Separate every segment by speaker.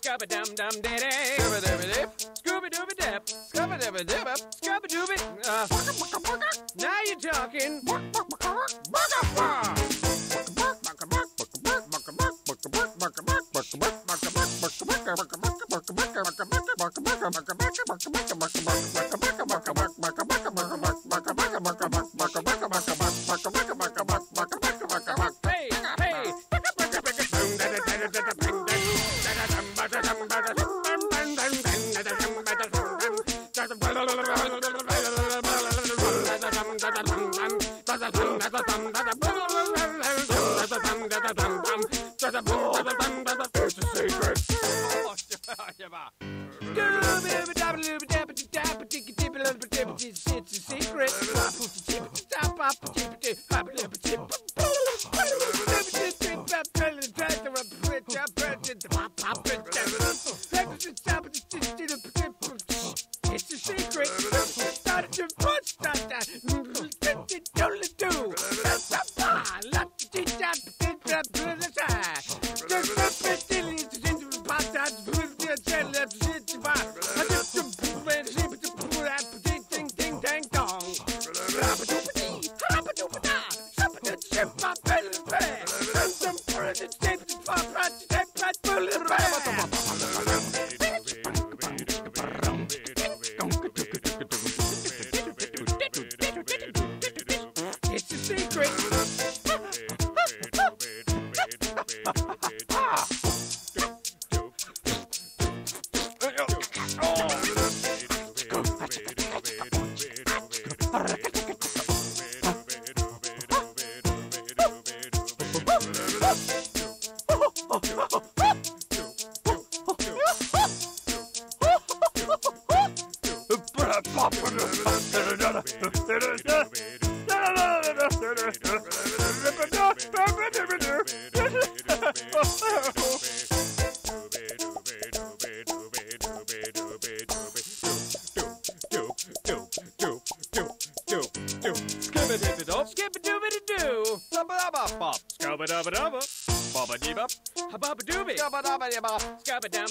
Speaker 1: Dabba-dabba-dabba.
Speaker 2: Scabba-dum-dum-diddy.
Speaker 1: Scabba-dabba-dip.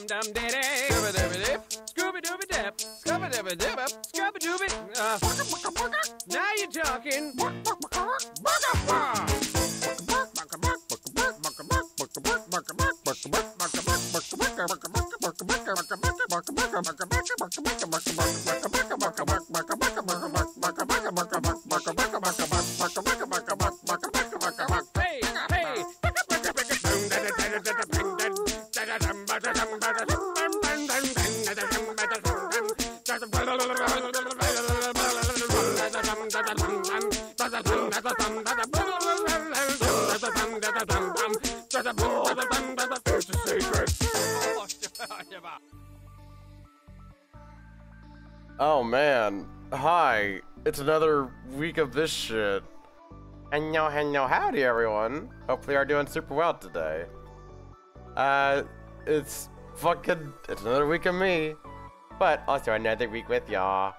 Speaker 2: Scabba-dum-dum-diddy.
Speaker 1: Scabba-dabba-dip.
Speaker 3: This shit. Hello, hello, howdy everyone. Hopefully you're doing super well today. Uh, it's fucking, it's another week of me. But also another week with y'all.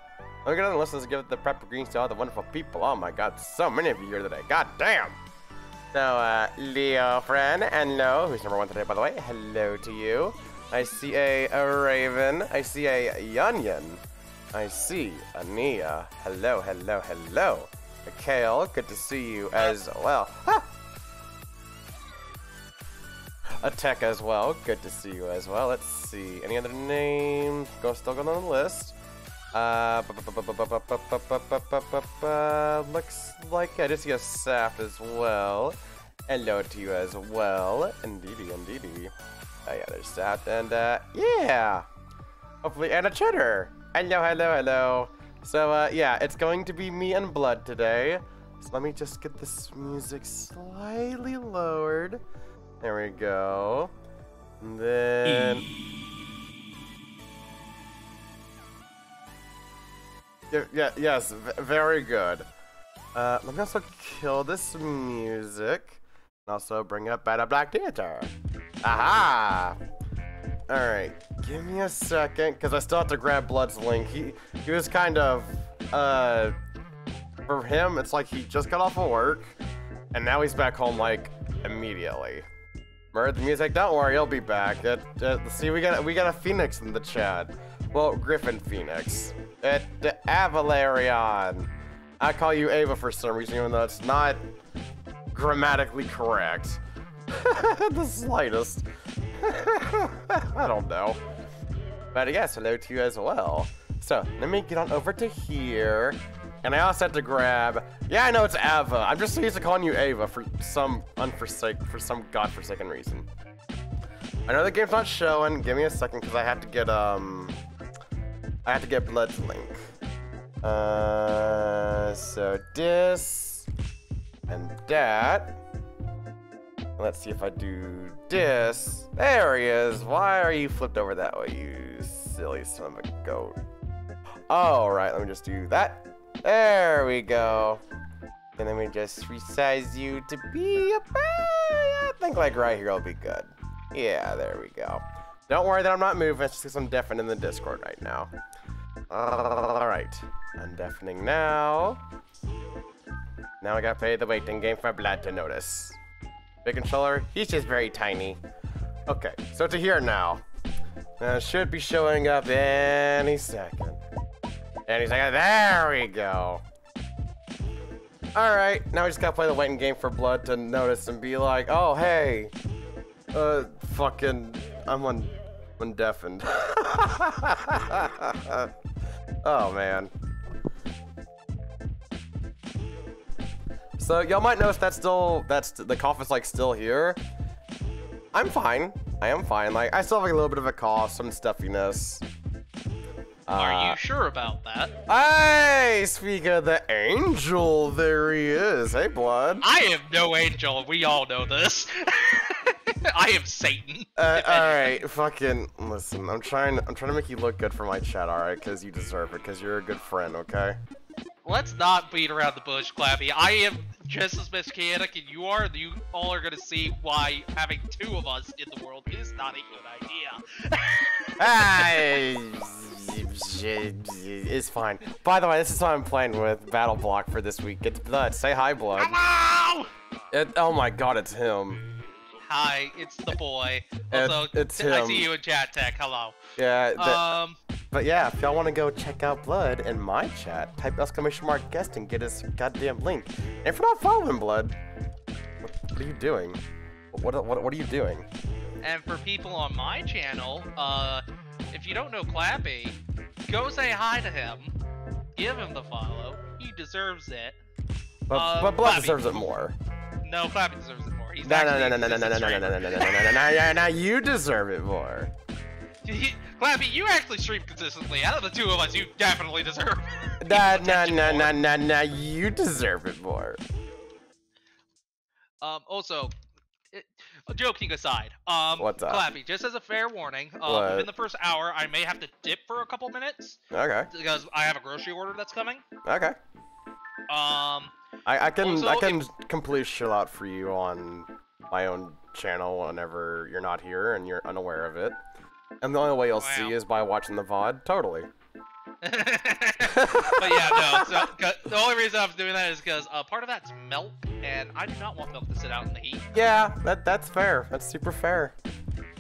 Speaker 3: Look at all the listeners give the Prepper Greens to all the wonderful people. Oh my god, so many of you here today. God damn. So, uh, Leo friend, and Lo, who's number one today, by the way. Hello to you. I see a, a Raven. I see a Yunyan. I see a Nia. Hello, hello, hello. Kale, good to see you as well. Ah! A Tech as well, good to see you as well. Let's see, any other names? Go still going on the list. Uh, looks like I just see a as well. Hello to you as well. Indeedy, indeedy. Oh yeah, there's Sap, and uh, yeah! Hopefully, and a Cheddar! Hello, hello, hello. So, uh, yeah, it's going to be me and Blood today. So let me just get this music slightly lowered. There we go. And then... Yeah, yeah, yes, very good. Uh, let me also kill this music. And also bring up Battle Block Theater. Aha! Alright, give me a second, because I still have to grab Blood's link. He, he was kind of, uh, for him, it's like he just got off of work, and now he's back home, like, immediately. Murder the music, don't worry, he'll be back. Uh, see, we got, we got a Phoenix in the chat. Well, Griffin Phoenix. At uh, Avalarion. I call you Ava for some reason, even though it's not grammatically correct. the slightest. I don't know. But yes, hello to you as well. So, let me get on over to here. And I also had to grab... Yeah, I know it's Ava. I'm just used to calling you Ava for some unforsake... for some godforsaken reason. I know the game's not showing. Give me a second, because I had to get, um... I had to get Blood's link. Uh, so this and that. Let's see if I do this. There he is. Why are you flipped over that way, you silly son of a goat? All right, let me just do that. There we go. And then we just resize you to be about, I think like right here will be good. Yeah, there we go. Don't worry that I'm not moving, it's just because I'm deafening in the Discord right now. Alright, undeafening now. Now I gotta play the waiting game for Blood to notice. Big controller, he's just very tiny. Okay, so to here now. Should be showing up any second. Any second, there we go. Alright, now we just gotta play the waiting game for Blood to notice and be like, oh hey, uh, fucking, I'm un undeafened. oh man. So y'all might notice that's still that's the cough is like still here. I'm fine. I am fine. Like I still have like, a little bit of a cough, some stuffiness.
Speaker 4: Are
Speaker 3: Uh,
Speaker 4: you sure about that?
Speaker 3: Hey, speak of the angel, there he is. Hey, blood.
Speaker 4: I am no angel. We all know this. I am Satan.
Speaker 3: Uh, all right, fucking listen. I'm trying. I'm trying to make you look good for my chat, all right? Because you deserve it. Because you're a good friend, okay?
Speaker 4: Let's not beat around the bush, Clappie. I am just as mechanic and you are. You all are gonna see why having two of us in the world is not a good idea.
Speaker 3: Hey, it's fine. By the way, this is what I'm playing with Battle Block for this week. It's blood. Say hi, blood.
Speaker 4: Hello!
Speaker 3: It, oh my God, it's him.
Speaker 4: Hi, it's the boy.
Speaker 3: It's-
Speaker 4: Also,
Speaker 3: it's
Speaker 4: I see you in chat tech. Hello.
Speaker 3: Yeah. the-
Speaker 4: Um,
Speaker 3: But yeah, if y'all want to go check out Blood in my chat, type exclamation mark guest and get his goddamn link. And if you're not following Blood, what, what are you doing? What, what, what are you doing?
Speaker 4: and for people on my channel, uh, if you don't know Clappie, go say hi to him. Give him the follow. He deserves it.
Speaker 3: But,
Speaker 4: Uh,
Speaker 3: but Blood
Speaker 4: Bobby.
Speaker 3: deserves it more.
Speaker 4: No, Clappie deserves it more. He's
Speaker 3: No, no, no, no, no, no, no, no, no, no, no, no, no, no, no, no, no, you deserve it more.
Speaker 4: He- Clappie, you actually stream consistently. Out of the two of us, you definitely deserve it.
Speaker 3: Nah, nah, nah, nah, nah, nah, you deserve it more.
Speaker 4: Um, also, it, joking aside, um,
Speaker 3: What's up?
Speaker 4: Clappie, just as a fair warning, uh,
Speaker 3: What?
Speaker 4: within the first hour, I may have to dip for a couple minutes
Speaker 3: Okay,
Speaker 4: because I have a grocery order that's coming.
Speaker 3: okay.
Speaker 4: Um,
Speaker 3: I, I can
Speaker 4: Also,
Speaker 3: I can completely chill out for you on my own channel whenever you're not here and you're unaware of it. And the only way you'll see is by watching the VOD. Totally.
Speaker 4: but yeah, no. So the only reason I'm doing that is because uh, part of that's milk, and I do not want milk to sit out in the heat.
Speaker 3: Yeah, that that's fair. That's super fair.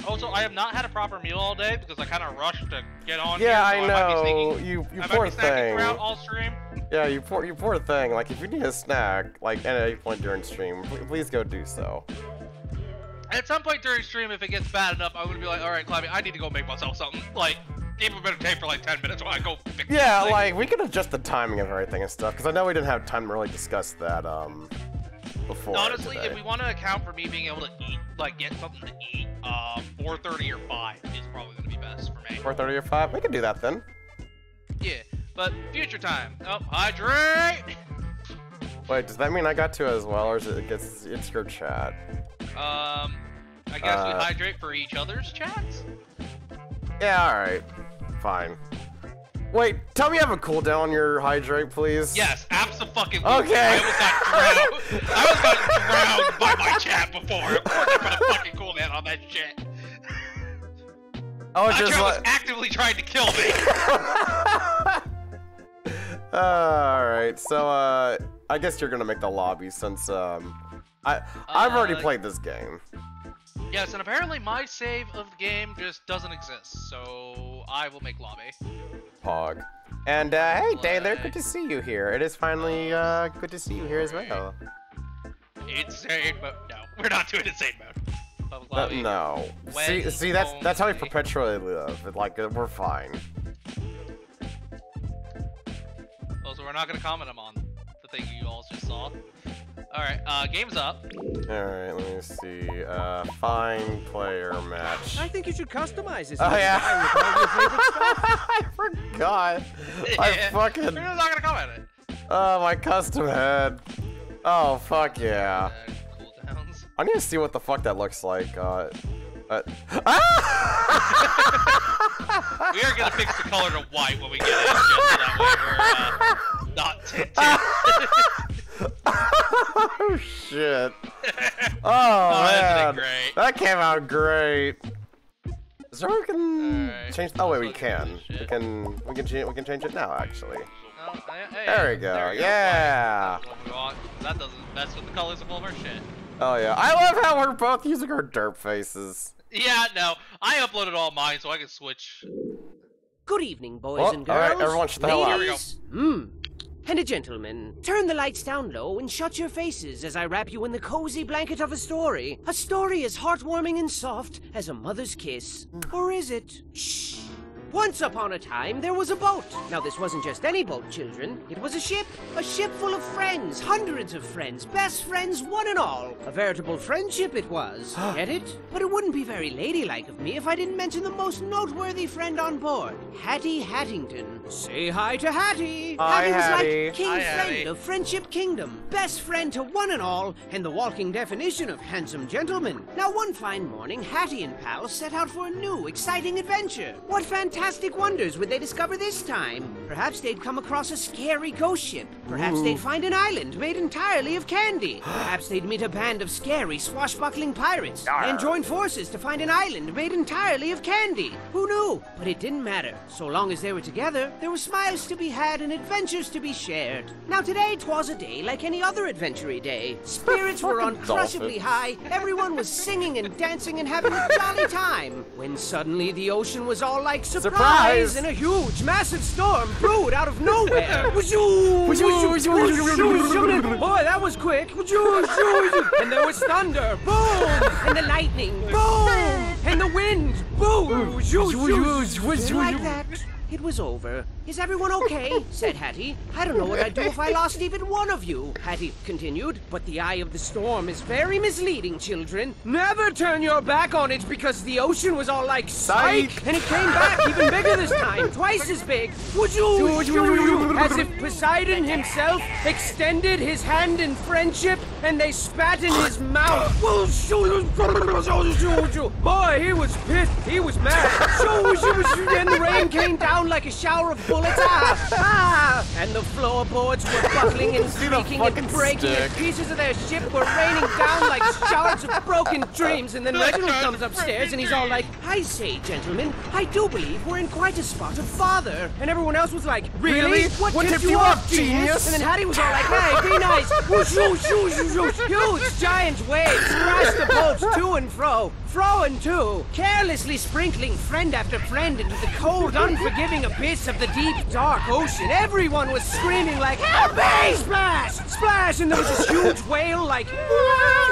Speaker 4: Also, I have not had a proper meal all day because I kind of rushed to get on.
Speaker 3: Yeah,
Speaker 4: here,
Speaker 3: I
Speaker 4: so might be
Speaker 3: know.
Speaker 4: sneaking-
Speaker 3: You you
Speaker 4: I
Speaker 3: poor
Speaker 4: might be snacking
Speaker 3: thing.
Speaker 4: throughout all stream.
Speaker 3: Yeah, you poor you poor thing. Like if you need a snack, like at any point during stream, please go do so.
Speaker 4: At some point during stream, if it gets bad enough, I'm gonna be like, all right, Clappie, I need to go make myself something. Like, give a bit of tape for like 10 minutes while I go fix
Speaker 3: Yeah, like we could adjust the timing of everything and stuff because I know we didn't have time to really discuss that um before.
Speaker 4: Honestly,
Speaker 3: today.
Speaker 4: if we want to account for me being able to eat, like get something to eat, uh, 4:30 or 5 is probably gonna be best for me.
Speaker 3: 4:30 or 5, we can do that then.
Speaker 4: Yeah, but future time. Oh, hydrate.
Speaker 3: Wait, does that mean I got to as well, or is it it's, it's your chat?
Speaker 4: Um, I guess we
Speaker 3: Uh,
Speaker 4: hydrate for each other's chats.
Speaker 3: Yeah, all right, fine. Wait, tell me you have a cooldown on your hydrate, please.
Speaker 4: Yes, absolutely.
Speaker 3: Okay.
Speaker 4: I almost got drowned. I almost got drowned by my chat before. Of course, I put a fucking cooldown on that shit.
Speaker 3: I was just
Speaker 4: was actively trying to kill me.
Speaker 3: uh, all right, so uh, I guess you're gonna make the lobby since um, I I've already
Speaker 4: Uh,
Speaker 3: played this game.
Speaker 4: yes, and apparently my save of the game just doesn't exist, so I will make lobby.
Speaker 3: Pog. And uh, hey, Taylor, good to see you here. It is finally uh, good to see you here as well.
Speaker 4: Insane mode. No, we're not doing insane mode.
Speaker 3: Uh, no. See, see, that's that's how we perpetually live. Like uh, we're fine.
Speaker 4: Also, we're not gonna comment on thing you all just saw. All right, uh, game's up.
Speaker 3: All right, let me see. Uh, fine player match.
Speaker 2: I think you should customize this.
Speaker 3: Oh yeah.
Speaker 2: guy with all your favorite stuff.
Speaker 3: I forgot. I fucking.
Speaker 4: We're just not gonna comment on it.
Speaker 3: Oh, my custom head. Oh fuck yeah.
Speaker 4: Uh, cooldowns.
Speaker 3: I need to see what the fuck that looks like. Uh, uh, ah!
Speaker 4: We are gonna fix the color to white when we get it, just so that way we're uh, not tinted.
Speaker 3: oh shit. Oh,
Speaker 4: Oh,
Speaker 3: man.
Speaker 4: great?
Speaker 3: That came out great. Is there we can
Speaker 4: Alright.
Speaker 3: change? Oh wait, we can. We can. We can. Change, we can change it now, actually.
Speaker 4: Oh, hey, hey,
Speaker 3: There we go,
Speaker 4: There
Speaker 3: yeah.
Speaker 4: That's what. That doesn't mess with the colors of all of our shit.
Speaker 3: Oh yeah. I love how we're both using our derp faces.
Speaker 4: Yeah, no. I uploaded all mine so I can switch.
Speaker 5: Good evening, boys
Speaker 3: Well,
Speaker 5: and girls.
Speaker 3: right, everyone shut the hell up.
Speaker 5: Ladies, Hmm. And gentlemen, turn the lights down low and shut your faces as I wrap you in the cozy blanket of a story. A story as heartwarming and soft as a mother's kiss. Or is it? Shh. Once upon a time, there was a boat. Now, this wasn't just any boat, children. It was a ship. A ship full of friends. Hundreds of friends. Best friends, one and all. A veritable friendship it was. Ah. Get it? But it wouldn't be very ladylike of me if I didn't mention the most noteworthy friend on board. Hattie Hattington. Say hi to Hattie.
Speaker 3: Hi,
Speaker 5: Hattie was
Speaker 3: Hattie.
Speaker 5: like king
Speaker 4: Hi,
Speaker 5: friend
Speaker 4: Hattie.
Speaker 5: of Friendship Kingdom. Best friend to one and all, and the walking definition of handsome gentleman. Now, one fine morning, Hattie and pal set out for a new, exciting adventure. What fantastic wonders would they discover this time? Perhaps they'd come across a scary ghost ship. Perhaps they'd find an island made entirely of candy. Perhaps they'd meet a band of scary, swashbuckling pirates and join forces to find an island made entirely of candy. Who knew? But it didn't matter. So long as they were together, there were smiles to be had and adventures to be shared. Now today twas a day like any other adventure day. Spirits were uncrushably high. Everyone was singing and dancing and having a jolly time. When suddenly the ocean was all like surprise,
Speaker 3: Surprise!
Speaker 5: and a huge, massive storm brewed out of nowhere. Boy, that was quick. Whooshoo, whooshoo. And there was thunder, boom, and the lightning, boom, and the wind, boom. Whooshoo, whooshoo. And like that, it was over. Is everyone okay? said Hattie. I don't know what I'd do if I lost even one of you, Hattie continued. But the eye of the storm is very misleading, children. Never turn your back on it because the ocean was all like psych, and it came back even bigger this time, twice as big. Would you? As if Poseidon himself extended his hand in friendship and they spat in his mouth. Boy, he was pissed. He was mad. And the rain came down like a shower of bullets bullets. Ah! Ah! And the floorboards were buckling and creaking and breaking, and pieces of their ship were raining down like shards of broken dreams. And then Reginald comes upstairs and he's all like, I say, gentlemen, I do believe we're in quite a spot of father. And everyone else was like, Really?
Speaker 3: Really?
Speaker 5: What,
Speaker 3: What
Speaker 5: tipped you off,
Speaker 3: off,
Speaker 5: genius?
Speaker 3: genius?
Speaker 5: And then Hattie was all like, Hey, be nice. Whoosh, whoosh, whoosh, whoosh, whoosh. Huge giant waves crashed the boats to and fro, fro and to, carelessly sprinkling friend after friend into the cold, unforgiving abyss of the deep, dark ocean. Everyone was screaming like, Help me! Splash! Splash! And there was this huge whale like,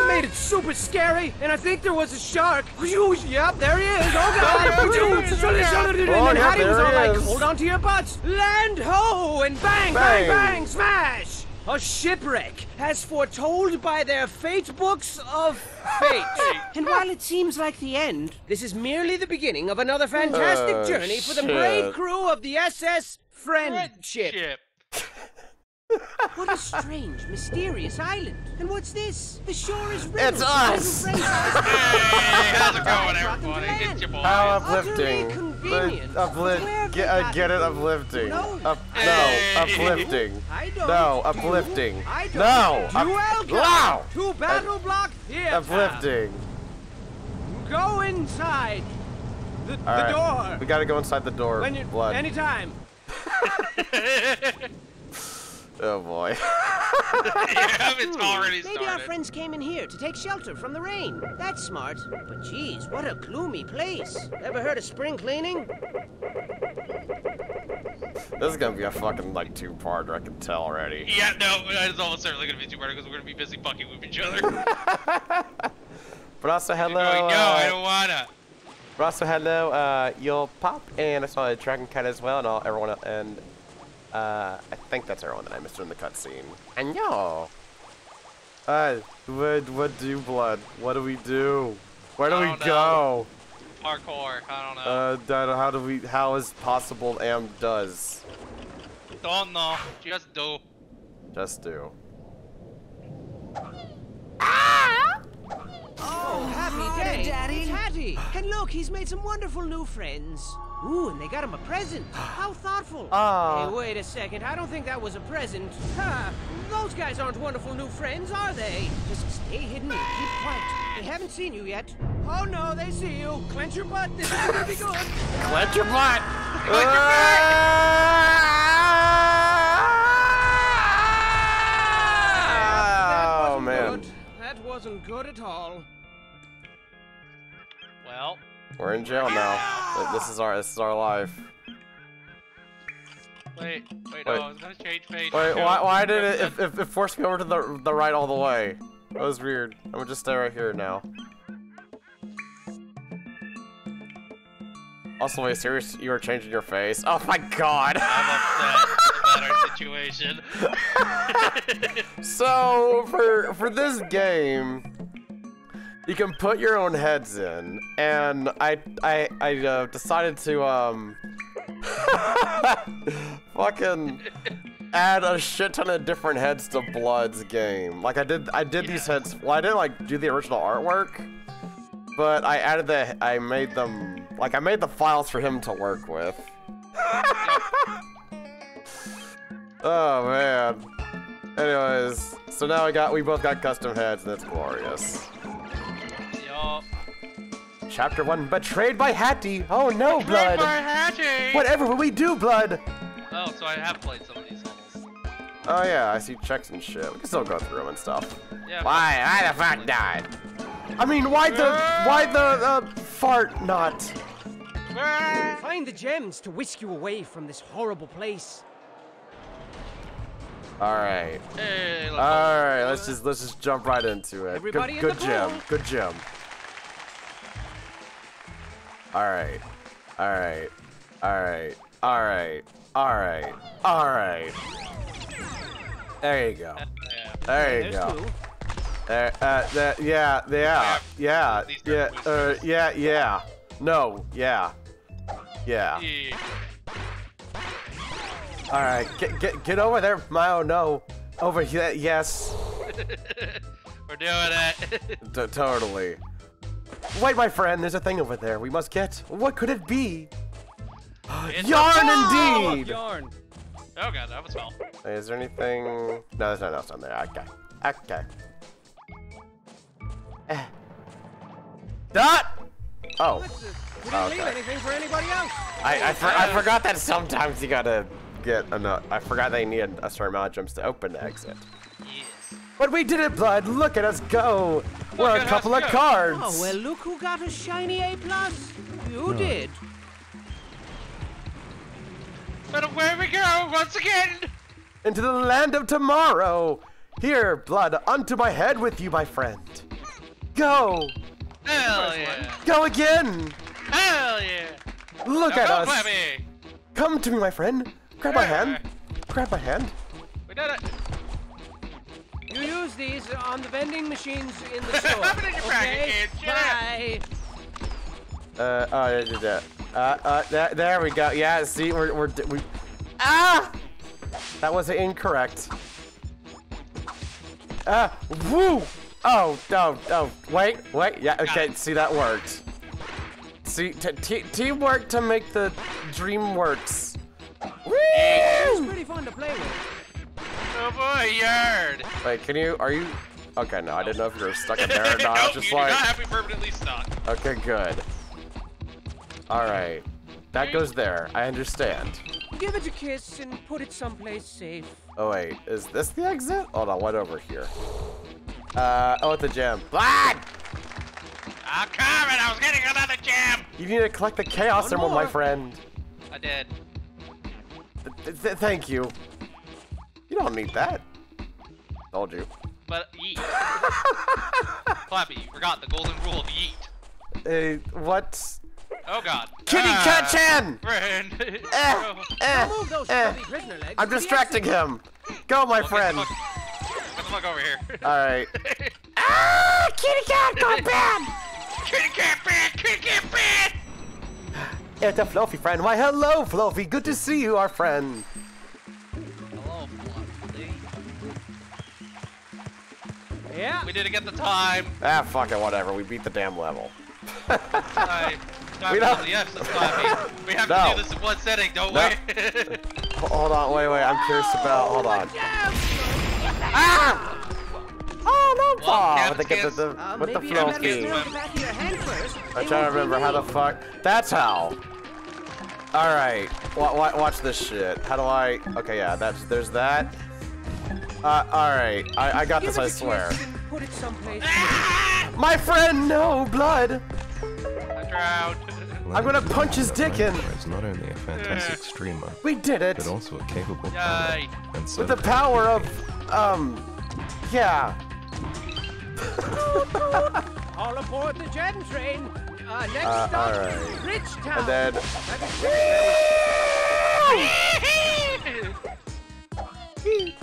Speaker 5: made it super scary. And I think there was a shark. Yep, there he is. Oh God! And then Hattie was all like. Hold on to your butts. Land ho! And bang, bang,
Speaker 3: Bang.
Speaker 5: bang, smash! A shipwreck, as foretold by their fate books of fate. and while it seems like the end, this is merely the beginning of another fantastic
Speaker 3: Oh,
Speaker 5: journey for the brave crew of the SS Friendship.
Speaker 4: Ship.
Speaker 5: What a strange, mysterious island. And what's this? The shore is riddled
Speaker 3: It's us.
Speaker 4: Hey, how's it going,
Speaker 5: Brought them to
Speaker 4: everybody? It's your boy.
Speaker 3: How
Speaker 5: Utterly
Speaker 3: uplifting.
Speaker 5: convenient.
Speaker 3: Uplift. Get, uh, get it, uplifting.
Speaker 5: No.
Speaker 3: Up,
Speaker 4: Hey.
Speaker 3: no, uplifting.
Speaker 5: I don't.
Speaker 3: No, uplifting.
Speaker 5: I don't.
Speaker 3: No,
Speaker 5: Do
Speaker 3: up- Wow.
Speaker 5: to Battle Block Theater.
Speaker 3: Uplifting.
Speaker 5: Go inside the, the
Speaker 3: right.
Speaker 5: door.
Speaker 3: We gotta go inside the door.
Speaker 5: when you,
Speaker 3: Blood.
Speaker 5: anytime.
Speaker 3: oh boy.
Speaker 4: yeah, it's already started.
Speaker 5: Maybe our friends came in here to take shelter from the rain. That's smart. But geez, what a gloomy place. Ever heard of spring cleaning?
Speaker 3: this is gonna be a fucking like two-parter. I can tell already.
Speaker 4: Yeah, no, it's almost certainly gonna be too hard because we're gonna be busy fucking with each other.
Speaker 3: But also hello.
Speaker 4: Going, no, I
Speaker 3: uh,
Speaker 4: don't wanna.
Speaker 3: but also hello, uh, You'll Pop, and I saw a Dragon Cat as well, and all, everyone, el- and uh, I think that's everyone that I missed in the cutscene. And yo. Uh, what what do blood? What do we do? Where do
Speaker 4: I
Speaker 3: we
Speaker 4: know.
Speaker 3: go?
Speaker 4: Hardcore. I don't know.
Speaker 3: Uh, how do we? How is possible? Am does
Speaker 4: don't know. Just do.
Speaker 3: just do.
Speaker 5: Oh, happy day.
Speaker 6: Daddy.
Speaker 5: And look, he's made some wonderful new friends. Ooh, and they got him a present. How thoughtful.
Speaker 3: Ah.
Speaker 5: Hey, wait a second. I don't think that was a present. Ha! Those guys aren't wonderful new friends, are they? Just stay hidden and keep quiet. They haven't seen you yet. Oh no, they see you. Clench your butt. This is gonna be good.
Speaker 3: Clench your butt.
Speaker 5: That wasn't good at all.
Speaker 4: Well,
Speaker 3: we're in jail now. Th- This is our this is our life.
Speaker 4: wait, wait,
Speaker 3: Wait.
Speaker 4: no, I was gonna change page.
Speaker 3: Wait, why, why did it, it, it, it forced me over to the, the right all the way? That was weird. I'm gonna just stay right here now. Also, wait, serious? You were changing your face? Oh my god!
Speaker 4: I'm upset about our situation.
Speaker 3: so, for, for this game, you can put your own heads in, and I, I, I uh, decided to, um, fucking add a shit ton of different heads to Blood's game. Like I did, I did these heads. Well, I didn't like do the original artwork, but I added the, I made them, like I made the files for him to work with. oh man. Anyways, so now we got, we both got custom heads, and it's glorious.
Speaker 4: Yup.
Speaker 3: Chapter one, betrayed by Hattie. Oh no,
Speaker 4: Blood.
Speaker 3: Blood.
Speaker 4: Hatching!
Speaker 3: Whatever will we do, Blood?
Speaker 4: Oh, so I have played some of these levels.
Speaker 3: Oh yeah, I see checks and shit. We can still go through them and stuff.
Speaker 4: Yeah.
Speaker 3: Why? Why the fuck died? I mean, why the why the uh, fart not?
Speaker 5: Find the gems to whisk you away from this horrible place.
Speaker 3: All right,
Speaker 4: Hey,
Speaker 3: all
Speaker 4: look.
Speaker 3: right. Let's just let's just jump right into it.
Speaker 5: Everybody
Speaker 3: good,
Speaker 5: the
Speaker 3: good gem,
Speaker 5: pool.
Speaker 3: good gem. All right, all right, all right, all right, all right, all right. There you go. There you
Speaker 5: There's
Speaker 3: go.
Speaker 5: two.
Speaker 3: There, uh, that, yeah, yeah, yeah,
Speaker 4: These
Speaker 3: yeah,
Speaker 4: are
Speaker 3: uh, yeah, yeah. No, yeah, yeah.
Speaker 4: Yeah.
Speaker 3: All right, get get get over there, Mio. No, over here. Yes,
Speaker 4: We're doing it.
Speaker 3: T- totally. Wait, my friend. There's a thing over there. We must get. What could it be?
Speaker 4: It's
Speaker 3: Yarn indeed!
Speaker 2: Yarn.
Speaker 4: Oh god, that was well.
Speaker 3: Wait, Is there anything? No, there's nothing else on there. Okay. Okay. Eh. Dot! Oh,
Speaker 2: We didn't leave
Speaker 3: Okay.
Speaker 2: anything for anybody else.
Speaker 3: I, I, for, I forgot that sometimes you gotta get enough. I forgot they need a certain amount of jumps to open the exit.
Speaker 4: Yes.
Speaker 3: But we did it, Blood! Look at us go! We're a couple of
Speaker 4: go.
Speaker 3: cards!
Speaker 5: Oh, well, look who got a shiny A+. plus. You did.
Speaker 4: But away we go once again!
Speaker 3: Into the land of tomorrow! Here, Blood, unto my head with you, my friend! Go!
Speaker 4: Hell yeah!
Speaker 3: Go again!
Speaker 4: Hell yeah!
Speaker 3: Look
Speaker 4: Now
Speaker 3: at us!
Speaker 4: Flappy!
Speaker 3: Come to me, my friend! Grab my hand! Grab my hand!
Speaker 4: We did it!
Speaker 2: You use these on the vending machines in the store.
Speaker 4: Put it in your pocket,
Speaker 2: okay?
Speaker 4: kid. Shut.
Speaker 2: Bye.
Speaker 3: Uh, oh, yeah, yeah, yeah. Uh, uh, there, there we go. Yeah, see, we're, we're, we, ah! That was incorrect. Ah, woo! Oh, no, oh, wait, wait, yeah, okay, see, that worked. See, t t teamwork to make the dream works.
Speaker 2: It's
Speaker 3: Woo!
Speaker 2: pretty fun to play with.
Speaker 4: Oh boy, yard!
Speaker 3: Wait, can you, are you, okay, no, I didn't know if you were stuck in there or not, I was
Speaker 4: nope,
Speaker 3: just
Speaker 4: you do
Speaker 3: like,
Speaker 4: not have me permanently stuck.
Speaker 3: okay, good. Alright, that hmm? goes there, I understand.
Speaker 2: Give it a kiss and put it someplace safe.
Speaker 3: Oh wait, is this the exit? Hold on, what over here? Uh, oh, it's a gem. Blood!
Speaker 4: I'm coming! I was getting another gem!
Speaker 3: You need to collect the chaos
Speaker 2: One
Speaker 3: emerald, my friend.
Speaker 4: I did.
Speaker 3: Th- th- thank you. You don't need that. Told you.
Speaker 4: But yeet. Flappy, you forgot the golden rule of yeet.
Speaker 3: Uh, what?
Speaker 4: Oh god.
Speaker 3: Kitty
Speaker 4: Ah,
Speaker 3: Cat Chan!
Speaker 4: Friend.
Speaker 3: Eh, eh,
Speaker 2: those
Speaker 3: eh.
Speaker 2: stubby prisoner legs.
Speaker 3: I'm distracting him. Go, my
Speaker 4: Look,
Speaker 3: friend.
Speaker 4: Look, look, look over here.
Speaker 3: Alright. ah! Kitty Cat gone bad!
Speaker 4: Kitty cat bad! Kitty cat bad!
Speaker 3: It's a Fluffy friend. Why, hello, Fluffy. Good to see you, our friend.
Speaker 4: Hello, Fluffy.
Speaker 2: Yeah.
Speaker 4: We did it get the time.
Speaker 3: Ah, fuck it, whatever. We beat the damn level.
Speaker 4: Time. Time
Speaker 3: We don't-
Speaker 4: the F's, Flappy. We have
Speaker 3: No.
Speaker 4: to do this in one setting, don't
Speaker 3: No.
Speaker 4: we?
Speaker 3: Hold on, wait, wait. I'm curious about. Hold on. Ah! Oh no,
Speaker 4: Well,
Speaker 3: Paul! With the, the,
Speaker 4: Skins-
Speaker 3: the,
Speaker 5: Uh,
Speaker 3: with the
Speaker 5: maybe you better
Speaker 3: Fluffy.
Speaker 5: smell the back of your hand first.
Speaker 3: I'm
Speaker 5: They
Speaker 3: trying to
Speaker 5: won't
Speaker 3: remember how the fuck. That's how. All right, wa wa watch this shit. How do I? Okay, yeah, that's there's that. Uh, all right, I, I got
Speaker 2: Give
Speaker 3: this. I swear.
Speaker 2: put it someplace
Speaker 3: My friend, no blood.
Speaker 4: I drowned.
Speaker 3: I'm gonna punch his dick in.
Speaker 6: is not only a fantastic streamer,
Speaker 3: We did it
Speaker 6: but also a capable
Speaker 4: Yay.
Speaker 6: pilot and
Speaker 3: with the power of, um, yeah.
Speaker 2: All aboard the Jen train. Uh, next
Speaker 3: Uh,
Speaker 2: stop,
Speaker 3: alright.
Speaker 2: Bridgetown.
Speaker 3: And then.
Speaker 2: That is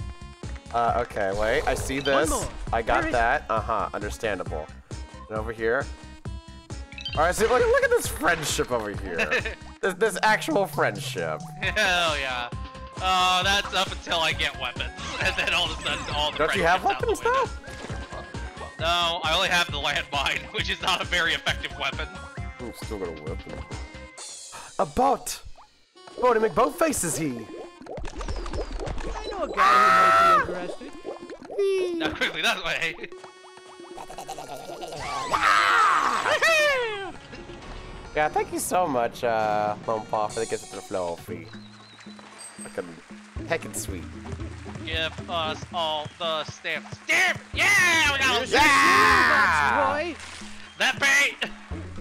Speaker 3: Uh, okay, wait. I see this. I got that. Uh huh. Understandable. And over here. All right. See, look, look at this friendship over here. this, this actual friendship.
Speaker 4: Hell yeah. Oh, that's up until I get weapons. And then all of a sudden, all the
Speaker 3: Don't you have
Speaker 4: friendship's out the
Speaker 3: weapons
Speaker 4: window.
Speaker 3: though?
Speaker 4: No, I only have the landmine, which is not a very effective weapon.
Speaker 3: I'm still gonna weapon. A boat. Oh, to make both faces he.
Speaker 2: I know a guy who might be ah! interested.
Speaker 4: Now quickly, that way. Ah!
Speaker 3: Yeah, thank you so much, uh, Lone Paw, for the gift of the flow fee. Fucking heckin' sweet.
Speaker 4: Give us all the stamps. Stamp! Yeah, we got them.
Speaker 3: Yeah!
Speaker 2: Roy,
Speaker 4: That bait!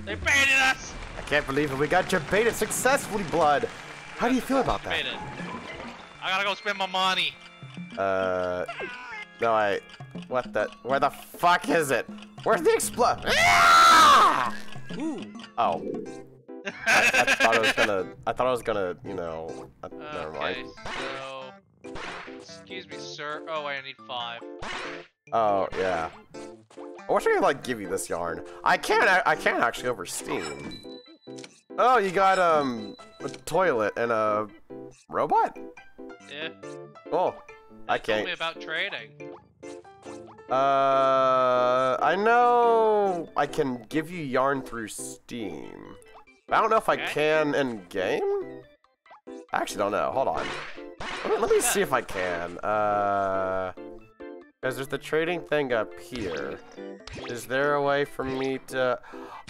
Speaker 4: They baited us!
Speaker 3: I can't believe it. We got your baited successfully, Blood. How do you feel about that?
Speaker 4: Baited. I gotta go spend my money.
Speaker 3: Uh, no, I. What the? Where the fuck is it? Where's the explo? Ah! Oh. I, I thought I was gonna. I thought I was gonna. You know. Uh, never mind.
Speaker 4: so... Excuse me, sir. Oh, I need five.
Speaker 3: Oh yeah. I wish I could like give you this yarn. I can't. I, I can't actually over Steam. Oh, you got um a toilet and a robot.
Speaker 4: Yeah.
Speaker 3: Oh, I can't.
Speaker 4: Tell me about trading.
Speaker 3: Uh, I know I can give you yarn through Steam. I don't know if I can in game. I actually don't know. Hold on. Let me, let me see if I can. Uh, because there's the trading thing up here. Is there a way for me to?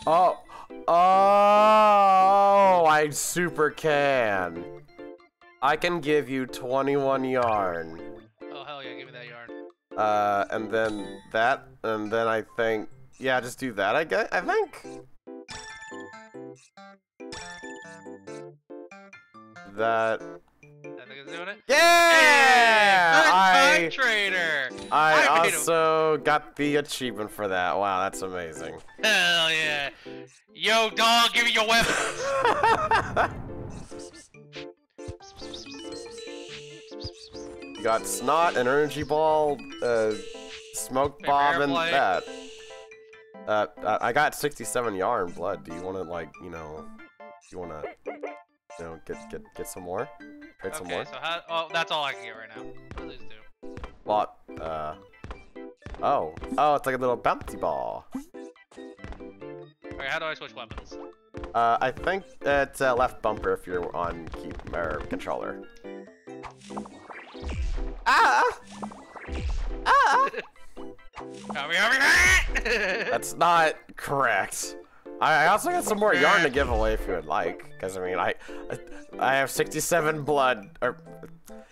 Speaker 3: Oh, oh! I super can. I can give you 21 yarn. Uh, and then that, and then I think, yeah, just do that. I guess. I think. That.
Speaker 4: I think it's doing it.
Speaker 3: Yeah!
Speaker 4: Hey,
Speaker 3: I,
Speaker 4: trader.
Speaker 3: I
Speaker 4: I
Speaker 3: also got the achievement for that. Wow, that's amazing.
Speaker 4: Hell yeah. Yo, dog, give me your weapons.
Speaker 3: got snot, an energy ball, uh, smoke bomb, and that. Uh, I I got 67 yarn blood. Do you want to like, you know, do you want to, you know, get get get some more? Trade some
Speaker 4: okay,
Speaker 3: more.
Speaker 4: so how? Oh, that's all I can get right now. What do these do?
Speaker 3: What? Uh. Oh. Oh, it's like a little bouncy ball.
Speaker 4: Okay, how do I switch weapons?
Speaker 3: Uh, I think it's uh, left bumper if you're on keep or controller. Ah! Ah!
Speaker 4: Hurry, hurry!
Speaker 3: That's not correct. I also got some more yarn to give away if you would like, because I mean, I, I have 67 blood, or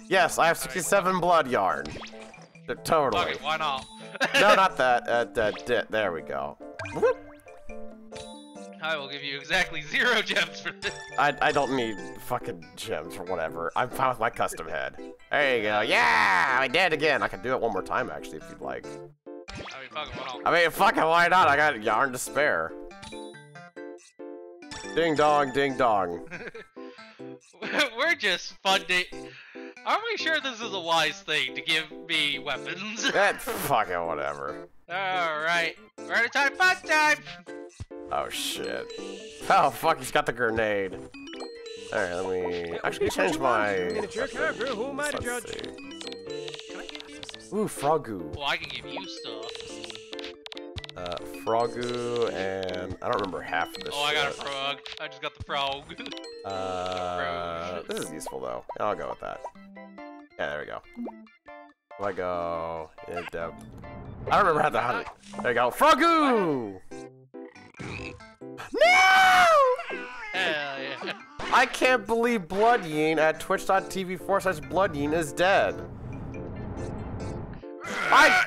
Speaker 3: yes, I have 67 blood yarn. Totally.
Speaker 4: Fuck it, why not?
Speaker 3: No, not that. Uh, that. that- There we go.
Speaker 4: I will give you exactly zero gems for this.
Speaker 3: I, I don't need fucking gems or whatever. I'm fine with my custom head. There you go. Yeah, I did again. I can do it one more time actually if you'd like.
Speaker 4: I mean, fuck it, why not?
Speaker 3: I mean, why not? I got yarn to spare. Ding dong, ding dong.
Speaker 4: We're just funding. Are we sure this is a wise thing to give me weapons?
Speaker 3: Eh, that fucking whatever.
Speaker 4: Alright. We're out of time, fun time!
Speaker 3: Oh shit. Oh fuck, he's got the grenade. Alright, let me actually change my.
Speaker 2: Who am I to judge?
Speaker 3: Ooh, Frogu.
Speaker 4: Well, I can give you stuff.
Speaker 3: Uh, Frogu and I don't remember half of this.
Speaker 4: Oh, I got a frog. I just got the frog.
Speaker 3: Uh, this is useful though. I'll go with that. Yeah, there we go. Do I go? Yeah, dub. I don't remember how to. How to there you go. Frogu! No!
Speaker 4: Hell yeah.
Speaker 3: I can't believe Bloodyeen at twitch.tv forward slash Bloodyeen is dead. I.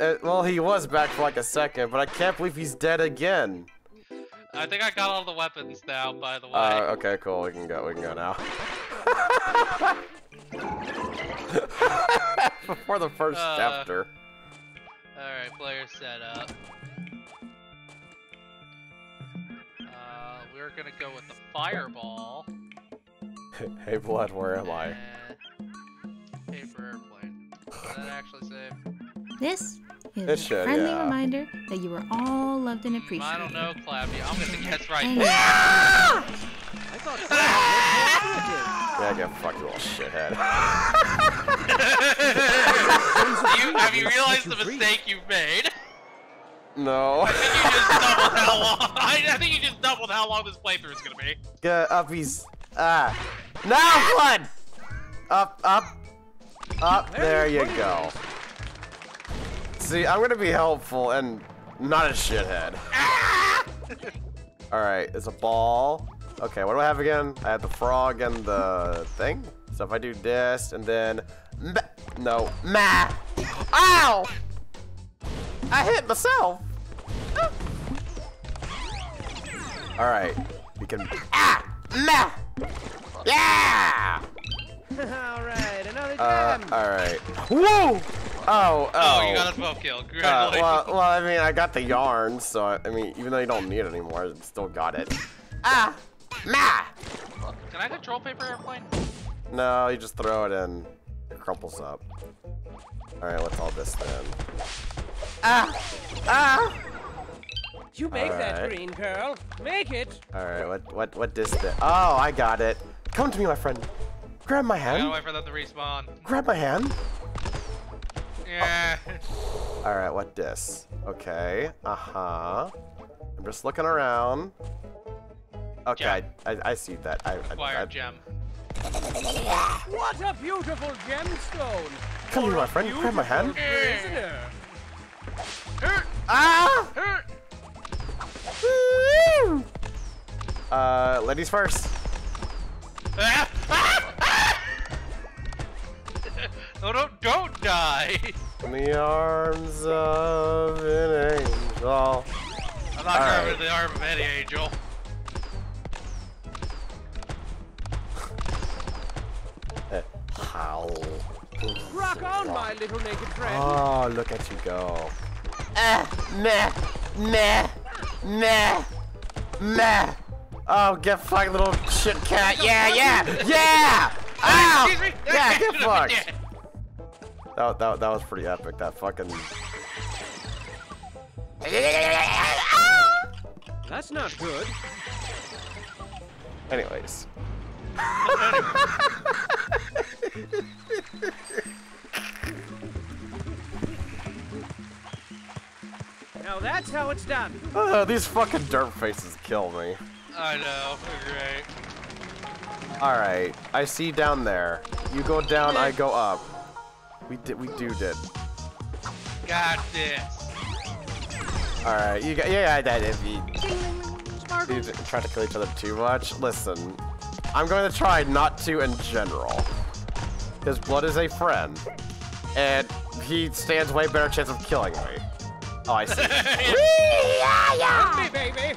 Speaker 3: Uh, well, he was back for like a second, but I can't believe he's dead again.
Speaker 4: I think I got all the weapons now, by the way.
Speaker 3: Uh, okay, cool. We can go. We can go now. Before the first
Speaker 4: Uh,
Speaker 3: chapter.
Speaker 4: Alright, player setup. Uh, we're gonna go with the fireball.
Speaker 3: hey, blood, where am I?
Speaker 4: Paper airplane. Does that actually save?
Speaker 7: This is
Speaker 3: It
Speaker 7: a
Speaker 3: should,
Speaker 7: friendly
Speaker 3: yeah.
Speaker 7: reminder that you are all loved and
Speaker 4: Mm,
Speaker 7: appreciated.
Speaker 4: I don't know, Clappie. I'm gonna guess right.
Speaker 7: And
Speaker 2: thought Sam was
Speaker 3: Yeah, get fucked, you little shithead.
Speaker 4: you, have you realized the mistake you've made?
Speaker 3: no.
Speaker 4: I think you just doubled how long. I, I think you just doubled how long this playthrough is gonna be.
Speaker 3: Get uppies. Ah. Now, blood! Up, up, up. There you go. See, I'm gonna be helpful and not a shithead. Alright, it's a ball. Okay, what do I have again? I have the frog and the thing. So if I do this and then. No. Ma! Ow! I hit myself! Alright, we can. Ah! Ma! Yeah!
Speaker 2: All right, another
Speaker 3: Uh, alright. Whoa! Oh, oh.
Speaker 4: Oh, you got a 12 kill.
Speaker 3: Uh, well, well, I mean, I got the yarn, so I, I mean, even though you don't need it anymore, I still got it. Ah! Ma!
Speaker 4: Can I control paper airplane?
Speaker 3: No, you just throw it in. It crumples up. Alright, what's all this then? Ah! Ah!
Speaker 2: you make that
Speaker 3: alright.
Speaker 2: green girl. Make it.
Speaker 3: Alright, what, what, what distance? Oh, I got it. Come to me, my friend. Grab my
Speaker 4: I gotta
Speaker 3: hand.
Speaker 4: wait for them to respawn.
Speaker 3: Grab my hand.
Speaker 4: Yeah.
Speaker 3: Alright, what this? Okay, uh-huh. I'm just looking around. Okay, I,
Speaker 4: Gem.
Speaker 3: I, I see that. I, I,
Speaker 4: Acquire
Speaker 3: I,
Speaker 4: gem.
Speaker 2: What a beautiful gemstone!
Speaker 3: Come here, my friend. You grab my hand.
Speaker 2: beautiful prisoner.
Speaker 3: Ah! Woo! Uh, ladies first.
Speaker 4: ah, ah, ah! Oh, don't, don't die!
Speaker 3: In the arms of an angel.
Speaker 4: I'm not
Speaker 3: All
Speaker 4: grabbing
Speaker 3: right.
Speaker 4: the arm of any angel.
Speaker 3: Howl.
Speaker 2: Rock on, my little naked friend.
Speaker 3: Oh, look at you go. Eh, meh, meh, meh, meh. Oh, get fucked, little shit cat. Yeah, yeah, yeah! Ow! Yeah, get fucked. That, that, that was pretty epic, that fucking...
Speaker 2: That's not good.
Speaker 3: Anyways.
Speaker 2: Now that's how it's done.
Speaker 3: Uh, these fucking dirt faces kill me.
Speaker 4: I know, they're great.
Speaker 3: Alright, I see down there. You go down, I go up. We did, we do did.
Speaker 4: Got this.
Speaker 3: Alright, you got, yeah, I did. If you, you try to kill each other too much, listen. I'm going to try not to in general. His Blood is a friend. And he stands way better chance of killing me. Oh, I see.
Speaker 2: Hit me, baby.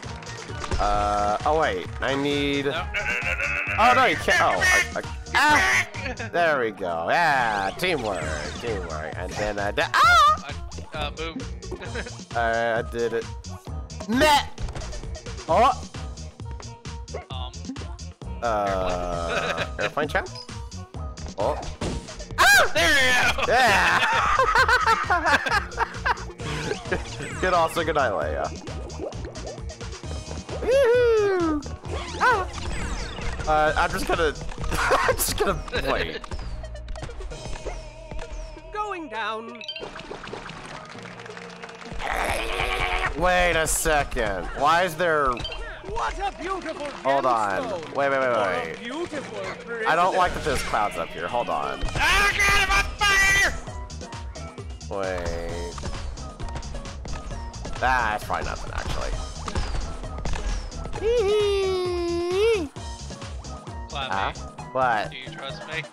Speaker 3: uh, oh wait, I need...
Speaker 4: No, no, no, no, no, no,
Speaker 3: Oh,
Speaker 4: no,
Speaker 3: no, you can't. Oh, I, I,
Speaker 4: Ah!
Speaker 3: there we go. Yeah, teamwork, teamwork. And then I did... Ah!
Speaker 4: I, uh, move.
Speaker 3: I, I did it. Meh! Oh! Uh, airplane champ? Oh.
Speaker 4: there you go!
Speaker 3: Yeah! good also, good night, Leia. Woohoo! Ah. Uh, I'm just gonna, I'm just gonna wait.
Speaker 2: Going down.
Speaker 3: Wait a second. Why is there?
Speaker 2: What a beautiful
Speaker 3: Hold on.
Speaker 2: gemstone.
Speaker 3: Wait, wait, wait,
Speaker 2: For a
Speaker 3: wait.
Speaker 2: beautiful.
Speaker 3: I don't like that there's clouds up here. Hold on.
Speaker 4: Oh god, I'm on fire!
Speaker 3: Wait. That's probably nothing, actually.
Speaker 4: Clappie,
Speaker 3: Huh? What?
Speaker 4: do you trust me?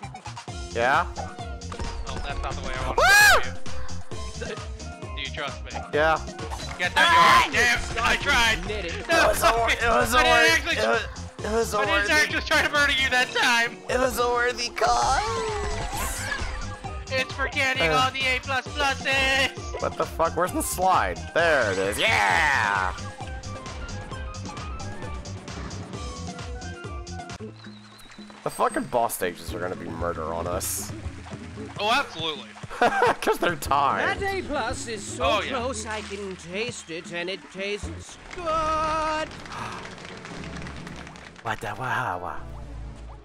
Speaker 3: Yeah?
Speaker 4: Oh, that's not the way I want
Speaker 3: Ah!
Speaker 4: to do Do you trust me?
Speaker 3: Yeah.
Speaker 4: Get down your arm. Damn, I tried.
Speaker 2: It.
Speaker 4: No,
Speaker 3: It was a, wor- it was a
Speaker 4: I didn't actually.
Speaker 3: It was, it was a
Speaker 4: I didn't
Speaker 3: worthy.
Speaker 4: actually try to murder you that time.
Speaker 3: It was a worthy cause.
Speaker 4: It's for getting
Speaker 3: Uh.
Speaker 4: all the A plus pluses.
Speaker 3: What the fuck? Where's the slide? There it is. Yeah. The fucking boss stages are gonna be murder on us.
Speaker 4: Oh, absolutely.
Speaker 3: Cause they're
Speaker 2: tired.
Speaker 3: That.
Speaker 2: A plus is so
Speaker 4: Oh, yeah.
Speaker 2: close I can taste it, and it tastes good.
Speaker 3: What the wow?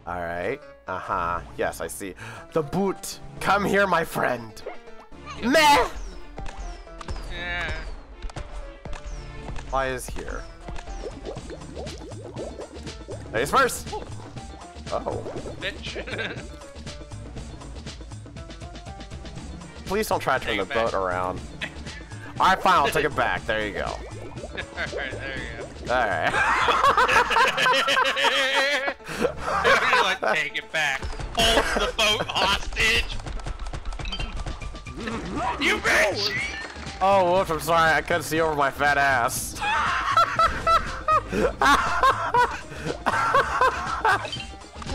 Speaker 3: Alright. Uh-huh. Yes, I see. The boot. Come here, my friend. Meh!
Speaker 4: Yeah.
Speaker 3: Why is here? Ladies first! Oh.
Speaker 4: Bitch.
Speaker 3: Please don't try to turn
Speaker 4: Take
Speaker 3: the boat around. Alright, fine, I'll take it back. There you go.
Speaker 4: Alright, there you
Speaker 3: Alright.
Speaker 4: go. You're like, take it back. Hold the boat hostage. you bitch!
Speaker 3: oh, whoops, I'm sorry. I couldn't see over my fat ass.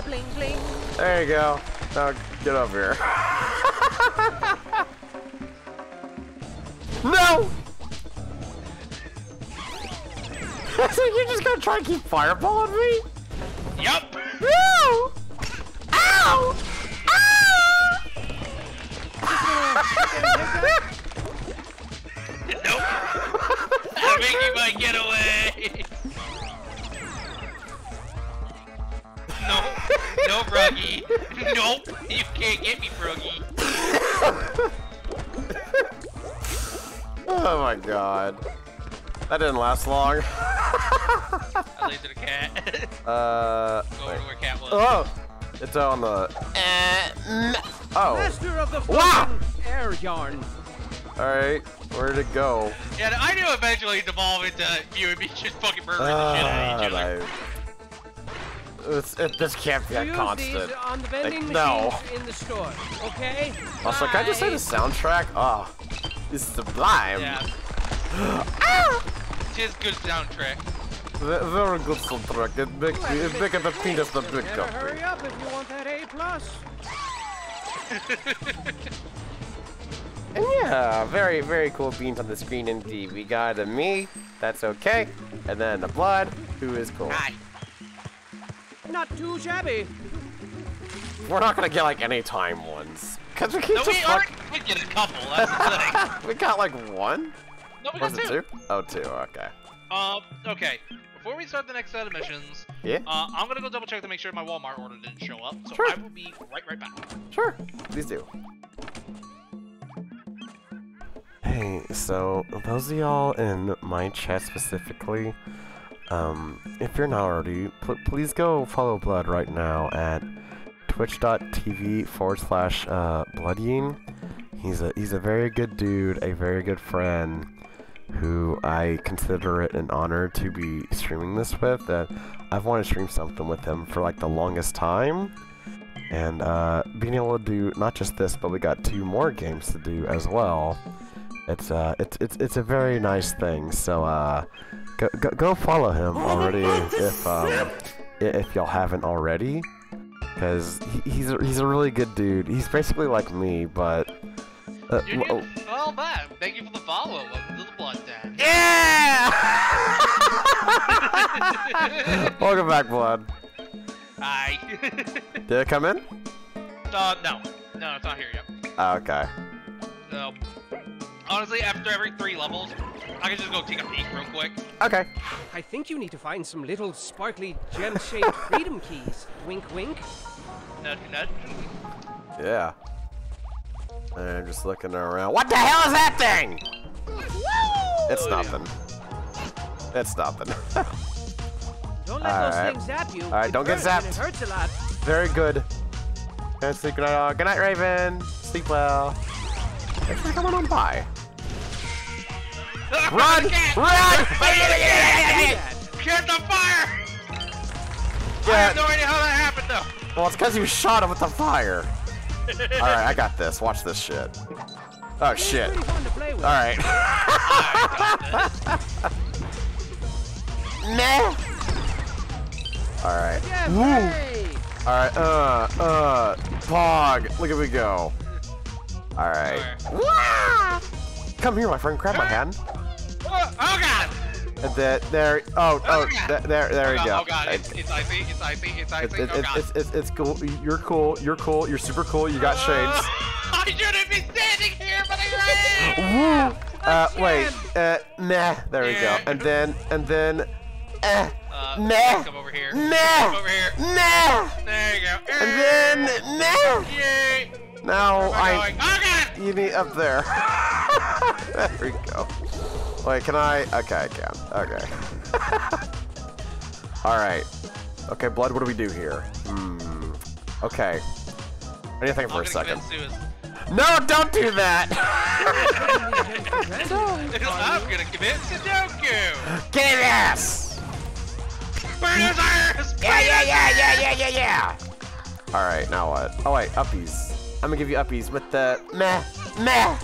Speaker 2: Bling bling.
Speaker 3: There you go. Now get over here. no! so you're just gonna try and keep fireballing me?
Speaker 4: Yup.
Speaker 3: No! Ow! Ah!
Speaker 4: Nope. Make you my getaway. No. No, Froggy. Nope. You can't get me, Froggy.
Speaker 3: Oh my god. That didn't last long.
Speaker 4: I lasered a cat.
Speaker 3: Uh.
Speaker 4: Go over to where cat was.
Speaker 3: Oh! It's on the. Mm, oh,
Speaker 5: Master of the
Speaker 3: Wow.
Speaker 5: air yarn.
Speaker 3: all right. Where'd it go?
Speaker 4: Yeah, I knew eventually it'd devolve into you and me just fucking murdering the shit out of each
Speaker 3: Ah,
Speaker 4: other.
Speaker 3: no. It's, it, this can't be a
Speaker 5: Use
Speaker 3: constant.
Speaker 5: on the vending
Speaker 3: Like, no.
Speaker 5: in the store, okay?
Speaker 3: Also, can I just say the
Speaker 5: Bye.
Speaker 3: soundtrack? Ah, oh, it's sublime.
Speaker 4: Yeah. Ah! Tis good soundtrack.
Speaker 3: Ve- Very good soundtrack. It make, it make the penis the big
Speaker 5: Better
Speaker 3: cup.
Speaker 5: hurry up if you want that A plus.
Speaker 3: And yeah, very, very cool beans on the screen indeed. We got a me, that's okay. And then the blood, who is cool.
Speaker 4: Hi.
Speaker 5: Not too shabby.
Speaker 3: We're not gonna get like any time ones. Cause we keep
Speaker 4: No,
Speaker 3: just
Speaker 4: we
Speaker 3: fuck-
Speaker 4: We get a couple. That's the thing.
Speaker 3: We got like one?
Speaker 4: No, we
Speaker 3: Was
Speaker 4: got
Speaker 3: it
Speaker 4: two.
Speaker 3: two? Oh, two, okay.
Speaker 4: Um. Okay. Before we start the next set of missions,
Speaker 3: Yeah?
Speaker 4: uh, I'm gonna go double check to make sure my Walmart order didn't show up. So
Speaker 3: Sure.
Speaker 4: I will be right, right back.
Speaker 3: Sure, please do. Hey, so those of y'all in my chat specifically, um, if you're not already, pl please go follow Blood right now at twitch.tv forward slash uh, Bloodyeen. He's a he's a very good dude, a very good friend, who I consider it an honor to be streaming this with. That I've wanted to stream something with him for like the longest time and uh, being able to do not just this, but we got two more games to do as well. It's uh, it's it's it's a very nice thing. So uh, go go, go follow him already if um, if y'all haven't already, because he, he's a, he's a really good dude. He's basically like me, but uh,
Speaker 4: You
Speaker 3: w-
Speaker 4: well, that. Thank you for the follow. Welcome to the Blood Den.
Speaker 3: yeah. Welcome back, blood.
Speaker 4: Hi.
Speaker 3: Did it come in?
Speaker 4: uh, no, no, it's not here yet.
Speaker 3: Oh, okay.
Speaker 4: So, honestly, after every three levels, I can just go take a peek real quick.
Speaker 3: Okay.
Speaker 5: I think you need to find some little sparkly gem-shaped freedom keys. Wink, wink.
Speaker 4: Nudge, nudge.
Speaker 3: Yeah. And I'm just looking around. What the hell is that thing? It's
Speaker 4: Oh, yeah.
Speaker 3: nothing. It's nothing.
Speaker 5: Don't let
Speaker 3: Alright.
Speaker 5: those things zap you.
Speaker 3: Alright,
Speaker 5: It
Speaker 3: don't get zapped.
Speaker 5: It hurts a lot.
Speaker 3: Very good. Good sleep, good night, all. Good night, Raven. Sleep well. Thanks for coming on by. Run! Run!
Speaker 4: Get the fire! I have no
Speaker 3: Yeah.
Speaker 4: idea how that happened, though.
Speaker 3: Well, it's because you shot him with the fire. All right, I got this. Watch this shit. Oh shit.
Speaker 5: Pretty fun to play with.
Speaker 3: All right. Nah. All right.
Speaker 5: Yeah,
Speaker 3: Woo.
Speaker 5: hey!
Speaker 3: All right. Uh. Uh. Pog. Look at me go. All right. Wah! Come here, my friend. Grab my hand.
Speaker 4: Oh, oh god!
Speaker 3: And then there. Oh. Oh. th- there. There
Speaker 4: oh
Speaker 3: we
Speaker 4: god,
Speaker 3: go.
Speaker 4: Oh god, it's, it's icy, it's icy, it's
Speaker 3: It's,
Speaker 4: icy,
Speaker 3: it's,
Speaker 4: oh god.
Speaker 3: it's, it's, it's cool. You're cool. You're cool. You're super cool. You got shades.
Speaker 4: I shouldn't be standing here, but I ran!
Speaker 3: Woo! Uh, wait. Uh, nah. There we go. And then, and then, eh.
Speaker 4: Uh,
Speaker 3: Nah.
Speaker 4: Come over here.
Speaker 3: Nah.
Speaker 4: Come over here.
Speaker 3: Nah.
Speaker 4: There you go.
Speaker 3: And then, nah.
Speaker 4: Yay!
Speaker 3: Now
Speaker 4: I
Speaker 3: I.
Speaker 4: Oh god!
Speaker 3: You need up there. there we go. Wait, can I? Okay, I can. Okay. All right. Okay, blood. What do we do here? Hmm. Okay. I need to think for a second. No, don't do that.
Speaker 4: I'm gonna commit Sudoku!
Speaker 3: Get his ass.
Speaker 4: Burn his ass!
Speaker 3: Yeah, yeah, yeah, yeah, yeah, yeah, yeah. All right, now what? Oh wait, uppies. I'm gonna give you uppies with the meh, meh.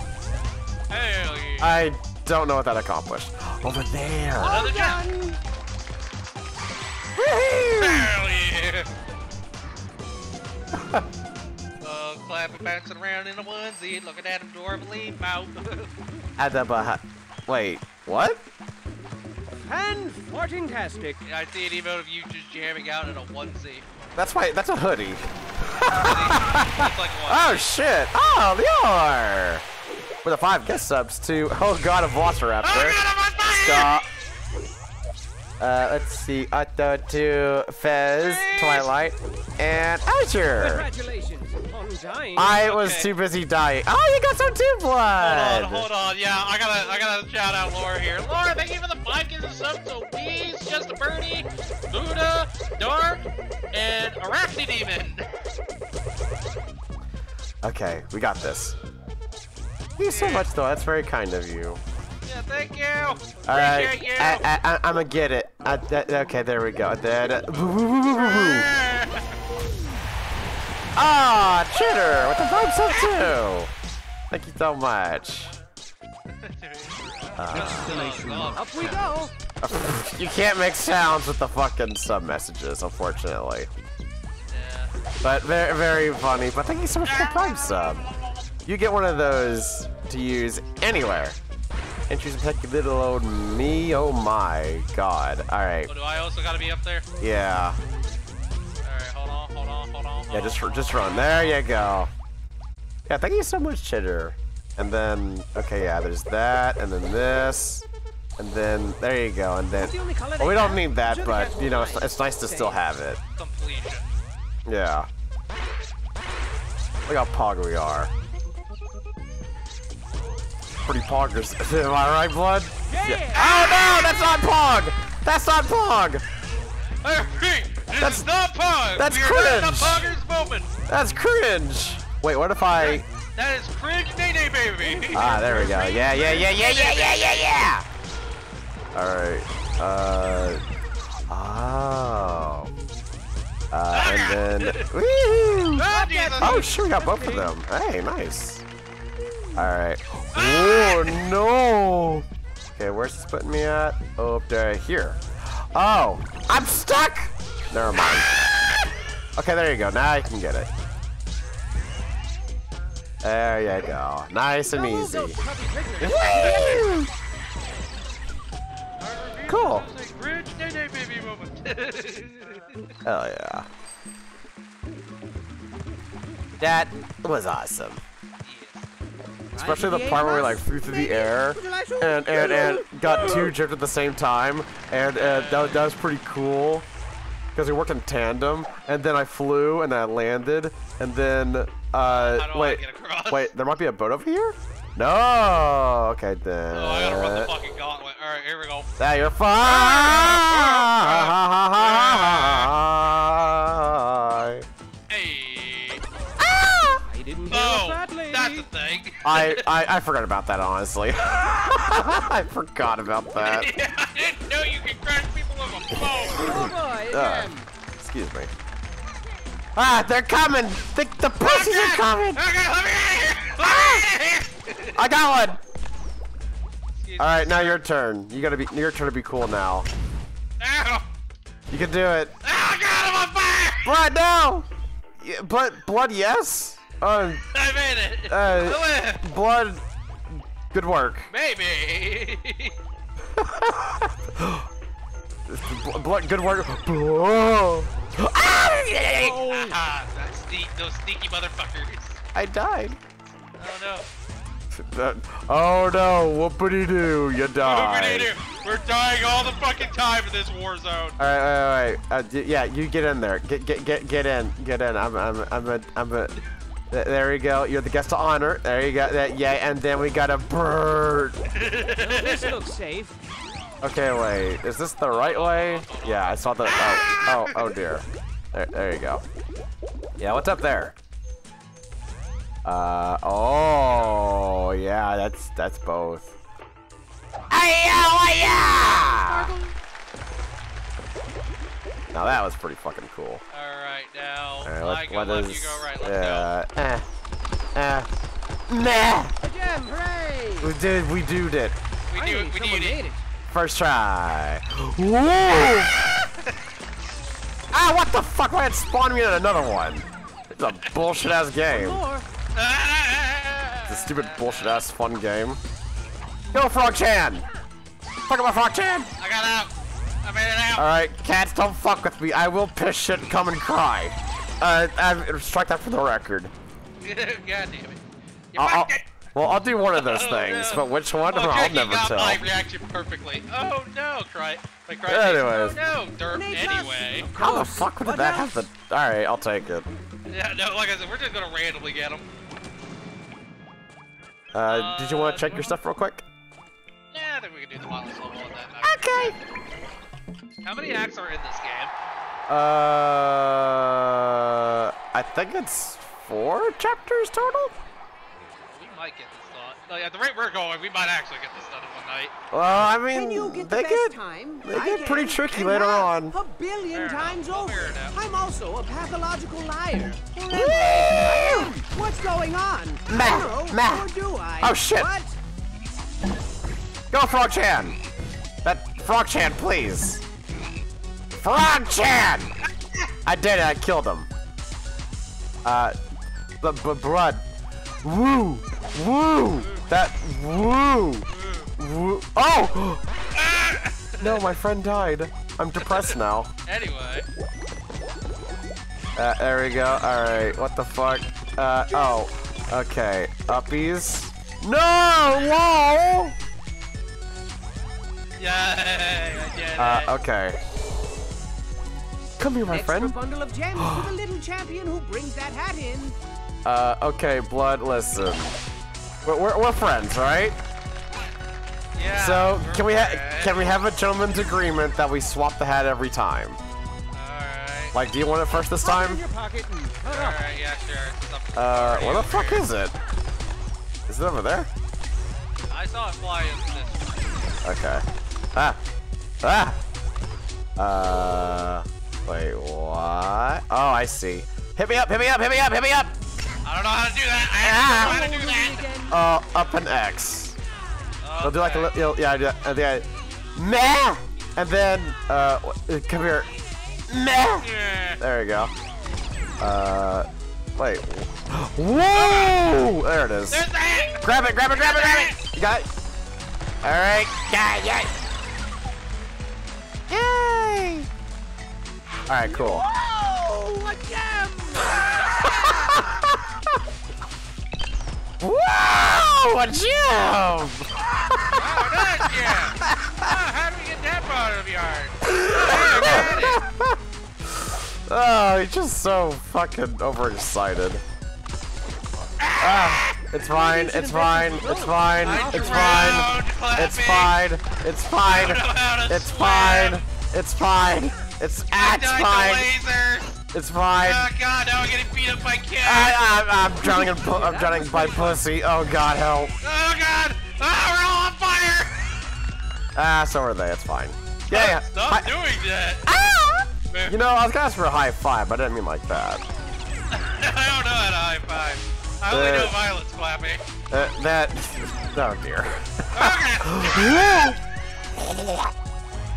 Speaker 4: Hell yeah.
Speaker 3: I don't know what that accomplished. Over there.
Speaker 4: Another jump!
Speaker 3: Woohoo!
Speaker 4: Hell yeah! uh, clapping, bouncing around in a onesie, looking at him adorably mouth.
Speaker 3: At the bah- Wait, what?
Speaker 5: And farting-tastic.
Speaker 4: I see an emote of you just jamming out in a onesie.
Speaker 3: That's why. That's a hoodie.
Speaker 4: Looks like one.
Speaker 3: Oh shit! Oh, they are. With the five guest subs to Oh God of Velociraptor.
Speaker 4: Oh god, I'm on fire!
Speaker 3: Stop. Uh, let's see. Otto to Fez, Twilight, and Azure.
Speaker 5: Congratulations on dying.
Speaker 3: I was
Speaker 4: Okay.
Speaker 3: too busy dying. Oh, you got some two blood.
Speaker 4: Hold on, hold on. Yeah, I gotta, I gotta shout out Laura here. Laura, thank you for the five gifts of subs. So peace, just a birdie, Buddha, Dark, and Arachne Demon.
Speaker 3: Okay, we got this. Thank you so much, though. That's very kind of you.
Speaker 4: Yeah, thank you.
Speaker 3: All right,
Speaker 4: Appreciate you.
Speaker 3: I, I, I, I'm gonna get it. I, that- okay, there we go. Then, uh. Ah, Chitter, with the vibes up too. Thank you so much.
Speaker 5: Up we go.
Speaker 3: You can't make sounds with the fucking sub messages, unfortunately. But very, very funny. But thank you so much for the Prime sub. You get one of those to use anywhere. And protect your little old me. Oh my god. All right.
Speaker 4: Oh, do I also gotta be up there?
Speaker 3: Yeah.
Speaker 4: Alright, hold on, hold on, hold on. Hold
Speaker 3: Yeah. Just,
Speaker 4: on,
Speaker 3: just run. There you go. Yeah. Thank you so much, Chitter. And then, okay, yeah. There's that, and then this, and then there you go, and then.
Speaker 5: the only color
Speaker 3: Well, we don't need that, but you know, it's, it's nice to still have it.
Speaker 4: Completion.
Speaker 3: Yeah. Look how pog we are. Pretty poggers. Am I right, Blood? Yeah. Oh no, that's not pog! That's not pog!
Speaker 4: Hey, this
Speaker 3: That's-
Speaker 4: is not Pog!
Speaker 3: that's
Speaker 4: we are not the
Speaker 3: cringe.
Speaker 4: Poggers moment!
Speaker 3: That's cringe! Wait, what if I...
Speaker 4: That is cringe day day baby!
Speaker 3: Ah, there we go. Yeah, yeah, yeah, yeah, yeah, yeah, yeah, yeah! Alright. Uh... Oh. Uh, and then... Woo!
Speaker 4: Ah,
Speaker 3: Oh, sure, we got both of them. Hey, nice. Alright. Oh, no! Okay, where's this putting me at? Oh, up there, here. Oh, I'm stuck! Never mind. Okay, there you go. Now I can get it. There you go. Nice and easy.
Speaker 5: go, puppy prisoner.
Speaker 3: Woo! Cool.
Speaker 4: It's a cringe day day baby moment.
Speaker 3: Hell yeah. That was awesome. Especially the part where we like flew through the air and and, and got two gypped at the same time, and uh, that, that was pretty cool. Because we worked in tandem. And then I flew and then I landed, and then uh,
Speaker 4: How do I
Speaker 3: wait, wait, there might be a boat over here. No, okay then.
Speaker 4: Oh, I gotta run the fucking gauntlet. Alright, here we go.
Speaker 3: Now you're fine.
Speaker 4: Oh,
Speaker 5: a fat lady.
Speaker 4: that's a thing.
Speaker 3: I, I I forgot about that honestly. I forgot about that.
Speaker 4: yeah, I didn't know you could crash people with a phone.
Speaker 5: Oh boy.
Speaker 3: Uh, excuse me. Ah, they're coming! The, the pussies are coming!
Speaker 4: Okay, let me out of here!
Speaker 3: I got one!
Speaker 4: Excuse
Speaker 3: Alright, now your turn. You gotta be your turn to be cool now.
Speaker 4: Ow!
Speaker 3: You can do it.
Speaker 4: Oh god, I'm on fire!
Speaker 3: Blood, no! Yeah, but blood, yes? Uh,
Speaker 4: I made it!
Speaker 3: Uh, blood, good work.
Speaker 4: Maybe!
Speaker 3: Blood, good work.
Speaker 4: That those sneaky motherfuckers.
Speaker 3: I died.
Speaker 4: Oh no.
Speaker 3: That- oh no, whoopity doo, you
Speaker 4: What are we
Speaker 3: died.
Speaker 4: gonna do? We're dying all the fucking time in this war zone.
Speaker 3: All right, all right, all right. Uh, yeah, you get in there. Get, get, get, get in. Get in. I'm, I'm, I'm a, I'm a. th- There you go. You're the guest of honor. There you go. That, yeah, and then we got a bird.
Speaker 5: this looks safe.
Speaker 3: Okay, wait. Is this the right way? Yeah, I saw the. Oh, oh, oh dear. There, there you go. Yeah, what's up there? Uh, oh, yeah, that's that's both. Now that was pretty fucking cool.
Speaker 4: Alright, now.
Speaker 3: Alright,
Speaker 4: I
Speaker 3: what,
Speaker 4: go
Speaker 3: what
Speaker 4: left,
Speaker 3: is?
Speaker 4: you go right. Let's go.
Speaker 3: uh, eh, eh, nah.
Speaker 5: A gem, hooray!
Speaker 3: We did, we do it.
Speaker 4: We do we
Speaker 5: someone
Speaker 4: do it.
Speaker 5: it.
Speaker 3: First try. Whoa! ah, what the fuck? Why it spawned me in another one? It's a bullshit ass game. It's a stupid bullshit ass fun game. Go, Frog Chan! Fuck about Frog Chan!
Speaker 4: I got out. I made it out.
Speaker 3: Alright, cats, don't fuck with me. I will piss shit and come and cry. Uh, I, strike that for the record.
Speaker 4: God damn it. You
Speaker 3: I'll, I'll,
Speaker 4: fucked it.
Speaker 3: well, I'll do one of those
Speaker 4: Oh,
Speaker 3: things,
Speaker 4: no.
Speaker 3: but which one?
Speaker 4: Oh,
Speaker 3: I'll
Speaker 4: Jackie
Speaker 3: never
Speaker 4: got
Speaker 3: tell.
Speaker 4: my reaction perfectly. Oh no, cry. My cry.
Speaker 3: Anyways.
Speaker 4: Oh no, derp.
Speaker 5: Nate
Speaker 4: Anyway.
Speaker 3: How the fuck would
Speaker 5: What
Speaker 3: that
Speaker 5: else?
Speaker 3: have the... Alright, I'll take it.
Speaker 4: Yeah, no, like I said, we're just gonna randomly get them.
Speaker 3: Uh, did you want to check your stuff real quick?
Speaker 4: Yeah, I think we can do the model level on that. Okay. How many acts are in this game?
Speaker 3: Uh, I think it's four chapters total.
Speaker 4: We might get this done. Like, at the rate we're going, we might actually get this done in one night.
Speaker 3: Well, I mean,
Speaker 5: you get
Speaker 3: they
Speaker 5: best
Speaker 3: get
Speaker 5: time?
Speaker 3: they
Speaker 5: I
Speaker 3: get
Speaker 5: can,
Speaker 3: pretty tricky
Speaker 5: and
Speaker 3: later on.
Speaker 5: A billion
Speaker 4: Fair
Speaker 5: times
Speaker 4: I'll
Speaker 5: over.
Speaker 4: figure it.
Speaker 5: I'm also a pathological liar. Or am I? I am. What's going on?
Speaker 3: Meh,
Speaker 5: No,
Speaker 3: meh.
Speaker 5: or do I?
Speaker 3: Oh, shit.
Speaker 5: What?
Speaker 3: Go, Frog Chan! That Frog Chan, please! Frog Chan! I did it, I killed him. Uh, but, but blood. Woo! Woo! That, woo! Woo! Oh! no, my friend died. I'm depressed now.
Speaker 4: Anyway,
Speaker 3: Uh, there we go. Alright, what the fuck? Uh, oh. Okay. Uppies. No! Whoa!
Speaker 4: Yay! I did it.
Speaker 3: Uh, okay. Come here, my
Speaker 5: Extra
Speaker 3: friend.
Speaker 5: bundle of gems to the little champion who brings that hat in.
Speaker 3: Uh, okay, Blood, listen. We're, we're, we're friends, right?
Speaker 4: yeah.
Speaker 3: So, can we ha can we have a gentleman's agreement that we swap the hat every time?
Speaker 4: Alright.
Speaker 3: Like, do you want it first this time?
Speaker 5: in your pocket and cut up.
Speaker 4: Alright, yeah, sure.
Speaker 3: Uh, where the fuck is it? Is it over there?
Speaker 4: I saw it fly in this.
Speaker 3: Okay. Ah! Ah! Uh, wait, what? Oh, I see. Hit me up, hit me up, hit me up, hit me up!
Speaker 4: I don't know how to do that. I
Speaker 3: Ah.
Speaker 4: don't know how to do that.
Speaker 3: Uh, up and X. I'll do like a
Speaker 4: Okay.
Speaker 3: little, yeah, I do, I do, I, meh! And then, uh, come here. Meh!
Speaker 4: Yeah.
Speaker 3: There you go. Uh, wait. Whoa! There it is. Grab it, grab it, grab it, grab it! You got it? Alright, yeah, yeah. Yay! Alright, cool.
Speaker 5: Oh, a gem!
Speaker 3: Whoa! A gem!
Speaker 4: Oh, nice, yeah. Oh, how do we get that part of yard? Oh, I got it.
Speaker 3: Oh, he's just so fucking overexcited. Ah, it's fine, it's fine, it's fine, it's fine, it's fine, it's fine,
Speaker 4: I don't know how to
Speaker 3: it's fine, it's fine, it's ah, it's fine, it's fine.
Speaker 4: Oh god, now I'm getting beat up by kids.
Speaker 3: I, I, I'm drowning in, pu- I'm drowning by pussy. Oh god, help.
Speaker 4: Oh god! Ah, we're all on fire!
Speaker 3: Ah, so are they. It's fine. Yeah, yeah.
Speaker 4: Stop
Speaker 3: Hi-
Speaker 4: doing that!
Speaker 3: Ah! You know, I was gonna ask for a high five, but I didn't mean like that.
Speaker 4: I don't know how to high five. I only
Speaker 3: Uh,
Speaker 4: know violence clapping.
Speaker 3: Uh, that. Oh dear.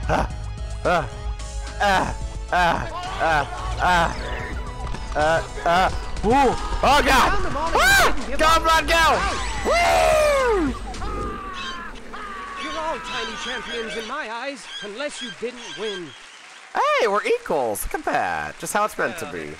Speaker 3: Ah, ah, ah, ah, ah, ah, ah. Woo! Oh god!
Speaker 5: Found them all and
Speaker 3: Ah! Go, blood, go! Woo!
Speaker 5: You're all tiny champions in my eyes, unless you didn't win.
Speaker 3: Hey, we're equals. Look at that. Just how it's meant to be.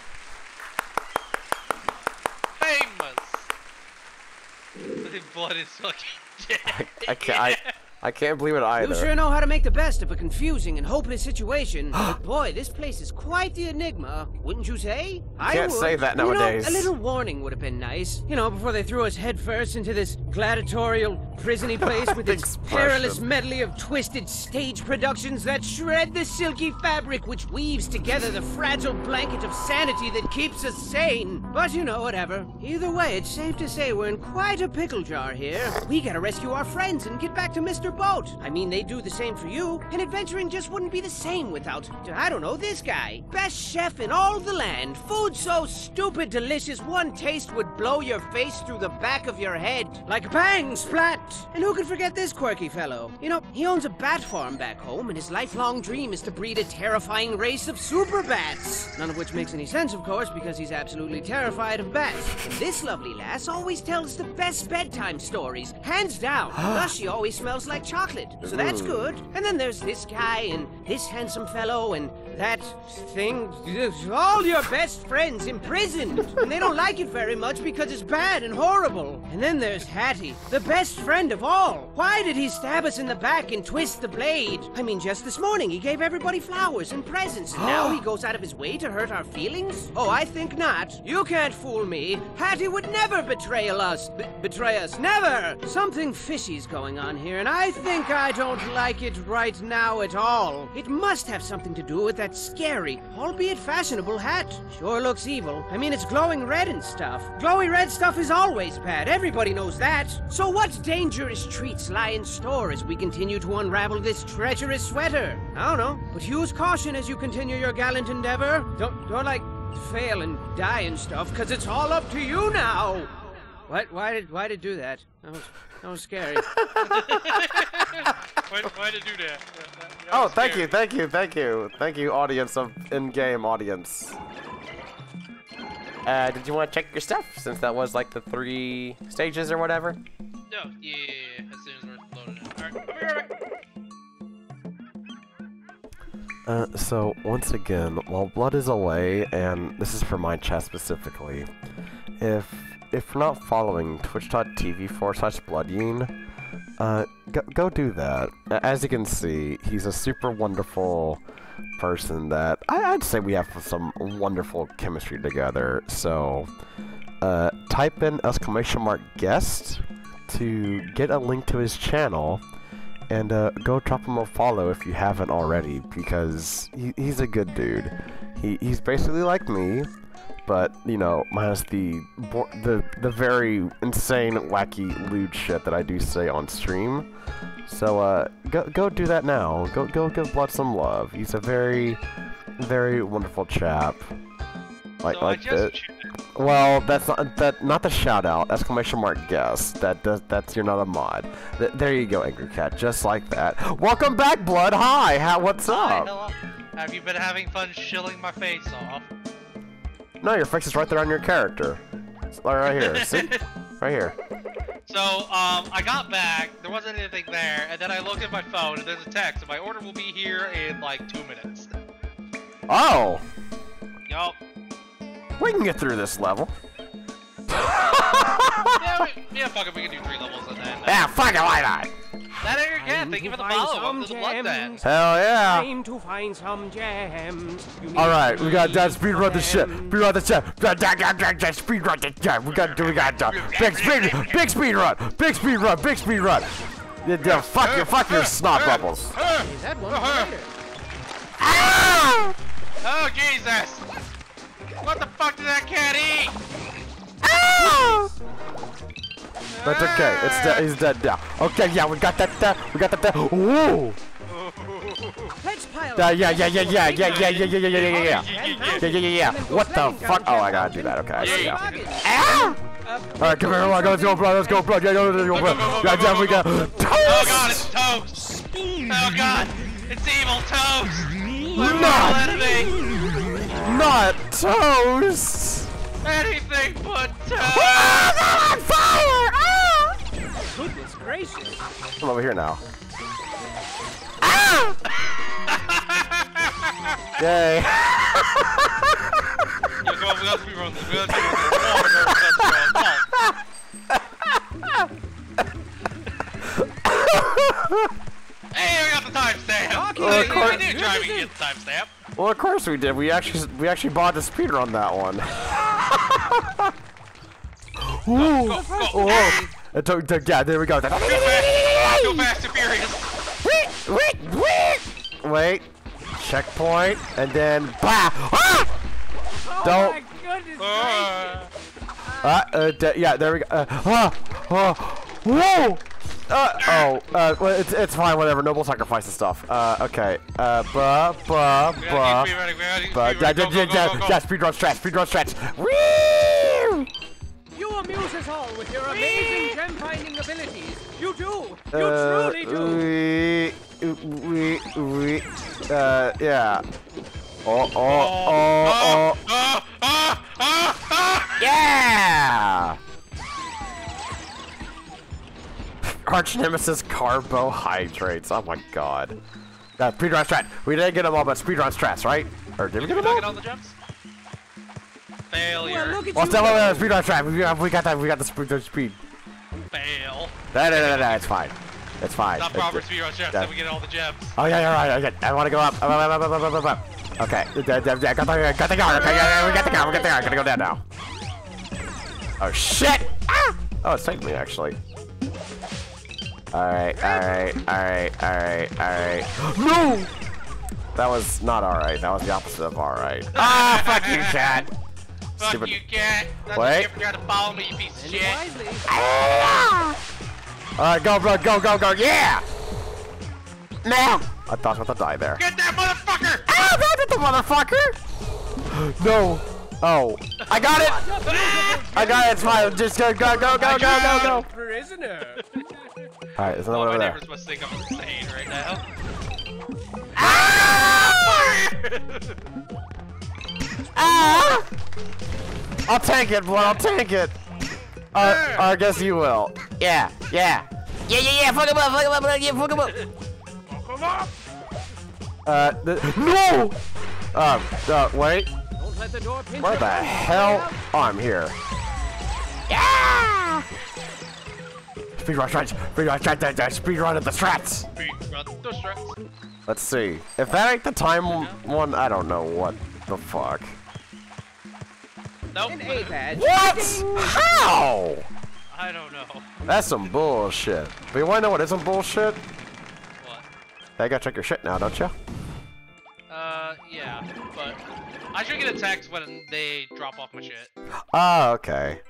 Speaker 4: The blood is fucking dead.
Speaker 3: I can't. I, I can't believe it either.
Speaker 5: You sure know how to make the best of a confusing and hopeless situation. but boy, this place is quite the enigma, wouldn't you say? I
Speaker 3: Can't
Speaker 5: would.
Speaker 3: say that
Speaker 5: You know,
Speaker 3: nowadays.
Speaker 5: a little warning would have been nice. You know, before they threw us headfirst into this gladiatorial, prisony place with its perilous medley of twisted stage productions that shred the silky fabric which weaves together the fragile blanket of sanity that keeps us sane. But you know, whatever. Either way, it's safe to say we're in quite a pickle jar here. We gotta rescue our friends and get back to Mr. Boat. I mean, they do the same for you, and adventuring just wouldn't be the same without, I don't know, this guy. Best chef in all the land. Food so stupid delicious, one taste would blow your face through the back of your head. Like bang, splat! And who could forget this quirky fellow? You know, he owns a bat farm back home, and his lifelong dream is to breed a terrifying race of super bats. None of which makes any sense, of course, because he's absolutely terrified of bats. And this lovely lass always tells the best bedtime stories, hands down. Thus, she always smells like chocolate, so that's mm-hmm. good. And then there's this guy, and this handsome fellow, and that thing. All your best friends imprisoned, and they don't like it very much because it's bad and horrible. And then there's Hatty, the best friend friend of all. Why did he stab us in the back and twist the blade? I mean, just this morning he gave everybody flowers and presents, and now he goes out of his way to hurt our feelings? Oh, I think not. You can't fool me. Hatty would never betray us. B- betray us. Never! Something fishy's going on here, and I think I don't like it right now at all. It must have something to do with that scary, albeit fashionable hat. Sure looks evil. I mean, it's glowing red and stuff. Glowy red stuff is always bad. Everybody knows that. So what dangerous treats lie in store as we continue to unravel this treacherous sweater? I don't know, but use caution as you continue your gallant endeavor. Don't, don't like fail and die and stuff, cause it's all up to you now. What? Why did? Why did do that? That was, that was scary.
Speaker 4: Why, why did you do that? That- that- that
Speaker 3: Oh, thank
Speaker 4: scary.
Speaker 3: you, thank you, thank you, thank you, audience of in-game audience. Uh, did you want to check your stuff since that was like the three stages or whatever?
Speaker 4: No, yeah, yeah, yeah, as soon as we're loaded in. Alright, I'll be right back.
Speaker 3: Uh, so once again, while blood is away, and this is for my chest specifically, if if you're not following twitch.tv forward slash bloodyeen, uh, go, go do that. As you can see, he's a super wonderful person that I, I'd say we have some wonderful chemistry together. So, uh, type in exclamation mark guest to get a link to his channel and uh, go drop him a follow if you haven't already because he, he's a good dude. He, he's basically like me, but you know, minus the the the very insane, wacky, lewd shit that I do say on stream. So uh, go go do that now. Go go give Blood some love. He's a very very wonderful chap. Like
Speaker 4: I
Speaker 3: like that. Well, that's not that not the shout out. Exclamation mark guess. That does that's you're not a mod. Th- there you go, Angry Cat. Just like that. Welcome back, Blood. Hi. How? What's
Speaker 4: Hi,
Speaker 3: up?
Speaker 4: hello. Have you been having fun shilling my face off?
Speaker 3: No, your face is right there on your character. It's right here. See? Right here.
Speaker 4: So, um, I got back, there wasn't anything there, and then I looked at my phone, and there's a text, and my order will be here in like two minutes.
Speaker 3: Oh,
Speaker 4: Yup.
Speaker 3: we can get through this level.
Speaker 4: yeah, we, yeah, fuck it, we can do three levels and then. Uh,
Speaker 3: Yeah, fuck it, why not?
Speaker 4: that ain't your cat, thank you for the follow up to the blood dance.
Speaker 3: Hell yeah.
Speaker 5: Time to find some gems.
Speaker 3: All right, we got that speed run the shit. Speed run the shit. Speed run the shit. We got we got uh, big speed big speed run. Big speed run. Big speed run. Yeah, yeah, fuck your fuck your snot bubbles.
Speaker 5: Is that one later?
Speaker 3: Ah!
Speaker 4: Oh, Jesus! What the fuck did that cat eat?
Speaker 3: Ah! That's okay. It's dead. He's dead now. Okay, yeah, we got that. there. we got that. there. Ooh. Uh, yeah, yeah, yeah, yeah, yeah, yeah, yeah, yeah, yeah, yeah, yeah, yeah.
Speaker 5: Yeah,
Speaker 3: Yeah, yeah, yeah, yeah. What the fuck? Oh, I gotta do that. Okay, I see now.
Speaker 5: Bugging.
Speaker 3: Ah!
Speaker 5: Uh,
Speaker 3: All right, come here, come on, let's go, bro. Let's go, bro. Yeah, yeah, yeah, bro. Yeah, yeah, we got
Speaker 4: Oh god, it's
Speaker 3: toast.
Speaker 4: toast! Oh god, it's evil toast! My
Speaker 3: Not-
Speaker 4: mortal enemy!
Speaker 3: Not toast.
Speaker 4: Anything but
Speaker 3: oh, on fire! Ah!
Speaker 5: Goodness gracious!
Speaker 3: I'm over here now. Ah! Yay!
Speaker 4: Yo, come on, we gotta. We gotta. Hey, we got the timestamp!
Speaker 5: Okay,
Speaker 4: oh, I driving against timestamp
Speaker 3: well, of course we did. We actually we actually bought the speeder on that one. Ooh.
Speaker 4: Go, go.
Speaker 3: Oh, it took, took- yeah, there we go.
Speaker 4: Too fast, too fast and furious.
Speaker 3: Wait, wait, wait! Wait. Checkpoint, and then bah! Ah!
Speaker 5: Oh
Speaker 3: Don't-
Speaker 5: my goodness
Speaker 4: Uh,
Speaker 3: Uh, uh, yeah, there we go. Uh, ah, ah, whoa! Uh, oh, uh, well, it's, it's fine, whatever. Noble sacrifice and stuff. Uh, okay. Uh, buh, buh,
Speaker 4: we
Speaker 3: buh.
Speaker 4: gotta keep speedrunning, we
Speaker 3: But, yeah,
Speaker 4: speedrunning. Go,
Speaker 3: yeah,
Speaker 4: go,
Speaker 3: yeah,
Speaker 4: go, go, go.
Speaker 3: yeah, speedrun stretch, speedrun stretch. Woo!
Speaker 5: You amuse us all with your amazing gem finding abilities. You do. You
Speaker 3: Uh,
Speaker 5: truly do.
Speaker 3: we, we, we, uh, yeah. Oh, oh, oh, oh.
Speaker 4: Ah, ah, ah, ah.
Speaker 3: Yeah! Arch Nemesis carbohydrates. Oh my god. Uh, speedrun strat. We didn't get them all, but speedrun strats, right? Or did we get them
Speaker 4: we not
Speaker 3: all?
Speaker 4: get all the jumps?
Speaker 5: Well,
Speaker 4: Failure.
Speaker 5: look at
Speaker 3: Well,
Speaker 5: you.
Speaker 3: still,
Speaker 5: go.
Speaker 3: speedrun strat. We got, we got that. We got the speed. The speed.
Speaker 4: Fail.
Speaker 3: No, no, no, no, it's fine. It's fine.
Speaker 4: Not
Speaker 3: It's-
Speaker 4: proper speedrun chef,
Speaker 3: yeah.
Speaker 4: then we get all the gems.
Speaker 3: Oh yeah, you're right. Okay, I want to go up. Up, up, up, up, up, up, up. Okay, got the, got the car. Okay, yeah, yeah, we got the car. We got the car. Gotta go down now. Oh shit! Ah! Oh, it's taking me actually. All right, all right, all right, all right, all right. No! That was not all right. That was the opposite of all right. Ah, fuck you, cat.
Speaker 4: Fuck
Speaker 3: Stupid-
Speaker 4: you, cat. That's
Speaker 3: Wait.
Speaker 4: why you forgot to follow me, you piece of shit.
Speaker 5: wisely.
Speaker 3: Ah! All right, go, bro, go, go, go, yeah! Now! I thought I was about to die there.
Speaker 4: Get that motherfucker!
Speaker 3: Ah, that's the motherfucker! No. Oh, I got it. I got it. It's fine. Just go, go, go, go, go, go, go.
Speaker 2: Prisoner.
Speaker 3: All right, there's
Speaker 4: Oh,
Speaker 3: another one
Speaker 4: my
Speaker 3: over there.
Speaker 4: neighbors must think I'm insane right now.
Speaker 3: Ah! I'll take it, boy. I'll take it. Uh, I guess you will. Yeah, yeah. Yeah, yeah, yeah. Fuck him up, fuck him up, yeah, fuck him up.
Speaker 2: Come on.
Speaker 3: Uh, the, no! Um, uh, wait.
Speaker 5: Don't let the door
Speaker 3: Where the hell? Oh, I'm here. Yeah! Speed run strats. Speed run strats. Speed run at the strats.
Speaker 4: Speedrun the strats.
Speaker 3: Let's see. If that ain't the time one, I don't know what the fuck.
Speaker 4: Nope.
Speaker 5: An A badge.
Speaker 3: What? How?
Speaker 4: I don't know.
Speaker 3: That's some bullshit. But you wanna know what isn't bullshit?
Speaker 4: What?
Speaker 3: Hey, you gotta check your shit now, don't you?
Speaker 4: Uh, yeah, but I should get a text when they drop off my shit.
Speaker 3: Oh, okay.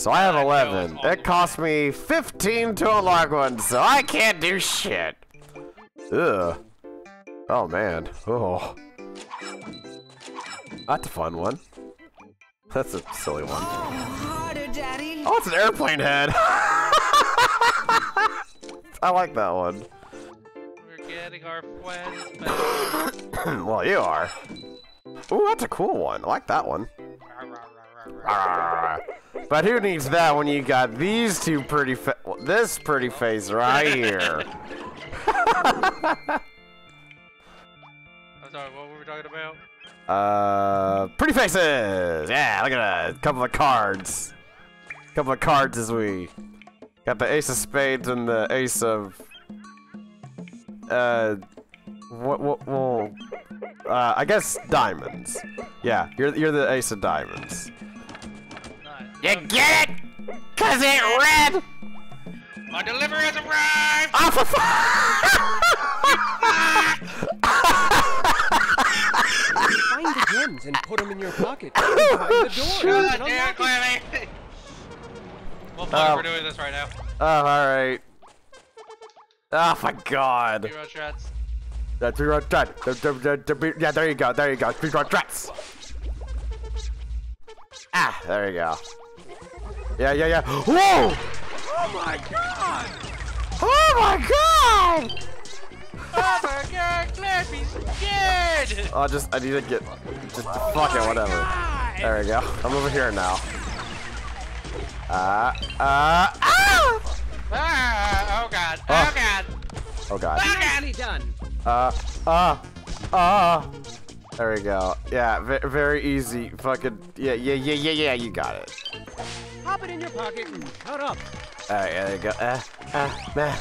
Speaker 3: So I have 11. It cost me 15 to unlock one, so I can't do shit. Ugh. Oh, man. Oh. That's a fun one. That's a silly one.
Speaker 5: Oh, harder, Daddy.
Speaker 3: Oh, it's an airplane head. I like that one.
Speaker 4: We're getting our friends back.
Speaker 3: well, you are. Ooh, that's a cool one. I like that one. But who needs that when you got these two pretty fa- well, this pretty face right here?
Speaker 4: I'm sorry, what were we talking about?
Speaker 3: uh, pretty faces. Yeah, look at that. Couple of cards. Couple of cards as we got the ace of spades and the ace of uh, what what well, uh, I guess diamonds. Yeah, you're you're the ace of diamonds.
Speaker 4: Nice.
Speaker 3: You get it? Cause it red.
Speaker 4: My delivery has arrived!
Speaker 3: Oh, for
Speaker 5: Find the gems and put them in your pocket. Find the door.
Speaker 4: God
Speaker 5: and
Speaker 4: damn it,
Speaker 5: unlock it.
Speaker 4: Clammy! well, fuck,
Speaker 3: Oh.
Speaker 4: we're doing this right now.
Speaker 3: Oh, alright. Oh my god.
Speaker 4: Zero shots.
Speaker 3: That's three run threat. Yeah, there you go, there you go. Three run threats. Ah, there you go. Yeah, yeah, yeah. Whoa!
Speaker 2: Oh my god!
Speaker 3: Oh my god!
Speaker 4: Oh my god, Clappie's dead!
Speaker 3: I'll just, I need to get, just fuck it, whatever. There we go. I'm over here now. Uh, uh, ah!
Speaker 4: Ah, oh god,
Speaker 3: Oh.
Speaker 4: oh god,
Speaker 3: Oh god.
Speaker 5: Nicely done.
Speaker 3: Uh, uh, uh. There we go. Yeah, very easy. Fucking, yeah, yeah, yeah, yeah, yeah, you got it.
Speaker 5: Pop it in your pocket and count up.
Speaker 3: Alright, there you go. Uh, uh, nah.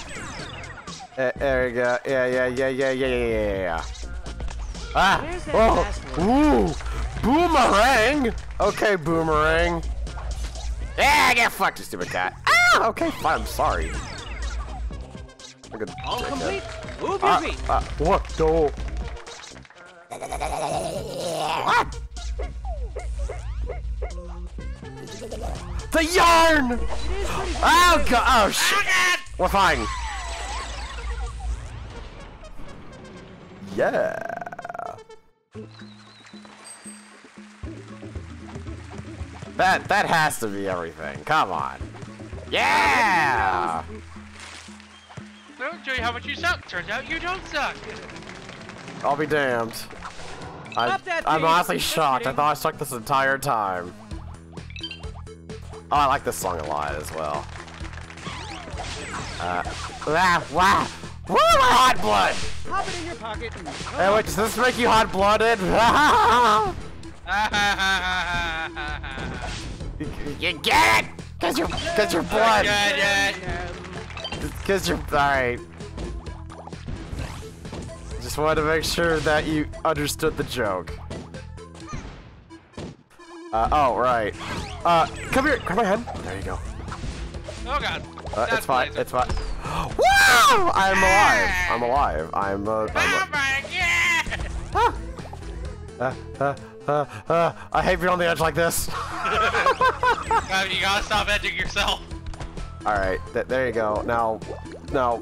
Speaker 3: Uh, there you go. Yeah, yeah, yeah, yeah, yeah, yeah, yeah, yeah. Ah! Oh! Ooh! Boomerang! Okay, boomerang. Yeah, get fucked, you stupid cat. Ah! Okay, fine, I'm sorry.
Speaker 5: All complete. Move your
Speaker 3: Ah,
Speaker 5: feet.
Speaker 3: ah, what? No. What? The yarn! Oh god! Oh shit! We're fine. Yeah. That that has to be everything. Come on. Yeah.
Speaker 4: I don't show you how much you suck. Turns out you don't suck.
Speaker 3: I'll be damned. I, I'm honestly shocked. I thought I sucked this entire time. Oh, I like this song a lot as well. Uh, wow, wow. Woo, my hot blood!
Speaker 5: Pop it in your pocket and
Speaker 3: Hey, wait, does this make you hot blooded? you, get it? Cause your, cause your blood. Cause you're alright. Just wanted to make sure that you understood the joke. Uh, oh, right. Uh, come here, grab my hand. There you go.
Speaker 4: Oh god.
Speaker 3: Uh, it's fine,
Speaker 4: laser.
Speaker 3: it's fine. Wow! I'm alive. I'm alive. I'm, uh, I'm,
Speaker 4: Oh my god!
Speaker 3: uh, uh, uh, uh, I hate being on the edge like this.
Speaker 4: Uh, you gotta stop edging yourself.
Speaker 3: Alright, th there you go. Now, now,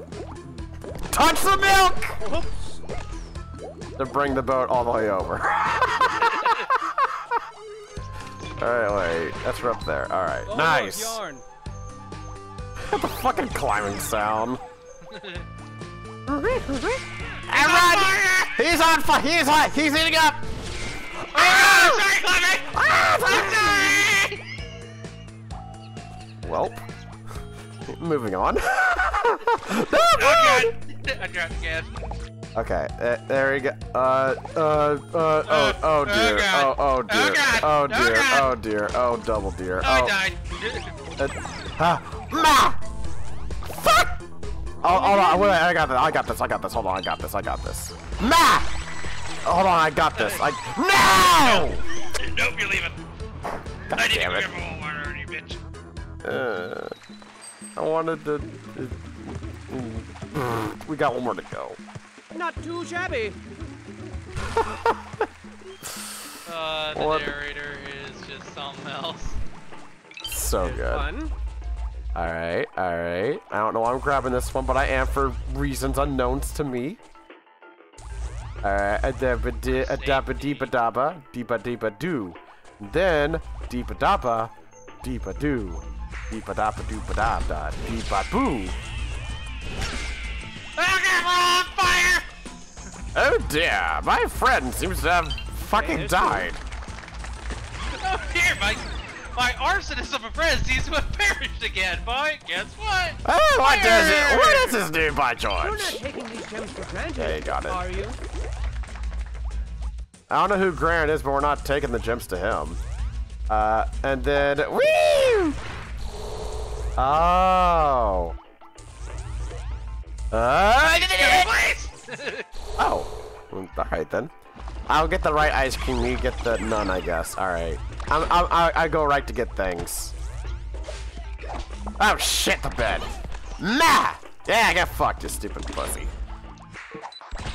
Speaker 3: touch the milk! To bring the boat all the way over. Alright, wait. That's up there. Alright, nice.
Speaker 2: Yarn.
Speaker 3: What the fucking climbing sound?
Speaker 4: Everyone!
Speaker 3: He's on fire! He's hot! He's eating up!
Speaker 4: Ah! Sorry, Clemmy! I'm!
Speaker 3: Welp. Moving on. no,
Speaker 4: Oh god! I dropped again.
Speaker 3: Okay, uh, there we go. Uh, uh, uh, oh, oh
Speaker 4: oh
Speaker 3: dear. Oh, oh dear. Oh
Speaker 4: Oh
Speaker 3: dear.
Speaker 4: God.
Speaker 3: Oh dear. Oh double dear.
Speaker 4: Oh, I
Speaker 3: Oh.
Speaker 4: died.
Speaker 3: Uh, ah, ma! Fuck! Oh, hold on. Wait, I got this. I got this. I got this. Hold on. I got this. I got this. Ma! Hold on. I got this. I. No!
Speaker 4: nope, you're leaving.
Speaker 3: God
Speaker 4: I didn't
Speaker 3: damn it.
Speaker 4: get more water, bitch.
Speaker 3: Uh, I wanted to. uh, we got one more to go.
Speaker 5: Not too shabby.
Speaker 4: Uh, the
Speaker 3: What?
Speaker 4: narrator is just something else.
Speaker 3: So good.
Speaker 5: Fun.
Speaker 3: All right, all right. I don't know why I'm grabbing this one, but I am for reasons unknowns to me. All right, a dabba di, a dabba deepa dabba, deepa deepa doo. Then deepa dabba, deepa doo, deepa dabba doopa da da, deepa boo.
Speaker 4: Okay, we're on fire!
Speaker 3: Oh dear, my friend seems to have fucking
Speaker 5: there's two.
Speaker 3: died.
Speaker 4: Oh dear, my my arsonist of a friend seems to have perished again, boy. Guess what?
Speaker 3: Oh, what does it?
Speaker 4: Fire!
Speaker 3: What is his name by George?
Speaker 5: You're not taking these gems for granted.
Speaker 3: Yeah, you got it.
Speaker 5: Are you?
Speaker 3: I don't know who Grant is, but we're not taking the gems to him. Uh, and then, woo! Oh. Uh, oh. All right then. I'll get the right ice cream. You get the none, I guess. All right. I'm, I'm, I, I go right to get things. Oh shit, the bed. Nah. Yeah, I get fucked, you stupid pussy.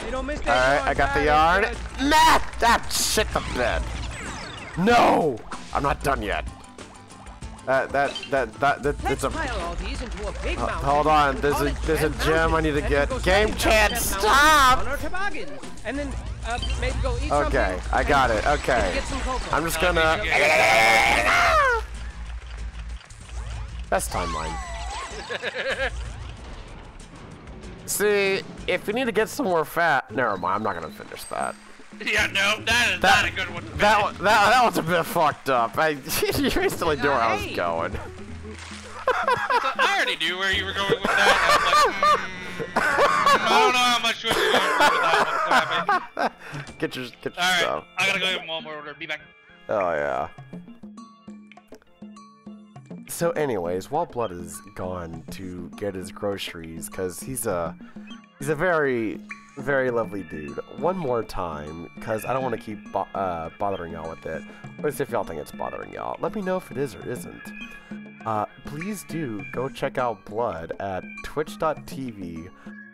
Speaker 5: You don't miss
Speaker 3: All right, I got the
Speaker 5: darling,
Speaker 3: yarn. Nah, that shit the bed. No, I'm not done yet. Uh, that that that that it's a.
Speaker 5: pile all these into a
Speaker 3: hold on, there's a- there's a gem I need to get. Game
Speaker 5: sliding down
Speaker 3: chat, stop!
Speaker 5: On our toboggans, and then uh, maybe go eat
Speaker 3: Okay. I got it. Okay,
Speaker 5: Get some cocoa.
Speaker 3: I'm just gonna.
Speaker 4: okay.
Speaker 3: Best timeline. See, if you need to get some more fat, never mind. I'm not gonna finish that.
Speaker 4: yeah, no, that is
Speaker 3: That-
Speaker 4: not a good one. to
Speaker 3: That
Speaker 4: finish.
Speaker 3: one, that, that one's a bit fucked up. I, you instantly knew where I was
Speaker 5: Hey.
Speaker 3: going.
Speaker 4: I already knew where you were going with that. I was like, hmm, I don't know how much you were going with that one, Clappie.
Speaker 3: Get your get your
Speaker 4: All right,
Speaker 3: stuff.
Speaker 4: I gotta go get one more order. Be back.
Speaker 3: Oh yeah. So, anyways, while Blood is gone to get his groceries, cause he's a he's a very very lovely dude. One more time, cause I don't want to keep bo- uh, bothering y'all with it. Or if y'all think it's bothering y'all, let me know if it is or isn't. Uh, please do go check out Blood at twitch.tv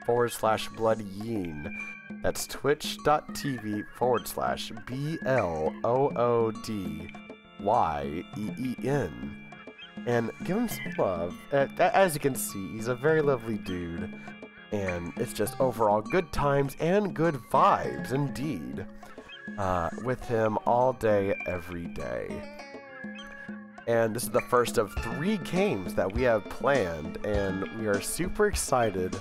Speaker 3: forward slash bloodyeen. That's twitch.tv forward slash B L O O D Y E E N. And give him some love. As you can see, he's a very lovely dude. And it's just overall good times and good vibes indeed. Uh, with him all day, every day. And this is the first of three games that we have planned, and we are super excited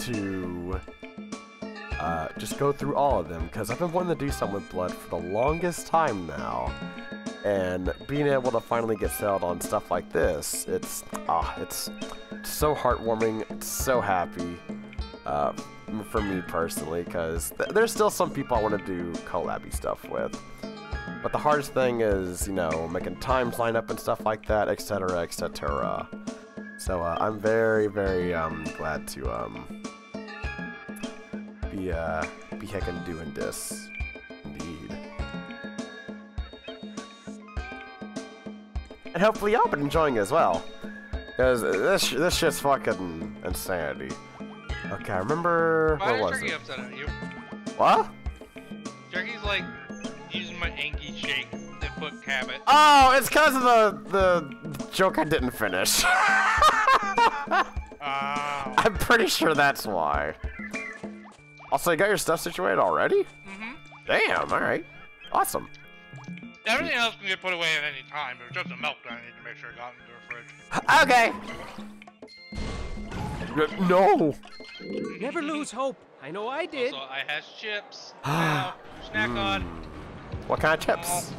Speaker 3: to uh, just go through all of them because I've been wanting to do something with Blood for the longest time now, and being able to finally get settled on stuff like this, it's ah, it's so heartwarming, it's so happy uh, for me personally because th- there's still some people I want to do collaby stuff with. But the hardest thing is, you know, making times line up and stuff like that, etc., etc. So uh, I'm very, very um, glad to um, be uh, be heckin' doing this. And hopefully y'all been enjoying it as well. Because this, this shit's fucking insanity. Okay, I remember...
Speaker 4: Why
Speaker 3: What was it?
Speaker 4: upset at you?
Speaker 3: What?
Speaker 4: Turkey's like using my Anki shake to put Cabot.
Speaker 3: Oh, it's because of the, the joke I didn't finish.
Speaker 4: Oh.
Speaker 3: I'm pretty sure that's why. Also, you got your stuff situated already?
Speaker 4: Mhm.
Speaker 3: Damn, alright. Awesome.
Speaker 4: Everything else can get put away at any time. There's just a milk that I need to make sure it got into the fridge.
Speaker 3: Okay. No.
Speaker 2: Never lose hope. I know I did.
Speaker 4: So I has chips. now, snack on.
Speaker 3: What kind of chips?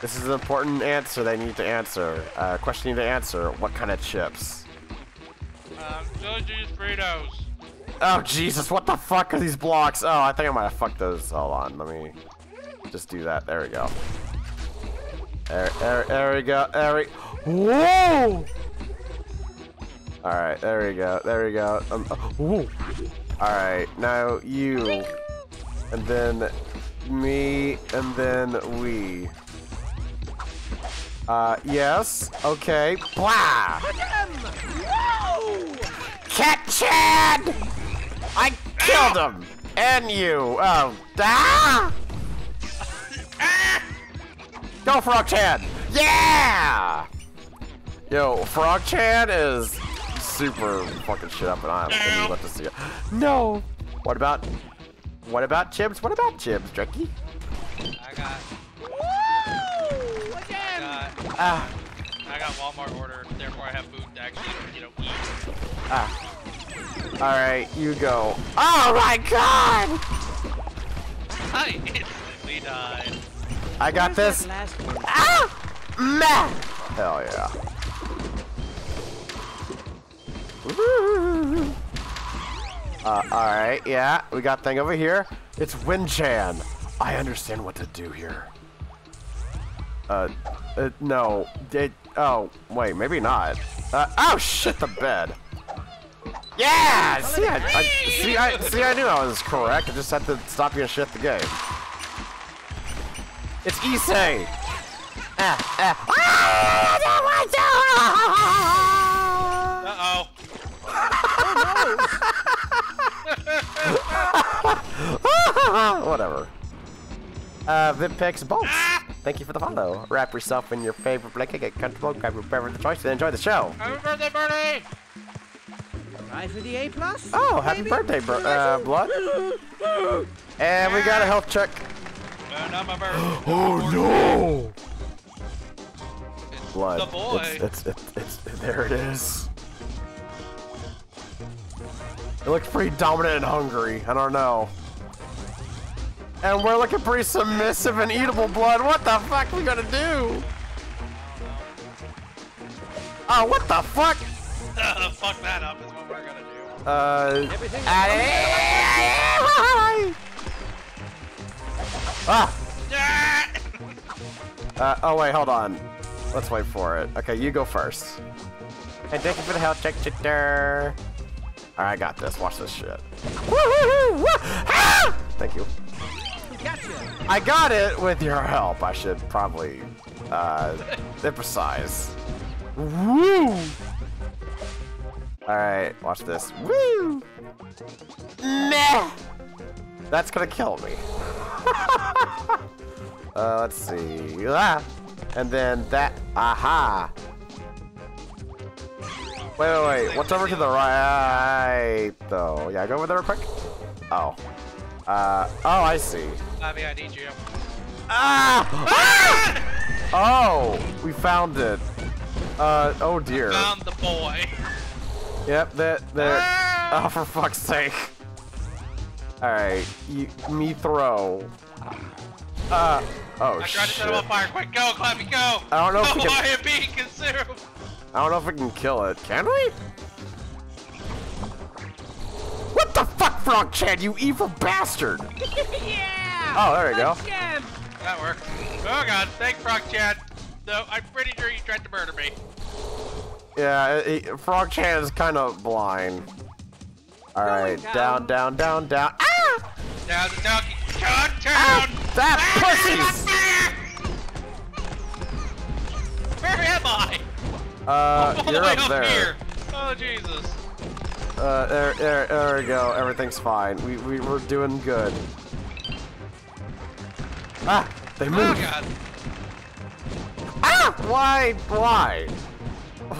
Speaker 3: This is an important answer they need to answer. Uh, question you need to answer. What kind of chips?
Speaker 4: Um, chili cheese burritos.
Speaker 3: Oh, Jesus, what the fuck are these blocks? Oh, I think I might have fucked those. Hold on, let me just do that. There we go. There, there, there we go. There we. Whoa! All right, there we go. There we go. Um, whoa. All right, now you, and then me, and then we. Uh, yes. Okay. Blah. Cat Chad! I killed him! And you! Oh, ah! Go, Frog Chan! Yeah! Yo, Frog Chan is super fucking shit up, and I didn't let to see it. No! What about. What about Chibs? What about Chibs, Dreki?
Speaker 4: I got. I got.
Speaker 3: Ah,
Speaker 4: I got Walmart order. Therefore, I have food to actually, you know, eat.
Speaker 3: ah. Alright, you go. Oh my god!
Speaker 4: I instantly died.
Speaker 3: I got this. Ah! Meh! Hell yeah. Woo! Uh, alright, yeah, we got thing over here. It's Winchan. I understand what to do here. Uh, uh no. It, oh, wait, maybe not. Uh, oh shit, the bed. Yeah! See, I, I, see, I, see, I knew I was correct. I just had to stop you and shit the game. It's Issei! Ah, ah.
Speaker 4: Uh oh.
Speaker 3: Whatever. Uh, Vipix Bolts. Thank you for the follow. Wrap yourself in your favorite blanket, get comfortable, grab your beverage of choice, and enjoy the show.
Speaker 4: Happy birthday, Bernie!
Speaker 5: Try for the A plus?
Speaker 3: Oh, happy
Speaker 5: maybe?
Speaker 3: birthday, bro- uh, Blood. And we got a health check.
Speaker 4: No, not my birthday.
Speaker 3: Oh no!
Speaker 4: It's
Speaker 3: Blood.
Speaker 4: The boy.
Speaker 3: It's, it's, it's, it's, there it is. It looks pretty dominant and hungry. I don't know. And we're looking pretty submissive and eatable, Blood. What the fuck we gonna do? Oh, what the fuck?
Speaker 4: Fuck that up is what we're gonna do.
Speaker 3: Uh.
Speaker 2: Everything
Speaker 3: Ah! Uh, oh wait, hold on. Let's wait for it. Okay, you go first. And thank you for the health check, chitter. Alright, I got this. Watch this shit. Woo-hoo-hoo! Woo! Ah! Thank you.
Speaker 5: Gotcha.
Speaker 3: I got it with your help. I should probably uh, emphasize. Woo! Alright, watch this. Woo! Meh! That's gonna kill me. uh, let's see. Ah! And then that. Aha! Wait, wait, wait. What's over to the right, though? Yeah, go over there real quick. Oh. Uh, oh, I see.
Speaker 4: Bobby, I need you.
Speaker 3: Ah! ah! Oh, we found it. Uh, oh dear.
Speaker 4: Found the boy.
Speaker 3: Yep, that, that.
Speaker 4: Ah!
Speaker 3: Oh, for fuck's sake. Alright, me throw. Uh, oh
Speaker 4: I tried to set him on fire. Quick, go, Clappie, go!
Speaker 3: I don't know if
Speaker 4: no,
Speaker 3: we can-
Speaker 4: I am being consumed.
Speaker 3: I don't know if we can kill it. Can we? What the fuck, Frog Chad, you evil bastard!
Speaker 5: yeah!
Speaker 3: Oh, there you go.
Speaker 5: Jam!
Speaker 4: That worked. Oh god, thanks, Frog Chad. No, I'm pretty sure you tried to murder me.
Speaker 3: Yeah, it, it- Frog Chad is kind of blind. All right, down, down, down, down. Ah!
Speaker 4: Now the donkey. Turn, turn!
Speaker 3: Ah! That pussies!
Speaker 4: Where am I?
Speaker 3: Uh,
Speaker 4: All the
Speaker 3: you're
Speaker 4: way
Speaker 3: up
Speaker 4: up
Speaker 3: there.
Speaker 4: here. Oh Jesus.
Speaker 3: Uh, there, there, there we go. Everything's fine. We, we, we're doing good. Ah, they
Speaker 4: Oh
Speaker 3: moved.
Speaker 4: god.
Speaker 3: Ah, why, why?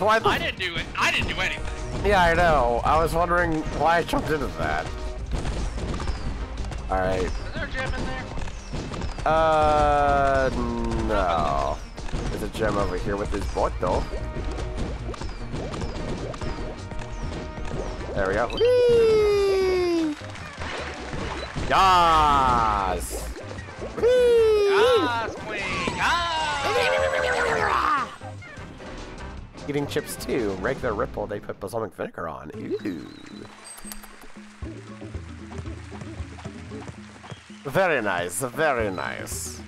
Speaker 3: Why the?
Speaker 4: I didn't do it. I didn't do anything.
Speaker 3: Yeah, I know. I was wondering why I jumped into that. All right.
Speaker 4: Is there a gem in there?
Speaker 3: Uh, no. There's a gem over here with this boat, though. There we go. Whee! Yas! Whee!
Speaker 4: Ah, swing. Ah!
Speaker 3: Eating chips too. Regular ripple, they put balsamic vinegar on. Ooh. Very nice, very nice.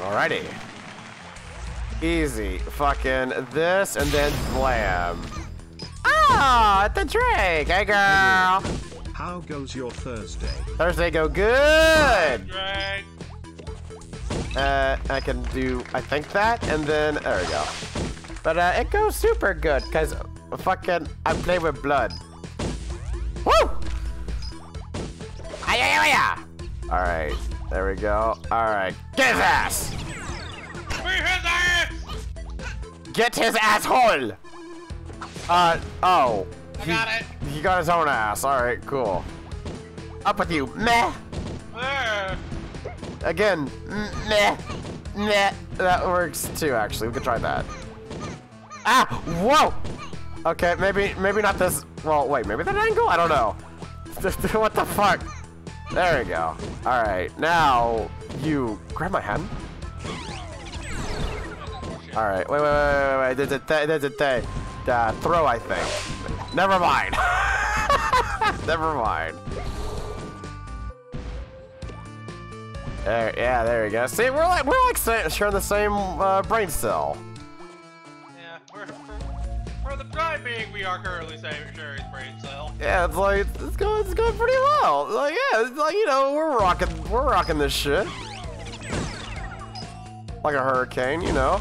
Speaker 3: Alrighty. Easy. Fucking this and then blam. Ah, the Drake. Hey, girl.
Speaker 8: How goes your Thursday?
Speaker 3: Thursday go good.
Speaker 4: Drag.
Speaker 3: Uh, I can do, I think that, and then, there we go. But, uh, it goes super good, because fucking, I play with blood. Woo! Alright, there we go. Alright, get his ass!
Speaker 4: Where his ass?
Speaker 3: Get his asshole! Uh, oh.
Speaker 4: I
Speaker 3: He,
Speaker 4: got it.
Speaker 3: he got his own ass. Alright, cool. Up with you. Meh.
Speaker 4: There.
Speaker 3: Again. Meh. Meh. That works too, actually. We could try that. Ah! Whoa! Okay, maybe maybe not this. Well, wait, maybe that angle? I don't know. what the fuck? There we go. Alright, now you grab my hand. Alright, wait, wait, wait, wait, wait. There's a th there's a uh, throw, I think. Never mind. Never mind. There, yeah, there we go. See, we're like we're like sharing the same uh, brain cell.
Speaker 4: Yeah, we're, for, for the time being, we are currently Sherry's brain cell.
Speaker 3: Yeah, it's like it's going it's going pretty well. Like yeah, it's like you know we're rocking we're rocking this shit. Like a hurricane, you know.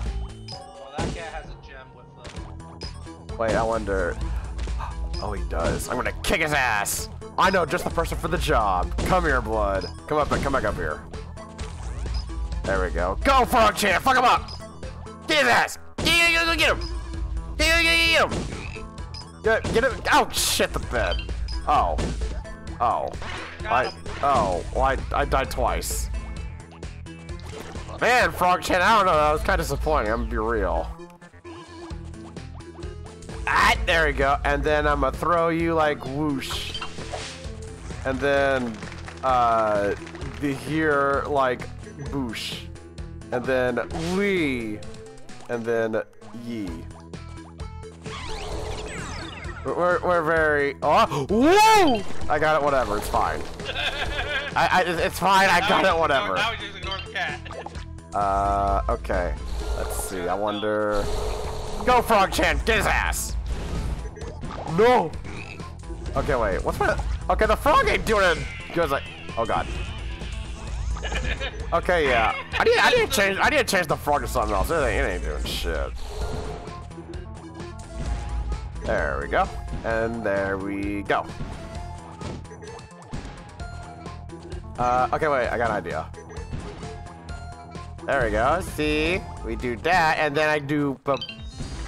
Speaker 4: Well, that cat has a gem with.
Speaker 3: Wait, I wonder. Oh, he does. I'm gonna kick his ass. I know just the person for the job. Come here, blood. Come up, come back up here. There we go. Go, Frog Chan. Fuck him up. Get his ass. Get, get, get, him. Get, get, get him. Get, get him. Oh shit, the bed. Oh. Oh. I. Oh. Well, I, I died twice. Man, Frog Chan, I don't know. That was kind of disappointing. I'm gonna be real. Ah, there we go. And then I'm gonna throw you like whoosh. And then uh the here like boosh. And then we. And then ye. We're, we're very oh whoa! I got it. Whatever. It's fine. I, I it's fine. I got it. Whatever.
Speaker 4: Now we just ignore the cat.
Speaker 3: Uh, okay. Let's see. I wonder. Go, Frog Chan! Get his ass! No! Okay, wait. What's my. Okay, the frog ain't doing it. Goes like. Oh god. Okay, yeah. I need. I to change. I need to change the frog to something else. It ain't, it ain't doing shit. There we go. And there we go. Uh, okay, wait. I got an idea. There we go. See? We do that, and then I do ba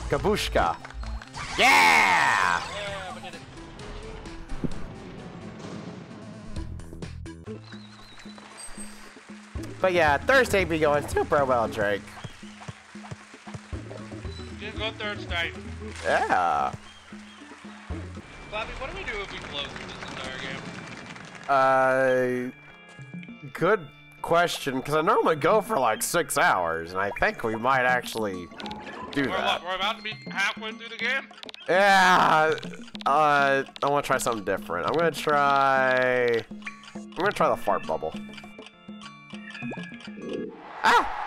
Speaker 3: Kabushka. Yeah! But yeah, Thursday be going super well, Drake.
Speaker 4: Just go Thursday.
Speaker 3: Yeah.
Speaker 4: Bobby, what do we do if we close this entire game?
Speaker 3: Uh, good, question because I normally go for like six hours, and I think we might actually do
Speaker 4: We're,
Speaker 3: that.
Speaker 4: we're about to be halfway through the game.
Speaker 3: Yeah, uh, I want to try something different. I'm gonna try. I'm gonna try the fart bubble. Ah!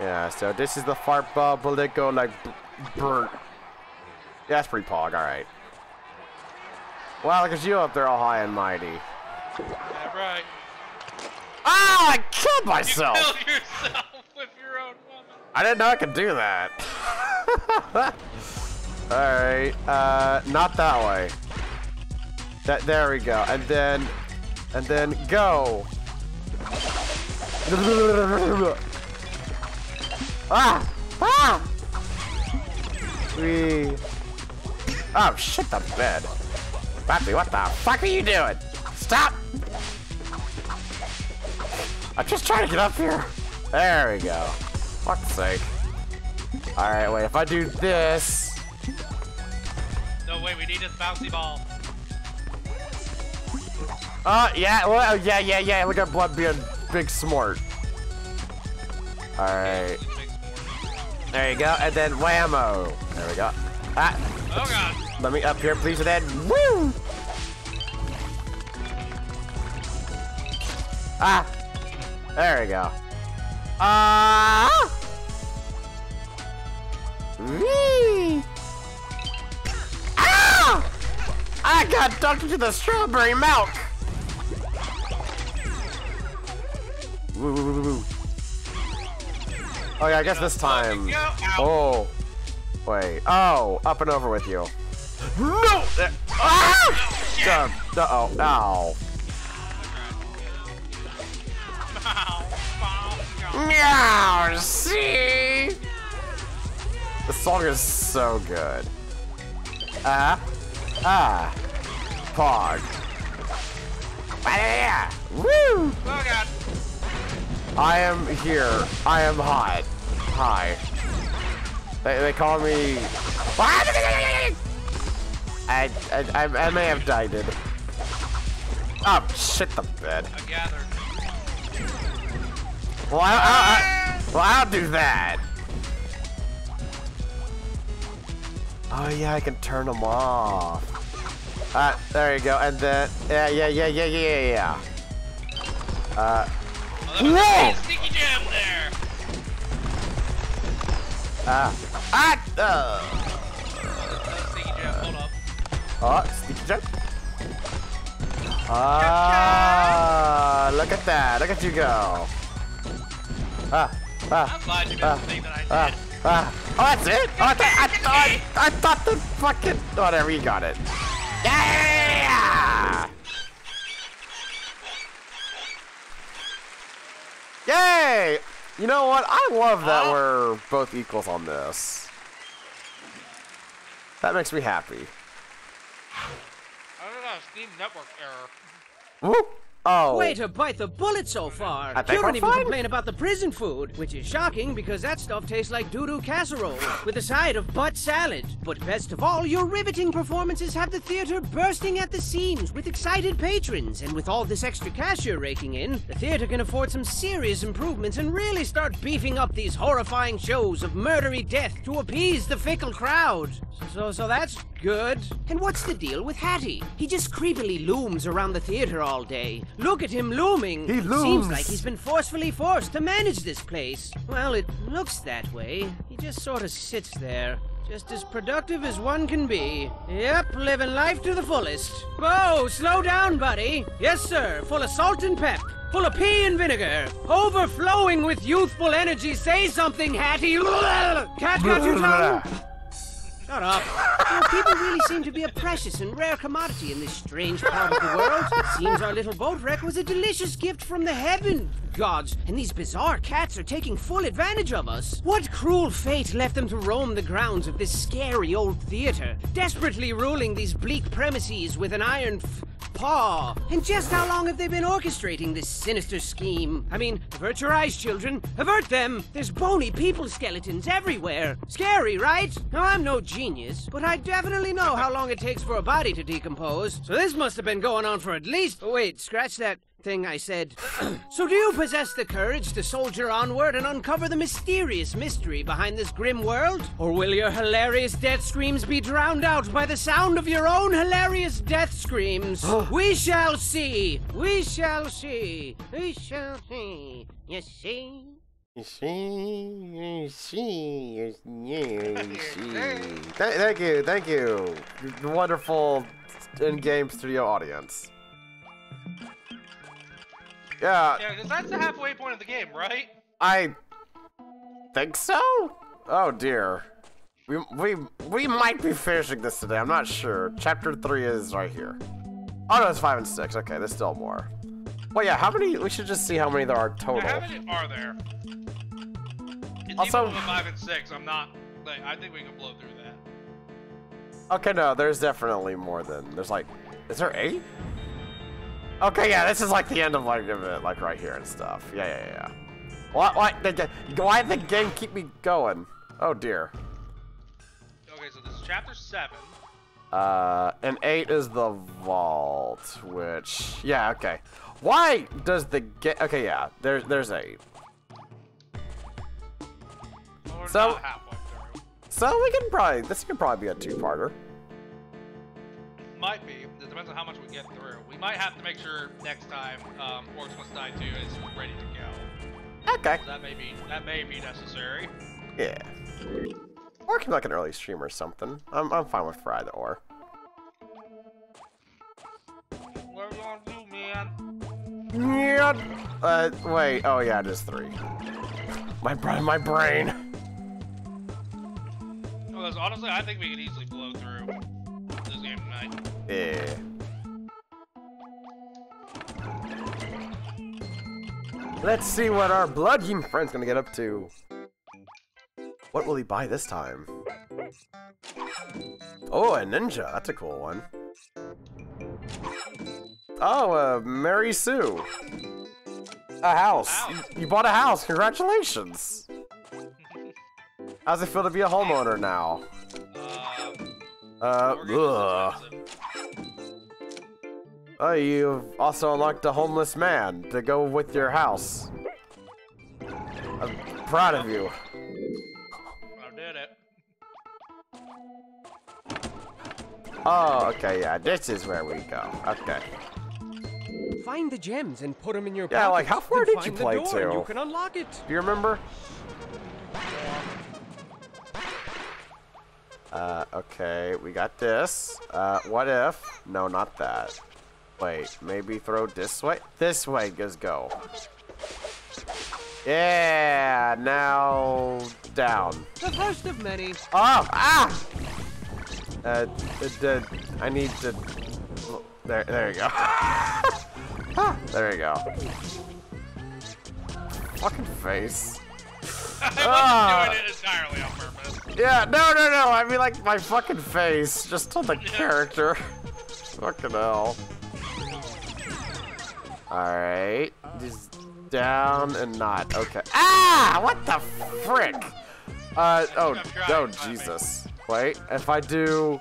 Speaker 3: Yeah, so this is the fart bubble that go like burnt. Yeah, that's pretty pog. All right. Wow, look at you up there, all high and mighty.
Speaker 4: Yeah, right.
Speaker 3: Ah! I killed
Speaker 4: You
Speaker 3: myself.
Speaker 4: killed yourself with your own woman.
Speaker 3: I didn't know I could do that. Alright, uh, not that way. That, there we go. And then, and then go. ah! Ah! We. Oh, shit the bed. Pappy, what the fuck are you doing? Stop! I'm just trying to get up here. There we go. Fuck's sake. Alright, wait, if I do this.
Speaker 4: No, wait, we need this bouncy ball.
Speaker 3: Oh, yeah, well, yeah, yeah, yeah. Look at blood being big smart. Alright. There you go, and then whammo. There we go. Ah,
Speaker 4: Oh god.
Speaker 3: let me up here, please, and then woo! Ah! There we go. Ah! Whee! Ah! I got dunked into the strawberry milk! Woo, woo, woo, woo. Oh yeah, I guess this time. Oh. Wait. Oh, up and over with you. No! Uh, Ah! Dumb. Uh-oh. Ow.
Speaker 4: Ow. Ow. Ow.
Speaker 3: Meow, see? The song is so good. Ah. Ah. Pog. Ah, Woo!
Speaker 4: Oh god.
Speaker 3: I am here. I am hot. Hi. They, they call me. I, I, I, I may have died. It. Oh, shit the bed.
Speaker 4: I gathered.
Speaker 3: Well, I, I, I, well, I'll do that. Oh yeah, I can turn them off. Ah, there you go. And then, yeah, yeah, yeah, yeah, yeah, yeah. Uh, Whoa!
Speaker 4: sneaky jam there.
Speaker 3: ah, ah, uh,
Speaker 4: sneaky jam. Hold up.
Speaker 3: oh, sneaky jump. Ah, look at that. Look at you go. Ah, ah.
Speaker 4: I'm glad you missed
Speaker 3: Ah,
Speaker 4: the thing that I
Speaker 3: Ah,
Speaker 4: did.
Speaker 3: ah. Oh, that's it? Oh, I, thought, I, thought, I thought the fucking... Whatever, you got it. Yeah! Yay! You know what? I love that
Speaker 4: Oh.
Speaker 3: we're both equals on this. That makes me happy.
Speaker 4: I don't know. Steam network error.
Speaker 3: Whoop! Oh.
Speaker 5: Way to bite the bullet so far.
Speaker 3: I think
Speaker 5: you don't even
Speaker 3: fine.
Speaker 5: complain about the prison food, which is shocking because that stuff tastes like doo-doo casserole with a side of butt salad. But best of all, your riveting performances have the theater bursting at the seams with excited patrons. And with all this extra cash you're raking in, the theater can afford some serious improvements and really start beefing up these horrifying shows of murdery death to appease the fickle crowd. So, so that's good. And what's the deal with Hatty? He just creepily looms around the theater all day. Look at him looming.
Speaker 3: He looms.
Speaker 5: Seems like he's been forcefully forced to manage this place. Well, it looks that way. He just sort of sits there. Just as productive as one can be. Yep, living life to the fullest. Whoa, slow down, buddy. Yes, sir. Full of salt and pep. Full of pea and vinegar. Overflowing with youthful energy. Say something, Hatty. Cat got your tongue? Shut up. You people really seem to be a precious and rare commodity in this strange part of the world. It Seems our little boat wreck was a delicious gift from the heaven gods, and these bizarre cats are taking full advantage of us. What cruel fate left them to roam the grounds of this scary old theater, desperately ruling these bleak premises with an iron paw? And just how long have they been orchestrating this sinister scheme? I mean, avert your eyes, children. Avert them! There's bony people skeletons everywhere. Scary, right? Now, I'm no genius, but I definitely know how long it takes for a body to decompose. So this must have been going on for at least. Oh, wait, scratch that. Everything I said. so, do you possess the courage to soldier onward and uncover the mysterious mystery behind this grim world? Or will your hilarious death screams be drowned out by the sound of your own hilarious death screams? we shall see. We shall see. We shall see. You see?
Speaker 3: You see, you see, you see, you see. Th- thank you, thank you, wonderful in-game studio audience. Yeah,
Speaker 4: Yeah, because that's the halfway point of the game, right?
Speaker 3: I think so. Oh dear, we we we might be finishing this today. I'm not sure. Chapter three is right here. Oh no, it's five and six. Okay, there's still more. Well, yeah. How many? We should just see how many there are total.
Speaker 4: How many are there? It's
Speaker 3: Also-
Speaker 4: five and six. I'm not. Like, I think we can blow through that.
Speaker 3: Okay, no, there's definitely more than there's like. Is there eight? Okay, yeah, this is like the end of like of it, like right here and stuff. Yeah, yeah, yeah. Why, why, the, why did the game keep me going? Oh dear.
Speaker 4: Okay, so this is chapter seven.
Speaker 3: Uh, and eight is the vault, which yeah, okay. Why does the game? Okay, yeah, there's there's eight.
Speaker 4: Well,
Speaker 3: So-
Speaker 4: halfway through.
Speaker 3: So we can probably this could probably be a two-parter.
Speaker 4: Might be. It depends on how much we get through. We might have to make sure next time um, Orcs Must Die 2 is ready to go.
Speaker 3: Okay.
Speaker 4: That may be that may be necessary.
Speaker 3: Yeah. Or can be like an early stream or something. I'm I'm fine with Fry the or.
Speaker 4: What are you gonna do, man?
Speaker 3: Yeah. Uh, wait. Oh yeah, it is three. My brain, my brain.
Speaker 4: Because honestly, I think we could easily blow through this game tonight.
Speaker 3: Yeah. Let's see what our bludgeon friend's gonna get up to. What will he buy this time? Oh, a ninja. That's a cool one. Oh, uh, Mary Sue. A house. You, bought a house. Congratulations. How's it feel to be a homeowner now?
Speaker 4: Um,
Speaker 3: Uh, ugh.
Speaker 4: Expensive.
Speaker 3: Oh, you've also unlocked a homeless man to go with your house. I'm proud of you.
Speaker 4: I did it.
Speaker 3: Oh, okay, yeah, this is where we go. Okay.
Speaker 2: Find the gems and put them in your
Speaker 3: Yeah,
Speaker 2: pocket.
Speaker 3: like, how far did you
Speaker 2: find the
Speaker 3: play
Speaker 2: door
Speaker 3: to?
Speaker 2: You can unlock it.
Speaker 3: Do you remember? Uh, okay, we got this. Uh, what if? No, not that. Wait, maybe throw this way? This way, just go. Yeah, now down.
Speaker 2: The first of many.
Speaker 3: Oh, ah! Uh, the, I need to. There, there you go. Ah, there you go. Fucking face.
Speaker 4: I wasn't
Speaker 3: Ah.
Speaker 4: doing it entirely on purpose.
Speaker 3: Yeah, no, no, no. I mean, like my fucking face, just on the character. fucking hell. All right, just down and not. Okay. Ah! What the frick? Uh oh, oh. Jesus. Wait, if I do,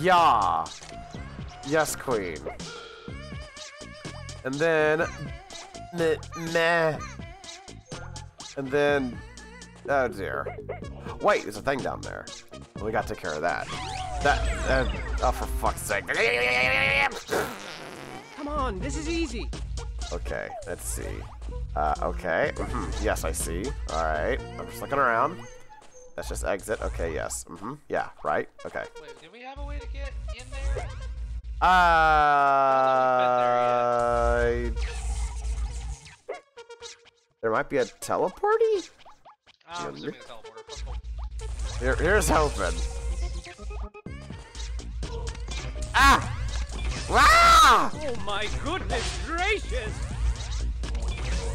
Speaker 3: yeah, yes, queen, and then meh, meh, and then oh dear. Wait, there's a thing down there. We got to take care of that. That, uh, oh for fuck's sake.
Speaker 2: Come on, this is easy.
Speaker 3: Okay, let's see. Uh, okay. mhm, Yes, I see. All right. I'm just looking around. Let's just exit. Okay, yes. Mm-hmm. Yeah, right? Okay.
Speaker 4: Wait, did we have a way to get in there?
Speaker 3: Uh, there might be a teleporty?
Speaker 4: Oh, I'm assuming the teleporter.
Speaker 3: Here, here's hoping. Ah! Ah!
Speaker 2: Oh my goodness gracious!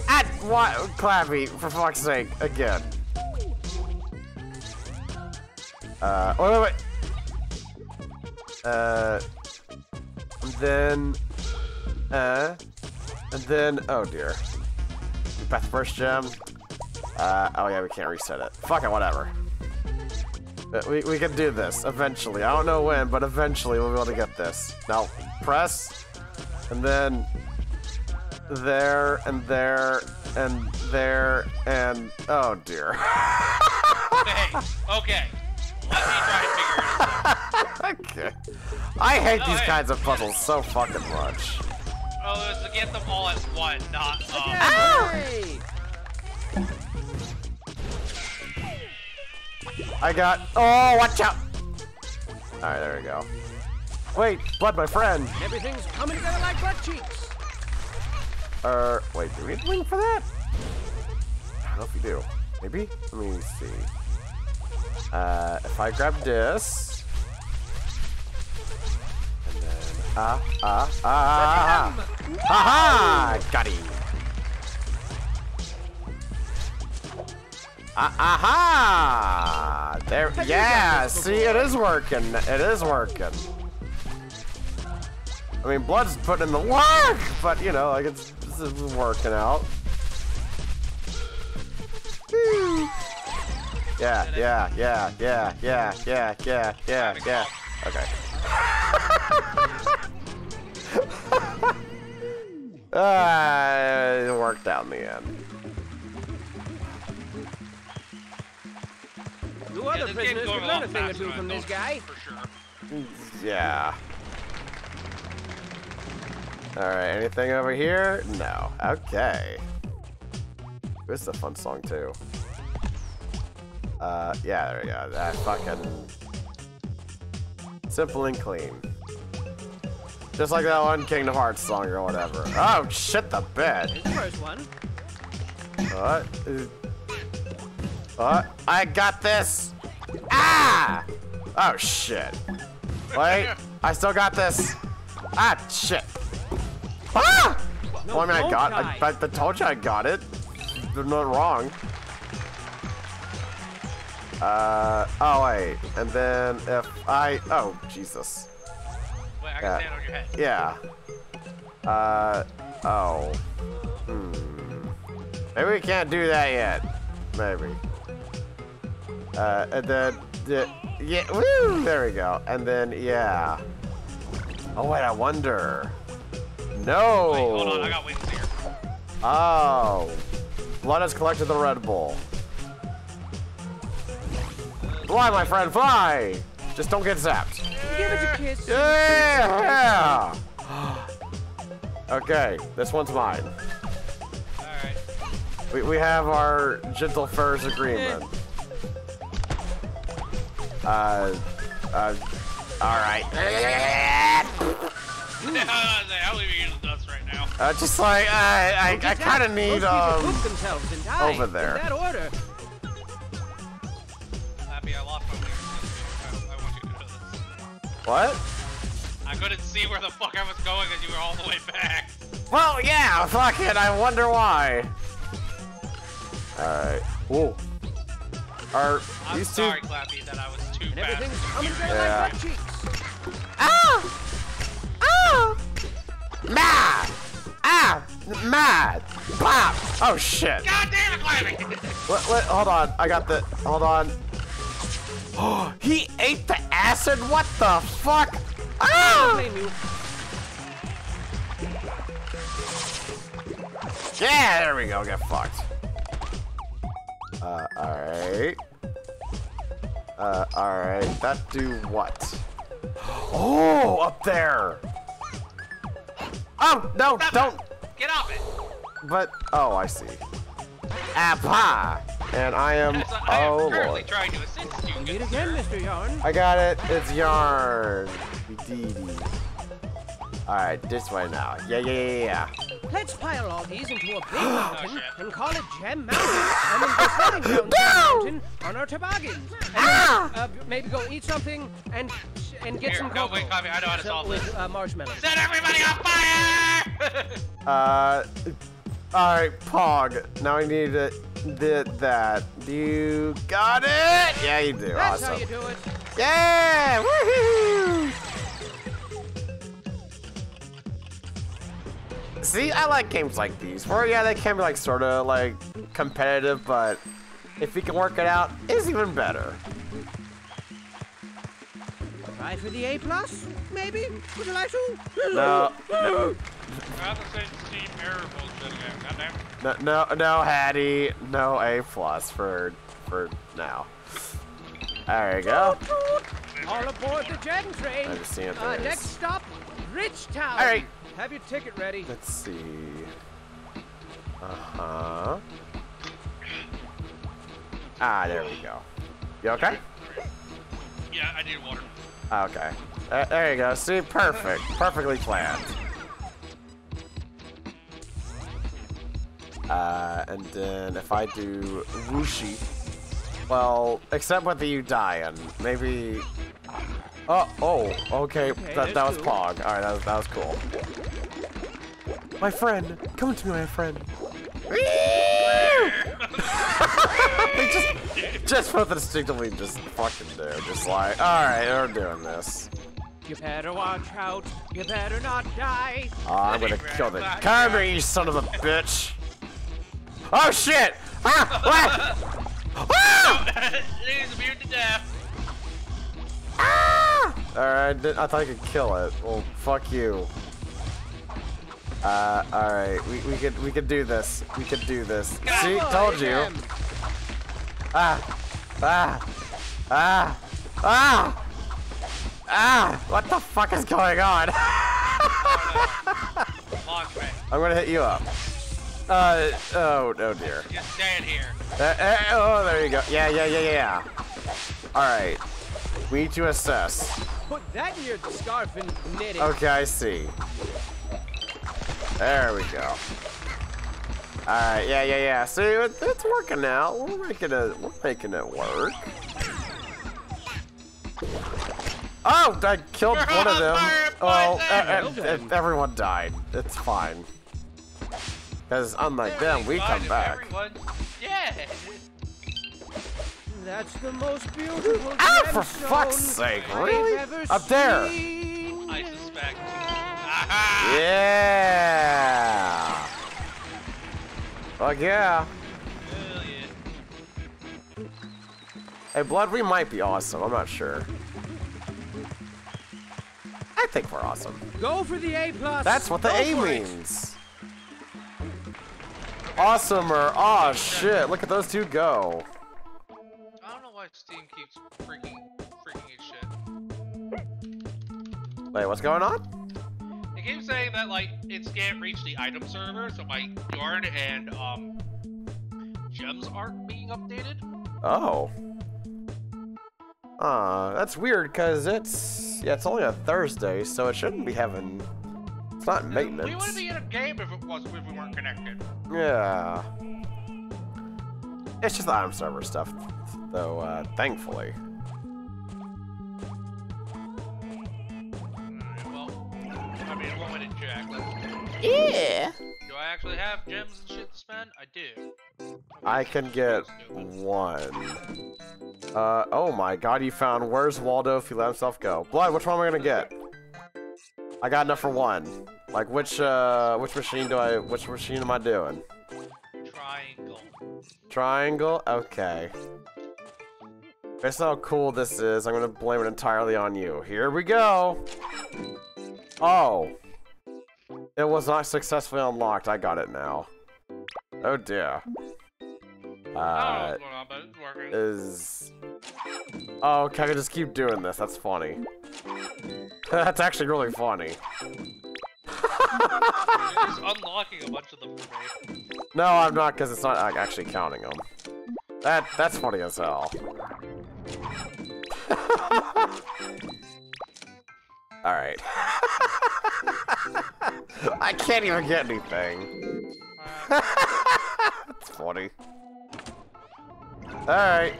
Speaker 3: At what? Clappie, for fuck's sake, again. Uh, wait, wait, wait. Uh, and then, uh, and then, oh dear. Beth first gem. Uh, oh yeah, we can't reset it. Fuck it, whatever. Uh, We, we can do this eventually. I don't know when, but eventually we'll be able to get this. Now, press, and then there, and there, and there, and oh dear.
Speaker 4: hey, okay. Let me try and figure it out.
Speaker 3: okay. I hate
Speaker 4: Oh,
Speaker 3: these
Speaker 4: hey.
Speaker 3: kinds of puzzles so fucking much.
Speaker 4: Oh, it was to get them all at one, not um.
Speaker 3: I got. Oh, watch out! Alright, there we go. Wait, Blood, my friend!
Speaker 5: Everything's coming together like butt cheeks.
Speaker 3: Er, wait, do we need to wing for that? I don't know if we do. Maybe? Let me see. Uh, if I grab this. And then. Ah, ah, ah, ah, ah! Aha! Got him! Ah, aha! There, yeah, see, it is working. It is working. I mean, Blood's putting in the work, but you know, like it's this is working out. Yeah, yeah, yeah, yeah, yeah, yeah, yeah, yeah, yeah. Okay. uh, it worked out in the end.
Speaker 5: You
Speaker 4: Yeah,
Speaker 5: other prisoners could learn a thing or two from this guy.
Speaker 4: For sure.
Speaker 3: Yeah. Alright, anything over here? No. Okay. This is a fun song too. Uh, yeah, there we go. That fucking simple and clean. Just like that one Kingdom Hearts song or whatever. Oh shit, the bed.
Speaker 5: Here's the first one.
Speaker 3: What? What? I got this. Ah! Oh shit. Wait, I still got this. Ah, shit. Ah!
Speaker 5: No,
Speaker 3: well, I mean, I got. I,
Speaker 5: die.
Speaker 3: but I told you I got it. They're not wrong. Uh. Oh wait, and then if I. Oh Jesus.
Speaker 4: Wait, I can
Speaker 3: Yeah.
Speaker 4: stand on your head.
Speaker 3: Yeah. Uh. Oh. Hmm. Maybe we can't do that yet. Maybe. Uh, and then, the, yeah, woo, there we go. And then, yeah. Oh wait, I wonder. No.
Speaker 4: Wait, hold on, I got wings here.
Speaker 3: Oh. Blood has collected the Red Bull. Fly, my friend, fly! Just don't get zapped.
Speaker 5: Give it a kiss.
Speaker 3: Yeah! okay, this one's mine.
Speaker 4: Alright.
Speaker 3: We, we have our gentle furs agreement. Uh, uh, alright.
Speaker 4: I'll leave you in the dust right now.
Speaker 3: Uh, just like, I, I, I kind of need, um,
Speaker 5: poop themselves and die.
Speaker 3: over there.
Speaker 5: In that order.
Speaker 4: Happy I lost my wings. I, I want you to know this.
Speaker 3: what?
Speaker 4: I couldn't see where the fuck I was going as you were all the way back.
Speaker 3: Well, yeah, fuck it, I wonder why. Alright. Whoa. Are
Speaker 4: I'm
Speaker 3: these two...
Speaker 4: Clappie, that I was too
Speaker 5: And
Speaker 4: fast.
Speaker 5: everything's coming
Speaker 4: you.
Speaker 5: together
Speaker 3: Yeah.
Speaker 5: like butt cheeks.
Speaker 3: Ah! Ah! Mad! Ah! Mad! Pop! Oh shit!
Speaker 4: God damn it, Clappie!
Speaker 3: What, what, hold on, I got the, hold on. Oh, he ate the acid? What the fuck?
Speaker 5: I
Speaker 3: Ah! Yeah, there we go, get fucked. Uh, alright. Uh, alright, that do what? Oh, up there! Oh, no,
Speaker 4: Stop
Speaker 3: don't!
Speaker 4: it. Get off it!
Speaker 3: But, oh, I see. Appa! And I am,
Speaker 4: Yes, I am
Speaker 3: oh
Speaker 4: currently
Speaker 3: lord.
Speaker 4: trying to assist you.
Speaker 5: Meet again. Mr. Yarn.
Speaker 3: I got it, it's yarn. Dee dee. Alright, this way now. Yeah, yeah, yeah, yeah.
Speaker 5: Let's pile all these into a big
Speaker 4: Oh,
Speaker 5: mountain
Speaker 4: shit.
Speaker 5: and call it Gem Mountain. and then go sliding down Gem Mountain on our toboggans. And
Speaker 3: Ah!
Speaker 5: then, uh, maybe go eat something and and get
Speaker 4: Here,
Speaker 5: some
Speaker 4: no,
Speaker 5: cocoa.
Speaker 4: wait, Clappie, I know how to
Speaker 5: So-
Speaker 4: solve
Speaker 5: with
Speaker 4: this.
Speaker 5: uh, marshmallows.
Speaker 4: Set everybody on fire!
Speaker 3: Uh, alright, Pog. Now I need to, did that. You got it? Yeah, you do.
Speaker 5: That's
Speaker 3: awesome.
Speaker 5: how you do it.
Speaker 3: Yeah! Woohoo! See, I like games like these, where yeah, they can be like sort of like competitive, but if you can work it out, it's even better.
Speaker 5: If Try for the A plus? Maybe? Would you like to?
Speaker 3: No, no,
Speaker 4: I have to say Steam error bullshit again. Goddamn.
Speaker 3: no, no, no, Hatty. No A plus for for now. There you go.
Speaker 5: All aboard the Gen train.
Speaker 3: I just
Speaker 5: Uh, next stop, Richtown.
Speaker 3: All right.
Speaker 5: Have your ticket ready.
Speaker 3: Let's see. Uh huh. Ah, there we go. You okay?
Speaker 4: Yeah, I need water.
Speaker 3: Okay. Uh, there you go. See, perfect. Perfectly planned. Uh, and then if I do whooshy, well, except whether you die, and maybe. Oh, oh, okay. that, that was
Speaker 5: cool.
Speaker 3: Pog. All right, that was, that was cool. My friend, come to me, my friend. they just, just both instinctively just fucking do. Just like, all right, we're doing this.
Speaker 5: You better watch out. You better not die.
Speaker 3: Oh, I'm gonna kill the. Here, you son of a bitch! Oh shit! Ah! Ah! Ah!
Speaker 4: He's immune to death.
Speaker 3: Ah! Alright, I thought I could kill it. Well, fuck you. Uh, alright, we, we could we could do this. We could do this. See, told you. Ah! Ah! Ah! Ah! Ah! What the fuck is going on? I'm gonna hit you up. Uh, oh, oh dear.
Speaker 4: Just stand here.
Speaker 3: Uh, uh, oh, there you go. Yeah, yeah, yeah, yeah, yeah. All right. We need to assess.
Speaker 5: Put that in your scarf and knit it.
Speaker 3: Okay, I see. There we go. All right. Yeah, yeah, yeah. See, it, it's working out. We're making it. We're making it work. Oh, I killed one of them.
Speaker 4: fire,
Speaker 3: Well,
Speaker 4: poison!
Speaker 3: uh, uh, everyone died. It's fine. Because unlike them, we come back.
Speaker 4: Everyone. Yeah.
Speaker 5: That's the most beautiful
Speaker 3: Ah, for fuck's sake,
Speaker 5: I've
Speaker 3: really? Up there.
Speaker 5: seen.
Speaker 4: I suspect. Aha!
Speaker 3: Yeah. Fuck yeah.
Speaker 4: Hell yeah.
Speaker 3: Hey, Blood, we might be awesome. I'm not sure. I think we're awesome.
Speaker 5: Go for the A plus.
Speaker 3: That's what the
Speaker 5: Go
Speaker 3: A
Speaker 5: for it.
Speaker 3: means. Awesomer. Aw, shit. Look at those two go.
Speaker 4: Why Steam keeps freaking, freaking its shit.
Speaker 3: Wait, what's going on?
Speaker 4: It keeps saying that like it can't reach the item server, so my yarn and um gems aren't being updated.
Speaker 3: Oh. Uh, that's weird because it's yeah, it's only a Thursday, so it shouldn't be having. It's not maintenance.
Speaker 4: We wouldn't be in a game if it was if we weren't connected.
Speaker 3: Yeah. It's just the item server stuff, though. Uh, thankfully.
Speaker 4: Alright, well, I mean, one minute, Jack. Let's,
Speaker 3: Yeah.
Speaker 4: do I actually have gems and shit to spend? I do.
Speaker 3: I can get one. Uh, oh my god, you found Where's Waldo if he let himself go? Blood, which one am I gonna get? I got enough for one. Like, which, uh, which machine do I, which machine am I doing?
Speaker 4: Triangle.
Speaker 3: Triangle? Okay. Based on how cool this is, I'm gonna blame it entirely on you. Here we go! Oh. It was not successfully unlocked. I got it now. Oh dear.
Speaker 4: I don't know
Speaker 3: Uh,
Speaker 4: on, but it's working.
Speaker 3: is... Oh, okay, I can just keep doing this. That's funny. That's actually really funny.
Speaker 4: Unlocking a bunch of them.
Speaker 3: No, I'm not, because it's not like, actually counting them. That That's funny as hell. Alright. I can't even get anything. That's funny. Alright.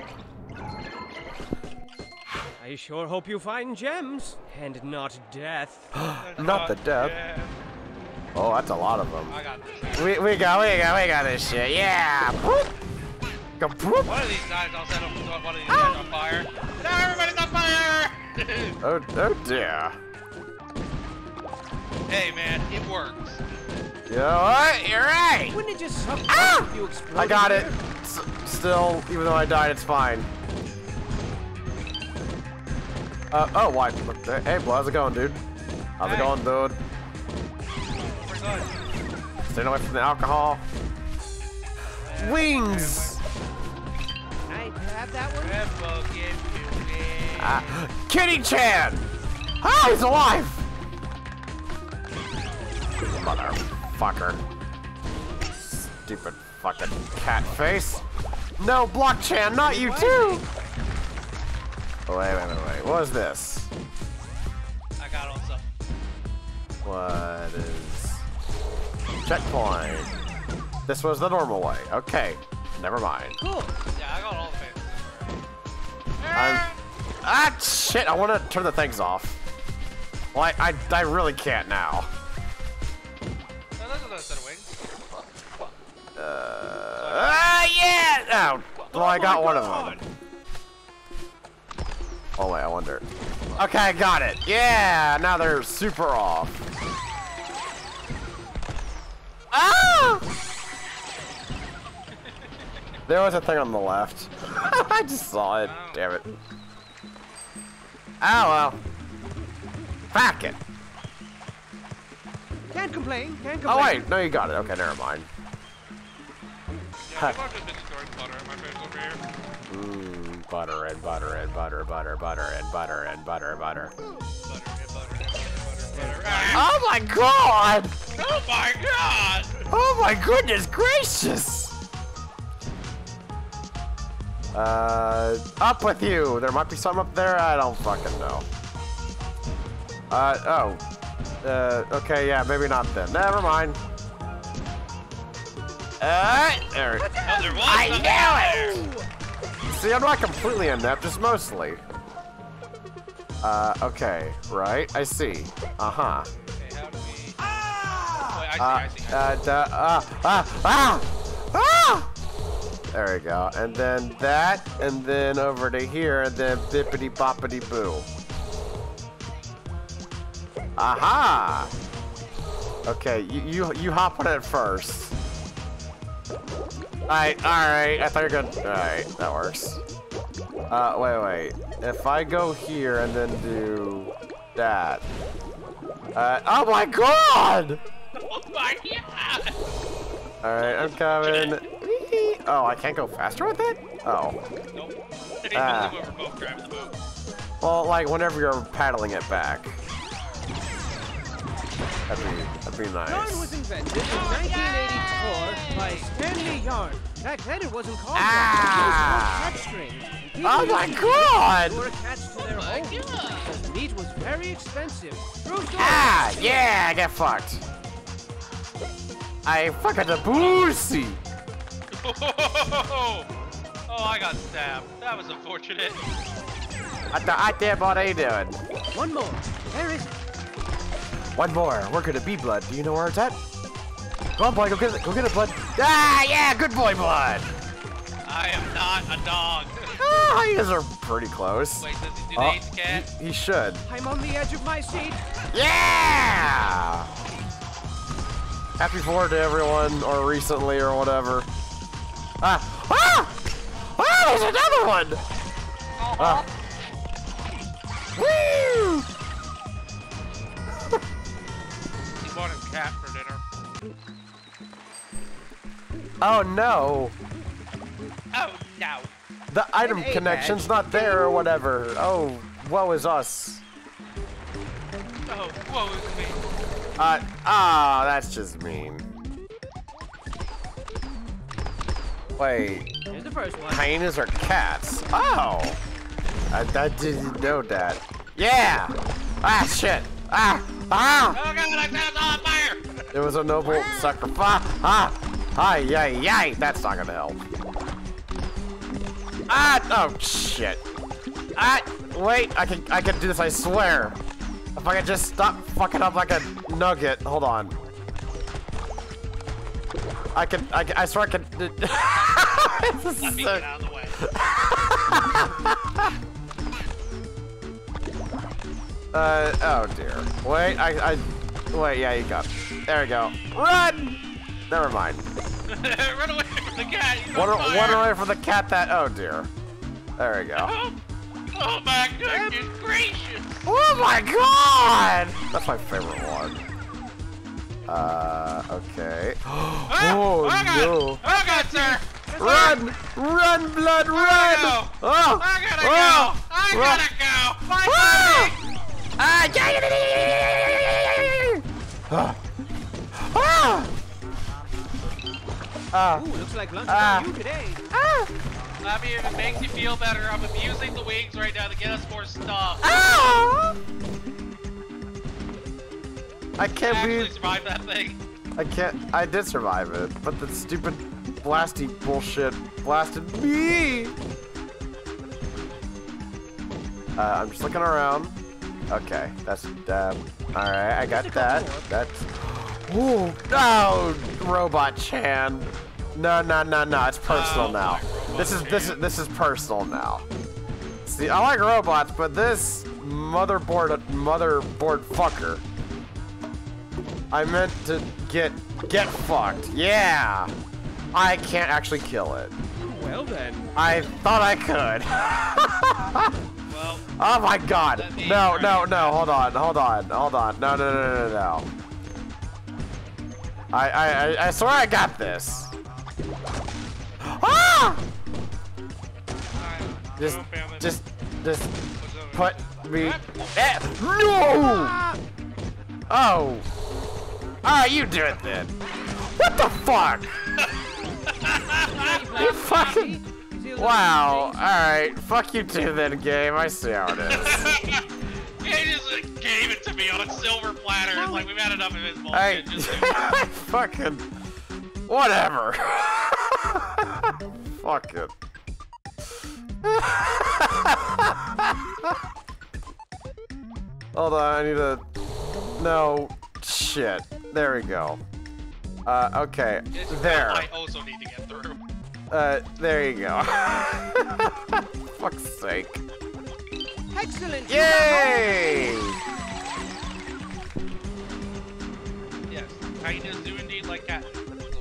Speaker 5: I sure hope you find gems and not death.
Speaker 3: Not the death.
Speaker 4: Yeah,
Speaker 3: Oh, that's a lot of them.
Speaker 4: I got this.
Speaker 3: We, we got, we got, we got this shit. Yeah. Boop. Go boop.
Speaker 4: One of these guys, I'll set up one of these guys on fire. Now everybody's on fire!
Speaker 3: Oh, oh dear.
Speaker 4: hey man, it works.
Speaker 3: You know what? You're right.
Speaker 5: Wouldn't it just suck
Speaker 3: Ah!
Speaker 5: if you exploded
Speaker 3: I got it. S still, even though I died, it's fine. Uh, oh, why? Hey, bro, how's it going, dude? How's it going, dude?
Speaker 4: Pretty.
Speaker 3: Staying away from the alcohol. Wings!
Speaker 5: I have that one.
Speaker 4: Red give you me.
Speaker 3: Ah, Kitty Chan! Ah, he's alive! Motherfucker. Stupid fucking cat face. No, Block Chan, not you too! Oh, wait, wait, wait, wait. What is this?
Speaker 4: I got also.
Speaker 3: What is... Checkpoint. This was the normal way. Okay, never mind.
Speaker 5: Cool.
Speaker 4: Yeah, I got all the fancy.
Speaker 3: I'm... Ah, shit, I want to turn the things off. Well, I, I, I really can't now. Ah, yeah! Oh, well, I got one of them. Oh, wait, I wonder. Okay, I got it. Yeah, now they're super off. Ah! There was a thing on the left. I just saw it. Damn it. Oh, well. Fuck it.
Speaker 5: Can't complain. Can't complain.
Speaker 3: Oh, wait. No, you got it. Okay, never mind.
Speaker 4: Yeah, people have just been throwing butter in my face over here.
Speaker 3: Mmm, butter and butter and butter, butter, butter and butter and butter, butter. Oh my god!
Speaker 4: Oh my god!
Speaker 3: Oh my goodness gracious! Uh, up with you! There might be some up there, I don't fucking know. Uh, oh. Uh, okay, yeah, maybe not then. Never mind. Uh, there.
Speaker 4: Oh, there was
Speaker 3: I
Speaker 4: something
Speaker 3: knew it! See, I'm not completely inept, just mostly. Uh, okay, right, I see. Uh-huh.
Speaker 4: Okay, how do we... Wait, I see,
Speaker 3: Uh,
Speaker 4: I see. I see.
Speaker 3: uh, duh, uh, ah, ah, ah! There we go. And then that, and then over to here, and then bippity boppity boo. Aha! Okay, you, you, you hop on it first. Alright, alright, I thought you were gonna, alright, that works. Uh, wait, wait. If I go here and then do that. Uh, oh my god!
Speaker 4: Oh my god!
Speaker 3: Alright, I'm coming. Whee! Oh, I can't go faster with it? Oh.
Speaker 4: Nope.
Speaker 3: Ah.
Speaker 4: Only when we're both driving the boat.
Speaker 3: Well, like whenever you're paddling it back. That'd be, that'd be
Speaker 5: Yarn was
Speaker 3: nice.
Speaker 5: invented in 1984 by Stanley Yarn. Back then it wasn't called
Speaker 3: Ah!
Speaker 5: yarn, it was called catch strings.
Speaker 3: Oh my god!
Speaker 5: They were attached to their homes because the meat was very expensive.
Speaker 3: Ah, yeah, get fucked. I fucking the boozy.
Speaker 4: Oh, Oh, I got stabbed. That was unfortunate.
Speaker 3: What the I damn what you doing?
Speaker 5: One more. There is
Speaker 3: One more. We're gonna be blood. Do you know where it's at? Go on, boy. Go get it. Go get it, blood. Ah, yeah, good boy, blood.
Speaker 4: I am not a dog.
Speaker 3: Ah, you guys are pretty close.
Speaker 4: Wait, does he do the
Speaker 3: Oh,
Speaker 4: eighth cat?
Speaker 3: he, he should.
Speaker 5: I'm on the edge of my seat.
Speaker 3: Yeah! Happy Fourth to everyone, or recently, or whatever. Ah! Ah! Ah! There's another one! Ah. Woo!
Speaker 4: He bought a cat for dinner.
Speaker 3: Oh no!
Speaker 4: Oh no.
Speaker 3: The item
Speaker 5: A
Speaker 3: connection's not there, or whatever. Oh, woe is us.
Speaker 4: Oh, whoa, is me.
Speaker 3: Uh, ah, that's just mean. Wait,
Speaker 5: Here's the first one.
Speaker 3: hyenas are cats. Oh! I, I didn't know that. Yeah! Ah, shit! Ah! Ah!
Speaker 4: Oh god, I found on fire!
Speaker 3: It was a noble sacrifice. Ah! Ah! Yay! Yay! That's not gonna help. Ah! Oh shit! Ah! Wait! I can I can do this. I swear. If I could just stop fucking up like a nugget. Hold on. I can. I, can, I swear I can. This
Speaker 4: Let me
Speaker 3: so-
Speaker 4: get out of the way.
Speaker 3: Uh, oh dear. Wait, I, I, wait, yeah, you got it. There we go. Run! Never mind.
Speaker 4: Run away from the cat! He's
Speaker 3: One,
Speaker 4: on fire.
Speaker 3: one away from the cat that, oh dear. There we go.
Speaker 4: Oh, Oh my goodness gracious!
Speaker 3: Oh my god! That's my favorite one. Uh, okay. Oh
Speaker 4: oh god!
Speaker 3: no.
Speaker 4: Oh god, sir!
Speaker 3: Run! Run, blood, run!
Speaker 4: go.
Speaker 3: Oh!
Speaker 4: I gotta
Speaker 3: oh.
Speaker 4: go! I gotta go! My
Speaker 3: Ah!
Speaker 4: body!
Speaker 3: Ah! yeah. Ah! Ah! Ah!
Speaker 5: Ooh, looks like lunch
Speaker 3: Ah.
Speaker 5: for you today.
Speaker 3: Ah!
Speaker 4: I mean, if it makes you feel better, I'm abusing the wings right now to get us more stuff.
Speaker 3: Ah! I can't
Speaker 4: actually
Speaker 3: believe
Speaker 4: survived that thing.
Speaker 3: I can't. I did survive it, but the stupid blasty bullshit blasted me. Uh, I'm just looking around. Okay, that's um. All right, I got
Speaker 5: Just
Speaker 3: that. That's. Ooh, no, robot Chan. No, no, no, no. It's personal
Speaker 4: Oh,
Speaker 3: now. This is this is this is personal now. See, I like robots, but this motherboard motherboard fucker. I meant to get get fucked. Yeah. I can't actually kill it.
Speaker 5: Well then.
Speaker 3: I thought I could.
Speaker 4: Well,
Speaker 3: oh my god. No, no, no. Hold on. Hold on. Hold on. No, no, no, no, no. I, I, I, I swear I got this. Ah! Just, just, just put me. Eh, no! Oh. Alright, you do it then. What the fuck? you fucking. Wow. Alright. Fuck you too then, game. I see how it is.
Speaker 4: He just gave it to me on a silver platter. It's like we've had enough of his
Speaker 3: I.
Speaker 4: bullshit. Just
Speaker 3: fucking. Whatever. Fuck it. Hold on, I need to. No. Shit. There we go. Uh, okay.
Speaker 4: It's
Speaker 3: There.
Speaker 4: I also need to get through.
Speaker 3: Uh, there you go. Fuck's sake.
Speaker 5: Excellent.
Speaker 3: Yay!
Speaker 4: Yes, hyenas do indeed like cat.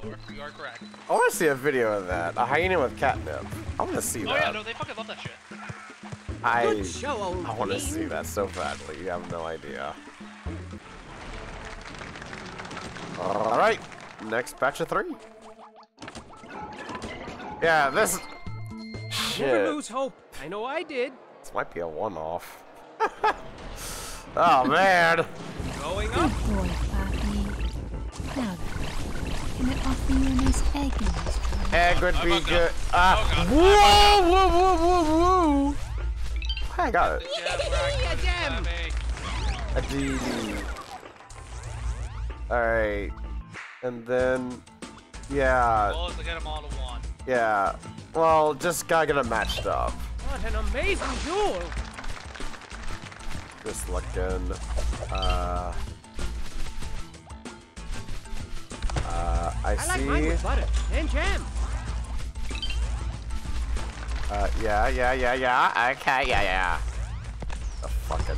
Speaker 4: Lore, you are correct.
Speaker 3: I want to see a video of that. A hyena with catnip. I want to see
Speaker 4: Oh
Speaker 3: that.
Speaker 4: yeah, no, they fucking love that shit.
Speaker 3: I,
Speaker 5: Good show, old
Speaker 3: I want to see that so badly. You have no idea. All right, next batch of three. Yeah, this.
Speaker 5: Never lose hope. I know I did.
Speaker 3: This might be a one-off. oh man.
Speaker 5: Going
Speaker 7: Good
Speaker 5: up.
Speaker 7: boy, Poppy. Now can I offer you a nice egg in this tray?
Speaker 3: Egg would be good. Ah.
Speaker 4: I'm
Speaker 3: Whoa, whoa, whoa, whoa, whoa. I got it.
Speaker 5: Yeah, damn.
Speaker 3: A DD. Alright. And then, yeah,
Speaker 4: Well, to get them all to one.
Speaker 3: yeah. Well, just gotta get them matched up.
Speaker 5: What an amazing duel.
Speaker 3: Just looking. Uh. Uh, I,
Speaker 5: I
Speaker 3: see.
Speaker 5: like mine with butter and jam.
Speaker 3: Uh, yeah, yeah, yeah, yeah. Okay, yeah, yeah. The fucking.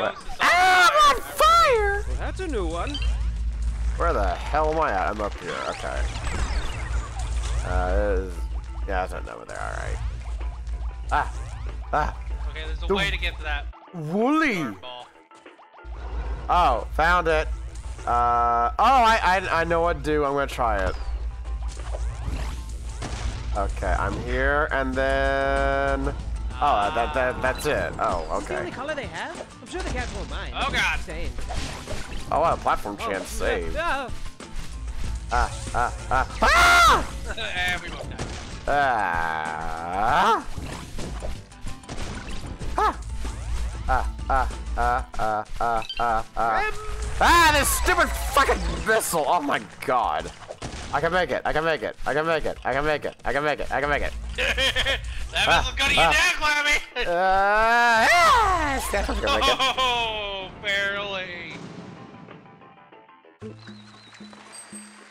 Speaker 3: What?
Speaker 4: Toast
Speaker 3: Ah, I'm on fire!
Speaker 5: Well, that's a new one.
Speaker 3: Where the hell am I at? I'm up here. Okay. Uh, this is- yeah, that's not over there. All right. Ah, ah,
Speaker 4: Okay, there's a
Speaker 3: The-
Speaker 4: way to get to that
Speaker 3: woolly. Oh, found it. Uh, oh, I, I, I know what to do. I'm gonna try it. Okay, I'm here, and then. Oh, that, that, that's it. Oh,
Speaker 5: It's the only
Speaker 3: okay.
Speaker 5: color they have. I'm sure the cats won't mind.
Speaker 4: Oh, God.
Speaker 5: Saying.
Speaker 3: Oh, wow, platform
Speaker 5: Oh,
Speaker 3: chance save.
Speaker 5: uh,
Speaker 3: Ah, ah, ah, ah!
Speaker 4: and we both died.
Speaker 3: Ah! Ah! Ah, ah, ah, ah, ah, ah, ah. Ah, this stupid fucking missile! Oh my god. I can make it, I can make it, I can make it, I can make it, I can make it, I can make it.
Speaker 4: that
Speaker 3: Ah,
Speaker 4: missile's gonna
Speaker 3: ah.
Speaker 4: get down, Clammy!
Speaker 3: Uh, ah, Stan's gonna make it.
Speaker 4: Oh, barely.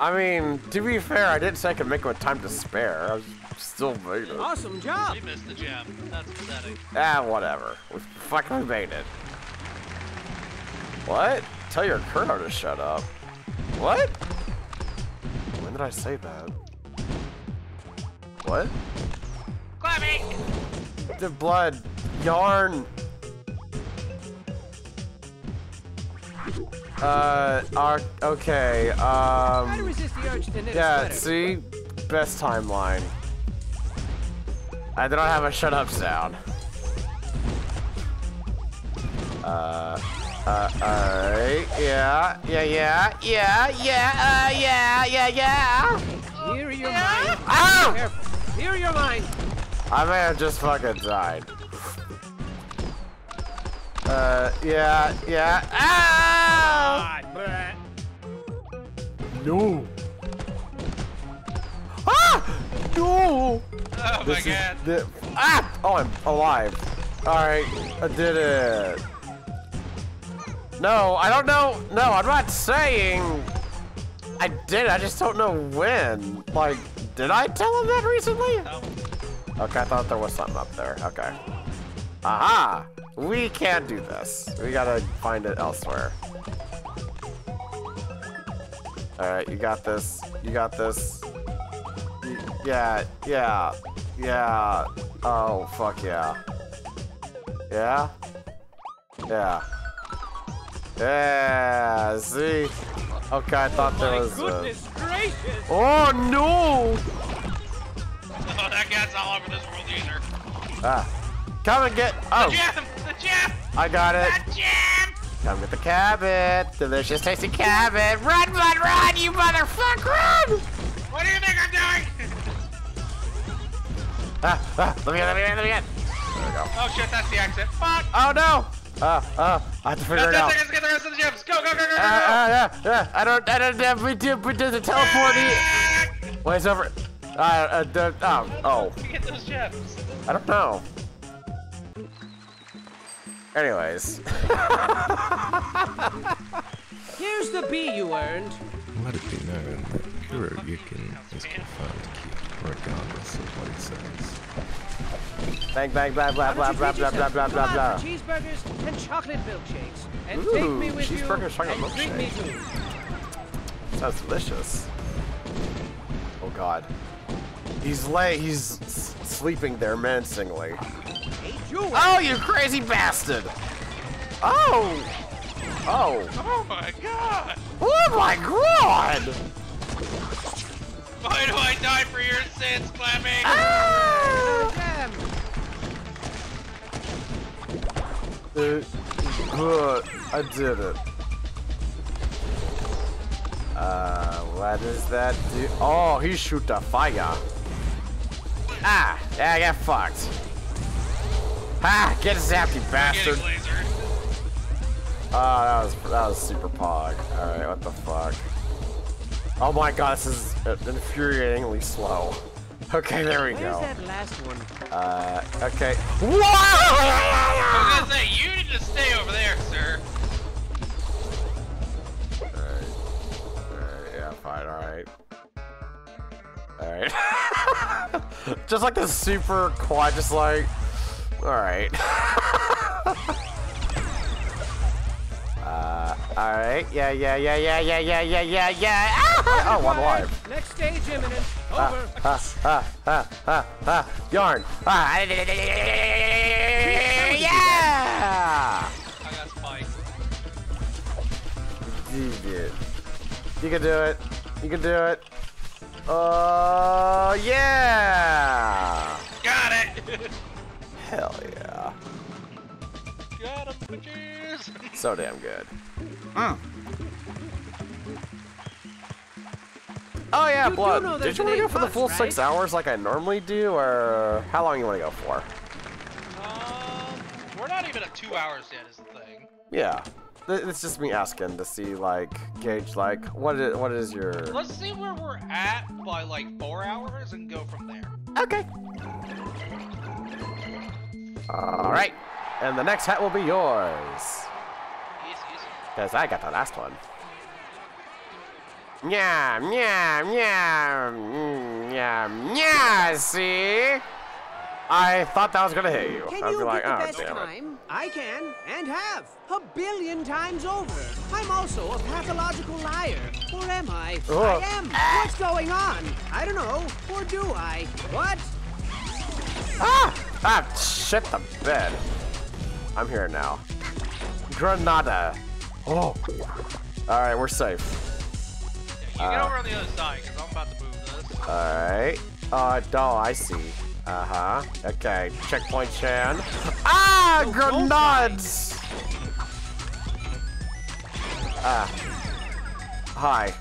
Speaker 3: I mean, to be fair, I didn't say I could make it with time to spare. I was still made it.
Speaker 5: awesome job.
Speaker 4: We missed the gem. That's pathetic.
Speaker 3: Ah, whatever. We fucking made it. What? Tell your Kurno to shut up. What? When did I say that? What?
Speaker 4: Clammy!
Speaker 3: the blood. Yarn. Uh, ar- okay, um,
Speaker 5: resist the urge to knit
Speaker 3: yeah, see? Best timeline. I don't have a shut up sound. Uh, uh, alright, yeah, yeah, yeah, yeah, yeah, uh, yeah, yeah, yeah.
Speaker 5: Clear your mind.
Speaker 3: Ow!
Speaker 5: Careful. Clear your mind.
Speaker 3: I may have just fucking died. Uh, yeah, yeah. Ah! No. Ah! No!
Speaker 4: Oh my
Speaker 3: This is
Speaker 4: god.
Speaker 3: the- ah! Oh, I'm alive. Alright, I did it. No, I don't know. No, I'm not saying I did. I just don't know when. Like, did I tell him that recently?
Speaker 4: No.
Speaker 3: Okay, I thought there was something up there. Okay. Aha! We can't do this. We gotta find it elsewhere. Alright, you got this. You got this. Yeah, yeah, yeah. Oh, fuck yeah. Yeah? Yeah. Yeah, see? Okay, I thought there was a...
Speaker 5: Gracious.
Speaker 3: Oh, no!
Speaker 4: Oh, that guy's all over this world either.
Speaker 3: Ah. Come and get... Oh,
Speaker 4: Jam! The jam!
Speaker 3: I got it.
Speaker 4: The jam!
Speaker 3: Come get the cabot. Delicious tasty cabot. Run, run, run, you motherfucker, run!
Speaker 4: What do you think I'm doing?
Speaker 3: Ah, ah, let me get, let me get, let me get. There we go.
Speaker 4: Oh shit, that's the exit. Fuck!
Speaker 3: Oh no! Ah, ah, I have to figure
Speaker 4: Got
Speaker 3: it out.
Speaker 4: seconds to get the rest of the gems. Go, go, go, go, go, go!
Speaker 3: Ah, ah, yeah, yeah. I don't, I don't have, we do, we do the teleporting. Wait, it's over. Uh, uh, the, oh, oh,
Speaker 4: We get those gems.
Speaker 3: I don't know. Anyways.
Speaker 5: Here's the bee you earned.
Speaker 6: Let it be known that Kuroyukin is confirmed to keep, regardless of what he says.
Speaker 3: Bang, bang, blah, blah, blah, blah, blah, blah, blah, blah, blah.
Speaker 5: cheeseburgers and chocolate milkshakes. And take me
Speaker 3: Ooh,
Speaker 5: with you
Speaker 3: cheeseburgers, chocolate
Speaker 5: and drink me
Speaker 3: milkshake. Sounds delicious. Oh god. He's lay. He's sleeping there menacingly. Oh, you crazy bastard! Oh! Oh!
Speaker 4: Oh my god!
Speaker 3: Oh my god!
Speaker 4: Why do I die for your sins, Clammy?
Speaker 3: Ah!
Speaker 5: Damn.
Speaker 3: Uh, good. I did it. Uh, what does that do? Oh, he shoot the fire. Ah, yeah, I got fucked. Ah, get zapped, you bastard.
Speaker 4: Ah, laser.
Speaker 3: Oh, that was that was super pog. All right, what the fuck? Oh my god, this is uh, infuriatingly slow. Okay, there we
Speaker 5: Where's
Speaker 3: go.
Speaker 5: that last one?
Speaker 3: Uh, okay.
Speaker 4: I was gonna say, you need to stay over there, sir.
Speaker 3: Alright. Alright, yeah, fine, alright. Alright. just like the super quad, just like. Alright. uh, alright. Yeah, yeah, yeah, yeah, yeah, yeah, yeah, yeah, yeah. Oh, I'm alive.
Speaker 5: Next stage imminent. Over.
Speaker 3: Ah, ah, ah, ah, ah. Yarn. Ah. Yeah!
Speaker 4: I got Spike.
Speaker 3: You did. You can do it. You can do it. Oh, yeah!
Speaker 4: Got it!
Speaker 3: Hell yeah.
Speaker 4: got him, bitches!
Speaker 3: So damn good. Oh yeah,
Speaker 5: You
Speaker 3: blood. Did you want to go
Speaker 5: eight
Speaker 3: for the
Speaker 5: bucks,
Speaker 3: full six hours like I normally do, or how long you want to go for?
Speaker 4: Um, we're not even at two hours yet, is the thing.
Speaker 3: Yeah, Th- it's just me asking to see like gauge like what is what is your
Speaker 4: Let's see where we're at by like four hours and go from there.
Speaker 3: okay. All right, and the next hat will be yours.
Speaker 4: Easy, easy.
Speaker 3: Because I got the last one. Yeah, yeah, yeah, yeah, yeah, see? I thought that was gonna hit you.
Speaker 5: Can
Speaker 3: I'd
Speaker 5: you
Speaker 3: be like,
Speaker 5: the
Speaker 3: oh,
Speaker 5: best
Speaker 3: damn it.
Speaker 5: time? I can, and have, a billion times over. I'm also a pathological liar. Or am I?
Speaker 3: Oh.
Speaker 5: I am. What's going on? I don't know. Or do I? What?
Speaker 3: Ah! Ah, shit the bed. I'm here now. Granada. Oh. Alright, we're safe.
Speaker 4: You get over on the other side, because I'm about to move this.
Speaker 3: Alright. Uh, oh, I see. Uh-huh. Okay, checkpoint Chan. Ah, grenades! Ah. Hi.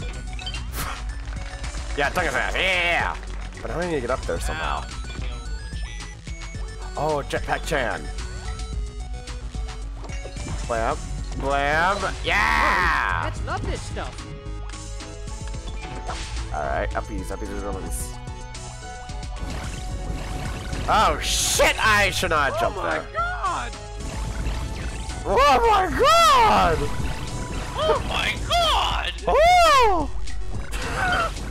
Speaker 3: yeah, take it fast. Yeah! But I need to get up there somehow.
Speaker 4: Ow. You know.
Speaker 3: Oh, Jetpack Chan. Blam. Blam. Yeah!
Speaker 5: Let's love this stuff.
Speaker 3: Alright, uppies, uppies, uppies. Oh shit! I should not jump there.
Speaker 2: Oh my god!
Speaker 3: Oh my god!
Speaker 4: Oh my god!
Speaker 3: Oh!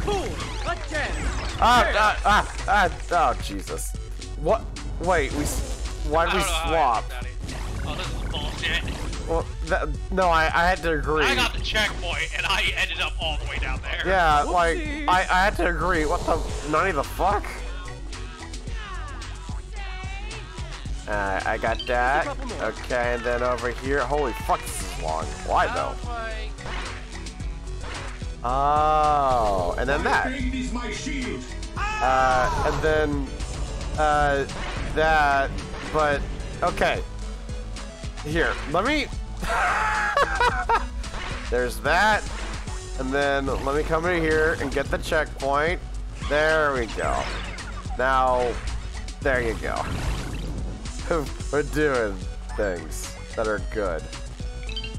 Speaker 5: Cool. Jen.
Speaker 3: Ah, ah, ah, ah, oh Jesus. What? Wait, we. Why'd we swap?
Speaker 4: Oh, this is bullshit.
Speaker 3: Well, that, no, I, I had to agree.
Speaker 4: I got the checkpoint, and I ended up all the way down there.
Speaker 3: Yeah, like, I, I had to agree. What the? None of the fuck? Uh, I got that. Okay, and then over here. Holy fuck, this is long. Why though?
Speaker 4: Oh
Speaker 3: Oh, and then that. Uh, and then, uh, that, but, okay. Here, let me, there's that, and then let me come in here and get the checkpoint. There we go. Now, there you go. We're doing things that are good.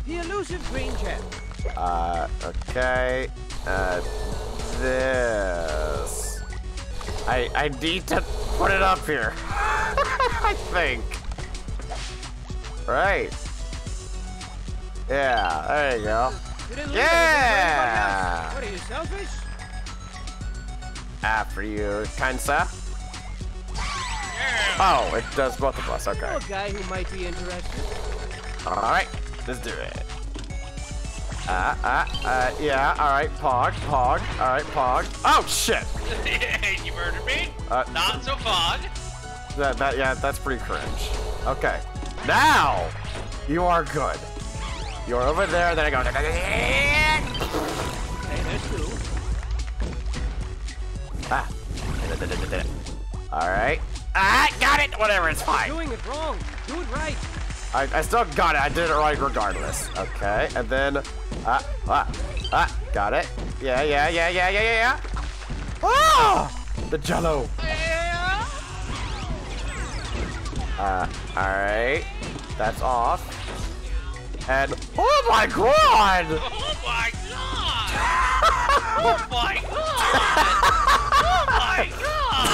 Speaker 5: The elusive green gem.
Speaker 3: Uh, okay. Uh, this. I I need to put it up here. I think. Right. Yeah. There you go.
Speaker 5: You
Speaker 3: Yeah.
Speaker 5: What are you, selfish?
Speaker 3: After you, kind sir.
Speaker 4: yeah.
Speaker 3: Oh, it does both of us. Okay.
Speaker 5: A guy who might be interested.
Speaker 3: All right. Let's do it. Uh, uh, uh, yeah. All right. Pog, pog. All right, pog. Oh shit.
Speaker 4: you murdered me.
Speaker 3: Uh,
Speaker 4: Not so fun.
Speaker 3: That, that, yeah, that's pretty cringe. Okay. Now, you are good. You're over there, then I go.
Speaker 5: Hey, there's two.
Speaker 3: Ah. All right. Ah, got it. Whatever, it's fine.
Speaker 5: Doing it wrong. Do it right.
Speaker 3: I, I still got it. I did it right regardless. Okay, and then, ah, ah, ah, got it. Yeah, yeah, yeah, yeah, yeah, yeah, yeah. Ah, the Jello. Uh, all right, that's off. And oh my god!
Speaker 4: Oh my god! oh my god! Oh my god!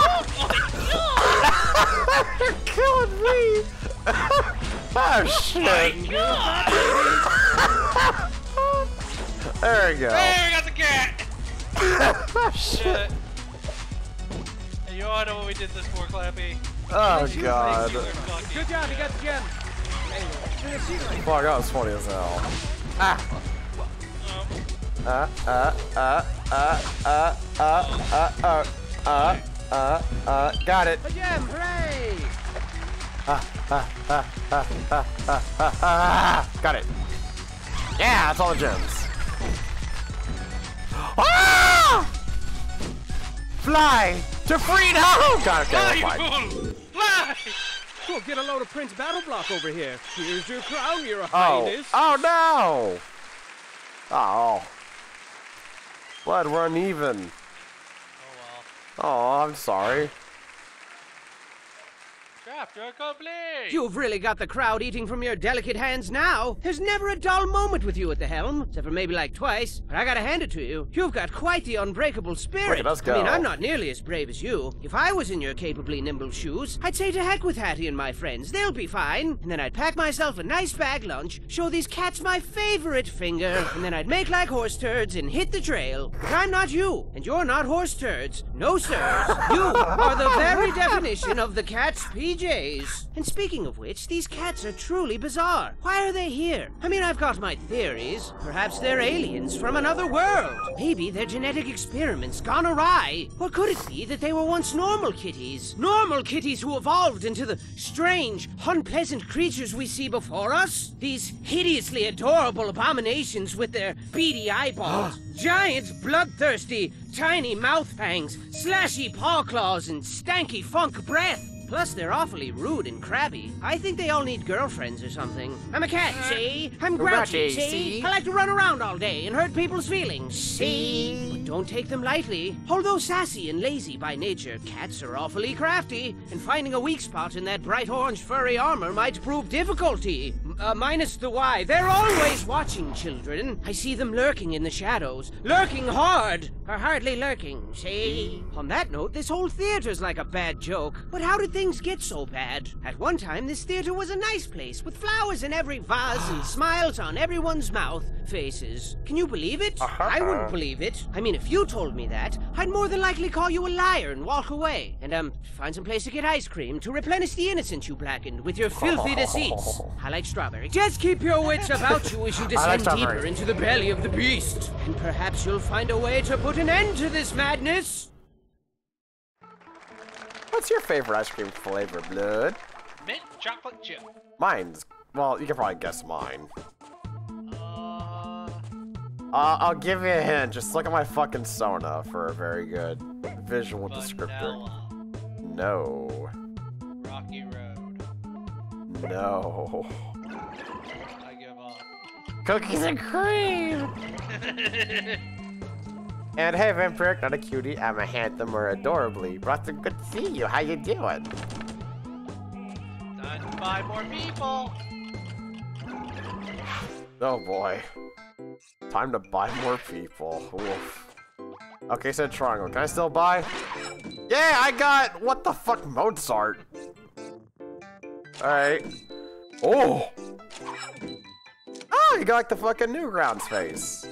Speaker 4: Oh
Speaker 3: You're killing me! Oh, oh shit!
Speaker 4: god!
Speaker 3: There we go.
Speaker 4: Hey, we got the cat!
Speaker 3: oh shit!
Speaker 4: Hey, you all know what we did this for, Clappie?
Speaker 3: Oh god.
Speaker 4: You were fucking
Speaker 5: Good job, you got the gem. Hey, to the ceiling.
Speaker 3: Fuck, that was funny as hell. Ah.
Speaker 4: Um,
Speaker 3: Uh, uh, uh, uh, uh, uh, uh, uh, uh, uh, got it.
Speaker 5: A gem, hooray!
Speaker 3: Got it. Yeah, that's all the gems. Ah! Fly to freedom! Oh, Got it,
Speaker 4: Fly,
Speaker 3: okay,
Speaker 4: you
Speaker 3: we're fine.
Speaker 4: fool! Fly!
Speaker 5: We'll get a load of Prince Battle Block over here. Here's your crown, your
Speaker 3: Oh,
Speaker 5: highness.
Speaker 3: oh no! Oh. Blood, we're uneven.
Speaker 4: Oh
Speaker 3: Oh, I'm sorry.
Speaker 4: Well. Chapter complete!
Speaker 5: You've really got the crowd eating from your delicate hands now. There's never a dull moment with you at the helm, except for maybe like twice. But I gotta hand it to you. You've got quite the unbreakable spirit.
Speaker 3: Look at us
Speaker 5: I mean. I'm not nearly as brave as you. If I was in your capably nimble shoes, I'd say to heck with Hatty and my friends. They'll be fine. And then I'd pack myself a nice bag lunch, show these cats my favorite finger, and then I'd make like horse turds and hit the trail. But I'm not you, and you're not horse turds. No, sirs. You are the very definition of the cat's PJ. Days. And speaking of which, these cats are truly bizarre. Why are they here? I mean, I've got my theories. Perhaps they're aliens from another world. Maybe their genetic experiments gone awry. Or could it be that they were once normal kitties? Normal kitties who evolved into the strange, unpleasant creatures we see before us? These hideously adorable abominations with their beady eyeballs, giant, bloodthirsty, tiny mouth fangs, slashy paw claws, and stanky funk breath. Plus, they're awfully rude and crabby. I think they all need girlfriends or something. I'm a cat, see? I'm grouchy, see?
Speaker 3: see?
Speaker 5: I like to run around all day and hurt people's feelings, see? But don't take them lightly. Although sassy and lazy by nature, cats are awfully crafty, and finding a weak spot in that bright orange furry armor might prove difficulty. Uh, minus the why. They're always watching children. I see them lurking in the shadows. Lurking hard! Or hardly lurking, see? On that note, this whole theater's like a bad joke. But how did things get so bad? At one time, this theater was a nice place, with flowers in every vase and smiles on everyone's mouth faces. Can you believe it? I wouldn't believe it. I mean, if you told me that, I'd more than likely call you a liar and walk away. And, um, find some place to get ice cream to replenish the innocence you blackened with your filthy deceits. I like strawberry. Just keep your wits about you as you descend
Speaker 3: strawberry.
Speaker 5: deeper into the belly of the beast. And perhaps you'll find a way to put an end to this madness.
Speaker 3: What's your favorite ice cream flavor, Blood?
Speaker 4: Mint chocolate chip.
Speaker 3: Mine's, well, you can probably guess mine.
Speaker 4: Uh,
Speaker 3: Uh, I'll give you a hint. Just look at my fucking Sona for a very good visual descriptor. No.
Speaker 4: Rocky Road.
Speaker 3: No.
Speaker 4: I give up.
Speaker 3: Cookies and cream! and hey, Vampiric, not a cutie. I'm a handsome or adorably. Broughton, good to see you. How you doing?
Speaker 4: Time to buy more people.
Speaker 3: Oh boy. Time to buy more people. Oof. Okay, so triangle. Can I still buy? Yeah, I got what the fuck Mozart. Alright. Oh! Oh, you got like the fucking Newgrounds face.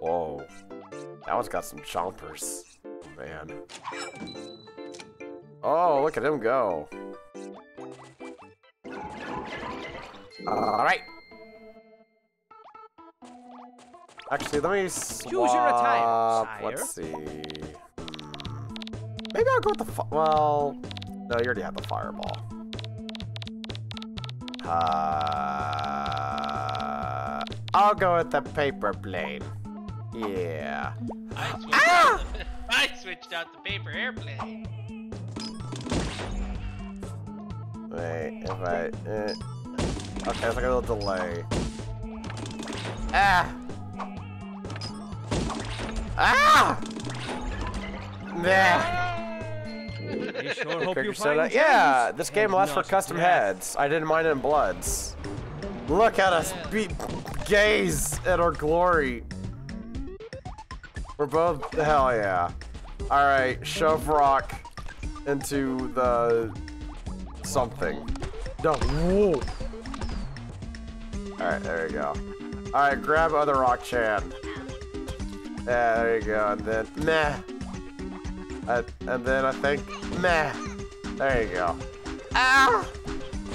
Speaker 3: Whoa. That one's got some chompers. Man. Oh, look at him go. Alright. Actually, let me swap.
Speaker 5: Choose your attire.
Speaker 3: Let's see. Hmm. Maybe I'll go with the fi- well. No, you already have the fireball. Uh, I'll go with the paper plane. Yeah.
Speaker 4: I switched,
Speaker 3: Ah!
Speaker 4: out, the, I switched out the paper airplane.
Speaker 3: Wait, if I. Eh. Okay, it's like a little delay. Ah! Ah! Nah.
Speaker 5: I sure hope you
Speaker 3: Cricket soda.
Speaker 5: find
Speaker 3: Yeah, this game
Speaker 5: and
Speaker 3: allows for custom
Speaker 5: death.
Speaker 3: heads. I didn't mind it in Bloods. Look at us be gaze at our glory. We're both hell yeah. Alright, shove rock into the something. No, whoa. Alright, there you go. Alright, grab other rock chan. Yeah, there you go, and then meh. Uh, and then I think, meh. There you go. Ah!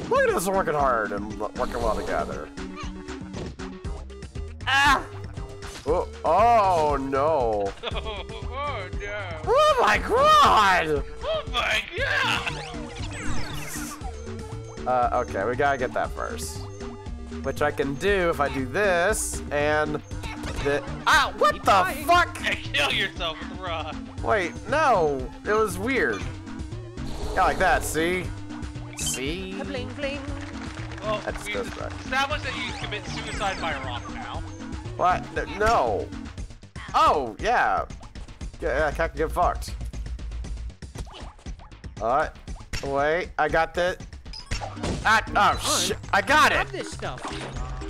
Speaker 3: Look at us working hard and working well together. Ah! Oh, oh no.
Speaker 4: Oh, oh no.
Speaker 3: Oh my god!
Speaker 4: Oh my god!
Speaker 3: Uh, okay, we gotta get that first. Which I can do if I do this and the. Ah, what the fuck?
Speaker 4: Kill yourself with a rock.
Speaker 3: Wait, no, it was weird. Yeah, like that, see? See?
Speaker 5: Bling bling.
Speaker 4: Well,
Speaker 3: That's
Speaker 4: we
Speaker 3: just
Speaker 4: established that you commit suicide by rock now.
Speaker 3: What? No. Oh, yeah. Yeah, cat can get fucked. Alright. Wait, I got the. Ah, oh, shit. I got it!
Speaker 5: This stuff.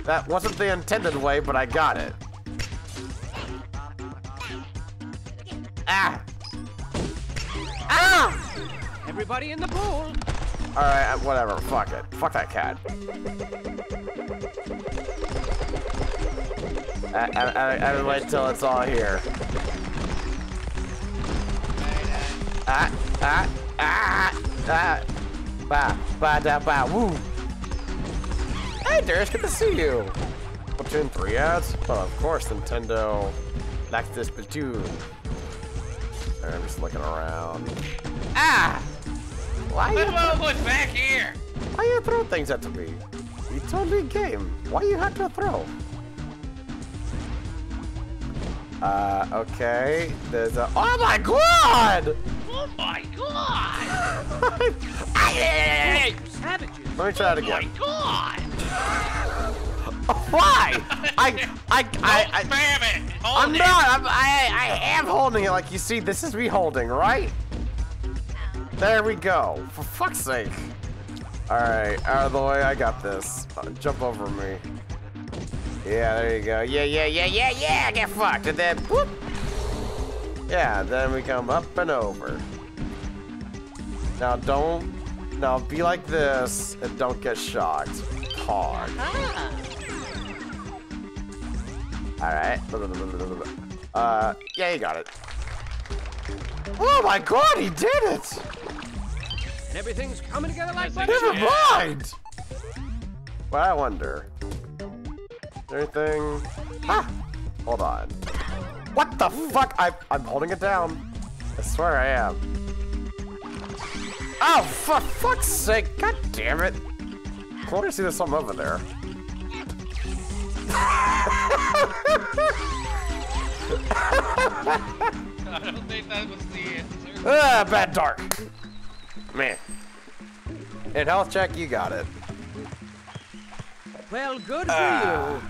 Speaker 3: That wasn't the intended way, but I got it. Ah! Ah!
Speaker 5: Everybody in the pool.
Speaker 3: Alright, whatever. Fuck it. Fuck that cat. I, I, I, I wait till it's all here. Ah, ah, ah! Ah. Ba, ba, da, ba, woo. Hey, Darius, good to see you. Splatoon 3 ads? Oh, of course, Nintendo likes this Splatoon. Alright, I'm just looking around. Ah! Why you,
Speaker 4: look back here!
Speaker 3: why you throw things at me? You totally game. Why you have to throw? Uh, okay. There's a. Oh my god!
Speaker 4: Oh my god!
Speaker 5: Savages.
Speaker 3: Let me try it
Speaker 4: Oh my
Speaker 3: again.
Speaker 4: god!
Speaker 3: Why? I, I, I, I,
Speaker 4: Spam it! Hold
Speaker 3: I'm
Speaker 4: it.
Speaker 3: not. I'm, I, I am holding it like you see. This is me holding, right? There we go. For fuck's sake. All right, out of the way. I got this. Uh, jump over me. Yeah, there you go. Yeah, yeah, yeah, yeah, yeah. Get fucked, and then whoop. Yeah, then we come up and over. Now don't. Now be like this and don't get shocked. Hard. Alright. Uh, yeah, you got it. Oh my god, he did it!
Speaker 5: And everything's coming together like
Speaker 4: That's
Speaker 5: butter.
Speaker 3: Never mind! Well, I wonder. Anything? Ah! Hold on. What the fuck? I, I'm holding it down. I swear I am. Oh, for fuck's sake! God damn it! I want to see there's something over there.
Speaker 4: I don't think that was the answer.
Speaker 3: Ah, bad dark. Man. In health check, you got it.
Speaker 5: Well, good for
Speaker 3: Ah.
Speaker 5: you.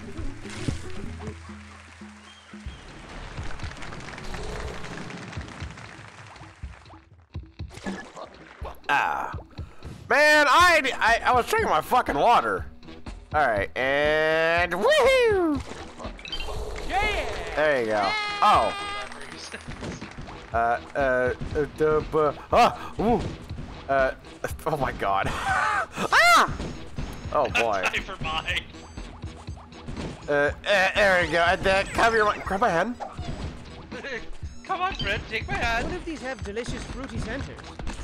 Speaker 3: Ah. Man, I, I, I was drinking my fucking water. Alright, and woohoo!
Speaker 5: Yeah.
Speaker 3: There you go. Oh. Uh, uh, uh, duh, buh, ah, ooh. Uh, oh my god. ah! Oh boy.
Speaker 4: For mine.
Speaker 3: Uh, uh, there we go. And then, cover your, grab my hand.
Speaker 4: Come on, Fred, take my hand.
Speaker 5: What if these have delicious fruity centers?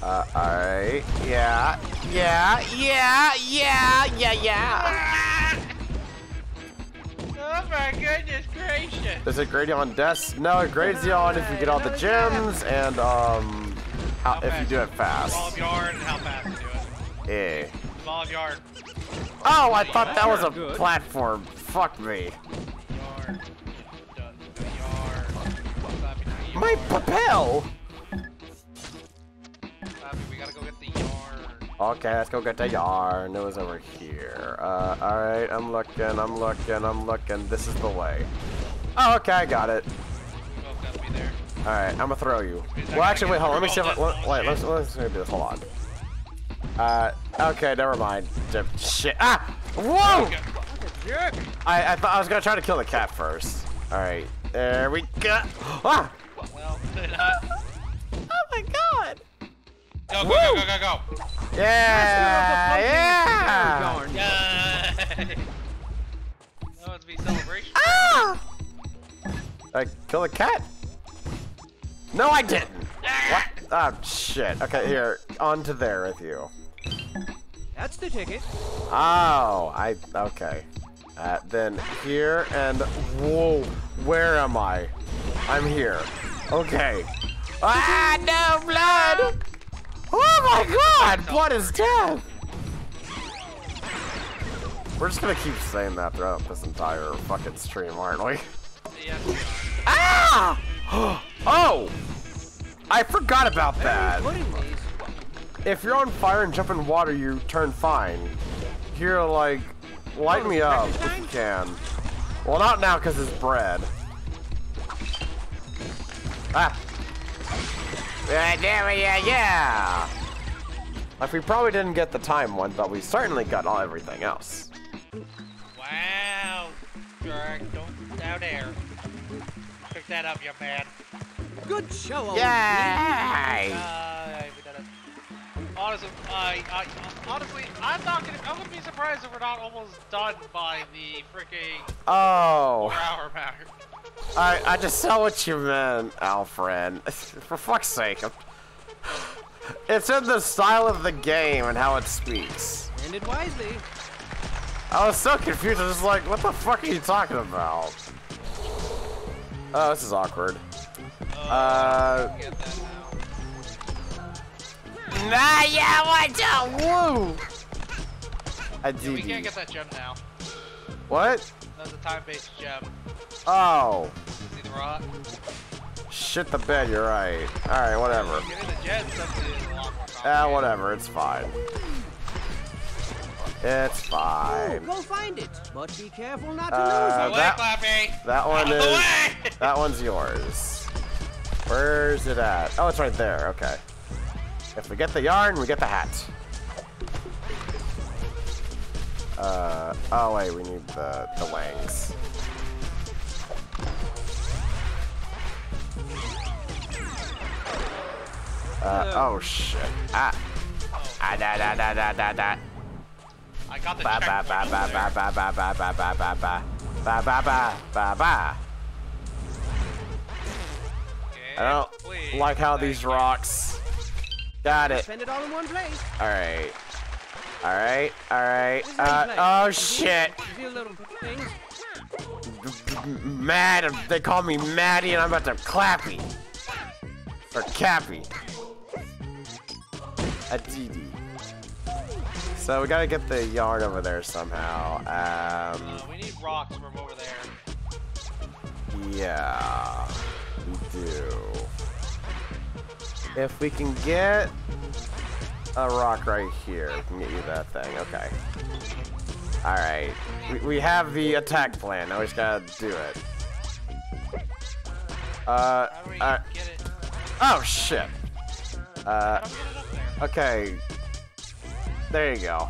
Speaker 3: Uh, alright. Yeah, yeah, yeah, yeah, yeah, yeah.
Speaker 4: Oh my goodness gracious.
Speaker 3: Does it grade you on deaths? No, it grades you on if you get all the gems and, um, how, if you do it
Speaker 4: Ball of
Speaker 3: fast.
Speaker 4: yarn and how fast you do it.
Speaker 3: Yeah.
Speaker 4: Ball of yarn.
Speaker 3: Oh, I thought that was a platform. Fuck me.
Speaker 4: Yarn. Done. Yarn. Slappy, the
Speaker 3: My
Speaker 4: yarn.
Speaker 3: propel!
Speaker 4: Slappy, we gotta go get the yarn.
Speaker 3: Okay, let's go get the yarn. It was over here. Uh, alright, I'm looking, I'm looking, I'm looking. This is the way. Oh, okay, I got it.
Speaker 4: Gotta be there.
Speaker 3: Alright, I'm gonna throw you.
Speaker 4: Means
Speaker 3: Well, actually, wait, hold on. Let me see if I,
Speaker 4: through
Speaker 3: let,
Speaker 4: this
Speaker 3: wait, let's, let's do this. Hold on. Uh, okay, never mind. Dip- Shit. Ah! Whoa! I, I thought I was gonna try to kill the cat first. Alright, there we go. Ah!
Speaker 4: Well, uh,
Speaker 3: Oh my god!
Speaker 4: go, go, go, go, go, go.
Speaker 3: Yeah! Yeah!
Speaker 5: Darn.
Speaker 4: Yay! That must be celebration.
Speaker 3: Ah! I kill the cat? No, I didn't. What? Oh shit. Okay, here, on to there with you.
Speaker 5: That's the ticket.
Speaker 3: Oh, I okay. Uh, then here and whoa, where am I? I'm here. Okay. Ah, no blood! Oh my god, blood is death! We're just gonna keep saying that throughout this entire fucking stream, aren't we?
Speaker 4: Yes,
Speaker 3: Ah! Oh! I forgot about that.
Speaker 5: Putting these.
Speaker 3: If you're on fire and jump in water, you turn fine. Here, like, light me up if you can. Well, not now because it's bread. Ah! Yeah, yeah, yeah, yeah! Like, we probably didn't get the time one, but we certainly got all everything else.
Speaker 4: Wow. Drag, don't down there. Pick that up, young man.
Speaker 5: Good show, old
Speaker 3: Yay!
Speaker 4: Honestly, I, I, honestly, I'm not gonna, I wouldn't be surprised if we're not almost done by the freaking
Speaker 3: Oh,
Speaker 4: four-hour mark.
Speaker 3: I, I just saw what you meant, Alfred. For fuck's sake. I'm- It's in the style of the game and how it speaks.
Speaker 5: And it wisely.
Speaker 3: I was so confused. I was like, what the fuck are you talking about? Oh, this is awkward. Uh,
Speaker 4: Get that now.
Speaker 3: nah, yeah, watch out, woo! I
Speaker 4: Yeah, we can't get that gem now.
Speaker 3: What?
Speaker 4: That's a time-based gem.
Speaker 3: Oh,
Speaker 4: See the rock?
Speaker 3: shit the bed. You're right. All right, whatever.
Speaker 4: Getting the gems that's a lot more
Speaker 3: Ah,
Speaker 4: complicated.
Speaker 3: whatever. It's fine. It's fine.
Speaker 5: go find it. But be careful not to
Speaker 3: Uh,
Speaker 5: lose it.
Speaker 3: that-
Speaker 4: Clappie!
Speaker 3: That one
Speaker 4: Out
Speaker 3: is.
Speaker 4: way!
Speaker 3: That one's yours. Where's it at? Oh, it's right there. Okay. If we get the yarn, we get the hat. Uh, oh wait, we need the, the wangs. Uh, oh shit. Ah. Ah, da, da, da, da, da, da.
Speaker 4: I got the
Speaker 3: Ba, ba,
Speaker 4: checkpoint
Speaker 3: ba, ba, ba, ba, ba, ba, ba, ba, ba. Ba, ba, ba, ba, ba. I don't like how these rocks. Got it.
Speaker 5: Spend it all in one place.
Speaker 3: Alright. Alright, alright. Uh, oh shit.
Speaker 5: You little things.
Speaker 3: Mad. They call me Maddie and I'm about to clappy. Or Cappy. A DD. So we gotta get the yard over there somehow. Um,
Speaker 4: Uh, we need rocks from over there.
Speaker 3: yeah. We do. If we can get a rock right here, we can get you that thing. Okay. Alright. We, we have the attack plan. Now we just gotta do it. Uh, uh, oh shit. Uh, okay. There you go.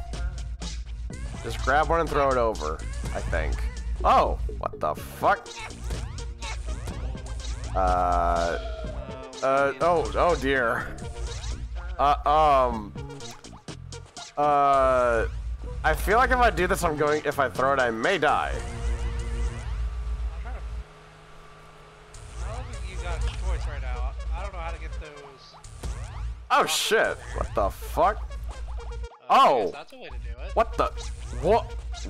Speaker 3: Just grab one and throw it over, I think. Oh, what the fuck? Uh, uh, oh, oh dear. Uh, um, uh, I feel like if I do this, I'm going, if I throw it, I may die.
Speaker 4: I don't think you got a choice right now. I don't know how to get those.
Speaker 3: Oh shit, what the fuck?
Speaker 4: Uh,
Speaker 3: Oh.
Speaker 4: That's a way to do it.
Speaker 3: What the, what,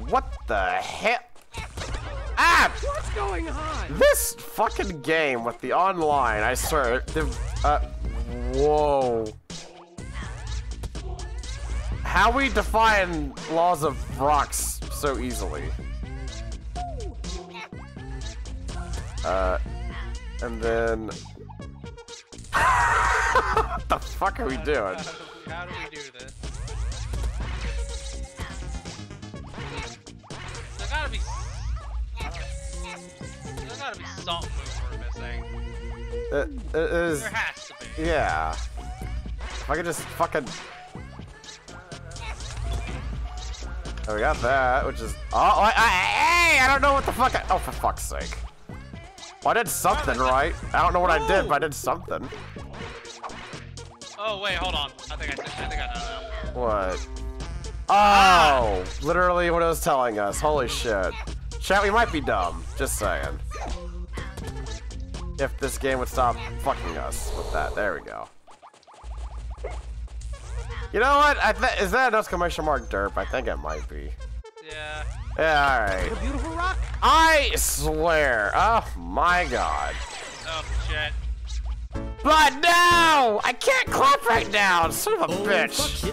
Speaker 3: what the heck? Ah!
Speaker 5: What's going on?
Speaker 3: This fucking game with the online, I swear, the, uh, whoa. How we define laws of rocks so easily. Uh, and then... what the fuck are we doing?
Speaker 4: How do, how do we do this? There gotta be. Gotta be something we're missing.
Speaker 3: It, it is,
Speaker 4: There has to be.
Speaker 3: yeah. If I could just fucking... Oh, we got that, which is... Oh, I, I, hey, I don't know what the fuck I... Oh, for fuck's sake. Well, I did something right. I don't know what I did, but I did something.
Speaker 4: Oh wait, hold on. I think I, I think I know now.
Speaker 3: What? Ah! Oh, literally what it was telling us. Holy shit. Chat, we might be dumb. Just saying. If this game would stop fucking us with that. There we go. You know what? I th is that an exclamation mark derp? I think it might be.
Speaker 4: Yeah.
Speaker 3: Yeah, alright.
Speaker 5: A beautiful rock.
Speaker 3: I swear. Oh my god.
Speaker 4: Oh shit.
Speaker 3: But no! I can't clap right now, son of a bitch.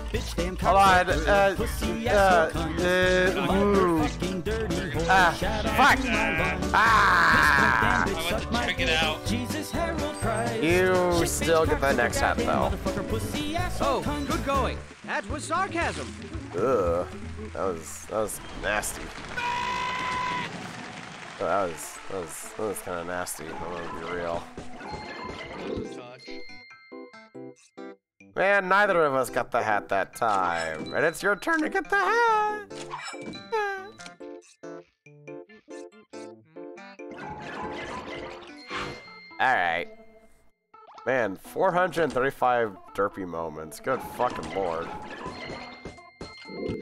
Speaker 3: Hold on. Uh, uh, uh, ooh. Ah, fuck. Ah!
Speaker 4: I went to check it out.
Speaker 3: You still get the next hat though.
Speaker 5: Oh, good going. That was sarcasm.
Speaker 3: Ugh. That was that was nasty. Oh, That was that was that was kind of nasty. I'm gonna be real. Man, neither of us got the hat that time, and it's your turn to get the hat. All right. Man, 435 derpy moments. Good fucking lord.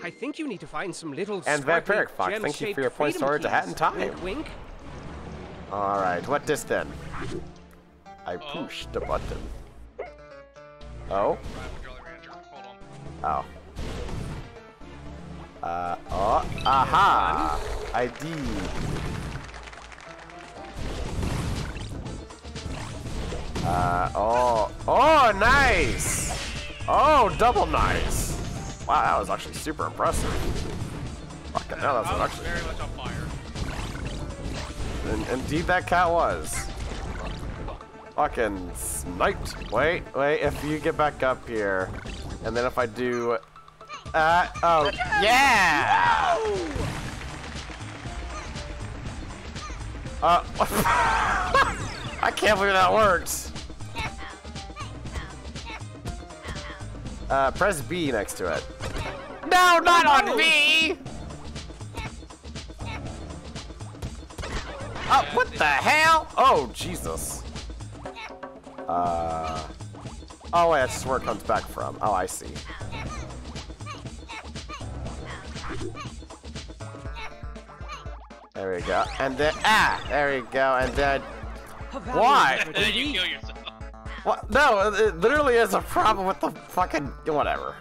Speaker 5: I think you need to find some little
Speaker 3: And Vampiric Fox, thank you for your
Speaker 5: freedom
Speaker 3: towards a hat in time.
Speaker 5: Wink, wink.
Speaker 3: All right, what this then? I
Speaker 4: Oh.
Speaker 3: pushed the button. Oh?
Speaker 4: Right, would you
Speaker 3: Oh. Uh, oh, aha! ID. Uh, oh, oh, nice! Oh, double nice! Wow, that was actually super impressive. Fucking hell, that's
Speaker 4: was
Speaker 3: actually.
Speaker 4: very much on fire.
Speaker 3: In- indeed, that cat was. Fucking sniped. Wait, wait, if you get back up here, and then if I do. Uh, oh, yeah! Uh, I can't believe that works. Uh, press B next to it. No, not on me! Oh, what the hell? Oh, Jesus. Uh. Oh, wait, that's where it comes back from. Oh, I see. There we go. And then, ah, there we go. And then, Why?
Speaker 4: And then you kill yourself.
Speaker 3: what? No, it- it literally is a problem with the fucking, whatever.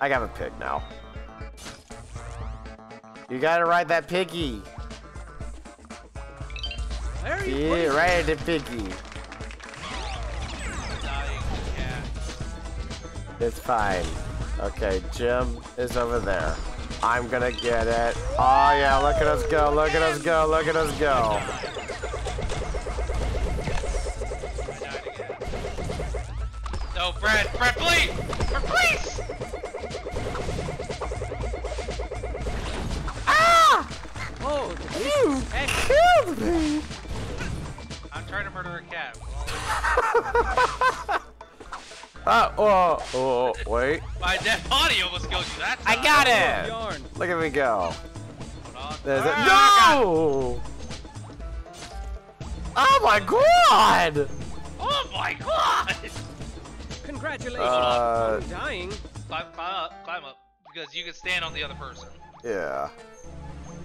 Speaker 3: I got a pig now. You gotta ride that piggy.
Speaker 5: Very
Speaker 3: Yeah,
Speaker 5: good.
Speaker 3: ride the piggy. It's fine. Okay, Jim is over there. I'm gonna get it. Oh yeah, look at us go, look at us go, look at us go.
Speaker 4: I died again. No, Brad, Brad, please! Brad, please! Ah!
Speaker 5: Oh,
Speaker 3: You
Speaker 5: excellent.
Speaker 3: killed me!
Speaker 4: I'm trying to murder a cat.
Speaker 3: Oh, oh, oh, wait.
Speaker 4: My dead body almost killed you. That's
Speaker 3: I got it!
Speaker 5: Yarn.
Speaker 3: Look at me go. There's it.
Speaker 4: Ah,
Speaker 3: No! Oh my god!
Speaker 4: Oh my god!
Speaker 5: Congratulations
Speaker 3: Uh,
Speaker 5: on dying.
Speaker 4: Climb, climb up, climb up. Because you can stand on the other person.
Speaker 3: Yeah.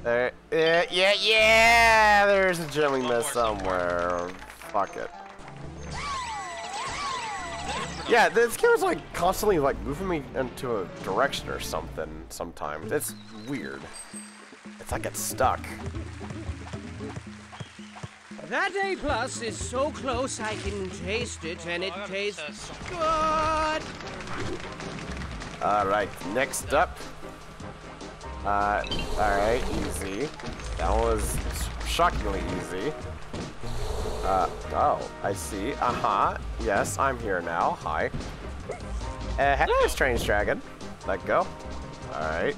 Speaker 3: There, yeah, yeah, yeah! There's a gem we
Speaker 4: One somewhere.
Speaker 3: somewhere. Fuck it. Yeah, this camera's like constantly like moving me into a direction or something sometimes. It's weird. It's like it's stuck.
Speaker 5: That A plus is so close I can taste it, and it tastes good.
Speaker 3: Alright, next up. Uh, alright, easy. That was shockingly easy. Uh, oh, I see. Uh-huh. Yes, I'm here now. Hi. Uh, hello, strange dragon. Let go. Alright.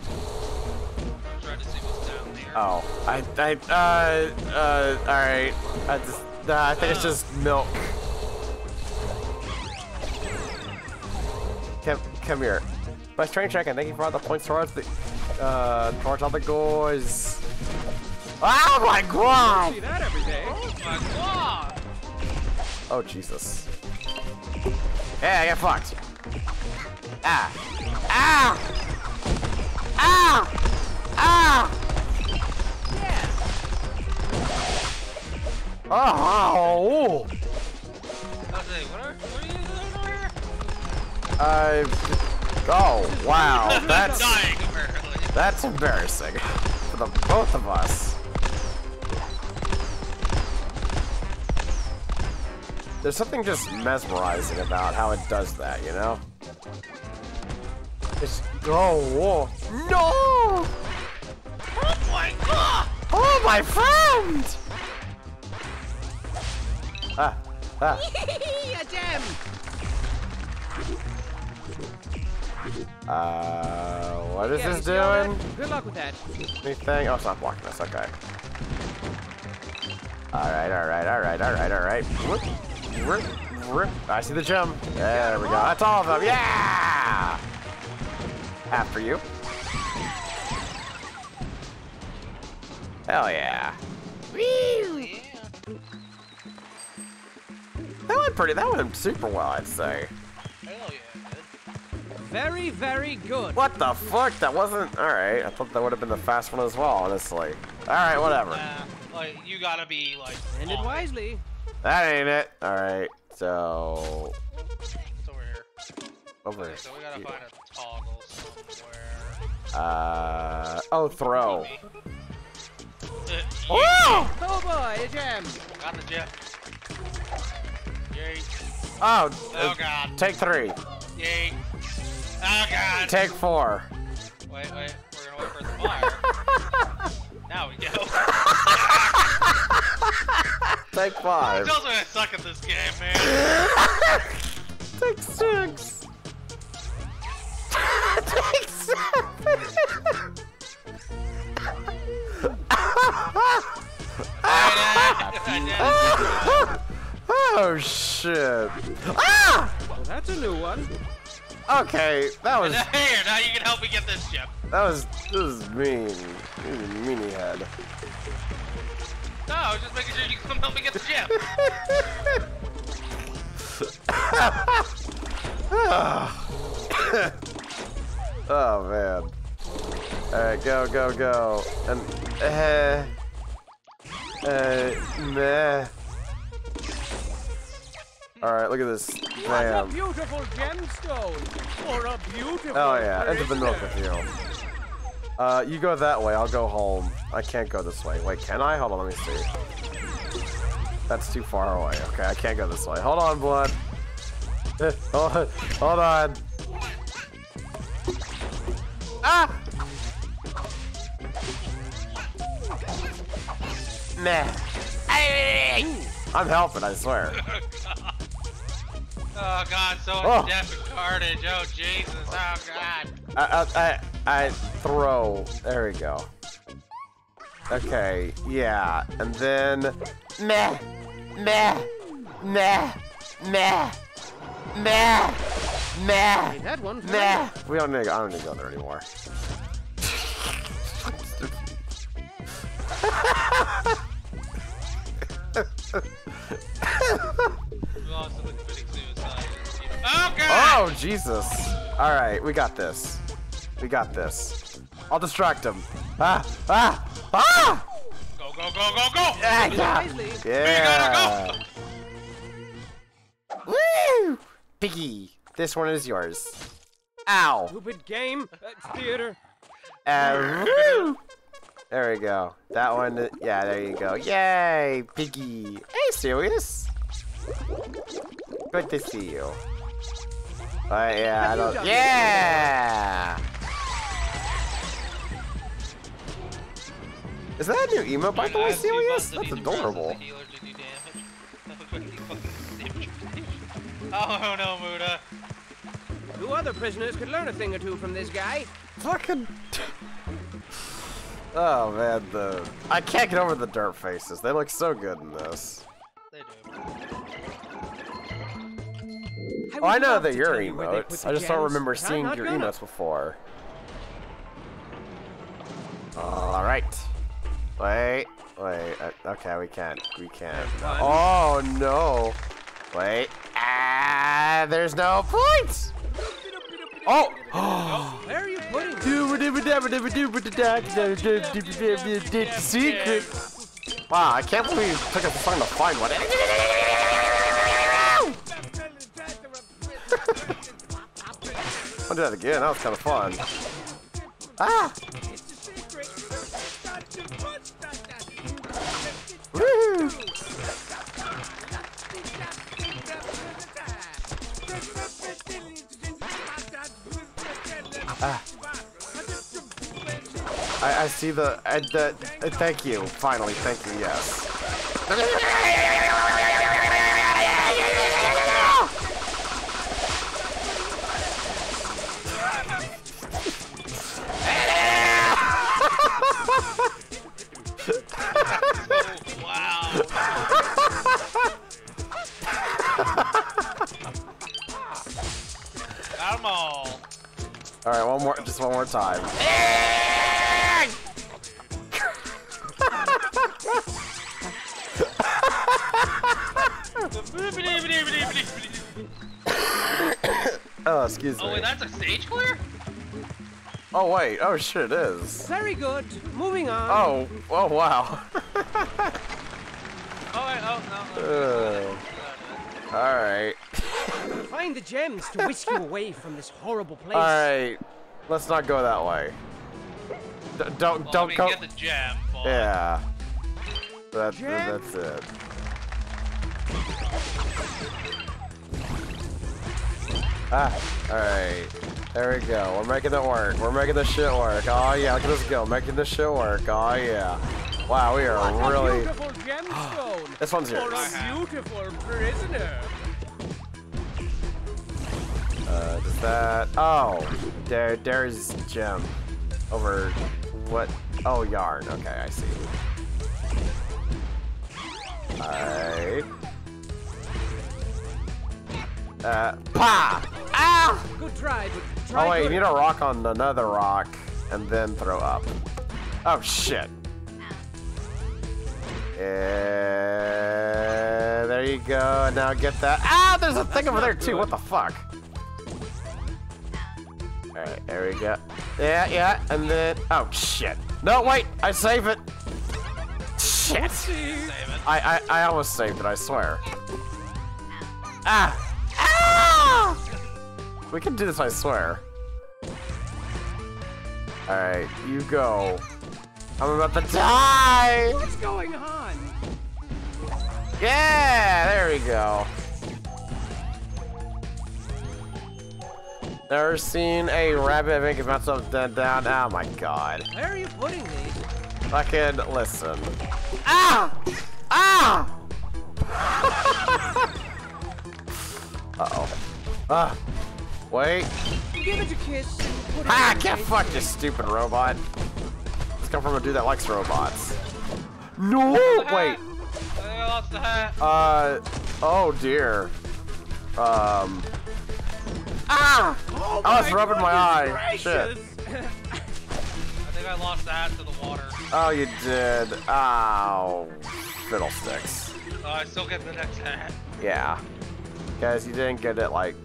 Speaker 3: Oh, I, I, uh, uh, alright. I just, uh, I think it's just milk. Come, come here. My strange dragon, thank you for all the points towards the, uh, towards all the goys. Oh my god!
Speaker 5: See that every day.
Speaker 4: Oh my god!
Speaker 3: Oh, Jesus. Yeah, I got fucked. Ah. Ah! Ah! Ah! Oh!
Speaker 4: Okay, what are, what are you doing over here?
Speaker 3: Uh, oh, wow. That's,
Speaker 4: dying,
Speaker 3: that's embarrassing. For the both of us. There's something just mesmerizing about how it does that, you know? It's, oh, whoa. No!
Speaker 4: Oh my god!
Speaker 3: Oh, my friend! Ah, ah.
Speaker 5: a gem.
Speaker 3: Uh, what is
Speaker 5: Yeah,
Speaker 3: this
Speaker 5: all
Speaker 3: doing?
Speaker 5: Good luck with that.
Speaker 3: Anything? Oh, it's not blocking us. Okay. Alright, alright, alright, alright, alright. Whoop, whoop, whoop. I see the gem. There we go. That's all of them. Yeah! After you. Hell yeah. That went pretty, that went super well, I'd say.
Speaker 4: Hell yeah, dude.
Speaker 5: Very, very good.
Speaker 3: What the fuck? That wasn't, alright. I thought that would have been the fast one as well, honestly. Alright, whatever.
Speaker 4: Nah, like, you gotta be, like,
Speaker 5: Ended
Speaker 4: on it.
Speaker 5: wisely.
Speaker 3: That ain't it. Alright, so...
Speaker 4: It's over here.
Speaker 3: Over
Speaker 4: Okay, so we gotta
Speaker 3: here.
Speaker 4: find a toggle somewhere.
Speaker 3: Uh oh, throw.
Speaker 4: Uh,
Speaker 3: Oh!
Speaker 5: Oh boy, a gem.
Speaker 4: Got the gem. Yay.
Speaker 3: Oh,
Speaker 4: Oh
Speaker 3: uh,
Speaker 4: god.
Speaker 3: take three.
Speaker 4: Yay. Oh god.
Speaker 3: Take four.
Speaker 4: Wait, wait. We're gonna wait for the fire. now we go.
Speaker 3: Take five.
Speaker 4: Tells me I suck at this game, man.
Speaker 3: Take six. Take seven. oh shit. Ah!
Speaker 5: Well, that's a new one.
Speaker 3: Okay, that was
Speaker 4: Here, now you can help me get this gem.
Speaker 3: that was this is mean. This is meanie head.
Speaker 4: No, I was just making sure you can come help me get the gem.
Speaker 3: oh man. Alright, go, go, go. And uh uh meh. Alright, look at this.
Speaker 5: What a beautiful gemstone. Or a beautiful.
Speaker 3: Oh yeah, into the milk with you. Uh, you go that way, I'll go home. I can't go this way. Wait, can I? Hold on, let me see. That's too far away. Okay, I can't go this way. Hold on, blood. Hold on. Hold on. Ah! Nah. I'm helping, I swear.
Speaker 4: Oh god, so much
Speaker 3: Oh.
Speaker 4: death and carnage. Oh Jesus, oh god.
Speaker 3: I, I, I, I throw. There we go. Okay, yeah, and then meh, meh, meh, meh, meh, meh,
Speaker 5: Hey, that one.
Speaker 3: meh. We don't need. I don't need to go there anymore.
Speaker 4: Oh god!
Speaker 3: Oh Jesus! All right, we got this. We got this. I'll distract him. Ah, ah, ah!
Speaker 4: Go, go, go, go, go!
Speaker 3: Ah, yeah.
Speaker 5: Wisely.
Speaker 3: Yeah. Woo! Piggy, this one is yours. Ow.
Speaker 5: Stupid game. That's theater.
Speaker 3: Uh, woo! There we go. That one, yeah, there you go. Yay, Piggy. Hey, serious? Good to see you. Uh, yeah, I don't. Yeah! Is that a new emote, by the way, serious? That's adorable.
Speaker 4: Oh no, Muda.
Speaker 5: Two other prisoners could learn a thing or two from this guy.
Speaker 3: Fucking. Oh man, the I can't get over the dirt faces. They look so good in this.
Speaker 4: They do.
Speaker 3: Oh, I know that you're
Speaker 5: tell you where they put
Speaker 3: emotes. I just don't remember seeing your
Speaker 5: gonna.
Speaker 3: emotes before. All right. Wait, wait. Uh, okay, we can't. We can't. Oh no. Wait. Ah, there's no points. Oh.
Speaker 5: Where are you putting them?
Speaker 3: Secret. Wow, I can't believe it took us so long to find one. I'll do that again. That was kind of fun. Ah! Woo! I, I see the, I, the. uh, Thank you. Finally, thank you. Yes.
Speaker 4: All
Speaker 3: right, one more, just one more time. Oh, excuse me.
Speaker 4: Oh, wait,
Speaker 3: me.
Speaker 4: that's a stage clear?
Speaker 3: Oh wait. Oh shit, it is.
Speaker 5: Very good. Moving on.
Speaker 3: Oh. Oh wow.
Speaker 4: Oh, wait, oh, no. no.
Speaker 3: Uh, all right.
Speaker 5: find the gems to whisk you away from this horrible place.
Speaker 3: All right, let's not go that way. D- don't
Speaker 4: Well,
Speaker 3: don't go.
Speaker 4: get the gem, but
Speaker 3: Yeah. That,
Speaker 5: Gem?
Speaker 3: that's it. Ah, alright. There we go. We're making it work. We're making this shit work. Oh yeah, look at us go. Making this shit work. Oh yeah. Wow, we are
Speaker 2: What a
Speaker 3: really.
Speaker 2: beautiful gemstone
Speaker 3: This one's yours.
Speaker 2: a beautiful prisoner.
Speaker 3: Uh, does that? Oh, there, there's gem. Over what? Oh, yarn. Okay, I see. Alright. Uh, pa! Ah!
Speaker 5: Good try, try
Speaker 3: Oh wait, you need a rock on another rock, and then throw up. Oh shit. Yeah, there you go. And now get that. Ah, there's a thing over there too. What the fuck? All right, there we go. Yeah, yeah, and then oh shit. No, wait, I save it. Shit. I, I I almost saved it. I swear. Ah! Ah! We can do this. I swear. All right, you go. I'm about to die.
Speaker 5: What's going on?
Speaker 3: Yeah, there we go. Never seen a rabbit make his mouth so down. Oh my god.
Speaker 5: Where are you putting these?
Speaker 3: Fucking listen. Ah! Ah! Uh-oh. Ah. Wait.
Speaker 5: Give it a kiss.
Speaker 3: Ah, get
Speaker 5: the
Speaker 3: fucked, you stupid robot. Let's come from a dude that likes robots. No! Wait.
Speaker 4: I lost the hat.
Speaker 3: Uh, oh dear. Um. Ah!
Speaker 2: Oh,
Speaker 3: Oh, it's rubbing my eye.
Speaker 2: goodness
Speaker 3: Shit.
Speaker 4: I think I lost the hat to the water.
Speaker 3: Oh, you did. Ow. Fiddlesticks.
Speaker 4: Oh, I still get the next hat.
Speaker 3: Yeah. Guys, you didn't get it, like,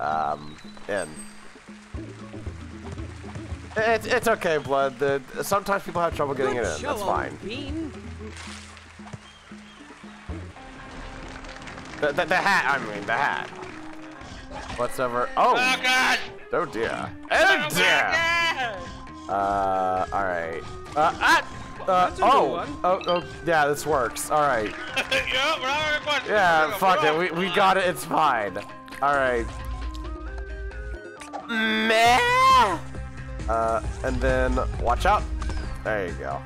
Speaker 3: um, in. It's, it's okay, Blood. The, sometimes people have trouble getting
Speaker 5: Good
Speaker 3: it in. That's fine.
Speaker 5: Bean.
Speaker 3: The, the, the hat, I mean, the hat. What's over? Oh!
Speaker 4: Oh god!
Speaker 3: Oh dear.
Speaker 4: Oh
Speaker 3: Oh dear!
Speaker 4: God!
Speaker 3: Uh, alright. Uh, ah! Uh,
Speaker 5: That's a new
Speaker 3: oh,
Speaker 5: one.
Speaker 3: oh, oh, yeah, this works. Alright.
Speaker 4: yeah, we're not having.
Speaker 3: Yeah,
Speaker 4: We're
Speaker 3: fuck it. We, we got it. It's fine. Alright. Meh! Uh, and then watch out. There you go.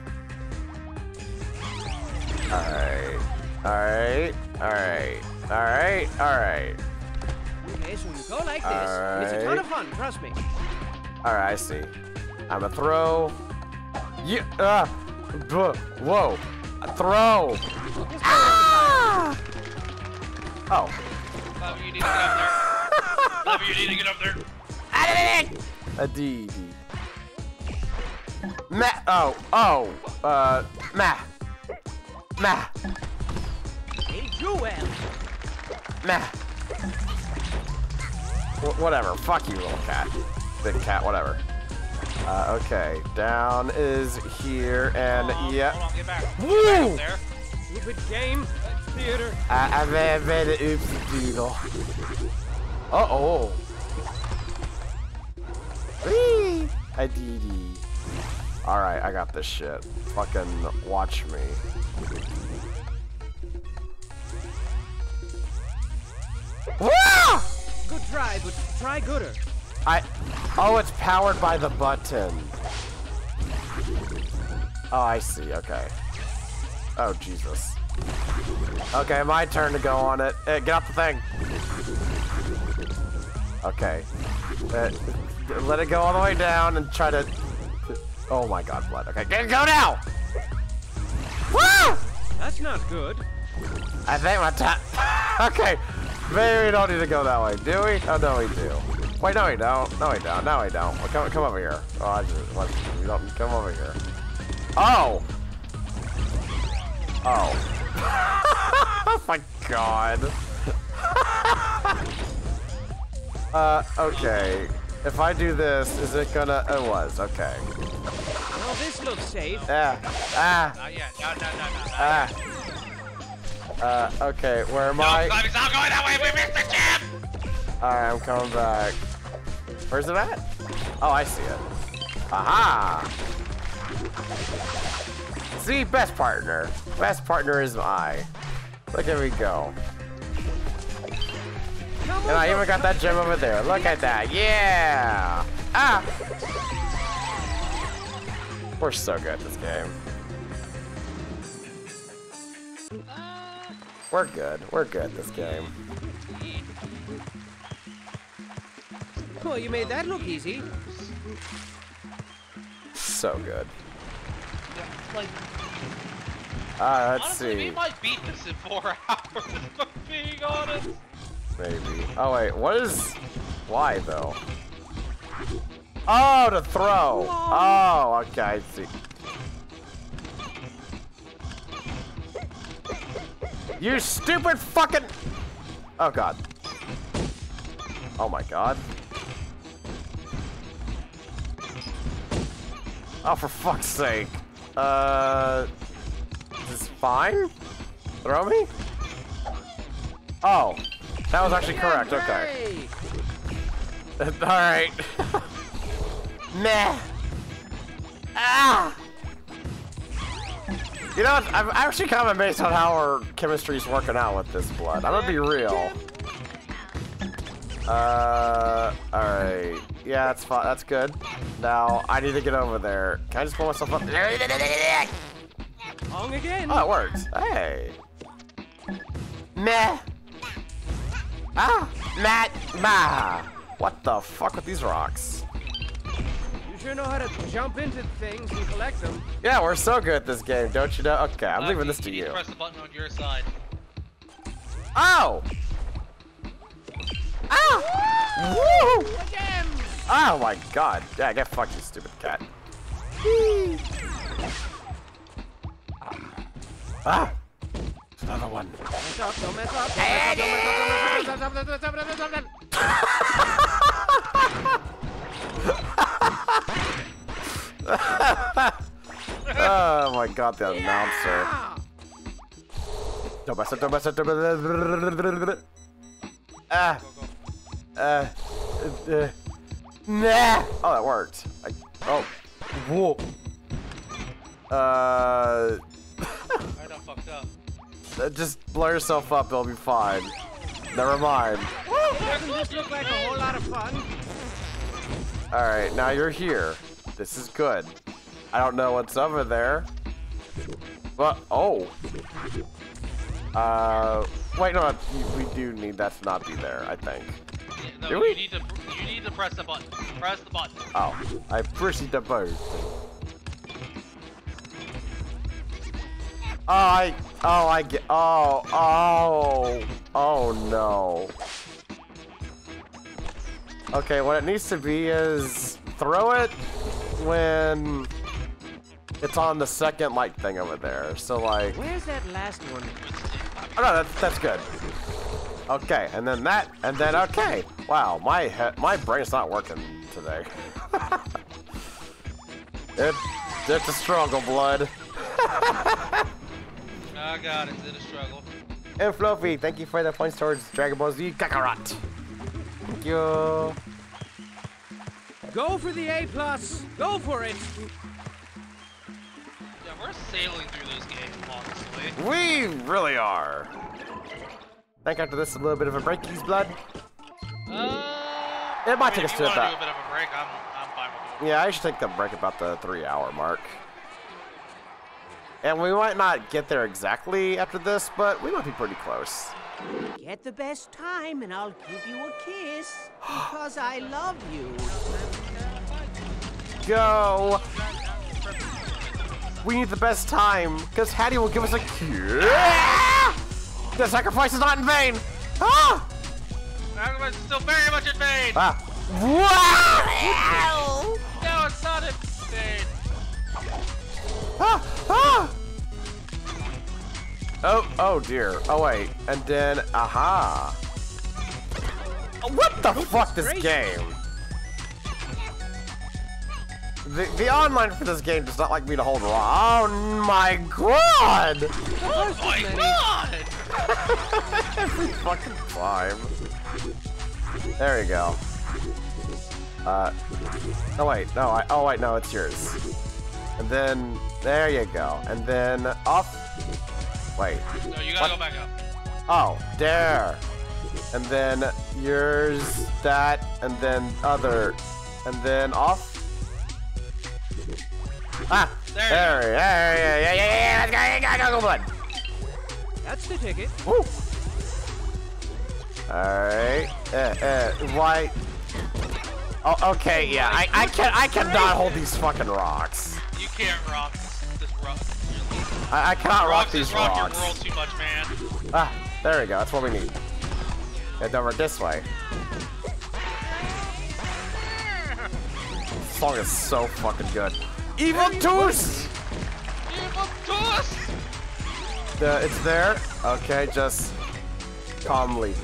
Speaker 3: Alright. Alright, alright. Alright. Alright. Alright. Alright.
Speaker 5: Okay, so you go like this. It's a ton of fun, trust me.
Speaker 3: Alright, I see. I'm a throw. Yeah. Uh, buh, whoa. A throw. Ah! Oh.
Speaker 4: Love you need to get up there. Love you need to get up there.
Speaker 3: A D. D. Ma. Oh. Oh. Uh. Ma. Ma.
Speaker 5: Hey, Joel.
Speaker 3: Ma. Wh- whatever. Fuck you, little cat. Big cat. Whatever. Uh, okay. Down is here, and
Speaker 4: on,
Speaker 3: yeah.
Speaker 4: Hold on, get back.
Speaker 3: Woo!
Speaker 4: Get back up there.
Speaker 5: Stupid game. Theater.
Speaker 3: I, I made, made it oopsie doodle. Uh oh. Whee! I dee dee. Alright, I got this shit. Fucking watch me.
Speaker 5: Good try, but try gooder.
Speaker 3: I. Oh, it's powered by the button. Oh, I see. Okay. Oh, Jesus. Okay, my turn to go on it. Eh, get off the thing. Okay. Uh, let it go all the way down and try to. Oh my God, blood. Okay, get go now. Woo!
Speaker 5: That's not good.
Speaker 3: I think my time. okay, maybe we don't need to go that way, do we? Oh no, we do. Wait, no, we don't. No, we don't. No, we don't. Well, come, come over here. Oh, I just, what, we don't come over here. Oh. Oh. oh my God. uh, okay. If I do this, is it gonna? It was. Okay.
Speaker 5: Well, this looks safe.
Speaker 3: Yeah. Ah.
Speaker 4: Not yet. No, no, no, no. no.
Speaker 3: Ah. Uh, okay, where am
Speaker 4: No,
Speaker 3: I?
Speaker 4: Climbing's not going that way. We missed the gem.
Speaker 3: Alright, I'm coming back. Where's it at? Oh, I see it. Aha! See, best partner. Best partner is I. Look at me go. And I even got that gem over there. Look at that. Yeah! Ah! We're so good at this game. We're good. We're good this game.
Speaker 5: Well, you made that look easy.
Speaker 3: So good.
Speaker 4: Yeah, like,
Speaker 3: Uh, let's
Speaker 4: honestly, we
Speaker 3: see.
Speaker 4: might beat this in four hours, if I'm being honest.
Speaker 3: Maybe. Oh wait, what is? Why though? Oh, to throw. Oh, okay, I see. You stupid fucking. Oh god. Oh my god. Oh, for fuck's sake. Uh, is this fine? Throw me? Oh, that was actually correct. Okay.
Speaker 5: Hey!
Speaker 3: All right. Meh. Ah. You know, what? I'm actually kind of amazed on how our chemistry's working out with this blood. I'm gonna be real. Uh, all right. Yeah, that's fine. That's good. Now I need to get over there. Can I just pull myself up?
Speaker 5: On again.
Speaker 3: Oh, it works. Hey. Meh. Ah, Matt, ma. What the fuck with these rocks?
Speaker 5: You sure know how to jump into things and collect them.
Speaker 3: Yeah, we're so good at this game, don't you know? Okay, I'm
Speaker 4: Uh,
Speaker 3: leaving this to
Speaker 4: need
Speaker 3: you.
Speaker 4: press the button on your side.
Speaker 3: Oh! Oh! Woo! Oh my god. Yeah, get fucked, you stupid cat. Ah! Another one. Oh my god, the announcer. Don't mess up, don't mess up, don't mess up. Ah. Uh. uh, Nah. Oh, that worked. I, oh. Whoa. Uh.
Speaker 4: I done fucked up.
Speaker 3: uh, Just blow yourself up, it'll be fine. Never mind.
Speaker 5: Doesn't this look like a whole lot of fun?
Speaker 3: Alright, now you're here. This is good. I don't know what's over there. But, oh. Uh, wait, no, we do need that to not be there, I think.
Speaker 4: Yeah, no,
Speaker 3: Do
Speaker 4: you
Speaker 3: we?
Speaker 4: need to you need to press the button. Press the button.
Speaker 3: Oh, I pressed the button. Oh, I, oh, I get, oh, oh, oh no. Okay, what it needs to be is throw it when it's on the second light thing over there. So like,
Speaker 5: Where's that last one?
Speaker 3: oh no, that's, that's good. Okay, and then that, and then okay. Wow, my head, my brain's not working today. it, it's a struggle, blood.
Speaker 4: I got it. It's in a struggle.
Speaker 3: And Fluffy, thank you for the points towards Dragon Ball Z Kakarot. Thank you.
Speaker 5: Go for the A plus. Go for it.
Speaker 4: Yeah, we're sailing through this game, honestly.
Speaker 3: We really are. think after this a little bit of a break, use blood.
Speaker 4: Uh,
Speaker 3: It might
Speaker 4: I mean,
Speaker 3: take us to
Speaker 4: wanna
Speaker 3: about-
Speaker 4: do a bit of a break. I'm I'm fine with it.
Speaker 3: Yeah, I should take the break about the three hour mark. And we might not get there exactly after this, but we might be pretty close.
Speaker 5: Get the best time and I'll give you a kiss. Because I love you.
Speaker 3: Go! We need the best time, because Hatty will give us a kiss. The sacrifice is not in vain! Ah!
Speaker 4: Sacrifice is still very much in vain.
Speaker 3: Ah! Wow!
Speaker 4: No, it's not in vain.
Speaker 3: Ah! Ah! Oh, oh dear. Oh wait, and then, aha. What the fuck, this
Speaker 5: great.
Speaker 3: game? The, the online for this game does not like me to hold wrong. Oh my god!
Speaker 4: Oh my god!
Speaker 3: Every fucking time. There you go. Uh, oh wait, no, I, oh wait, no, it's yours. And then, there you go. And then off, wait,
Speaker 4: No, you gotta
Speaker 3: What?
Speaker 4: go back up.
Speaker 3: oh, there. And then yours, that, and then other, and then off. Ah,
Speaker 4: There
Speaker 3: there,
Speaker 4: you
Speaker 3: there, yeah, yeah, yeah, yeah, yeah, let's go, go, go, go, bud.
Speaker 5: That's the ticket.
Speaker 3: Woo. Alright. Uh, uh, why? Oh, okay, yeah. I, I can I cannot hold these fucking rocks.
Speaker 4: You can't rock this, this rock.
Speaker 3: I, I cannot rock these
Speaker 4: just rock
Speaker 3: rocks.
Speaker 4: your world too much, man.
Speaker 3: Ah, there we go. That's what we need. Head over this way. This song is so fucking good. Evil Toast!
Speaker 4: Evil Toast!
Speaker 3: The, it's there. Okay, just calmly.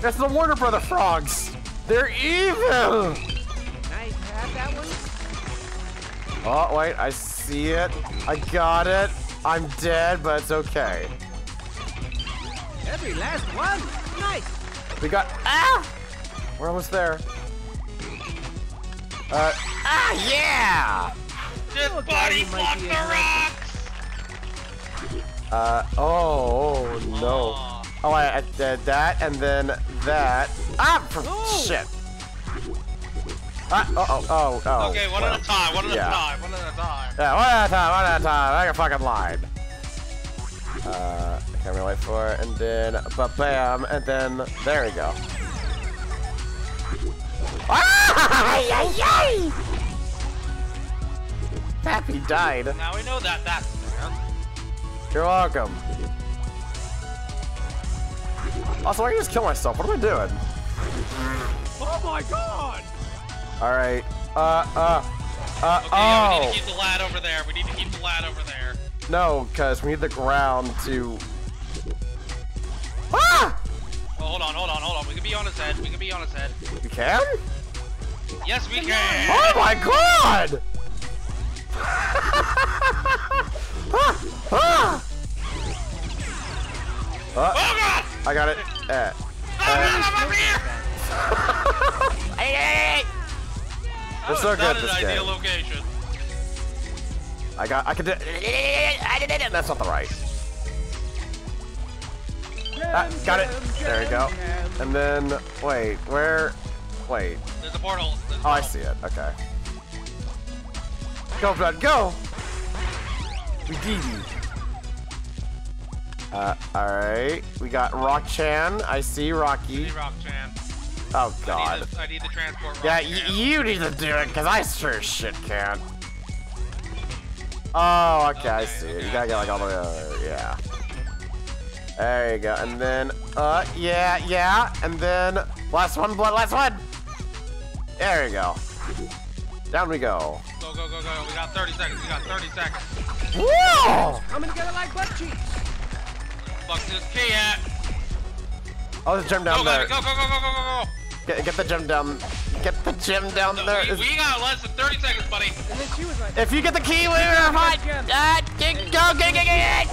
Speaker 3: That's the Warner Brother frogs. They're evil.
Speaker 5: Nice to have that one.
Speaker 3: Oh wait, I see it. I got it. I'm dead, but it's okay.
Speaker 5: Every last one. Nice.
Speaker 3: We got ah. We're almost there. Uh ah yeah.
Speaker 4: This
Speaker 5: Oh,
Speaker 4: body
Speaker 5: God,
Speaker 4: fuck the rocks!
Speaker 3: Uh oh, oh no. Oh, I, I did that and then that. Ah, for
Speaker 5: Oh.
Speaker 3: shit. Ah, oh, oh, oh, oh.
Speaker 4: Okay, one
Speaker 3: well.
Speaker 4: at a time, one at
Speaker 3: yeah.
Speaker 4: a time, one at a time.
Speaker 3: Yeah, one at a time, one at a time. Like a fucking line. Uh, we wait for it? And then, but bam, and then there we go. Ah! Yay! Pappy died.
Speaker 4: Now we know that that's there.
Speaker 3: You're welcome. Also, I can just kill myself. What am I doing?
Speaker 2: Oh my god!
Speaker 3: All right. Uh, uh, uh.
Speaker 4: Okay, yeah, we
Speaker 3: oh
Speaker 4: need to keep the lad over there. We need to keep the lad over there.
Speaker 3: no, because we need the ground to. Ah!
Speaker 4: Oh, hold on, hold on, hold on. We can be on his head. We can be on his head.
Speaker 3: You can?
Speaker 4: Yes, we can.
Speaker 3: Oh my god! ah, ah. Uh,
Speaker 4: Oh god!
Speaker 3: I got it. Uh,
Speaker 4: Oh, I'm over here!
Speaker 3: hey, hey, hey. We're so good this
Speaker 4: ideal
Speaker 3: game.
Speaker 4: location.
Speaker 3: I got. I can do. I did it. That's not the right. Ah, got it. There we go. And then wait, where? Wait.
Speaker 4: There's a portal. There's a
Speaker 3: Oh, I see it. Okay. Go, blood, go! We did. Uh, alright. We got Rock Chan. I see Rocky.
Speaker 4: Hey, Rock Chan.
Speaker 3: Oh,
Speaker 4: I
Speaker 3: God.
Speaker 4: need, the, I need the transport.
Speaker 3: Yeah, y- you need to do it, because I sure as shit can't. Oh, okay, I
Speaker 4: Okay,
Speaker 3: see it.
Speaker 4: okay,
Speaker 3: You gotta get like all the way over there. Yeah. There you go. And then, uh, yeah, yeah. And then, last one, blood, last one. There you go. Down we go.
Speaker 4: Go, go, go, go. We got 30 seconds. We got 30 seconds.
Speaker 3: Whoa!
Speaker 5: Coming together like butt cheeks.
Speaker 4: Fuck this key at.
Speaker 3: Oh, there's a gem
Speaker 4: Go,
Speaker 3: down
Speaker 4: baby.
Speaker 3: there.
Speaker 4: Go, go, go, go, go, go, go.
Speaker 3: Get, get the gem down. Get the gem down
Speaker 4: No,
Speaker 3: there.
Speaker 4: we, we got less than 30 seconds, buddy.
Speaker 5: And then she was like,
Speaker 3: If you get the key, we're fine.
Speaker 5: gem.
Speaker 3: Uh, get, go, get, get, get, get.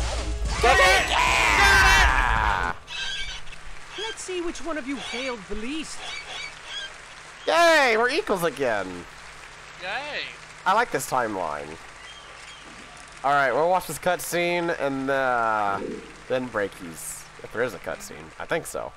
Speaker 3: Get it! Yeah!
Speaker 5: let's see which one of you failed the least.
Speaker 3: Yay, we're equals again.
Speaker 4: Yay.
Speaker 3: I like this timeline. All right, we'll watch this cutscene and uh, then breakies. If there is a cutscene, I think so.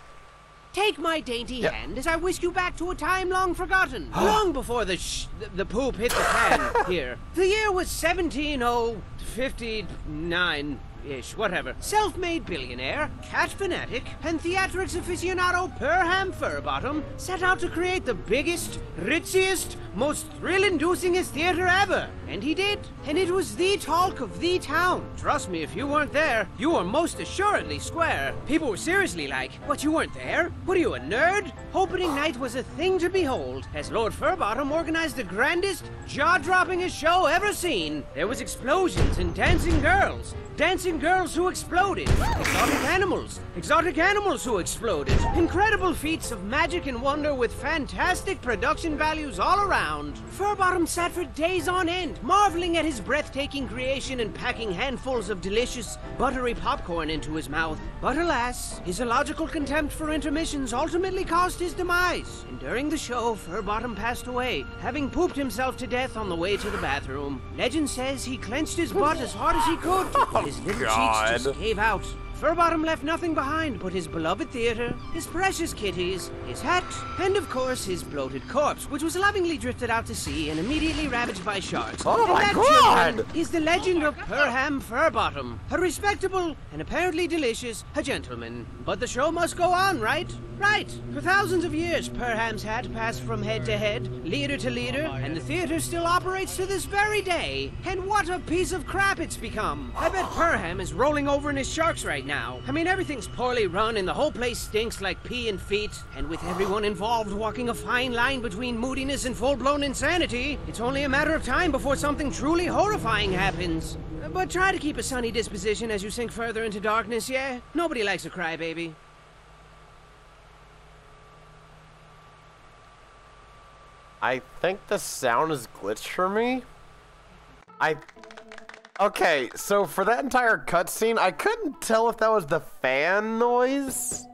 Speaker 5: Take my dainty
Speaker 3: Yep.
Speaker 5: hand as I whisk you back to a time long forgotten, long before the sh- the, the poop hit the fan here. The year was 17059 ish, whatever. Self-made billionaire, cat fanatic, and theatrics aficionado Perham Furbottom set out to create the biggest, ritziest, most thrill-inducingest theater ever. And he did. And it was the talk of the town. Trust me, if you weren't there, you were most assuredly square. People were seriously like, What, you weren't there? What are you, a nerd? Opening night was a thing to behold, as Lord Furbottom organized the grandest, jaw-droppingest show ever seen. There was explosions and dancing girls, dancing girls who exploded, exotic animals, exotic animals who exploded, incredible feats of magic and wonder with fantastic production values all around. Furbottom sat for days on end, marveling at his breathtaking creation and packing handfuls of delicious, buttery popcorn into his mouth. But alas, his illogical contempt for intermissions ultimately caused his demise. And during the show, Furbottom passed away, having pooped himself to death on the way to the bathroom. Legend says he clenched his butt as hard as he could, his little
Speaker 3: God.
Speaker 5: cheeks just gave out. Furbottom left nothing behind but his beloved theater, his precious kitties, his hat, and of course his bloated corpse, which was lovingly drifted out to sea and immediately ravaged by sharks.
Speaker 3: Oh
Speaker 5: And
Speaker 3: my
Speaker 5: that,
Speaker 3: God!
Speaker 5: is the legend of Perham Furbottom, a respectable and apparently delicious a gentleman. But the show must go on, right? Right. For thousands of years, Perham's hat passed from head to head, leader to leader, and the theater still operates to this very day. And what a piece of crap it's become. I bet Perham is rolling over in his sharks right now. I mean, everything's poorly run and the whole place stinks like pee and feet. And with everyone involved walking a fine line between moodiness and full-blown insanity, it's only a matter of time before something truly horrifying happens. But try to keep a sunny disposition as you sink further into darkness, yeah? Nobody likes a crybaby.
Speaker 3: I think the sound is glitched for me. I. Okay, so for that entire cutscene, I couldn't tell if that was the fan noise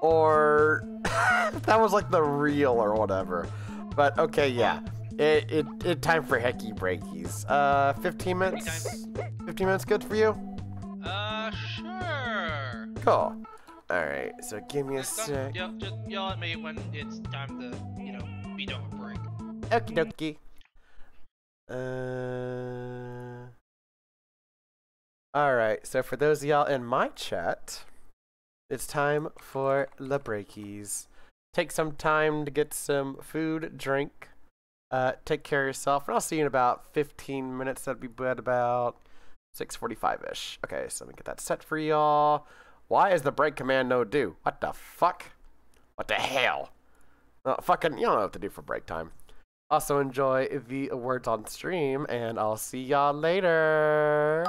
Speaker 3: or if that was like the real or whatever. But okay, yeah. It it, it time for hecky breakies. Uh, 15 minutes. 15 minutes good for you?
Speaker 4: Uh, sure.
Speaker 3: Cool. All right, so give me a sec.
Speaker 4: don't- just yell at me when it's time to, you know, be done with break.
Speaker 3: Okie dokie. Uh. Alright, so for those of y'all in my chat, it's time for the breakies. Take some time to get some food, drink, uh, take care of yourself, and I'll see you in about 15 minutes. That'd be about 6.45ish. Okay, so let me get that set for y'all. Why is the break command no do? What the fuck? What the hell? Oh, fucking, you don't know what to do for break time. Also, enjoy the words on stream, and I'll see y'all later.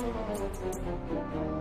Speaker 3: Thank you.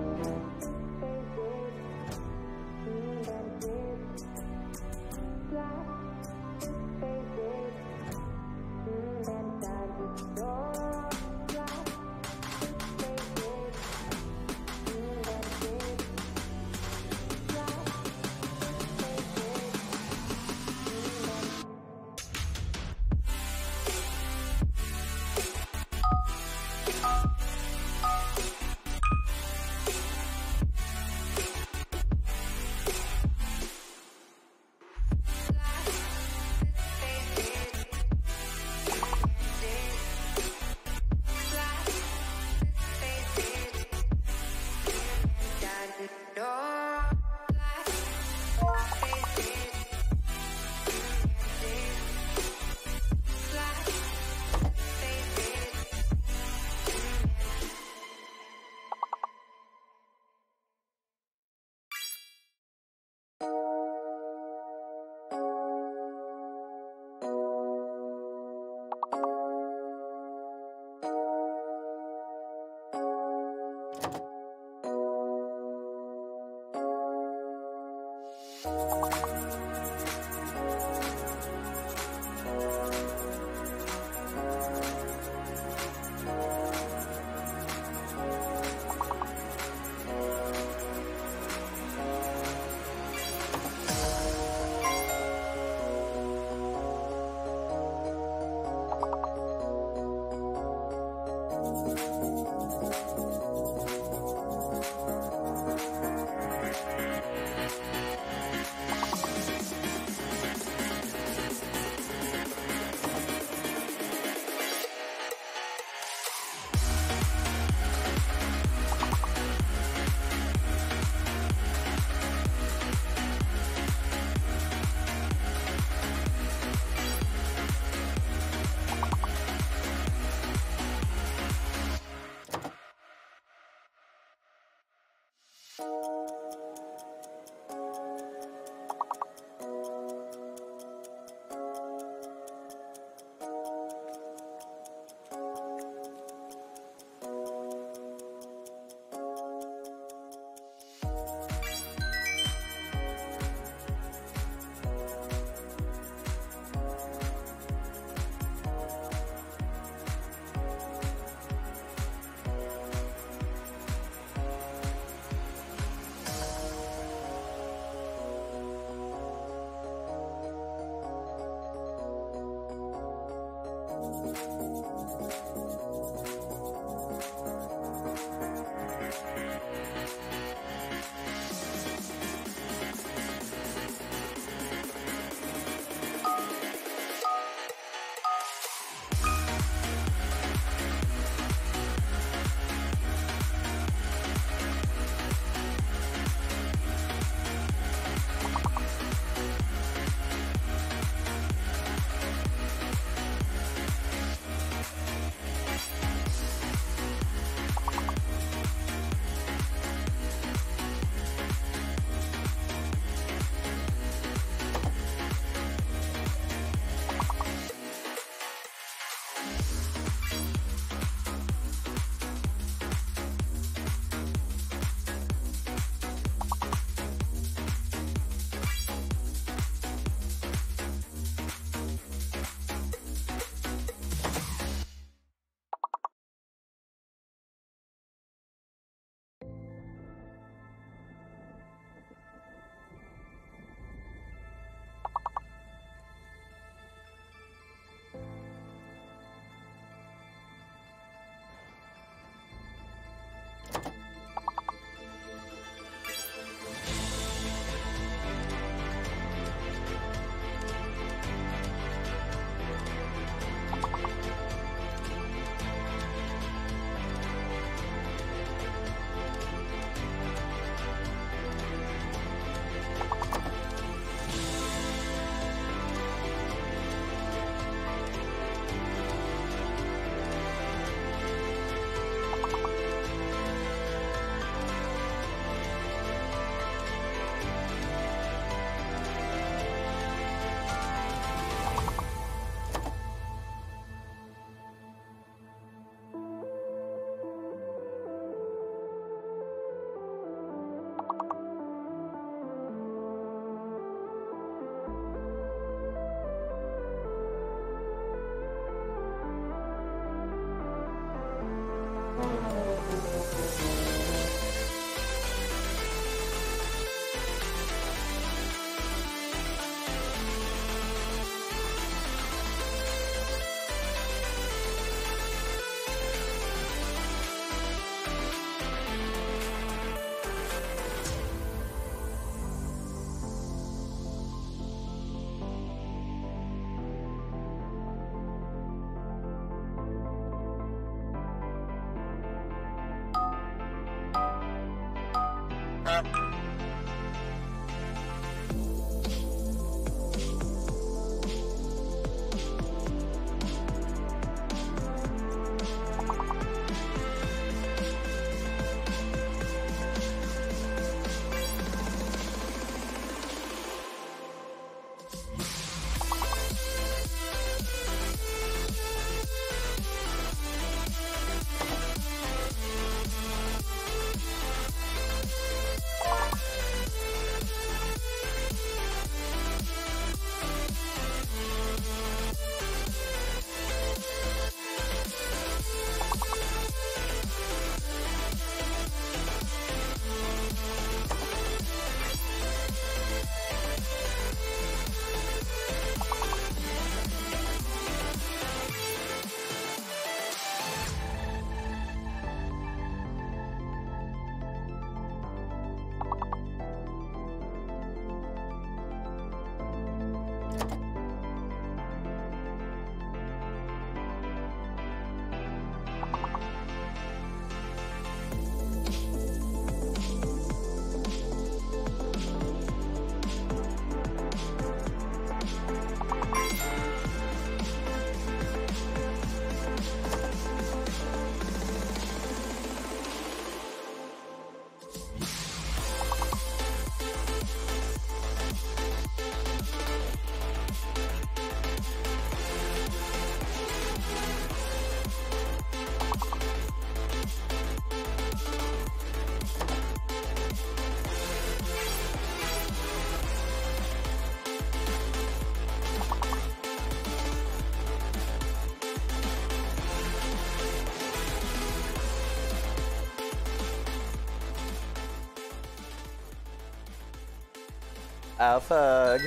Speaker 3: Alphug.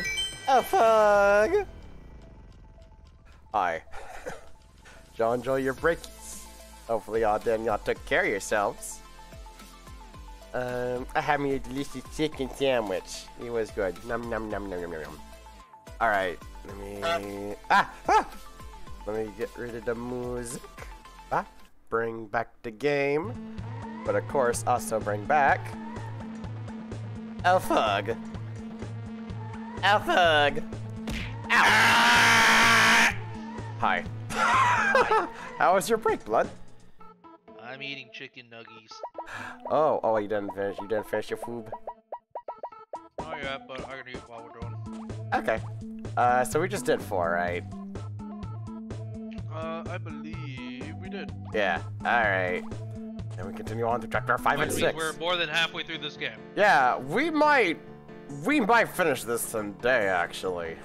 Speaker 3: Alphug. Hi. y'all enjoy your breaks. Hopefully y'all done y'all took care of yourselves. Um, I had me a delicious chicken sandwich. It was good. Num num num num num num. num. All right, let me ah, ah let me get rid of the music. Ah, bring back the game, but of course also bring back Alphug. Alphug. Ow. Hi. How was your break, blood?
Speaker 4: I'm eating chicken nuggies.
Speaker 3: Oh, oh, you didn't finish. You didn't finish your food.
Speaker 4: Oh yeah, but I can eat while we're doing.
Speaker 3: Okay. Uh, so we just did four, right?
Speaker 4: Uh, I believe we did.
Speaker 3: Yeah. All right. And we continue on to chapter five
Speaker 4: Which
Speaker 3: and six.
Speaker 4: we're more than halfway through this game.
Speaker 3: Yeah, we might, we might finish this today, actually.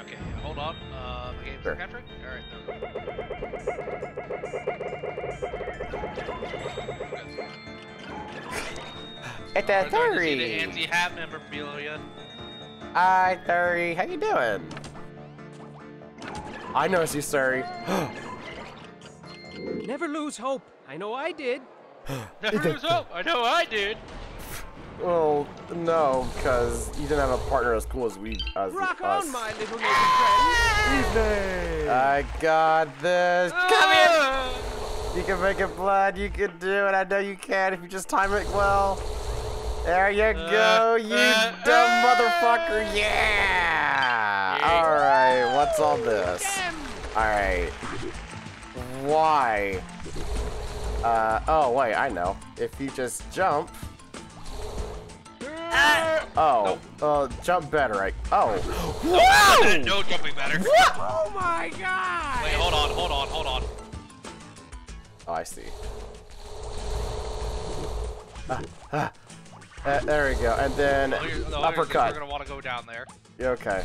Speaker 4: Okay, hold on. Uh, the game's
Speaker 3: Sure.
Speaker 4: capturing? Alright, there we go.
Speaker 3: It's
Speaker 4: We're
Speaker 3: a
Speaker 4: going to see the
Speaker 3: Thurry.
Speaker 4: anti-hat memorabilia.
Speaker 3: Hi, Thurry. How you doing? I know you, Surrey.
Speaker 2: Never lose hope. I know I did.
Speaker 4: Never lose hope. I know I did.
Speaker 3: Well, no, because you didn't have a partner as cool as we, as
Speaker 2: Rock
Speaker 3: us.
Speaker 2: on, my little naked friend.
Speaker 3: I got this. Come here. You can make it blood. You can do it. I know you can if you just time it well. There you go, you
Speaker 4: uh,
Speaker 3: dumb
Speaker 4: uh.
Speaker 3: motherfucker. Yeah. All right. What's all this? All right. Why? Uh. Oh wait. I know. If you just jump. Oh. Uh. Jump better. Right. Oh. Whoa!
Speaker 4: no jumping better.
Speaker 2: Oh my god!
Speaker 4: Wait, hold on, hold on, hold on.
Speaker 3: Oh, I see. Ah, ah. Uh, there we go. And then
Speaker 4: you're, no,
Speaker 3: uppercut.
Speaker 4: You're gonna want to go down there.
Speaker 3: Yeah, okay.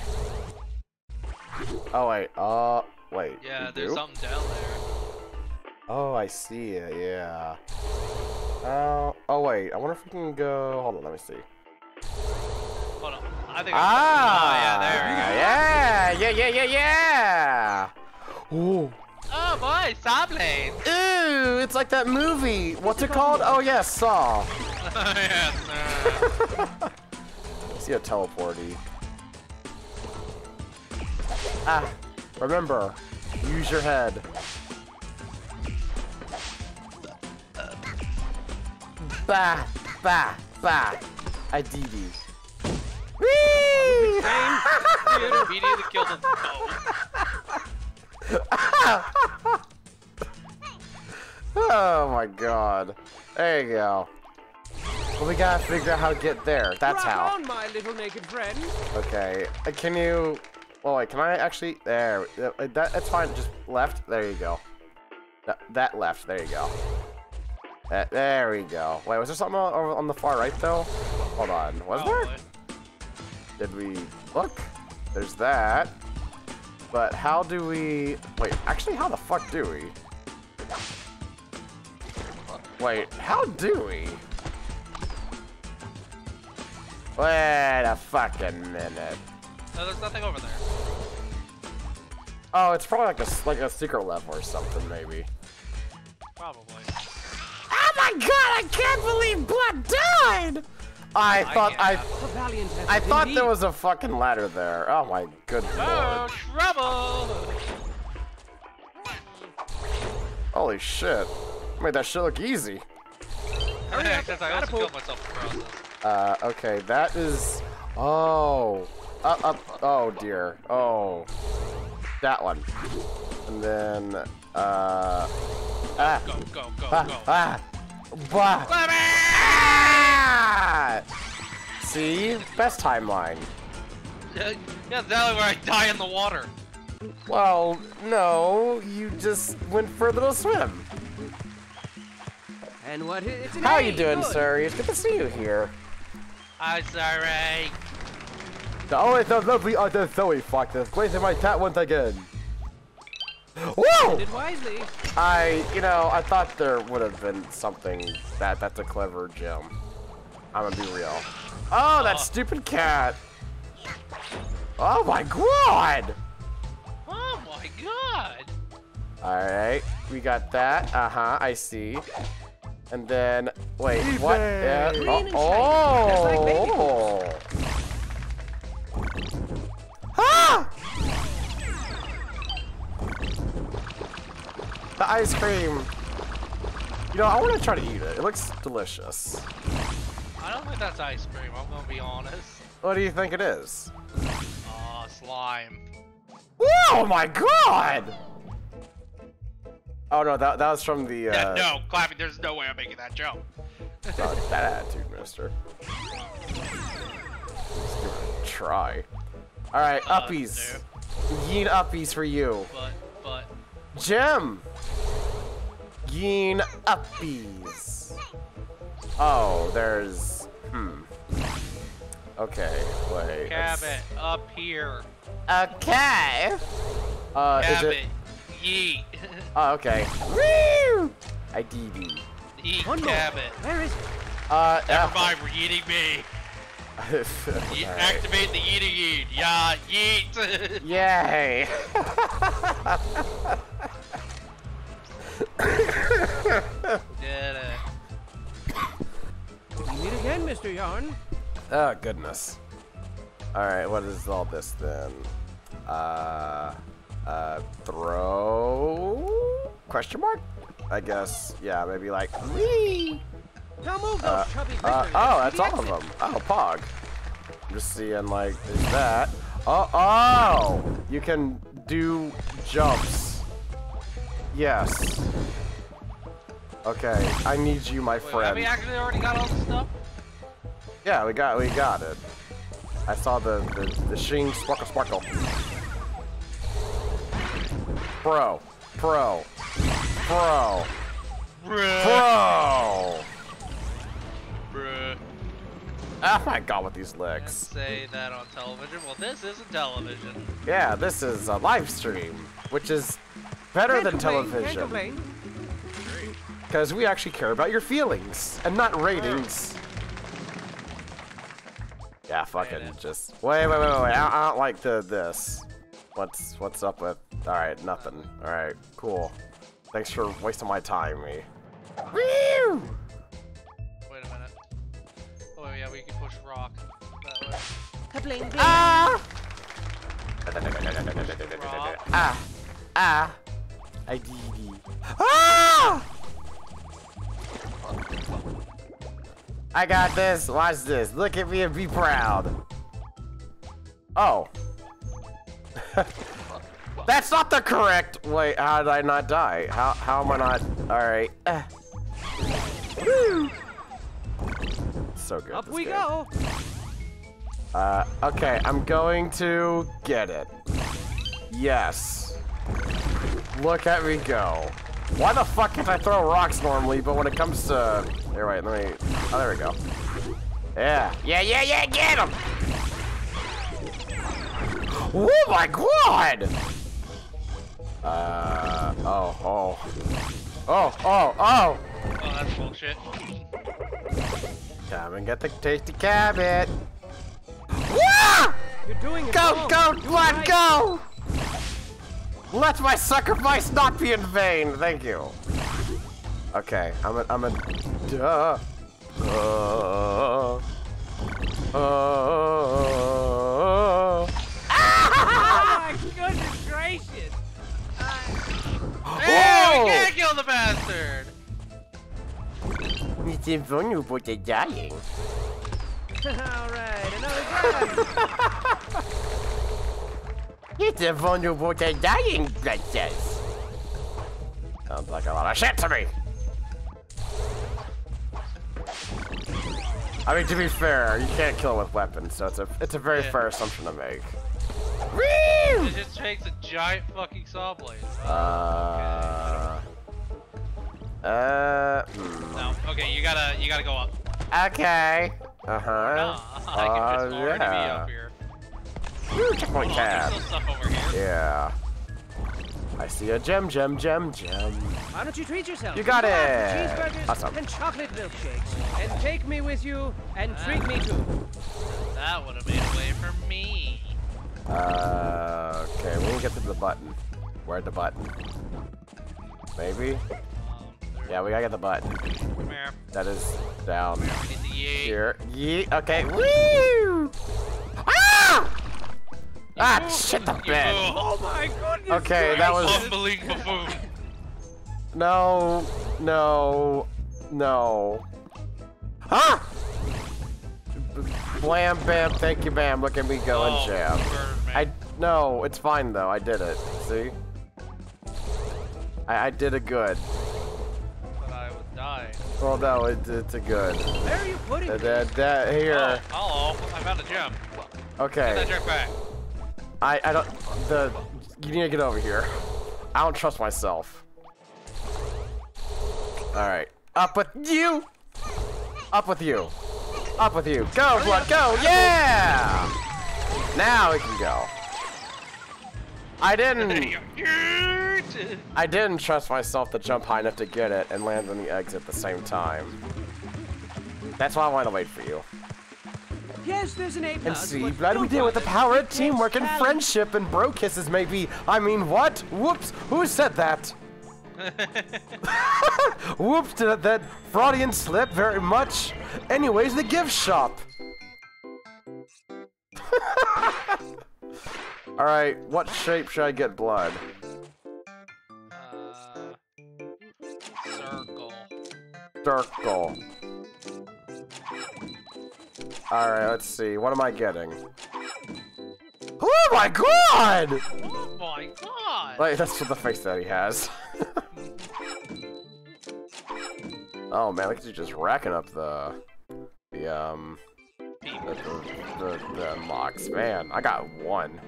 Speaker 3: Oh wait. Uh, wait.
Speaker 4: Yeah, there's
Speaker 3: do?
Speaker 4: something down there.
Speaker 3: Oh, I see it. Yeah. Oh. Oh wait. I wonder if we can go. Hold on. Let me see.
Speaker 4: Hold on. I think.
Speaker 3: Ah.
Speaker 4: Oh, yeah, there we go.
Speaker 3: Yeah. Yeah. Yeah. Yeah. Yeah. Ooh.
Speaker 4: Oh boy, saw blades.
Speaker 3: Ooh. It's like that movie. What's it called? Oh yeah, Saw.
Speaker 4: yes. Uh,
Speaker 3: See a teleporty. Ah, remember, use your head. Bah, bah, Bah. I DD. Whee!
Speaker 4: Dude, immediately killed him. Oh.
Speaker 3: Oh my god. There you go. Well, we gotta figure out how to get there. That's
Speaker 5: Rock
Speaker 3: how.
Speaker 5: on, my little naked friend.
Speaker 3: Okay. Uh, Can you... Oh, wait. Can I actually... There. Uh, That, that's fine. Just left. There you go. That, that left. There you go. That, there we go. Wait, was there something on, on the far right, though? Hold on. Was there? Did we... Look. There's that. But how do we... Wait, actually, how the fuck do we? Wait, how do we? Wait a fucking minute.
Speaker 4: No, there's nothing over there.
Speaker 3: Oh, it's probably like a like a secret level or something, maybe.
Speaker 4: Probably.
Speaker 3: Oh my god! I can't believe Blood died. I thought I
Speaker 4: can't.
Speaker 5: A valiant effort
Speaker 3: I thought there was a fucking ladder there. Oh my good
Speaker 4: Oh,
Speaker 3: lord!
Speaker 4: trouble!
Speaker 3: Holy shit! Made that shit look easy.
Speaker 4: Hurry up, I also killed myself in the process.
Speaker 3: Uh, okay, that is. Oh, up, up. Oh dear. Oh, that one. And then, uh, ah,
Speaker 4: Go, go, go,
Speaker 3: ah,
Speaker 4: go.
Speaker 3: ah, bah.
Speaker 4: Clammy!
Speaker 3: Ah! See, best timeline.
Speaker 4: Yeah, that's exactly where I die in the water.
Speaker 3: Well, no, you just went further to swim.
Speaker 5: And what? It's an
Speaker 3: How
Speaker 5: A.
Speaker 3: you doing,
Speaker 5: Good.
Speaker 3: sir? It's good to see you here.
Speaker 4: I'm sorry.
Speaker 3: Oh, it's a lovely other Zoe fuck this. Place my tat once again. Whoa!
Speaker 5: Did wisely.
Speaker 3: I, you know, I thought there would have been something that that's a clever gem. I'm gonna be real. Oh, that
Speaker 4: Oh.
Speaker 3: stupid cat. Oh my god!
Speaker 4: Oh my god!
Speaker 3: Alright, we got that. Uh-huh, I see. And then, wait, what? Yeah, oh,
Speaker 5: and shiny, just like baby
Speaker 3: oh. Ah! The ice cream. You know, I want to try to eat it. It looks delicious.
Speaker 4: I don't think that's ice cream, I'm gonna be honest.
Speaker 3: What do you think it is?
Speaker 4: Aw, slime.
Speaker 3: Oh my god! Oh no, that, that was from the, uh,
Speaker 4: no, Clappie, there's no way I'm making that jump.
Speaker 3: oh, that attitude, mister. Try. Alright,
Speaker 4: Uh,
Speaker 3: uppies. Yeen uppies for you.
Speaker 4: But, but,
Speaker 3: Gem! Yeen uppies. Oh, there's. Hmm. Okay, wait. let's-
Speaker 4: up here.
Speaker 3: Okay. Uh, is
Speaker 4: Cabot,
Speaker 3: it?
Speaker 4: yeet.
Speaker 3: Oh, okay. Woo! I DB.
Speaker 4: Eat
Speaker 5: One more.
Speaker 4: Cabot.
Speaker 5: Where is it?
Speaker 3: Uh,
Speaker 4: Never mind, we're eating me. Ye- Activate the eating eat. Yeah, yeet.
Speaker 3: Yay!
Speaker 5: We meet again, Mr. Yarn.
Speaker 3: oh goodness. All right, what is all this then? Uh, uh, throw? Question mark? I guess. Yeah, maybe like. Whee!
Speaker 5: Now move those
Speaker 3: Uh,
Speaker 5: chubby
Speaker 3: uh, oh, that's
Speaker 5: the
Speaker 3: all of them. Oh, Pog. I'm just seeing like is that. Oh, oh! You can do jumps. Yes. Okay, I need you, my
Speaker 4: Wait, have
Speaker 3: friend.
Speaker 4: we actually already got all the stuff?
Speaker 3: Yeah, we got we got it. I saw the the, the sheen sparkle sparkle. Pro, pro, pro,
Speaker 4: Bruh.
Speaker 3: pro.
Speaker 4: Bruh.
Speaker 3: Ah, oh my god, with these
Speaker 4: Can't
Speaker 3: licks.
Speaker 4: say that on television. Well, this isn't television.
Speaker 3: Yeah, this is a live stream, which is better
Speaker 5: Can't
Speaker 3: than
Speaker 5: complain,
Speaker 3: television. Because we actually care about your feelings and not ratings. Yeah, fucking
Speaker 4: it.
Speaker 3: just wait, wait, wait, wait. wait. I, I don't like the this. What's what's up with? All right, nothing. All right, cool. Thanks for wasting my time, me. Woo!
Speaker 4: Wait a minute. Oh, yeah, we can push rock. That way.
Speaker 5: Kabling, bling.
Speaker 3: Ah!
Speaker 4: Rock.
Speaker 3: Ah! Ah! I DD. Ah! I got this. Watch this. Look at me and be proud. Oh. That's not the correct. way. how did I not die? How how am I not? All right. Eh. Woo. So good.
Speaker 5: Up we
Speaker 3: game.
Speaker 5: go.
Speaker 3: Uh, okay, I'm going to get it. Yes. Look at me go. Why the fuck can't I throw rocks normally, but when it comes to... Here, wait, let me... Oh, there we go. Yeah. Yeah, yeah, yeah, get him! Oh my god! Uh, oh, oh. Oh, oh, oh!
Speaker 4: Oh, that's bullshit.
Speaker 3: Come and get the tasty cabbage. Wah!
Speaker 5: You're doing it
Speaker 3: Go,
Speaker 5: wrong.
Speaker 3: go,
Speaker 5: Do it
Speaker 3: blood,
Speaker 5: right.
Speaker 3: go! Let my sacrifice not be in vain. Thank you. Okay, I'm a, I'm a, duh. Uh, uh,
Speaker 5: Oh my goodness gracious.
Speaker 4: Hey,
Speaker 3: Oh!
Speaker 4: we can't kill the bastard!
Speaker 3: It's invulnerable to dying.
Speaker 5: All right, another grab.
Speaker 3: It's invulnerable to dying, princess. Sounds like a lot of shit to me. I mean, to be fair, you can't kill with weapons, so it's a it's a very
Speaker 4: Yeah.
Speaker 3: fair assumption to make. Woo!
Speaker 4: It just takes a giant fucking saw blade.
Speaker 3: Uh. Uh.
Speaker 4: No, okay, you gotta, you gotta go up.
Speaker 3: Okay. Uh huh.
Speaker 4: Nah, I can just
Speaker 3: Uh,
Speaker 4: already be
Speaker 3: yeah.
Speaker 4: up here.
Speaker 3: Woo, checkpoint
Speaker 4: Oh,
Speaker 3: tab.
Speaker 4: there's still stuff over here.
Speaker 3: Yeah. I see a gem, gem, gem, gem.
Speaker 5: Why don't you treat yourself?
Speaker 3: You got
Speaker 5: Go out for
Speaker 3: it.
Speaker 5: Cheeseburgers
Speaker 3: Awesome.
Speaker 5: and chocolate milkshakes, and take me with you and treat me too.
Speaker 4: That would have made a way for me.
Speaker 3: Uh, okay, we can get to the button. where the button? Maybe? Yeah, we gotta get the butt.
Speaker 4: Come here.
Speaker 3: That is down
Speaker 4: need the yay.
Speaker 3: here. Yeet, okay. Woo! Ah! Ah, shit the bed.
Speaker 5: Oh my goodness.
Speaker 3: Okay, that was...
Speaker 4: unbelievable.
Speaker 3: No, no, no. Ah! Blam, bam, thank you, bam. Look at me going,
Speaker 4: Oh,
Speaker 3: jam. I no, it's fine though. I did it. See? I, I did it good.
Speaker 4: But I would die.
Speaker 3: Well, no, it, it's a good.
Speaker 5: Where are you putting
Speaker 3: That, that, that here.
Speaker 4: Oh, hello. I found a gem. Get
Speaker 3: Okay.
Speaker 4: that gem back.
Speaker 3: I I don't. The you need to get over here. I don't trust myself. All right. Up with you. Up with you. Up with you. Go, oh, blood. Go. Yeah. Now we can go. I didn't.
Speaker 4: Yeet.
Speaker 3: I didn't trust myself to jump high enough to get it and land on the eggs at the same time. That's why I want to wait for you.
Speaker 5: Yes, there's an A
Speaker 3: And see, blood we did with the power of teamwork and friendship and bro kisses, maybe. I mean, what? Whoops. Who said that? Whoops, did that Freudian slip very much. Anyways, the gift shop. Alright, what shape should I get blood?
Speaker 4: Circle.
Speaker 3: Alright, let's see. What am I getting? Oh my god!
Speaker 4: Oh my god!
Speaker 3: Like, that's what the face that he has. oh man, look at you just racking up the, the um, the, the, the, the unlocks. Man, I got one.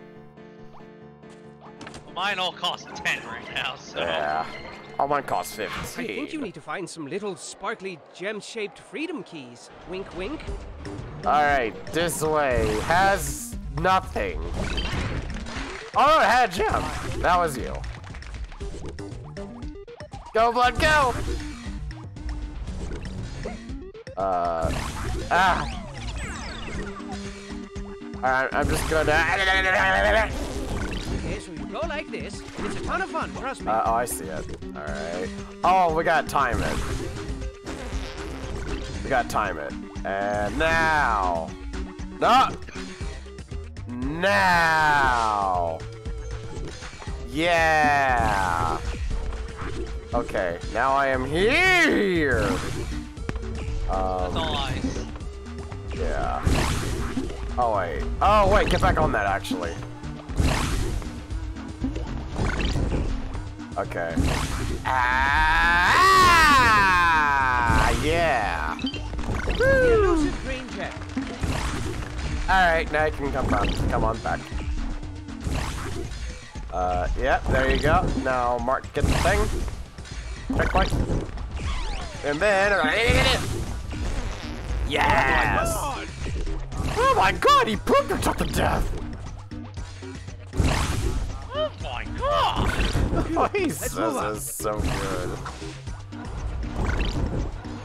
Speaker 4: Mine all cost 10 right now, so.
Speaker 3: Yeah. Oh, mine costs
Speaker 5: I think you need to find some little sparkly gem-shaped freedom keys. Wink, wink.
Speaker 3: Alright, this way has nothing. Oh, it had a gem. That was you. Go, blood, go! Uh, ah. Alright, I'm just gonna.
Speaker 5: Okay, so you go like this, it's a ton of fun, trust me.
Speaker 3: Uh, oh, I see it. Alright. Oh, we gotta time it. We gotta time it. And now. No! Now! Yeah! Okay, now I am here!
Speaker 4: That's
Speaker 3: Um,
Speaker 4: all ice.
Speaker 3: yeah. Oh wait. Oh wait, get back on that actually. Okay. Ah, yeah.
Speaker 5: The elusive green check.
Speaker 3: All right, now you can come back. come on back. Uh, yeah, there you go. Now Mark, get the thing. Checkpoint. And then, yes. Oh my God, he pooped himself to death.
Speaker 4: Oh my god!
Speaker 3: Oh, he is so good.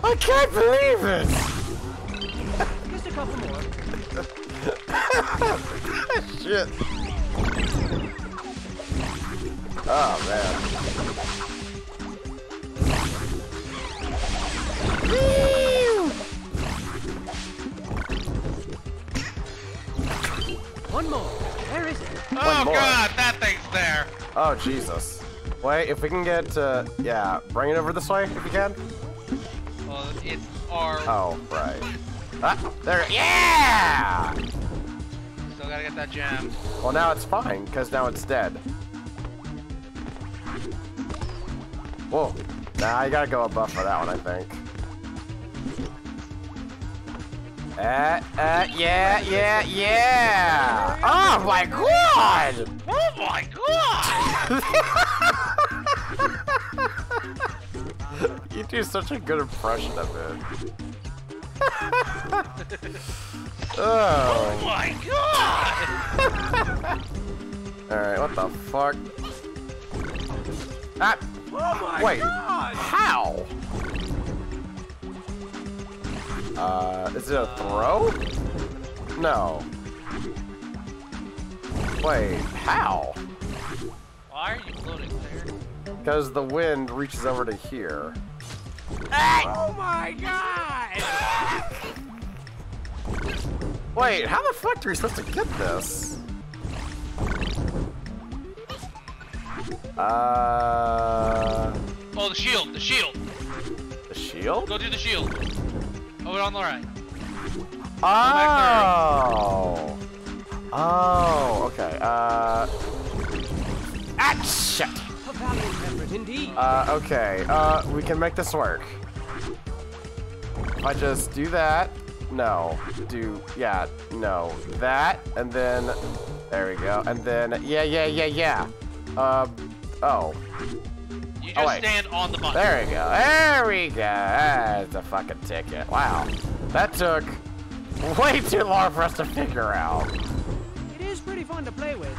Speaker 3: I can't believe it.
Speaker 5: Just a couple more.
Speaker 3: Shit. Oh man.
Speaker 5: One more. Where is it?
Speaker 4: Oh
Speaker 3: more.
Speaker 4: god, that thing's there.
Speaker 3: Oh Jesus. Wait, if we can get, uh, yeah, bring it over this way if you can.
Speaker 4: Well, it's our.
Speaker 3: Oh, right. Ah, there. Yeah.
Speaker 4: Still gotta get that gem.
Speaker 3: Well, now it's fine because now it's dead. Whoa. Nah, you gotta go above for that one, I think. Uh, uh, yeah, yeah, yeah! Oh my god!
Speaker 4: Oh my god!
Speaker 3: You do such a good impression of it. oh.
Speaker 4: my god!
Speaker 3: Alright, what the fuck? Ah!
Speaker 2: Oh my
Speaker 3: Wait,
Speaker 2: god!
Speaker 3: how? Uh, is it a throw? No. Wait, how?
Speaker 4: Why are you floating there?
Speaker 3: Because the wind reaches over to here.
Speaker 2: Oh my god!
Speaker 3: Wait, how the fuck are we supposed to get this? Uh,
Speaker 4: Oh, the shield, the shield.
Speaker 3: the shield?
Speaker 4: Go do the shield. Over on the right.
Speaker 3: Oh. Oh, okay. Uh. Ah, shit. Uh, okay. Uh, we can make this work. If I just do that. No. Do, yeah, no. That, and then, there we go. And then, yeah, yeah, yeah, yeah. Um, oh.
Speaker 4: You
Speaker 3: Oh,
Speaker 4: just
Speaker 3: wait.
Speaker 4: stand on the button.
Speaker 3: There we go. There we go. That's a fucking ticket. Wow. That took way too long for us to figure out.
Speaker 5: It is pretty fun to play with.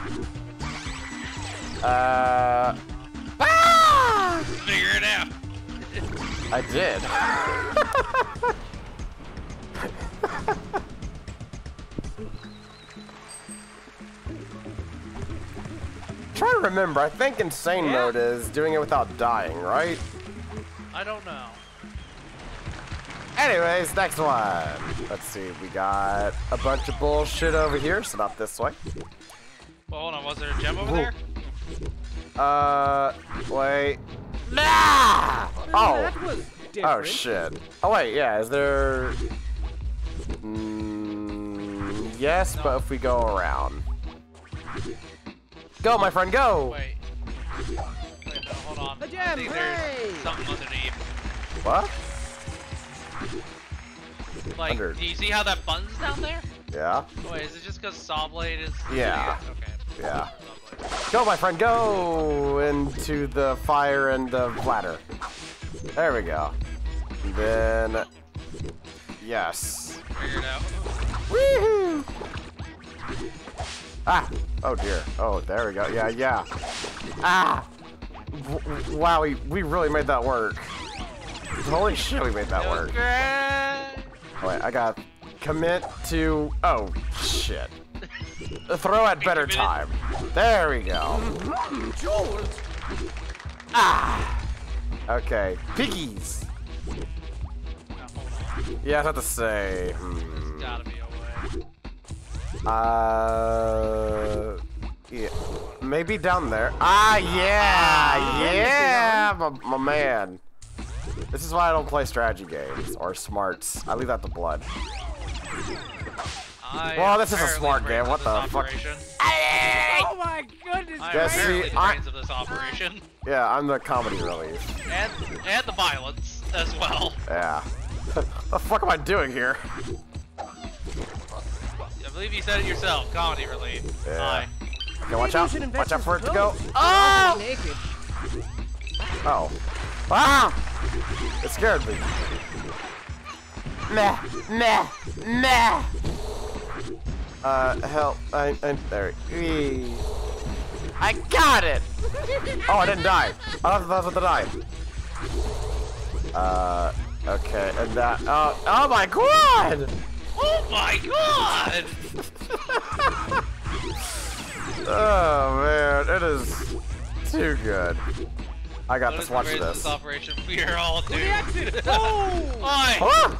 Speaker 3: Uh. Ah!
Speaker 4: Figure it out.
Speaker 3: I did. Try to remember. I think insane
Speaker 5: Yeah.
Speaker 3: mode is doing it without dying, right?
Speaker 4: I don't know.
Speaker 3: Anyways, next one. Let's see. We got a bunch of bullshit over here, so not this way.
Speaker 4: Well, hold on. Was there a gem over
Speaker 3: Ooh.
Speaker 4: there?
Speaker 3: Uh, wait. Nah! Oh.
Speaker 5: That was
Speaker 3: Oh shit. Oh wait, yeah, is there... Mm, yes, but if we go around. Go, my friend, go!
Speaker 4: Wait. Wait, no, hold on.
Speaker 5: A
Speaker 4: I
Speaker 5: gem,
Speaker 4: think there's
Speaker 5: hooray!
Speaker 4: something underneath.
Speaker 3: What?
Speaker 4: Like,
Speaker 3: Under-
Speaker 4: do you see how that button's down there?
Speaker 3: Yeah,
Speaker 4: Wait, is it just because Sawblade is...
Speaker 3: Yeah.
Speaker 4: Okay.
Speaker 3: yeah. Go, my friend, go into the fire and the ladder. There we go. And then... Yes.
Speaker 4: Figure it out.
Speaker 3: Woohoo! Ah! Oh dear. Oh, there we go. Yeah, yeah. Ah! W- wow, we, we really made that work. Holy shit, we made that work. wait, I got commit to. Oh shit. Throw at better time. There we go. Ah! Okay. Piggies!
Speaker 4: Now, hold on.
Speaker 3: Yeah, I have to say. Hmm. Uh, yeah, maybe down there. Ah, yeah, yeah, my, my man. This is why I don't play strategy games or smarts. I leave that to blood.
Speaker 4: I
Speaker 3: Well, this is a smart game. What
Speaker 4: this
Speaker 3: the fuck?
Speaker 4: operation.
Speaker 2: Oh my goodness
Speaker 4: I am
Speaker 3: Yeah, see,
Speaker 4: the
Speaker 3: I-
Speaker 4: brains of this operation.
Speaker 3: Yeah, I'm the comedy relief.
Speaker 4: And, and the violence as well.
Speaker 3: Yeah. What the fuck am I doing here?
Speaker 4: I believe you said it yourself. Comedy relief.
Speaker 3: Yeah.
Speaker 4: Hi.
Speaker 3: Okay, watch out. Watch out for it to go. Oh!
Speaker 5: Naked.
Speaker 3: Oh. Ah! It scared me. Meh, meh, meh. Uh, help. I, I, there. Eee. I got it! Oh, I didn't die. I thought that was the die. Uh, okay, and that, oh, oh my god!
Speaker 4: Oh my god!
Speaker 3: Oh man, it is too good. I got
Speaker 4: What
Speaker 3: this,
Speaker 4: the
Speaker 3: watch
Speaker 4: brains
Speaker 3: this.
Speaker 4: this operation? We are all doomed.
Speaker 2: Oh!
Speaker 4: Oi!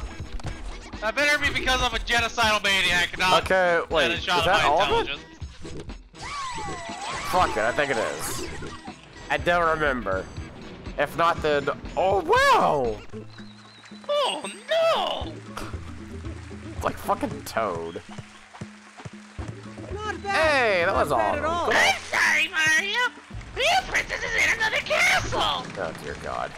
Speaker 4: That better be because I'm a genocidal maniac, not
Speaker 3: Okay, wait,
Speaker 4: that
Speaker 3: is
Speaker 4: is shot
Speaker 3: that all of it?
Speaker 4: intelligence.
Speaker 3: Fuck it, I think it is. I don't remember. If not, then. Oh, wow!
Speaker 4: Oh no!
Speaker 3: It's like fucking Toad.
Speaker 5: Not bad.
Speaker 3: Hey, that was
Speaker 5: Not bad
Speaker 3: all.
Speaker 5: at all.
Speaker 4: I'm sorry, Mario. The princess is in another castle.
Speaker 3: Oh, dear God.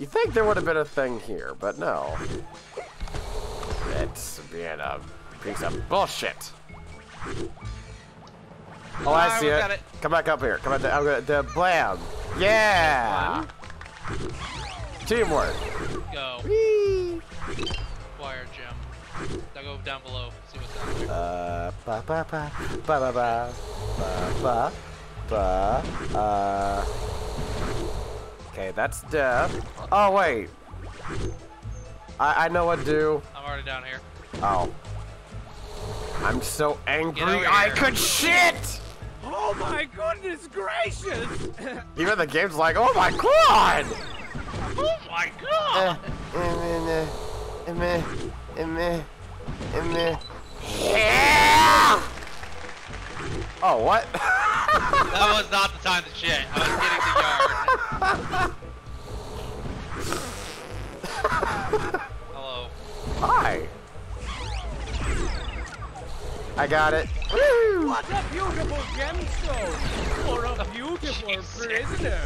Speaker 3: You think there would have been a thing here, but no. It's being a piece of bullshit. Oh, I see it.
Speaker 4: it.
Speaker 3: Come back up here. Come back. I'm gonna. The blam. Yeah. Teamwork.
Speaker 4: Go.
Speaker 3: Whee.
Speaker 4: Esquire gem. I'll go down below, see what's down.
Speaker 3: Uh, ba ba ba, ba ba ba, ba ba, ba, uh... Okay, that's death. Oh, wait! I, I know what to do.
Speaker 4: I'm already down here.
Speaker 3: Oh. I'm so angry I could shit!
Speaker 2: Oh my goodness gracious!
Speaker 3: Even the game's like, oh my god!
Speaker 4: Oh my god!
Speaker 3: Eh,
Speaker 4: eh,
Speaker 3: eh, eh, meh, eh, meh, eh, meh, Yeah! Oh, what?
Speaker 4: That was not the time to shit. I was getting the yard. Hello.
Speaker 3: Hi. I got it. Woo!
Speaker 2: What a beautiful gemstone for a beautiful prisoner.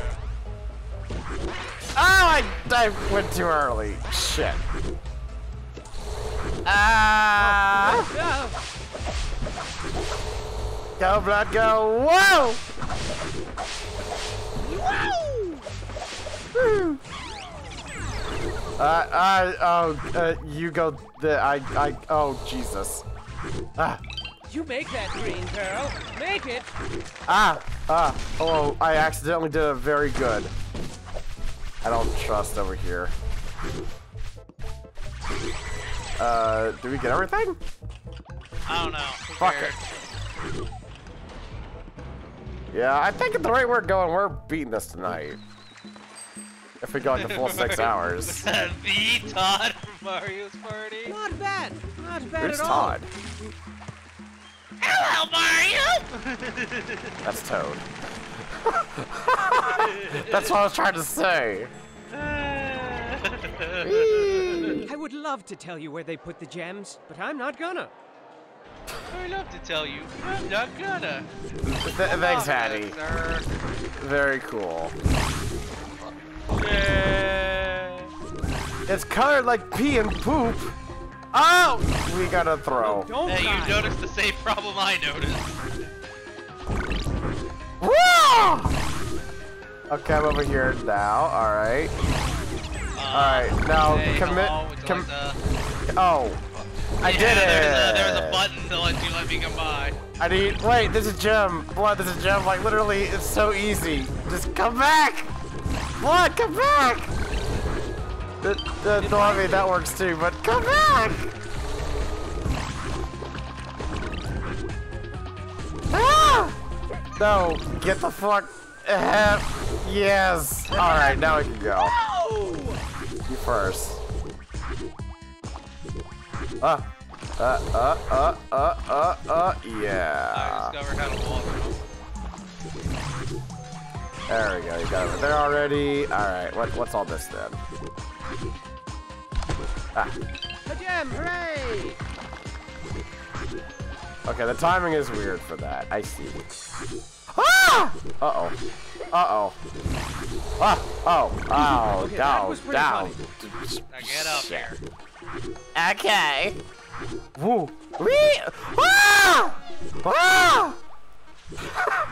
Speaker 3: Oh, I, I went too early. Shit. Ah!
Speaker 2: Myself.
Speaker 3: Go, blood, go! Whoa! Woo! Uh, uh, oh, uh, you go, the, I, I, oh, Jesus. Ah,
Speaker 2: You make that green girl. Make it.
Speaker 3: ah, ah, oh, I accidentally did a very good. I don't trust over here. Uh, do we get everything?
Speaker 4: I don't know. Who
Speaker 3: Fuck
Speaker 4: cares?
Speaker 3: it. Yeah, I think at the rate we're going, we're beating this tonight. If we go like the full six hours.
Speaker 4: the Todd from Mario's Party.
Speaker 5: Not bad. Not bad
Speaker 3: Who's
Speaker 5: at all.
Speaker 3: Todd?
Speaker 4: Hello, Mario!
Speaker 3: That's Toad. That's what I was trying to say.
Speaker 5: I would love to tell you where they put the gems, but I'm not gonna.
Speaker 4: I'd love to tell you. I'm not gonna.
Speaker 3: Th- thanks, Hatty.
Speaker 4: Sir.
Speaker 3: Very cool.
Speaker 4: Yeah.
Speaker 3: It's colored like pee and poop. Oh! We gotta throw.
Speaker 2: Don't
Speaker 4: Hey,
Speaker 2: cry.
Speaker 4: you noticed the same problem I noticed.
Speaker 3: Woo! Okay, I'm over here now. Alright. Alright, now
Speaker 4: hey,
Speaker 3: commit.
Speaker 4: hello, would you
Speaker 3: Com-
Speaker 4: like
Speaker 3: oh. I
Speaker 4: yeah,
Speaker 3: did it!
Speaker 4: There's a, there's a button to let you let me come by.
Speaker 3: I need. Wait, this is gem. Blood, this is gem. Like, literally, it's so easy. Just come back! Blood, come back! The, the, no, I that works too, but come back! Ah! No, get the fuck. Uh, yes! Alright, now we can go. You first. Uh, uh, uh, uh, uh, uh, uh,
Speaker 4: I
Speaker 3: yeah.
Speaker 4: discovered how to walk.
Speaker 3: There we go. You got it there already. All right. What, what's all this then? Ah.
Speaker 5: A gem, hooray!
Speaker 3: Okay, the timing is weird for that. I see. Ah! Uh-oh. Uh-oh. Ah! Oh! Oh!
Speaker 5: Okay,
Speaker 3: down! Down!
Speaker 4: Now get up here.
Speaker 3: Okay. Woo! Wee! Ah! Ah!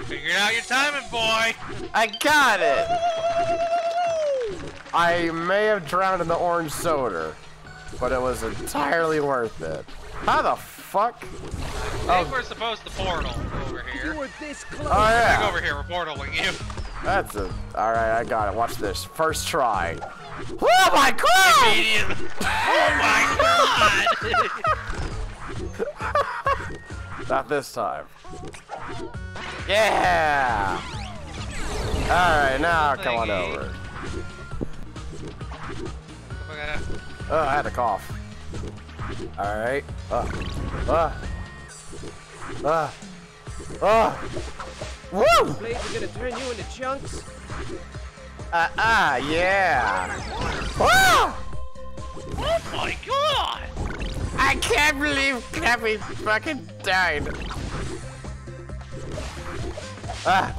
Speaker 4: Figured out your timing, boy.
Speaker 3: I got it! I may have drowned in the orange soda, but it was entirely worth it. How the fuck?
Speaker 4: I think oh. we're supposed to portal over
Speaker 5: You were this oh, close.
Speaker 3: Oh
Speaker 4: Back
Speaker 3: yeah,
Speaker 4: over here, we're portaling you.
Speaker 3: that's a. All right, I got it. Watch this. First try. Oh my god!
Speaker 4: Immediately. Oh my god!
Speaker 3: Not this time. Yeah! Alright, now come on
Speaker 4: Thingy.
Speaker 3: over.
Speaker 4: Okay.
Speaker 3: Oh, I had to cough. Alright. Uh. Uh. Uh. Uh. Woo!
Speaker 5: Blades are gonna turn you into chunks.
Speaker 3: Uh, ah, yeah! Ah!
Speaker 4: Oh my god!
Speaker 3: I can't believe Clappie fucking died. Ah.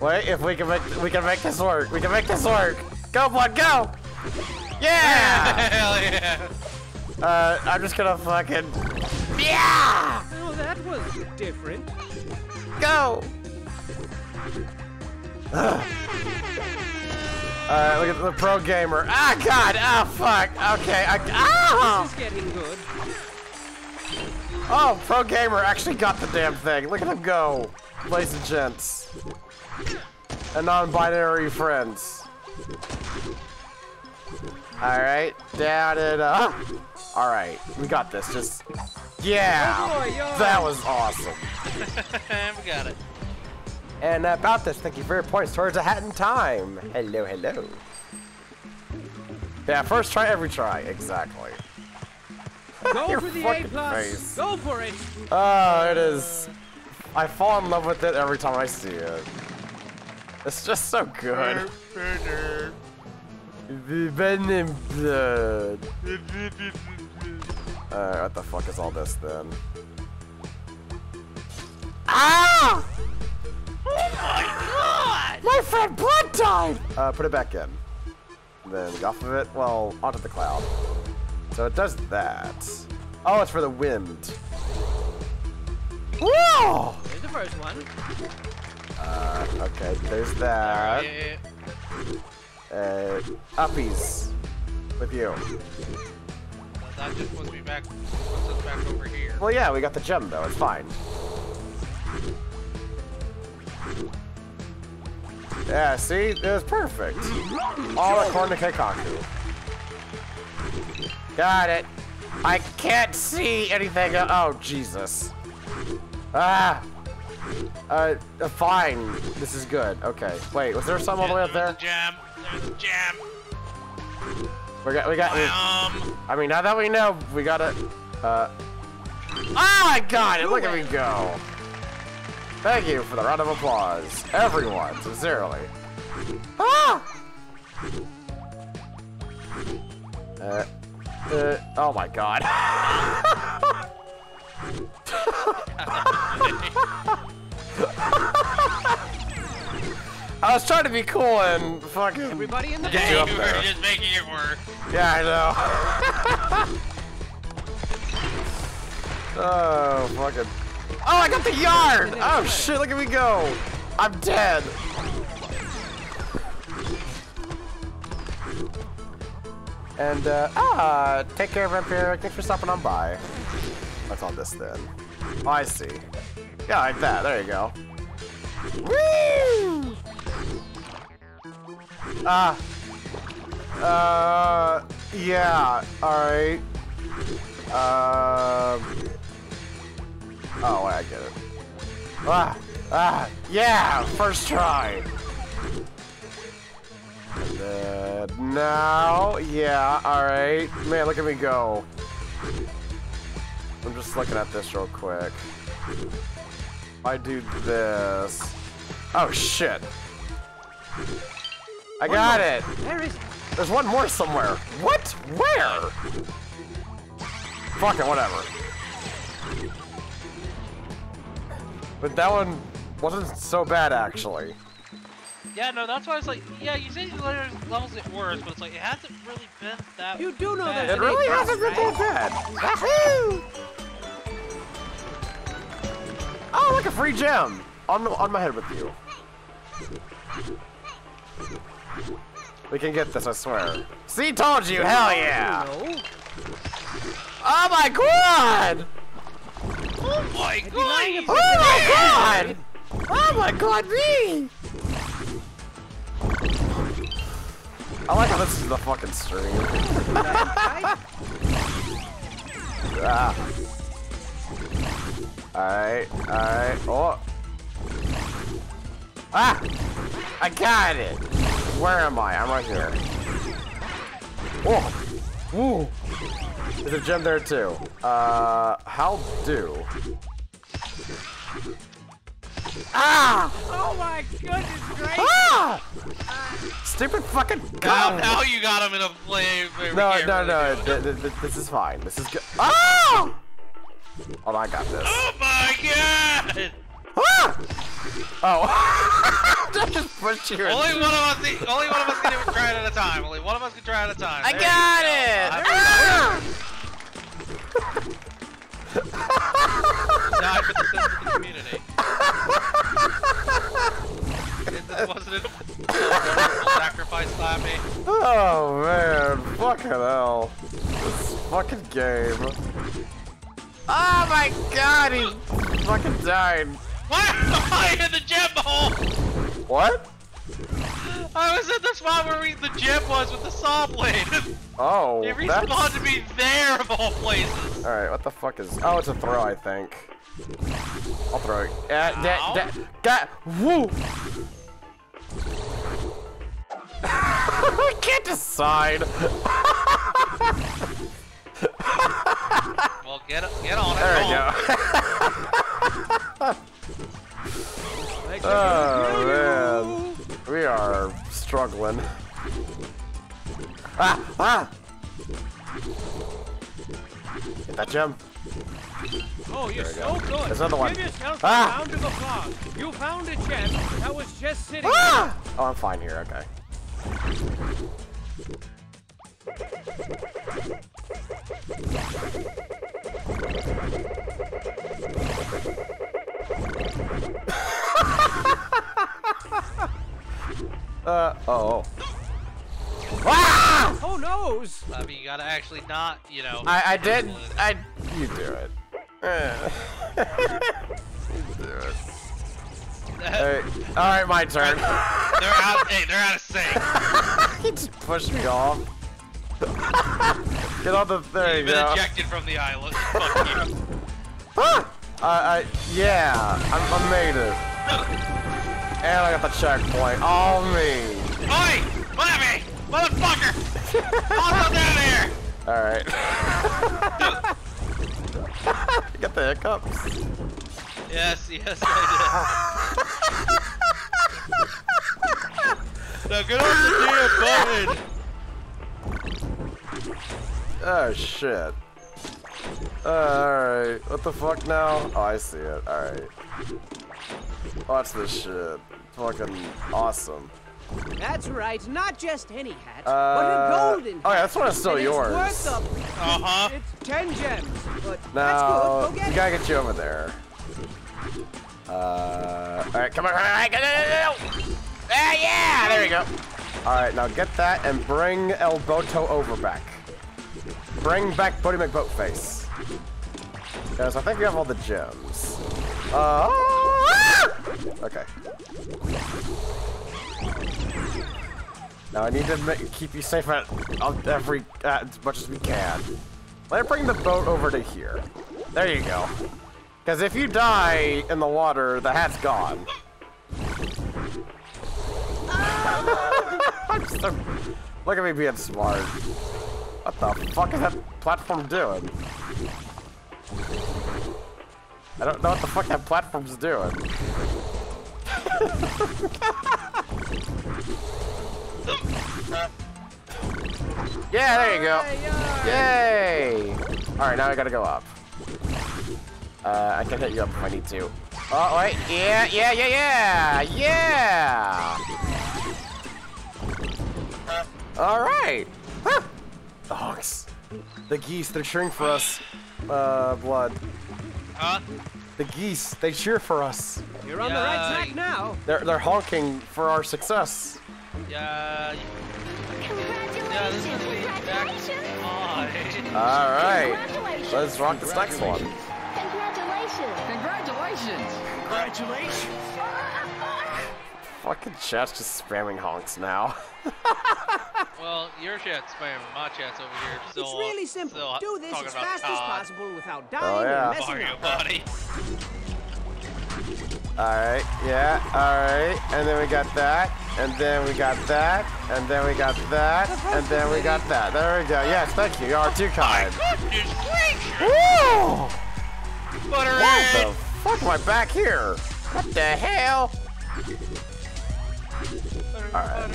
Speaker 3: Wait, if we can make we can make this work. We can make this work. Go, blood, go! Yeah!
Speaker 4: Hell yeah!
Speaker 3: Uh, I'm just gonna fucking yeah!
Speaker 5: Oh, that was different.
Speaker 3: Go! Alright, look at the pro gamer. Ah, God! Ah, fuck! Okay, I. Ah!
Speaker 5: This is getting good.
Speaker 3: Oh, pro gamer actually got the damn thing. Look at him go, ladies and gents, and non-binary friends. All right, down and up. All right, we got this. Just yeah,
Speaker 5: Oh, boy,
Speaker 3: that was awesome.
Speaker 4: we got it.
Speaker 3: And about this, thank you for your points towards a hat in time. Hello, hello. Yeah, first try, every try. Exactly.
Speaker 5: Go for the A plus.
Speaker 3: face.
Speaker 5: Go for it.
Speaker 3: Oh, it is. I fall in love with it every time I see it. It's just so good. Venom blood. Alright, what the fuck is all this then? Ah!
Speaker 4: Oh my god!
Speaker 3: My friend Blood died! Uh, put it back in. Then off of it, well, onto the cloud. So it does that. Oh, it's for the wind. Whoa!
Speaker 5: Here's the first one.
Speaker 3: Uh, okay, there's that.
Speaker 4: Yeah,
Speaker 3: Uh, uppies. With you.
Speaker 4: That just puts me back, us back over here.
Speaker 3: Well, yeah, we got the gem though, it's fine. Yeah, see? It was perfect. All according to Keikaku. Got it. I can't see anything. Oh, Jesus. Ah. Uh, uh, fine. This is good. Okay. Wait, was there some all the way up
Speaker 4: There's
Speaker 3: there?
Speaker 4: a jam. There's a jam.
Speaker 3: We got, we got,
Speaker 4: Um,
Speaker 3: I mean, now that we know, we gotta, uh... I got it! Look at me go! Thank you for the round of applause. Everyone, sincerely. Ah! Uh, uh, oh my god. I was trying to be cool and fucking
Speaker 5: Everybody in the
Speaker 3: Get you
Speaker 4: were just making it work.
Speaker 3: Yeah, I know. oh, fucking. Oh, I got the yard! Oh, shit, look at me go! I'm dead! And, uh, ah, take care, Vampire. Thanks for stopping on by. What's on this then? Oh, I see. Yeah, like that. There you go. Woo! Ah. Uh, yeah, alright. Um. Oh, I get it. Ah, ah, yeah, first try. And then now, yeah, alright. Man, look at me go. I'm just looking at this real quick. I do this. Oh, shit. I got it.
Speaker 5: Where is it?
Speaker 3: There's one more somewhere. What? Where? Fuck it, whatever. But that one wasn't so bad, actually.
Speaker 4: Yeah, no, that's why I was like, yeah, you say later levels get worse, but it's like it hasn't really been that.
Speaker 5: You do know
Speaker 4: bad.
Speaker 5: there's
Speaker 3: It really hasn't been
Speaker 5: boss,
Speaker 3: that bad. Wahoo! Oh, look, a free gem! On, on my head with you. We can get this, I swear. See, told you, hell yeah!
Speaker 5: No.
Speaker 3: Oh my god!
Speaker 4: Oh my god!
Speaker 3: Oh my god! Oh my god, me! I like how this is the fucking stream. ah. Alright, alright. Oh. Ah! I got it! Where am I? I'm right here. Oh! Woo! There's a gem there too. Uh, how do? Ah!
Speaker 5: Oh my goodness gracious!
Speaker 3: Ah! Stupid fucking
Speaker 4: Now,
Speaker 3: gun!
Speaker 4: now you got him in a flame. where we
Speaker 3: No, no,
Speaker 4: really
Speaker 3: no. th- th- th- this is fine. This is good. Ah! Oh, I got this.
Speaker 4: Oh my god!
Speaker 3: Ah! Oh. I just pushed you. in.
Speaker 4: Only one of us, only one of us can even try it at a time. Only one of us can try it at a time.
Speaker 3: I
Speaker 4: There you
Speaker 3: got
Speaker 4: go.
Speaker 3: it!
Speaker 4: Have
Speaker 3: Ah!
Speaker 4: died for the sins of the community. this wasn't a sacrifice, Slappy.
Speaker 3: Oh man, fucking hell. This fucking game. Oh my god, he fucking died.
Speaker 4: Why am I in the gem hole?
Speaker 3: What?
Speaker 4: I was at the spot where we, the gem was with the saw blade.
Speaker 3: Oh,
Speaker 4: it
Speaker 3: that's...
Speaker 4: respawned to be there of all places.
Speaker 3: Alright, what the fuck is... Oh, it's a throw, I think. I'll throw it. Uh, da,
Speaker 4: Ow.
Speaker 3: da, got... Woo! I can't decide.
Speaker 4: Well, get get on it.
Speaker 3: There we go. Oh, man. We are struggling. Ah! Ah! Get that gem.
Speaker 2: Oh, you're
Speaker 3: There
Speaker 2: so
Speaker 3: go.
Speaker 2: good.
Speaker 3: There's another one.
Speaker 2: Give yourself
Speaker 3: Ah!
Speaker 2: a round of applause. You found a gem that was just sitting
Speaker 3: Ah! Oh, I'm fine here, okay. Uh, oh. Ah!
Speaker 2: Oh, noes!
Speaker 4: I mean, you gotta actually not, you know.
Speaker 3: I, I did, I, you do it. You do it. Hey, alright, my turn.
Speaker 4: they're out. Hey, they're out of sync.
Speaker 3: he just pushed me off. Get on the, thing.
Speaker 4: You've been
Speaker 3: go.
Speaker 4: ejected from the island. Fuck you.
Speaker 3: Ah! I, I, yeah, I, I made it. And I got the checkpoint. All me.
Speaker 4: Oi! Flappy! Motherfucker! Awesome down here!
Speaker 3: Alright. you got the hiccups?
Speaker 4: Yes, yes, I did. now get off the damn button!
Speaker 3: Oh, shit. Alright, what the fuck now? Oh, I see it. Alright. Watch this shit. Fucking awesome.
Speaker 5: That's right, not just any hat, but
Speaker 3: Uh,
Speaker 5: a golden
Speaker 3: oh, yeah, that's one is still yours.
Speaker 5: It's worth a,
Speaker 4: Uh-huh.
Speaker 5: it's ten gems, but
Speaker 3: No,
Speaker 5: that's good. Go
Speaker 3: we
Speaker 5: get
Speaker 3: gotta
Speaker 5: it.
Speaker 3: get you over there. Uh, alright, come on, come on, go, go, go, go. Ah, yeah, there you go. Alright, now get that and bring El Boto over back. Bring back Boaty McBoatface. Guys, I think we have all the gems. Uh, okay. Now I need to make, keep you safe at, at every uh, as much as we can. Let me bring the boat over to here. There you go. Because if you die in the water, the hat's gone. I'm so, look at me being smart. What the fuck is that platform doing? I don't know what the fuck that platform's doing. Yeah, there you go. Yay! Alright, now I gotta go up. Uh, I can hit you up if I need to. Oh, wait. Yeah, yeah, yeah, yeah! Yeah! Alright! Huh. The hawks. The geese, they're cheering for us. Uh, blood.
Speaker 4: Huh?
Speaker 3: The geese, they cheer for us.
Speaker 5: You're on the right track now.
Speaker 3: They're, they're honking for our success.
Speaker 4: Yeah. Yeah, this is
Speaker 7: Congratulations!
Speaker 4: fine.
Speaker 3: Alright. Let's rock this next one.
Speaker 7: Congratulations!
Speaker 2: Congratulations! Congratulations!
Speaker 3: Fucking chat's just spamming honks now.
Speaker 4: Well, your chat's spamming, my chat's over here still.
Speaker 5: It's really simple.
Speaker 4: still
Speaker 5: Do this as
Speaker 4: about
Speaker 5: fast as possible without oh, dying
Speaker 3: Oh, yeah.
Speaker 5: or messing
Speaker 4: Mario,
Speaker 5: up.
Speaker 4: buddy.
Speaker 3: Alright, yeah, alright. And then we got that. And then we got that. And then we got that. And then we got that. There we go. Yes, thank you. You are too kind.
Speaker 4: Goodness gracious!
Speaker 3: Woo!
Speaker 4: Butter
Speaker 3: What the fuck am I back here? What the hell? Alright.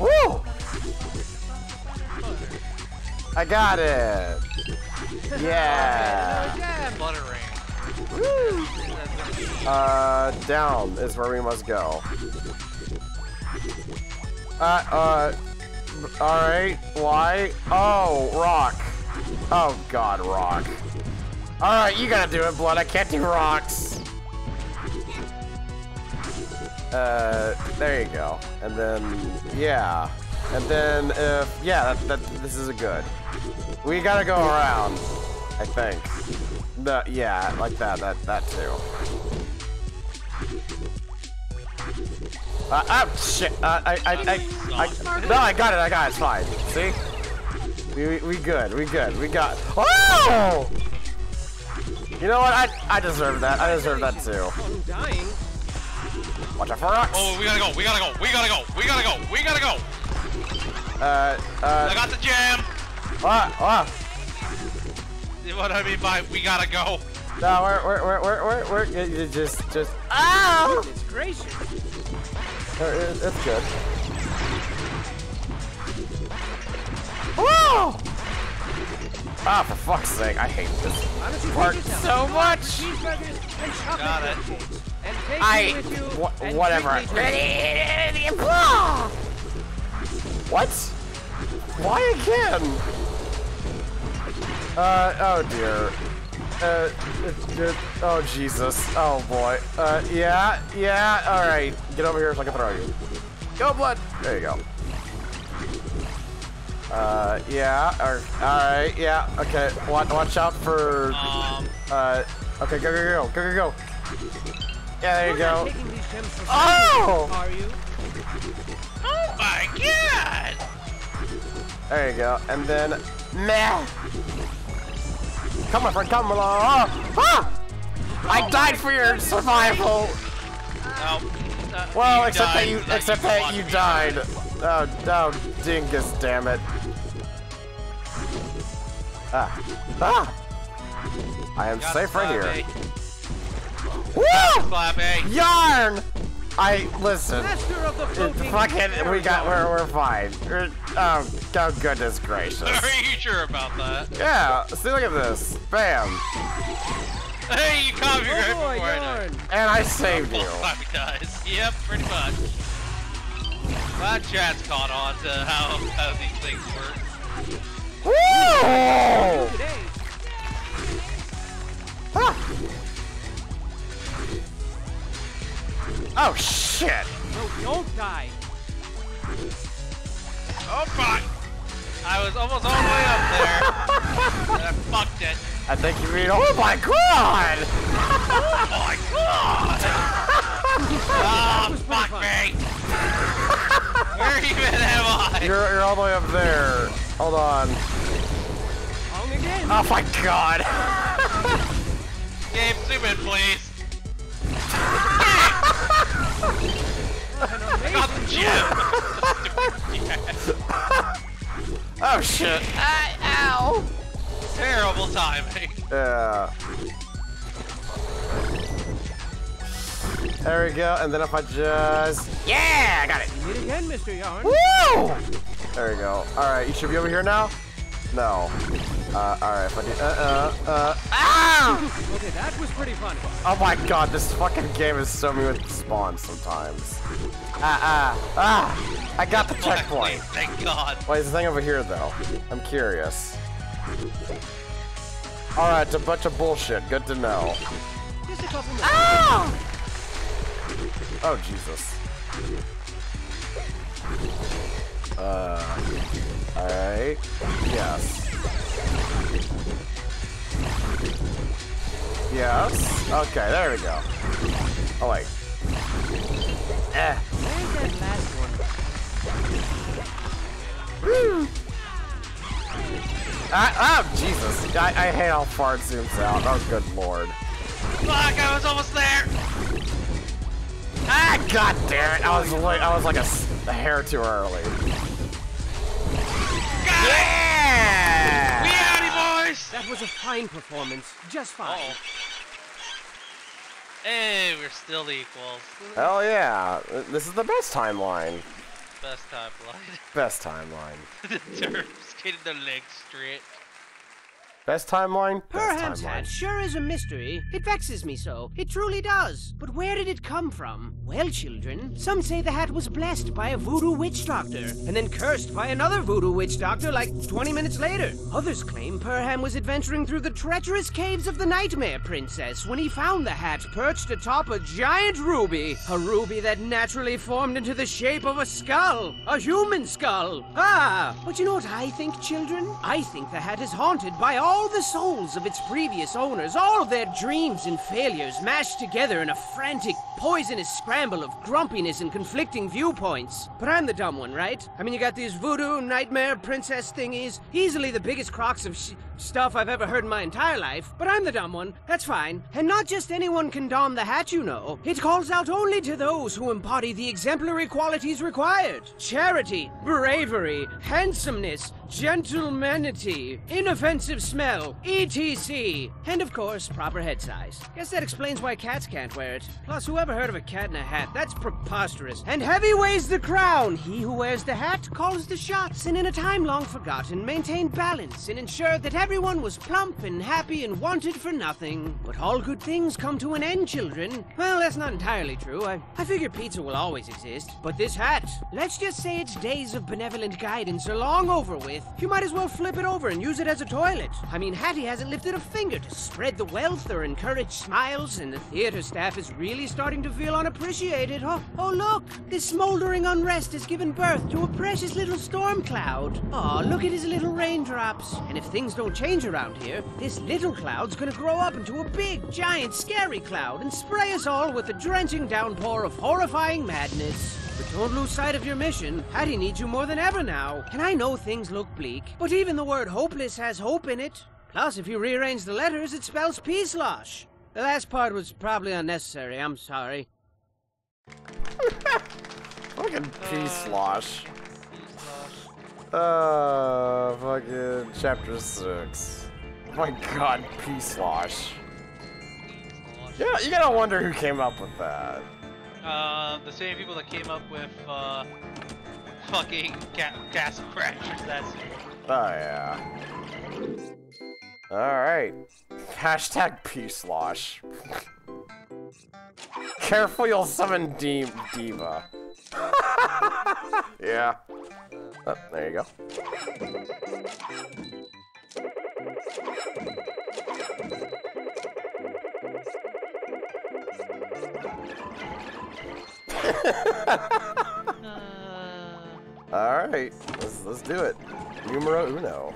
Speaker 3: Woo! I got it. Yeah.
Speaker 4: Butter Ed.
Speaker 3: Uh, down is where we must go. Uh, uh, alright, why? Oh, rock. Oh god, rock. Alright, you gotta do it, Blood, I can't do rocks. Uh, there you go. And then, yeah. And then, yeah, that, that, this is a good. We gotta go around, I think. The, yeah, like that, that, that too. Uh, oh, shit. Uh, I, I, I, I, no, I got it, I got it, it's fine. See? We, we, we good, we good, we got, oh! You know what, I, I deserve that, I deserve that too.
Speaker 5: I'm dying.
Speaker 3: Watch out for rocks!
Speaker 4: Oh, we gotta go, we gotta go, we gotta go, we gotta go, we gotta go!
Speaker 3: Uh,
Speaker 4: I
Speaker 3: uh,
Speaker 4: got the jam!
Speaker 3: ah, ah.
Speaker 4: What do I mean by we gotta go.
Speaker 3: No, we're, we're, we're, we're, we're, we're, you- you just, just, Oh!
Speaker 5: Goodness gracious.
Speaker 3: It- It's good. Woo! Ah, for fuck's sake, I hate this
Speaker 5: Why don't
Speaker 3: part so much!
Speaker 5: Cheeseburgers and chocolate
Speaker 4: Got it.
Speaker 5: Cupcakes. And take
Speaker 3: I,
Speaker 5: me with you
Speaker 3: wha-
Speaker 5: and
Speaker 3: whatever.
Speaker 5: treat
Speaker 3: What? Why again? Uh, oh dear. Uh, it's just, oh Jesus. Oh boy. Uh, yeah, yeah, alright. Get over here so I can throw you. Go, blood! There you go. Uh, yeah, or, alright, yeah, okay. Watch, watch out for,
Speaker 4: Um,
Speaker 3: uh, okay, go, go, go, go, go, go. Yeah, there you go.
Speaker 5: taking these gems for
Speaker 3: Oh!
Speaker 5: Are you?
Speaker 4: oh my god!
Speaker 3: There you go. And then, meh. Come on, friend, come along. Oh, ah! I died for your survival.
Speaker 4: No. uh,
Speaker 3: Well,
Speaker 4: you
Speaker 3: except that you, except
Speaker 4: can
Speaker 3: that you died. Oh, oh, dingus, damn it. Ah, ah! I am safe right here.
Speaker 4: Slappy.
Speaker 3: Woo!
Speaker 4: Slappy.
Speaker 3: Yarn! I listen.
Speaker 5: Master of the
Speaker 3: It,
Speaker 5: floating
Speaker 3: fucking, we got, we're, we're fine. We're, oh, oh, goodness gracious.
Speaker 4: Are you sure about that?
Speaker 3: Yeah, see, look at this. Bam.
Speaker 4: Hey, you caught me right
Speaker 5: Oh boy,
Speaker 4: before I died.
Speaker 3: And I saved you.
Speaker 4: Well, Slappy dies. Yep, pretty much. Glad chat's caught on to how, how these things work.
Speaker 3: Woo!
Speaker 5: Today,
Speaker 3: Ah. Oh shit!
Speaker 5: no, don't die.
Speaker 4: Oh fuck! I was almost all the way up there. and I fucked it.
Speaker 3: I think you mean, oh my god!
Speaker 4: Oh my god! Ah, fuck me! Where even am I?
Speaker 3: You're, you're all the way up there. Hold on.
Speaker 5: Wrong again.
Speaker 3: Oh my god!
Speaker 4: Gabe, zoom in, please. I got the gem.
Speaker 3: oh shit! I, ow!
Speaker 4: Terrible timing.
Speaker 3: Yeah. There we go. And then if I just. Yeah, I got it.
Speaker 5: You did again, Mr. Yarn.
Speaker 3: Woo! There we go. All right, you should be over here now. No. Uh, all right. If I do. Uh, uh, uh. Ah!
Speaker 5: Okay, that was pretty funny.
Speaker 3: Oh my God, this fucking game is so mean with spawns sometimes. Ah, ah, ah! I got the checkpoint.
Speaker 4: Thank God.
Speaker 3: Wait, is the thing over here though? I'm curious. All right, it's a bunch of bullshit. Good to know.
Speaker 5: Just a couple minutes.
Speaker 3: Oh Jesus. Uh. All right. Yes. Yes. Okay, there we go. Oh wait. Eh.
Speaker 5: There's that last one.
Speaker 3: Ah, oh, Jesus. I, I hate how far it zooms out. Oh, good lord.
Speaker 4: Fuck, I was almost there.
Speaker 3: Ah, god damn it. I was like, I was like a, a hair too early.
Speaker 4: Got it.
Speaker 3: Yeah!
Speaker 4: We howdy, boys.
Speaker 5: That was a fine performance. Just fine.
Speaker 4: Oh. Hey, we're still equals.
Speaker 3: Hell yeah. This is the best timeline.
Speaker 4: Best timeline.
Speaker 3: Best timeline.
Speaker 4: the terms getting their legs straight.
Speaker 3: Best timeline? Best
Speaker 5: Perhaps
Speaker 3: timeline.
Speaker 5: hat sure is a mystery. It vexes me so. It truly does. But where did it come from? Well, children, some say the hat was blessed by a voodoo witch doctor, and then cursed by another voodoo witch doctor like 20 minutes later. Others claim Perham was adventuring through the treacherous caves of the Nightmare Princess when he found the hat perched atop a giant ruby. A ruby that naturally formed into the shape of a skull. A human skull. Ah! But you know what I think, children? I think the hat is haunted by all the souls of its previous owners, all of their dreams and failures mashed together in a frantic, poisonous scramble of grumpiness and conflicting viewpoints. But I'm the dumb one, right? I mean, you got these voodoo, nightmare, princess thingies, easily the biggest crocks of sh- stuff I've ever heard in my entire life. But I'm the dumb one. That's fine. And not just anyone can don the hat, you know. It calls out only to those who embody the exemplary qualities required charity, bravery, handsomeness, gentlemanity, inoffensive smell, etc. And of course, proper head size. Guess that explains why cats can't wear it. Plus, whoever heard of a cat in a hat? That's preposterous. And heavy weighs the crown. He who wears the hat calls the shots, and in a time long forgotten, maintained balance and ensured that everyone was plump and happy and wanted for nothing. But all good things come to an end, children. Well, that's not entirely true. I, I figure pizza will always exist. But this hat, let's just say its days of benevolent guidance are long over with. You might as well flip it over and use it as a toilet. I mean, Hatty hasn't lifted a finger to spread the wealth or encourage smiles, and the theater staff is really starting to feel unappreciated. Oh, oh look! This smoldering unrest has given birth to a precious little storm cloud. Oh, look at his little raindrops. And if things don't change around here, this little cloud's gonna grow up into a big, giant, scary cloud and spray us all with a drenching downpour of horrifying madness. But don't lose sight of your mission. Patty needs you more than ever now. And I know things look bleak, but even the word hopeless has hope in it. Plus, if you rearrange the letters, it spells peace losh. The last part was probably unnecessary. I'm sorry.
Speaker 3: Fucking peace slosh. Uh, fucking chapter six. My god, peace slosh. Yeah, you gotta wonder who came up with that.
Speaker 4: Uh, the same people that came up with, uh, fucking ca- Castle Crashers, that's
Speaker 3: Oh yeah. Alright. Hashtag peace slosh. Careful, you'll summon D Diva. yeah. Oh, there you go.
Speaker 4: Uh,
Speaker 3: Alright, let's, let's do it. Numero uno.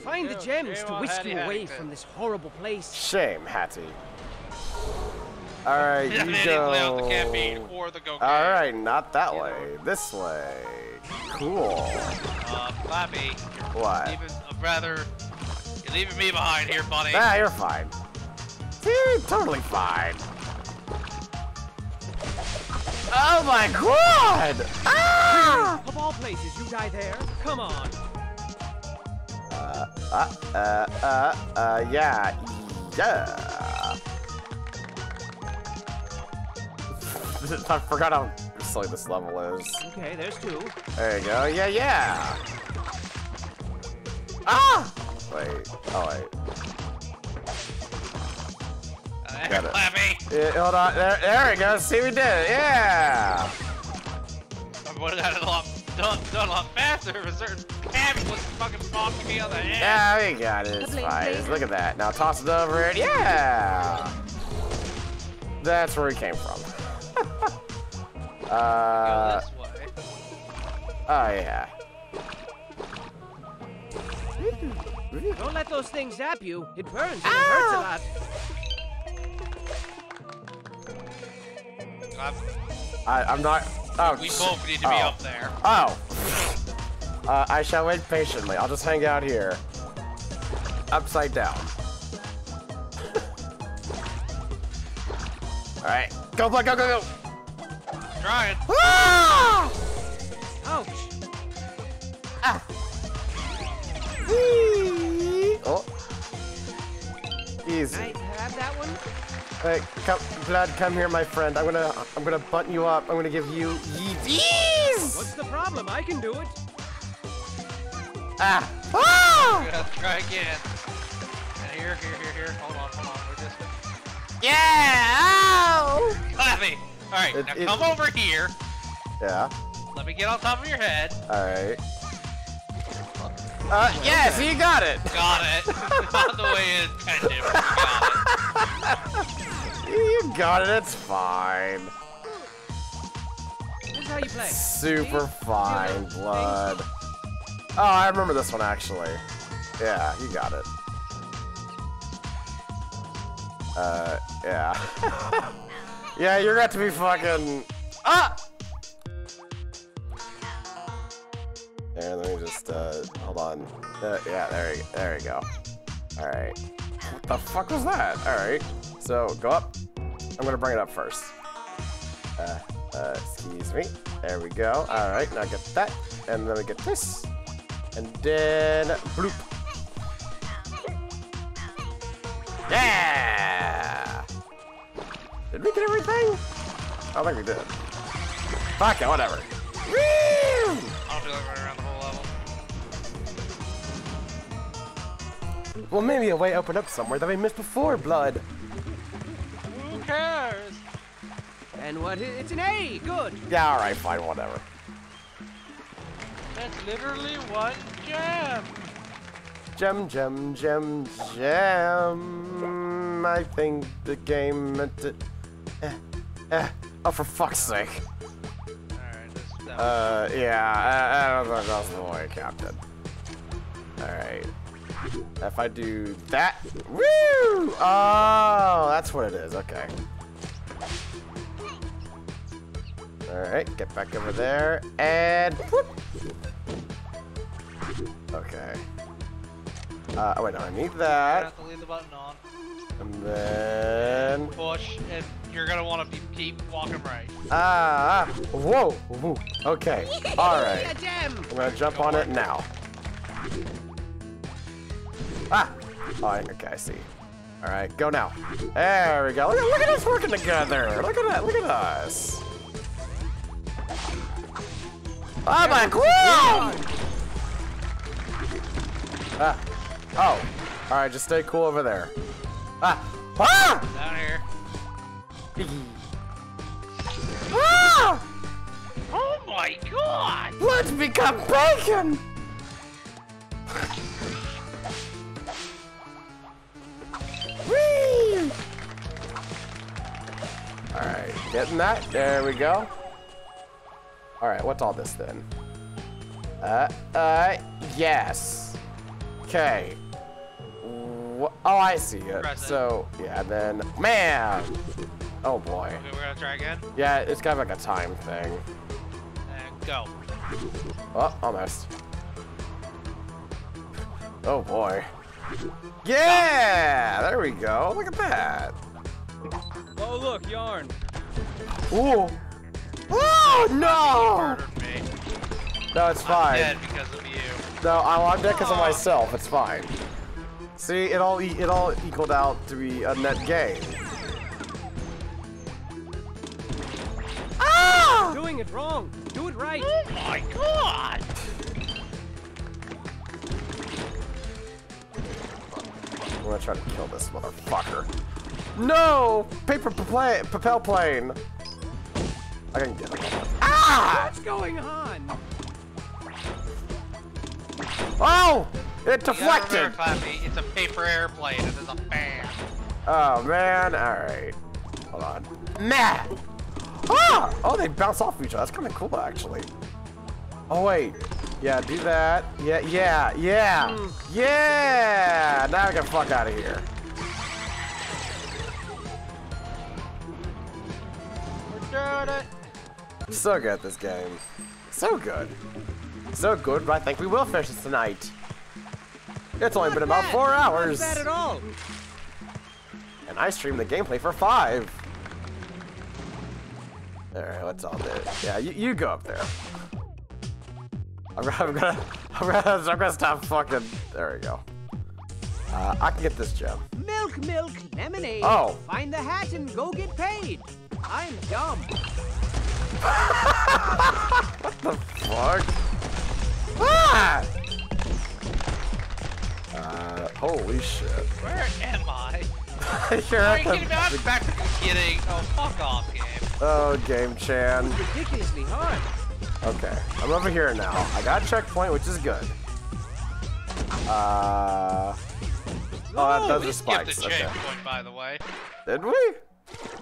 Speaker 5: Find the gems to whisk you away from this horrible place.
Speaker 3: Shame, Hatty. Alright, you
Speaker 4: didn't the
Speaker 3: go.
Speaker 4: campaign or the go
Speaker 3: Alright, not that way. This way. Cool.
Speaker 4: Uh, Flappy,
Speaker 3: What?
Speaker 4: even, uh, rather, you're leaving me behind here, buddy.
Speaker 3: Ah, you're fine. Dude, totally fine. Oh my god! Ah!
Speaker 5: Of all places, you die there? Come on.
Speaker 3: Uh, uh, uh, uh, uh, yeah. Yeah. I forgot how silly this level is.
Speaker 5: Okay, there's two.
Speaker 3: There you go. Yeah, yeah. Ah! Wait. Oh wait.
Speaker 4: Uh,
Speaker 3: Got it.
Speaker 4: Clappie.
Speaker 3: Yeah, hold on. There, there we go. See, we did it. Yeah.
Speaker 4: I would have got it a lot done, done a lot faster if a certain cabby was fucking bonking me on the head.
Speaker 3: Yeah, we got it. It's fine. Just Look at that. Now toss it over it. Yeah. That's where we came from. uh.
Speaker 4: Go this way.
Speaker 3: Oh yeah.
Speaker 5: Don't let those things zap you. It burns and it hurts a lot.
Speaker 3: I, I'm not. Oh.
Speaker 4: we both need to be
Speaker 3: oh.
Speaker 4: up there.
Speaker 3: Oh. Uh, I shall wait patiently. I'll just hang out here. Upside down. Alright. Go, Blood, go, go, go!
Speaker 4: Trying.
Speaker 3: Ah!
Speaker 5: Ouch.
Speaker 3: Whee! Oh.
Speaker 5: Can
Speaker 3: Easy.
Speaker 5: I have that one?
Speaker 3: Hey, come, Blood, come here, my friend. I'm gonna, I'm gonna button you up. I'm gonna give you yeeties!
Speaker 5: What's the problem? I can do it.
Speaker 3: Ah! Ah!
Speaker 4: We're gonna try again. And here, here, here, here. Hold on, hold on. We're just.
Speaker 3: Yeah! Ow!
Speaker 4: Clappie. All right,
Speaker 3: It-
Speaker 4: now
Speaker 3: it-
Speaker 4: come over here.
Speaker 3: Yeah.
Speaker 4: Let me get on top of your head.
Speaker 3: Alright. Uh, yes, you got it!
Speaker 4: Got it. Not the way intended. but got it.
Speaker 3: You got it, it's fine.
Speaker 5: This is how you play.
Speaker 3: Super
Speaker 5: See?
Speaker 3: fine, blood. Oh, I remember this one actually. Yeah, you got it. Uh, yeah. yeah, you're going to be fucking. Ah! There, let me just, uh, hold on. Uh, yeah, there we, there you go. Alright. What the fuck was that? Alright. So, go up. I'm gonna bring it up first. Uh, uh, excuse me. There we go. Alright, now get that. And then we get this. And then, bloop. Yeah! Did we get everything? I don't think we did. Fuck it, whatever. Woo!
Speaker 4: I'll do it right around the
Speaker 3: Well, maybe a way opened up somewhere that we missed before, Blood.
Speaker 4: Who cares?
Speaker 5: And what? It's an A. Good.
Speaker 3: Yeah, alright, fine, whatever.
Speaker 4: That's literally one gem.
Speaker 3: Gem, gem, gem, gem. I think the game meant to. Eh, eh. Oh, for fuck's sake.
Speaker 4: Alright, this, that
Speaker 3: Uh, yeah, I, I don't think that's the way it counted. Alright. If I do that. Woo! Oh, that's what it is. Okay. Alright, get back over there. And. whoop. Okay. Uh, oh, wait, no, I need
Speaker 4: you
Speaker 3: that.
Speaker 4: have to leave the button on.
Speaker 3: And then.
Speaker 4: Push, and you're gonna want to keep walking right.
Speaker 3: Ah! Whoa! whoa, Okay. Alright.
Speaker 5: A gem.
Speaker 3: I'm gonna jump on it now. Ah! Alright, okay, I see. Alright, go now. There we go. Look at, look at us working together. Look at that. Look at us. Oh my god! Ah. Oh. Alright, just stay cool over there. Ah! Ah!
Speaker 4: Down here.
Speaker 3: Ah!
Speaker 4: Oh my god!
Speaker 3: Let's become bacon! Whee! Alright, getting that. There we go. Alright, what's all this then? Uh, uh, yes. Okay. Oh, I see it.
Speaker 4: It.
Speaker 3: So, yeah, then, man! Oh boy.
Speaker 4: Okay, we're gonna try again.
Speaker 3: Yeah, it's kind of like a time thing.
Speaker 4: And go.
Speaker 3: Oh, almost. Oh boy. Yeah! There we go. Look at that.
Speaker 2: Oh, look, yarn.
Speaker 3: Ooh. Oh no! No, it's fine.
Speaker 4: I'm
Speaker 3: fine.
Speaker 4: dead because of you.
Speaker 3: No, I'm I'm dead because of myself. It's fine. See, it all e- it all equaled out to be a net gain. Ah!
Speaker 5: doing it wrong. Do it right.
Speaker 4: Oh my god!
Speaker 3: I'm gonna try to kill this motherfucker. No! Paper plane, propel plane. I can get him. Ah!
Speaker 5: What's going on?
Speaker 3: Oh! It deflected.
Speaker 4: it's a paper airplane and there's a fan.
Speaker 3: Oh man, alright. Hold on. Nah! Ah! Oh, they bounce off each other. That's kind of cool, actually. Oh, wait. Yeah, do that. Yeah, yeah, yeah. Yeah! Now I can fuck out of here. So good this game. So good. So good, but I think we will finish this tonight. It's only been about
Speaker 5: bad.
Speaker 3: four
Speaker 5: Not
Speaker 3: hours.
Speaker 5: bad at all.
Speaker 3: And I streamed the gameplay for five. Alright, let's all do it. Yeah, you, you go up there. I'm gonna, I'm gonna, I'm gonna, I'm gonna stop fucking. There we go. Uh, I can get this gem.
Speaker 5: Milk, milk, lemonade.
Speaker 3: Oh.
Speaker 5: Find the hat and go get paid. I'm dumb.
Speaker 3: what the Fuck. Ah! Uh, holy shit.
Speaker 4: Where am I?
Speaker 3: You're
Speaker 4: Are
Speaker 3: at
Speaker 4: you kidding me? I'm
Speaker 3: the,
Speaker 4: back to the beginning. Oh, fuck off, game.
Speaker 3: oh, Game Chan.
Speaker 5: Ridiculously hard.
Speaker 3: Okay, I'm over here now. I got a checkpoint, which is good. Uh. Oh, that, those
Speaker 4: we
Speaker 3: are
Speaker 4: skipped
Speaker 3: spikes.
Speaker 4: the
Speaker 3: Okay.
Speaker 4: checkpoint, by the way.
Speaker 3: Did we?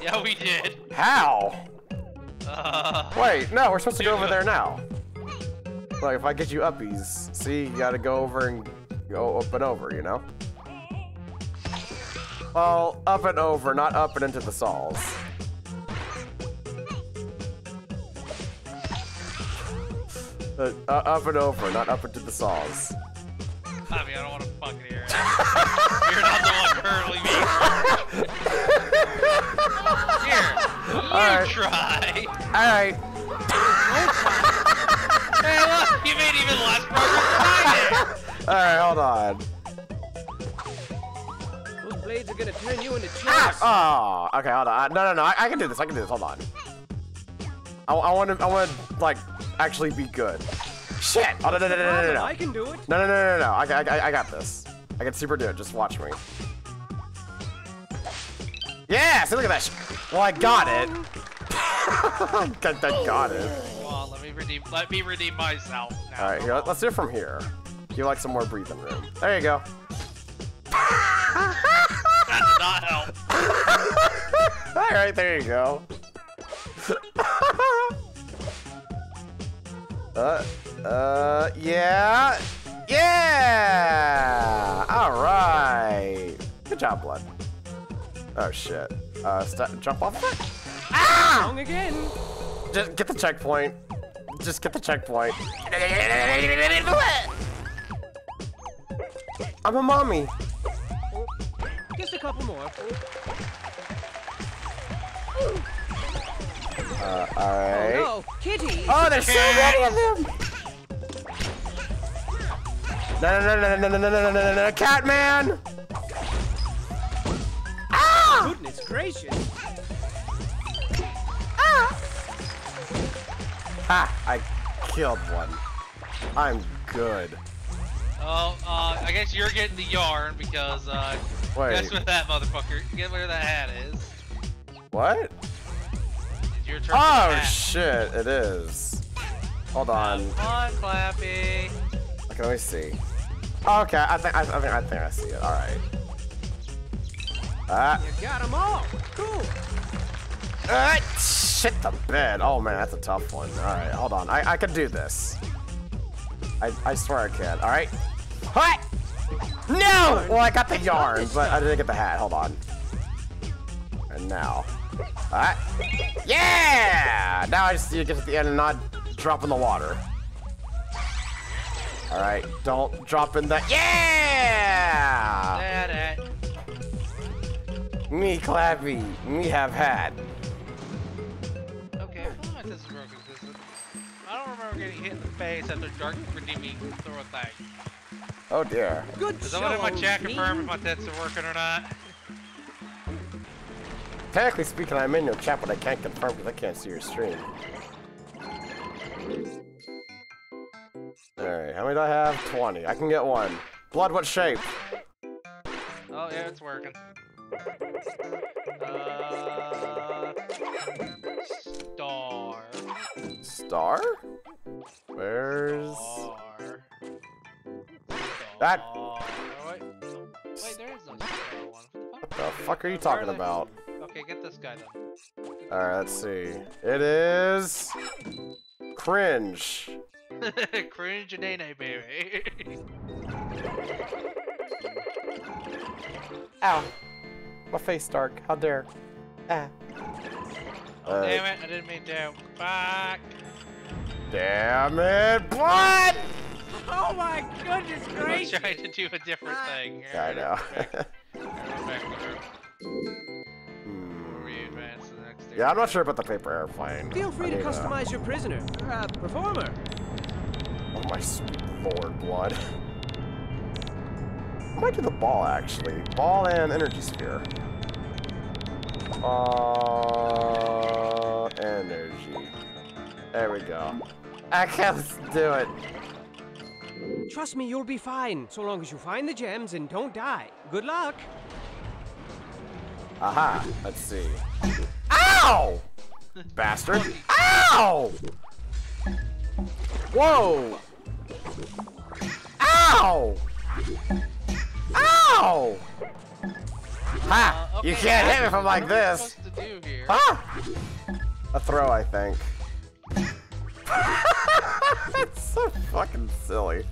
Speaker 4: Yeah, we did.
Speaker 3: How?
Speaker 4: Uh,
Speaker 3: Wait, no, we're supposed to go over there now. Like, if I get you uppies, see, you gotta go over and go up and over, you know? Well, up and over, not up and into the saws. Uh, uh, up and over, not up into the saws.
Speaker 4: I I don't want to fucking hear it. You're not the one currently being murdered. Here, you
Speaker 3: Alright.
Speaker 4: try.
Speaker 3: Alright.
Speaker 4: Hey, look, you made even less progress than I did.
Speaker 3: Alright, hold on.
Speaker 5: Those blades are gonna turn you into
Speaker 3: Ah! Oh, okay, hold on. No, no, no. I, I can do this. I can do this. Hold on. I, I want to. I want to like actually be good. Shit! Oh no no no no no no no
Speaker 5: I can do it.
Speaker 3: no no no no no! I, I, I got this. I can super do it. Just watch me. Yeah! See, look at that. Well, I got it. I got, it.
Speaker 4: did. Come on, let me redeem. Let me redeem myself. Now.
Speaker 3: All right, here. Let's do it from here. You like some more breathing room? There you go.
Speaker 4: That did not help.
Speaker 3: All right, there you go. Uh, uh, yeah, yeah. All right. Good job, blood. Oh shit. Uh, st- jump off of it.
Speaker 5: Wrong again.
Speaker 3: Just get the checkpoint. Just get the checkpoint. I'm a mommy.
Speaker 5: Just a couple more.
Speaker 3: Uh, all right.
Speaker 5: Oh no, Kitty.
Speaker 3: Oh, there's so many of them! No, no, no, no, no, no, no, no, no, no, no, Catman! Ah!
Speaker 5: Goodness gracious. Ah!
Speaker 3: Ha! I killed one. I'm good.
Speaker 4: Oh, uh, I guess you're getting the yarn because, uh,
Speaker 3: Wait,
Speaker 4: guess what that motherfucker, get where that hat is.
Speaker 3: what?
Speaker 4: Your turn
Speaker 3: Oh shit, it is. Hold on.
Speaker 4: Come on, Clappie.
Speaker 3: Okay, let me see. Oh, okay, I think I, I think I think I see it. All right. Ah,
Speaker 5: You got them all. Cool.
Speaker 3: ah, shit the bed. Oh man, that's a tough one. All right, hold on. I I can do this. I I swear I can. All right. What? No! Well, I got the yarn, but I didn't get the hat. Hold on. And now. Alright. Yeah! Now I just need to get to the end and not drop in the water. Alright, don't drop in the. Yeah!
Speaker 4: That hat.
Speaker 3: Me clappy. Me have hat.
Speaker 4: Okay, I feel like this is broken because I don't remember getting hit in the face after Dark redeeming throw a thing.
Speaker 3: Oh dear.
Speaker 5: Good
Speaker 4: Does
Speaker 5: show.
Speaker 4: someone in my chat
Speaker 5: team.
Speaker 4: confirm if my tits are working or not?
Speaker 3: Technically speaking, I'm in your chat, but I can't confirm because I can't see your stream. Alright, how many do I have? 20. I can get one. Blood, what shape?
Speaker 4: Oh yeah, it's working. Uh, star.
Speaker 3: Star? Where's...
Speaker 4: Star.
Speaker 3: That-
Speaker 4: Star. Wait. wait, there is no star one.
Speaker 3: What the fuck are you talking about?
Speaker 4: Okay, get this guy then.
Speaker 3: Alright, let's see. It is... Cringe.
Speaker 4: Cringe and Nene, baby.
Speaker 3: Ow. My face dark. How dare. Ah.
Speaker 4: oh,
Speaker 3: Uh,
Speaker 4: damn it, I didn't mean to. Fuck!
Speaker 3: Damn it, blood!
Speaker 5: Oh my goodness
Speaker 4: I was
Speaker 5: gracious!
Speaker 4: trying to do a different thing.
Speaker 3: Yeah, I know.
Speaker 4: Back there.
Speaker 3: Hmm.
Speaker 4: Re-advance to the next
Speaker 3: Yeah, I'm not sure about the paper airplane.
Speaker 5: Feel free to
Speaker 3: need, uh,
Speaker 5: customize your prisoner. Uh, performer.
Speaker 3: Oh my sweet lord, blood. I might do the ball actually. Ball and energy sphere. Uh, energy. There we go. I can let's do it.
Speaker 5: Trust me, you'll be fine, so long as you find the gems and don't die. Good luck.
Speaker 3: Aha. Let's see. Ow! Bastard. Ow! Whoa! Ow! Ow! Ha!
Speaker 4: Uh,
Speaker 3: you can't hit me from like
Speaker 4: am I
Speaker 3: this.
Speaker 4: supposed to do here?
Speaker 3: Huh? A throw, I think. That's so fucking silly.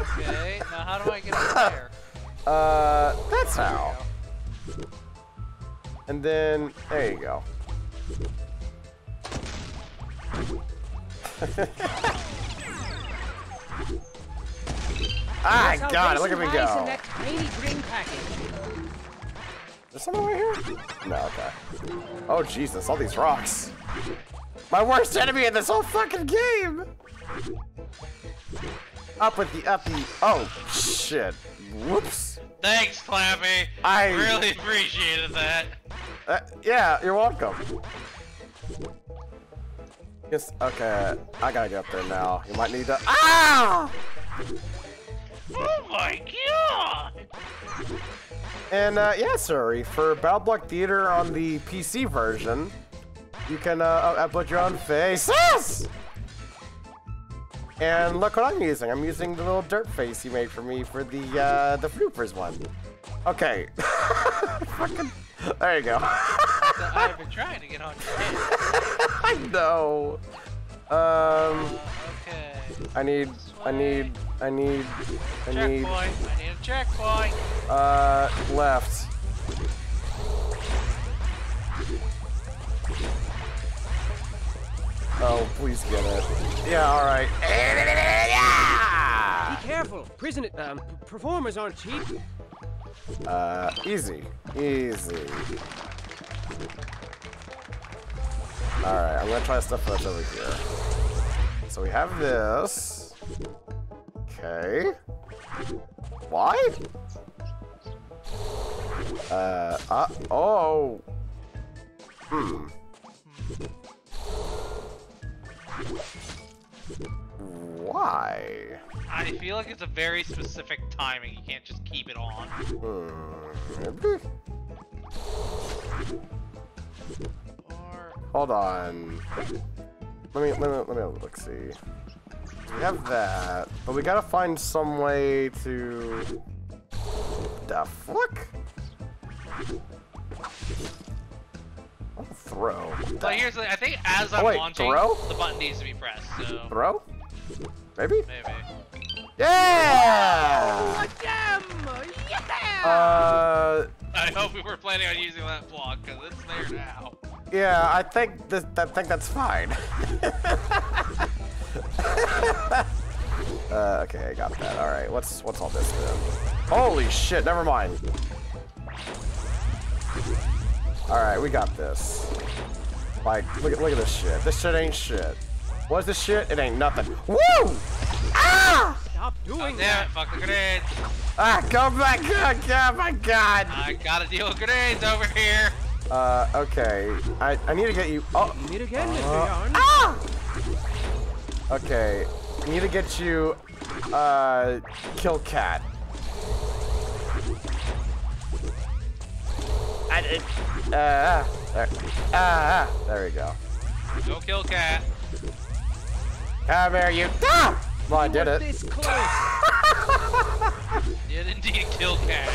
Speaker 4: Okay, now how do I get up there?
Speaker 3: Uh, that's how. And then, there you go. ah, God, look at me go.
Speaker 5: that tiny green package.
Speaker 3: Is someone right here? No, okay. Oh, Jesus, all these rocks. My worst enemy in this whole fucking game! Up with the uppy. Oh, shit. Whoops.
Speaker 4: Thanks, Clappie.
Speaker 3: I-
Speaker 4: really appreciated that.
Speaker 3: Uh, yeah, you're welcome. Yes, okay, I gotta get up there now. You might need to- Ah!
Speaker 4: Oh my god!
Speaker 3: And, uh, yeah, sorry, for Battle Block Theater on the PC version, you can, uh, upload your own faces! And look what I'm using. I'm using the little dirt face you made for me for the, uh, the Floopers one. Okay. Fucking, there you go.
Speaker 4: I've been trying to get on your head.
Speaker 3: I know. Um,
Speaker 4: Okay.
Speaker 3: I need, I need, I need, I need,
Speaker 4: Checkpoint. I need a checkpoint.
Speaker 3: uh, left. Oh, please get it. Yeah, alright.
Speaker 5: Be careful. Prison um, performers aren't cheap.
Speaker 3: Uh, easy. Easy. Alright, I'm gonna try stuff that's over here. So we have this. Okay. Why? Uh, uh, oh. Hmm. Why?
Speaker 4: I feel like it's a very specific timing. You can't just keep it on.
Speaker 3: Hmm.
Speaker 4: Or
Speaker 3: Hold on. Let me let me let me look see. We have that, but we gotta find some way to. The fuck? What a throw. What the
Speaker 4: But here's the I think as I'm
Speaker 3: Oh, wait,
Speaker 4: launching,
Speaker 3: throw?
Speaker 4: the button needs to be pressed. So
Speaker 3: throw? Maybe?
Speaker 4: maybe.
Speaker 3: Yeah!
Speaker 5: A gem! Yeah!
Speaker 3: Uh,
Speaker 4: I hope we were planning on using that block because it's there now.
Speaker 3: yeah, I think this, I think that's fine. uh, okay, I got that. All right, what's what's all this then? Holy shit! Never mind. All right, we got this. Like, look at look at this shit. This shit ain't shit. What's this shit? It ain't nothing. Woo! Ah!
Speaker 5: Stop
Speaker 4: Oh,
Speaker 5: doing
Speaker 4: damn
Speaker 5: that.
Speaker 4: it! Fuck the grenades!
Speaker 3: Ah! Come back! Oh, God, my God!
Speaker 4: I gotta deal with grenades over here.
Speaker 3: Uh, okay. I, I need to get you. Oh,
Speaker 5: Meet again, Mr.
Speaker 3: Uh,
Speaker 5: Yarn.
Speaker 3: ah! Okay. I need to get you. Uh, kill cat. I did. Uh, there. Ah, ah, there we go.
Speaker 4: Go kill cat.
Speaker 3: Come here, you. Ah! Well, I did it.
Speaker 5: This close.
Speaker 4: Did indeed kill cat.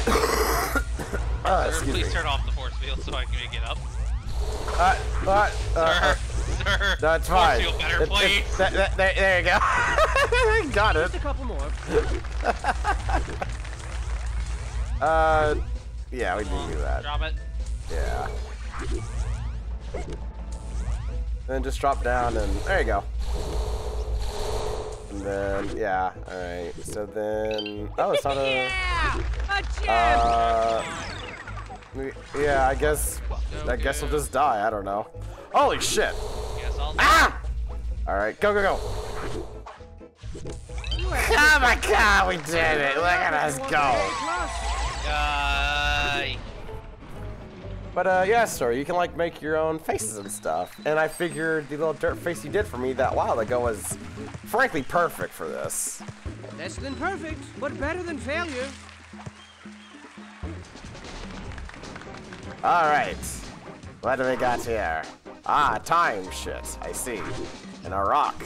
Speaker 3: Uh,
Speaker 4: Sir, please
Speaker 3: me.
Speaker 4: turn off the force field so I can make it up.
Speaker 3: Uh, what? Uh, uh,
Speaker 4: Sir, sir.
Speaker 3: no, it's
Speaker 4: force
Speaker 3: fine.
Speaker 4: field better,
Speaker 3: It- it-
Speaker 4: please.
Speaker 3: that- that- there, there you go. Got it.
Speaker 5: Just a couple more.
Speaker 3: Uh, yeah, we can do that.
Speaker 4: Drop it.
Speaker 3: Yeah. Then just drop down and there you go. And then yeah, all right. So then oh, it's not a.
Speaker 5: Yeah! A gem!
Speaker 3: Uh, we- yeah, I guess. I guess we'll just die. I don't know. Holy shit! Ah! All right, go go go. Oh my god, we did it! Look at us go.
Speaker 4: Guy.
Speaker 3: But uh, yeah, sir, you can like make your own faces and stuff. And I figured the little dirt face you did for me that while ago was frankly perfect for this.
Speaker 5: Less than perfect, but better than failure.
Speaker 3: All right, what do we got here? Ah, time shit. I see. And a rock.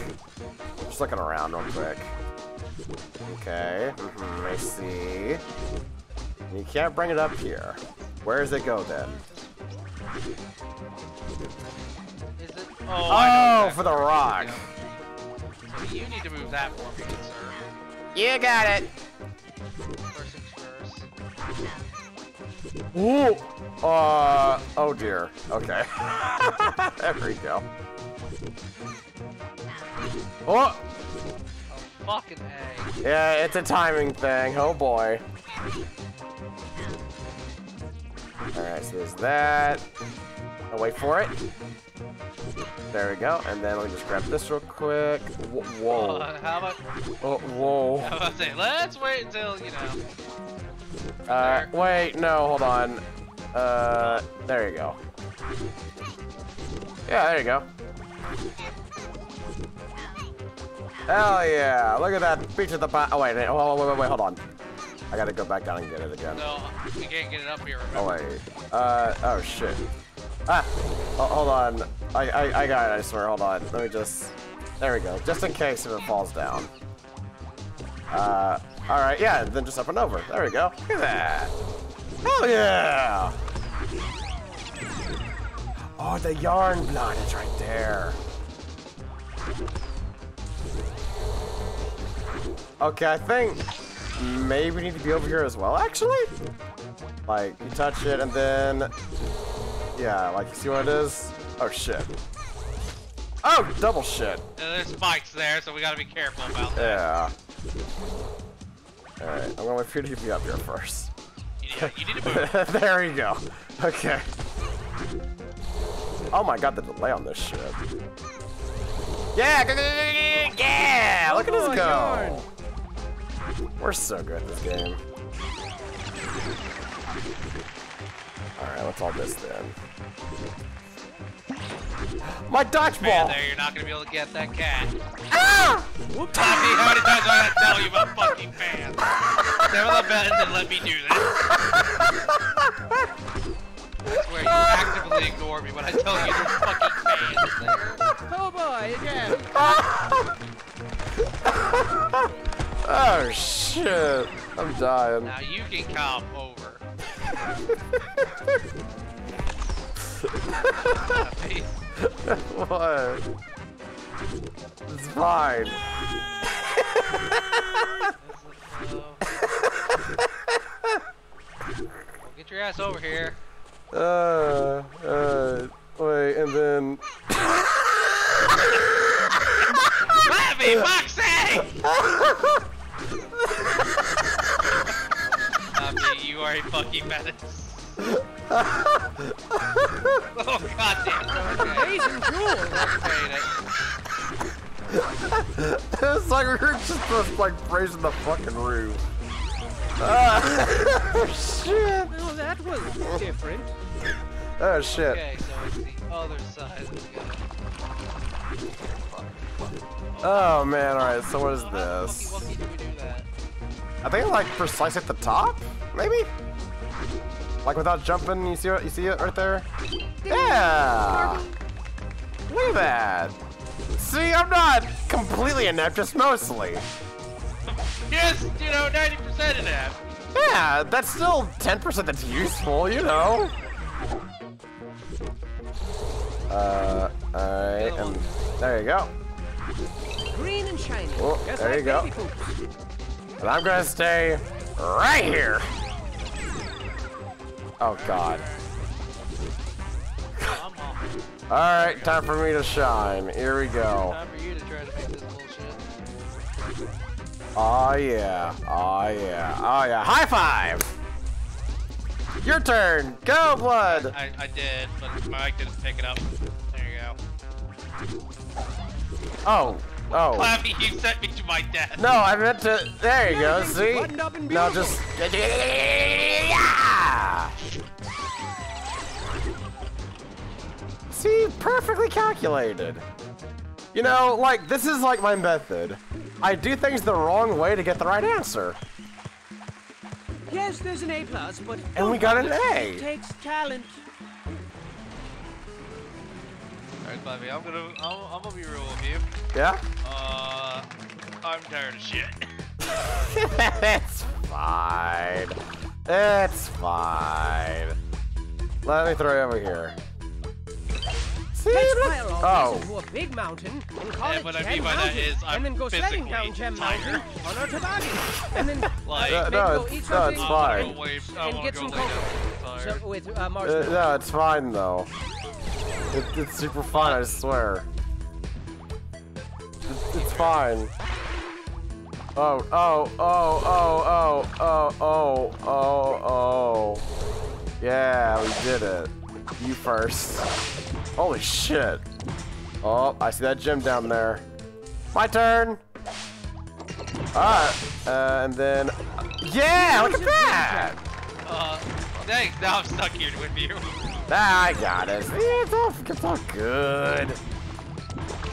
Speaker 3: Just looking around real quick. Okay, mhm, I see. You can't bring it up here. Where does it go then?
Speaker 4: Is it? Oh, I know
Speaker 3: Oh, for the rock.
Speaker 4: So you need to move that for me, sir.
Speaker 3: You got it.
Speaker 4: First things first.
Speaker 3: Ooh. Uh. Oh dear. Okay. there we go. Oh.
Speaker 4: Oh, fucking A.
Speaker 3: Yeah, it's a timing thing. Oh boy. All right. So there's that. I'll wait for it. There we go. And then let me just grab this real quick. Wh- Whoa.
Speaker 4: Uh, how about,
Speaker 3: Oh, whoa.
Speaker 4: how about say, let's wait until, you know.
Speaker 3: Uh, wait, no, hold on. Uh, there you go. Yeah, there you go. Hell yeah! Look at that beach at the bottom. Oh wait, wait, wait, wait, wait, hold on. I gotta go back down and get it again.
Speaker 4: No, we can't get it up here.
Speaker 3: Oh wait. Uh, oh shit. Ah, oh, hold on. I, I, I got it. I swear. Hold on. Let me just. There we go. Just in case if it falls down. Uh, all right. Yeah. Then just up and over. There we go. Look at that. Oh yeah. Oh, the yarn blood is right there. Okay, I think maybe we need to be over here as well, actually. Like, you touch it and then... Yeah, like, you see what it is? Oh, shit. Oh, double shit.
Speaker 4: Uh, there's spikes there, so we gotta be careful about that.
Speaker 3: Yeah. Alright, I'm gonna wait for you to me up here first.
Speaker 4: You need, you need to move.
Speaker 3: there you go. Okay. Oh my god, the delay on this shit. Yeah! Yeah! Look at us
Speaker 5: Oh,
Speaker 3: go!
Speaker 5: Yarn.
Speaker 3: We're so good at this game. Alright, let's all this then? My
Speaker 4: Man,
Speaker 3: dodgeball!
Speaker 4: there, you're not gonna be able to get that cat.
Speaker 3: Ah!
Speaker 4: Tommy, how many times do I gotta tell you about fucking fans? Never the bed and then let me do this. I swear, you actively ignore me when I tell you there's fucking fans there.
Speaker 5: Oh boy, again.
Speaker 3: Oh shit! I'm dying.
Speaker 4: Now you can come over.
Speaker 3: What? It's fine.
Speaker 4: Get your ass over here.
Speaker 3: Uh, uh, wait, and then.
Speaker 4: Happy, fuck's sake! Happy, you are a fucking menace. oh god damn. Okay.
Speaker 5: Amazing jewel.
Speaker 4: It.
Speaker 3: it's like we were just both, like praising the fucking roof. Ah, shit.
Speaker 5: Well, that was different.
Speaker 3: Oh shit.
Speaker 4: Okay, so it's the other side.
Speaker 3: Oh man, alright, so what is this?
Speaker 4: the lucky, lucky do we do that?
Speaker 3: I think like precise at the top, maybe? Like without jumping, you see it, you see it right there? Yeah! Look at that! See, I'm not completely inept, just mostly.
Speaker 4: Yes, you know, 90% of that.
Speaker 3: Yeah, that's still 10% that's useful, you know? Uh, alright, and there you go.
Speaker 5: Green and shiny.
Speaker 3: Oh,
Speaker 5: just
Speaker 3: there
Speaker 5: like
Speaker 3: you go.
Speaker 5: baby.
Speaker 3: And I'm gonna stay right here. Oh god. Alright, time for me to shine. Here we go.
Speaker 4: Time for you to try to make this bullshit.
Speaker 3: Oh yeah. Oh yeah. Oh yeah. High five! Your turn! Go, Blood!
Speaker 4: I, I did, but my mic didn't pick it up. There you go.
Speaker 3: Oh. Oh.
Speaker 4: Clappie, you sent me to my death.
Speaker 3: No, I meant to. There you go, see?
Speaker 5: Buttoned up and
Speaker 3: No, just. Yeah! See, perfectly calculated. You know, like, this is like my method. I do things the wrong way to get the right answer.
Speaker 5: Yes, there's an A plus, but
Speaker 3: And we got an A.
Speaker 5: It takes talent.
Speaker 4: Alright, Clappie, I'm gonna, I'm, I'm gonna be real with you.
Speaker 3: Yeah?
Speaker 4: Uh, I'm tired of shit.
Speaker 3: it's fine. It's fine. Let me throw you over here. See,
Speaker 5: Let's pile all
Speaker 3: oh.
Speaker 5: these into a big mountain and call
Speaker 4: And
Speaker 5: it
Speaker 4: what I mean by that
Speaker 5: Mountain,
Speaker 4: is I'm
Speaker 5: and then go sledding
Speaker 4: physically
Speaker 5: down Gem
Speaker 4: tired.
Speaker 5: Mountain on our toboggan, and then
Speaker 4: Like,
Speaker 3: Uh, no,
Speaker 5: go
Speaker 3: it's-
Speaker 5: eat
Speaker 3: no, it's fine.
Speaker 4: Go away, I
Speaker 5: and get some cocoa so, with uh,
Speaker 3: Uh, no, it's fine though. It, it's super fun, I swear. It's, it's fine. Oh, oh, oh, oh, oh, oh, oh, oh, oh. Yeah, we did it. You first. Holy shit. Oh, I see that gym down there. My turn. Alright, uh, and then, yeah, look at that.
Speaker 4: Uh, thanks, now I'm stuck here with you.
Speaker 3: Ah, I got it. See, it's all, it's all good.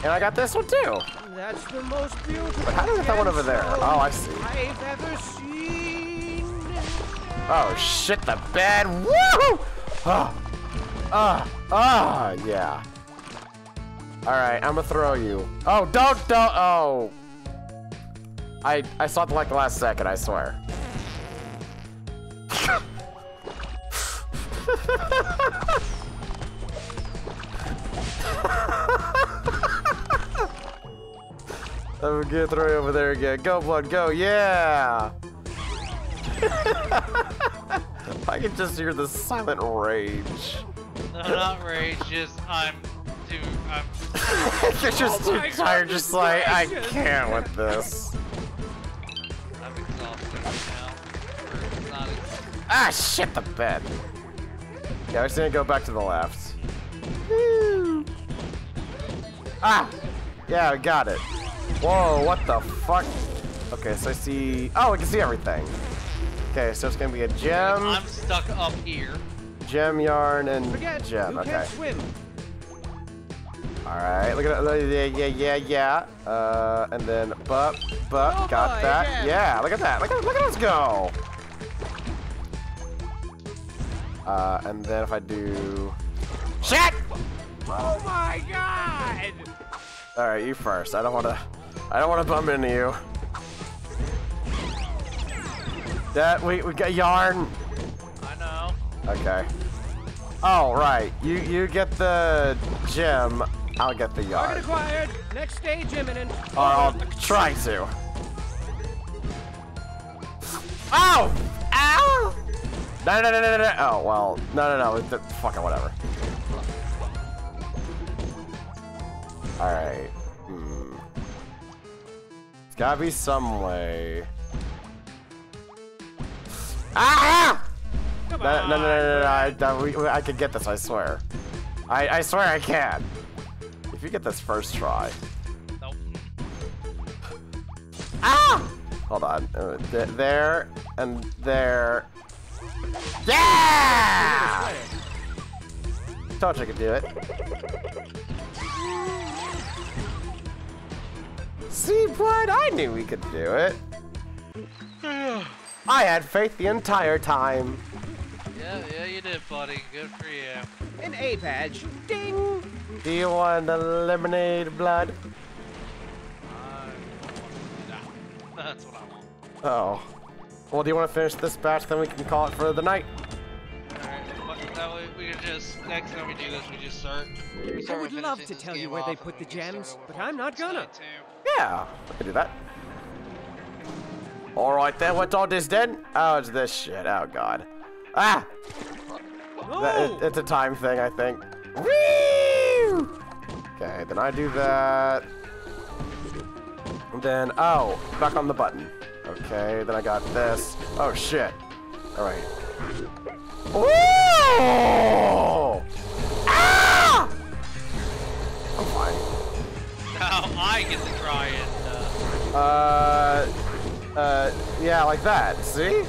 Speaker 3: And I got this one too.
Speaker 5: That's the most beautiful
Speaker 3: But how did I get that one over there? Oh, I see.
Speaker 5: I've ever seen.
Speaker 3: Oh shit, the bed. Woo! Ah, ah, ah, yeah. All right, I'm gonna throw you. Oh, don't, don't. Oh, I, I saw it like the last second. I swear. I'm gonna throw you over there again. Go, blood, go. Yeah. I can just hear the silent rage.
Speaker 4: No, not rage, just I'm too, I'm,
Speaker 3: You're just too
Speaker 5: my
Speaker 3: tired,
Speaker 5: goodness
Speaker 3: just like, I can't with this.
Speaker 4: I'm exhausted right now. Or not ex-
Speaker 3: Ah, shit, the bed. Yeah, I was gonna go back to the left. Woo. Ah! Yeah, I got it. Whoa, what the fuck? Okay, so I see... Oh, I can see everything. Okay, so it's gonna be a gem,
Speaker 4: I'm stuck up here.
Speaker 3: gem yarn, and
Speaker 5: Forget,
Speaker 3: gem.
Speaker 5: you
Speaker 3: Okay.
Speaker 5: swim.
Speaker 3: Alright, look at that. Yeah, yeah, yeah, yeah. Uh, and then, bup, bup,
Speaker 5: Oh
Speaker 3: got that.
Speaker 5: again.
Speaker 3: Yeah, look at that. Look at, look at us go. Uh, and then if I do... Shit!
Speaker 5: Oh my god!
Speaker 3: Alright, you first. I don't want to... I don't want to bump into you. That, we, we got yarn.
Speaker 4: I know.
Speaker 3: Okay. Oh, right. You, you get the gem. I'll get the yarn.
Speaker 5: Target acquired. Next stage imminent.
Speaker 3: Or I'll try to. Ow! Ow! No, no, no, no, no, no. Oh, well. No, no, no. It's the, fuck it, whatever. Alright. Hmm. It's gotta be some way. Ah! No,
Speaker 5: Come
Speaker 3: no,
Speaker 5: on.
Speaker 3: no, no, no, no. I, we, we- I can get this, I swear. I, I swear I can. If you get this first try.
Speaker 4: Nope.
Speaker 3: Ah! Hold on. Uh, th- there and there. Yeah! Told you I could do it. See, Blood, I knew we could do it. I had faith the entire time.
Speaker 4: Yeah, yeah, you did, buddy. Good for you.
Speaker 5: An A badge. Ding!
Speaker 3: Do you want the lemonade, Blood?
Speaker 4: That's what I want.
Speaker 3: Oh. Well, do you want to finish this batch, then we can call it for the night?
Speaker 4: Alright, that way we can just next time we do this, we just start. we
Speaker 5: I would love to tell you where they put the
Speaker 4: we can start
Speaker 5: gems, but I'm not gonna.
Speaker 3: Yeah, I can do that. Alright then, what's all this then? Oh, it's this shit. Oh, God. Ah! That- it-
Speaker 5: No!
Speaker 3: it's a time thing, I think. Woo! Okay, then I do that. And then, oh, back on the button. Okay, then I got this. Oh, shit. Alright. Woo! Ah! I'm fine.
Speaker 4: Now I get to try and. Uh,
Speaker 3: Uh, uh, yeah, like that. See?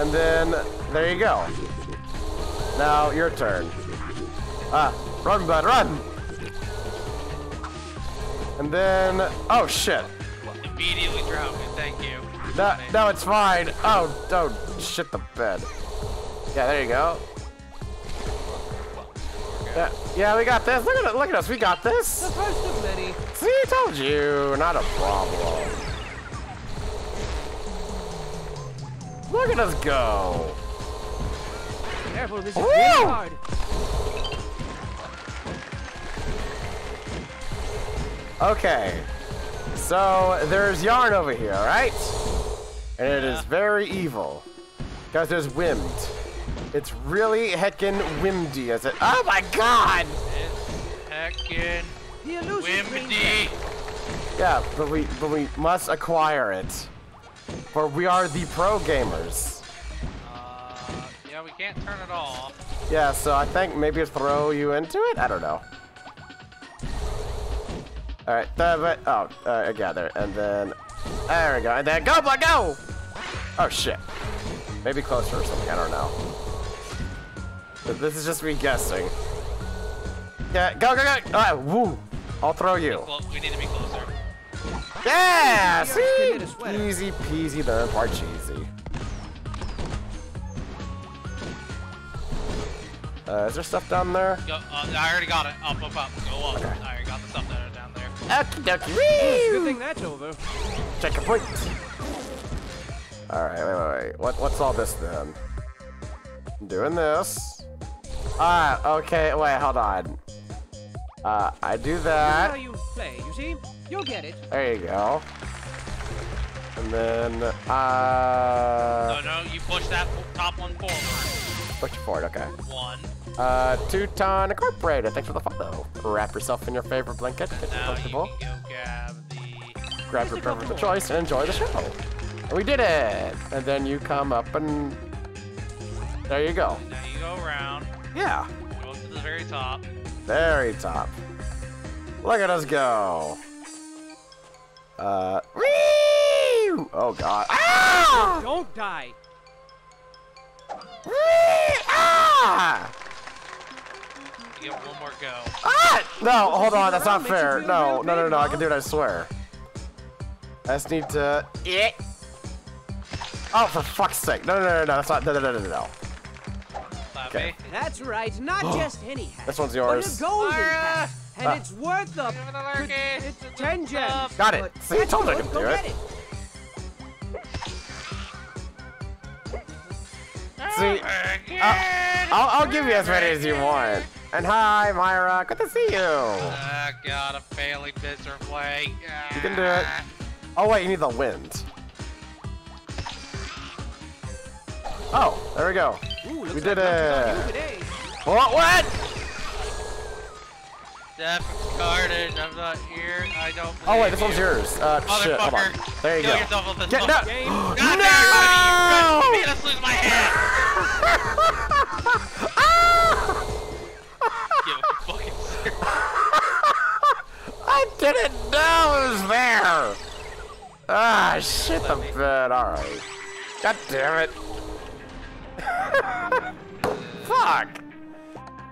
Speaker 3: And then there you go. Now your turn. Ah, run, bud, run! And then, oh shit.
Speaker 4: Immediately drown me. Thank you.
Speaker 3: No, no, it's fine. Oh, don't shit the bed. Yeah, there you go. Yeah, yeah, we got this. Look at it. Look at us. We got this.
Speaker 5: The first of many.
Speaker 3: See, I told you. Not a problem. Look at us go.
Speaker 5: Careful, this is
Speaker 3: Woo!
Speaker 5: really hard.
Speaker 3: Okay. So there's yarn over here, right? And it is very evil. Because there's Wimmed. It's really heckin' Wimdy as it. Oh my god!
Speaker 4: It's heckin'
Speaker 5: The
Speaker 4: Wimdy.
Speaker 3: Yeah, but we but we must acquire it. For we are the pro gamers.
Speaker 4: Uh, yeah, we can't turn it off.
Speaker 3: Yeah, so I think maybe throw you into it? I don't know. Alright, uh, but, oh, uh, I gather. And then, there we go. And then, go, boy, go! Oh, shit. Maybe closer or something, I don't know. But This is just me guessing. Yeah, go, go, go! Alright, woo! I'll throw you.
Speaker 4: Well, we need to be closer.
Speaker 3: Yeah, see?
Speaker 5: can knit a sweater.
Speaker 3: Easy peasy, the part cheesy. Uh, is there stuff down there?
Speaker 4: Go, uh, I already got it. Up, up, up. Go up. I already got the stuff that are down there.
Speaker 3: Okie dokie.
Speaker 5: Good thing that's over.
Speaker 3: Check a point. Alright, wait, wait, wait. What, what's all this then? I'm doing this. Ah, okay, wait, hold on. Uh, I do
Speaker 5: This is how
Speaker 3: that.
Speaker 5: you play, you see? You'll get it.
Speaker 3: There you go. And then,
Speaker 4: No,
Speaker 3: uh...
Speaker 4: no, you push that top one forward.
Speaker 3: Push it forward, okay.
Speaker 4: One.
Speaker 3: Uh, Teuton Incorporated, thanks for the follow. Wrap yourself in your favorite blanket, get
Speaker 4: Now you
Speaker 3: comfortable,
Speaker 4: can go grab the.
Speaker 3: grab your beverage of choice, and enjoy the show. And we did it! And then you come up and... There you go.
Speaker 4: Now you go around.
Speaker 3: Yeah.
Speaker 4: Go up to the very top.
Speaker 3: Very top. Look at us go. Uh, whee! Oh god. Ah!
Speaker 5: Don't die.
Speaker 3: Whee! Ah!
Speaker 4: You get one more go.
Speaker 3: Ah! No, hold on, that's not fair.
Speaker 5: feel
Speaker 3: No, no, no, no, I can do it, I swear. I just need to. Yeah. Oh, for fuck's sake. No, no, no, no, that's not. No, no, no, no, no. Okay.
Speaker 5: That's right, not just any hat.
Speaker 3: This one's
Speaker 5: But
Speaker 3: yours.
Speaker 5: a golden
Speaker 4: Fire!
Speaker 5: hat. And
Speaker 3: Ah.
Speaker 5: it's worth the
Speaker 4: Give it a lurky.
Speaker 5: it's ten gems.
Speaker 3: Got it. See, I told you I could do it.
Speaker 5: it.
Speaker 3: See, I'll, I'll, I'll give you as many as you want. And hi, Myra. Good to see you.
Speaker 4: Ah, God, a failing miserably.
Speaker 3: You can do it. Oh, wait, you need the wind. Oh, there we go.
Speaker 5: Ooh,
Speaker 3: We did
Speaker 5: lunch is on you
Speaker 3: it.
Speaker 5: today.
Speaker 3: What? What?
Speaker 4: Death Carnage, I'm not here. I don't.
Speaker 3: Oh, wait,
Speaker 4: believe
Speaker 3: this one's yours. Uh, shit, hold on.
Speaker 4: Motherfucker.
Speaker 3: There you
Speaker 4: Kill
Speaker 3: go.
Speaker 4: yourself with this
Speaker 3: Get, no!
Speaker 5: Game.
Speaker 4: God damn
Speaker 3: no!
Speaker 4: you made us lose my head. Give a fucking.
Speaker 3: I didn't know it was there! Ah, shit the bed. Alright. God damn it. Fuck!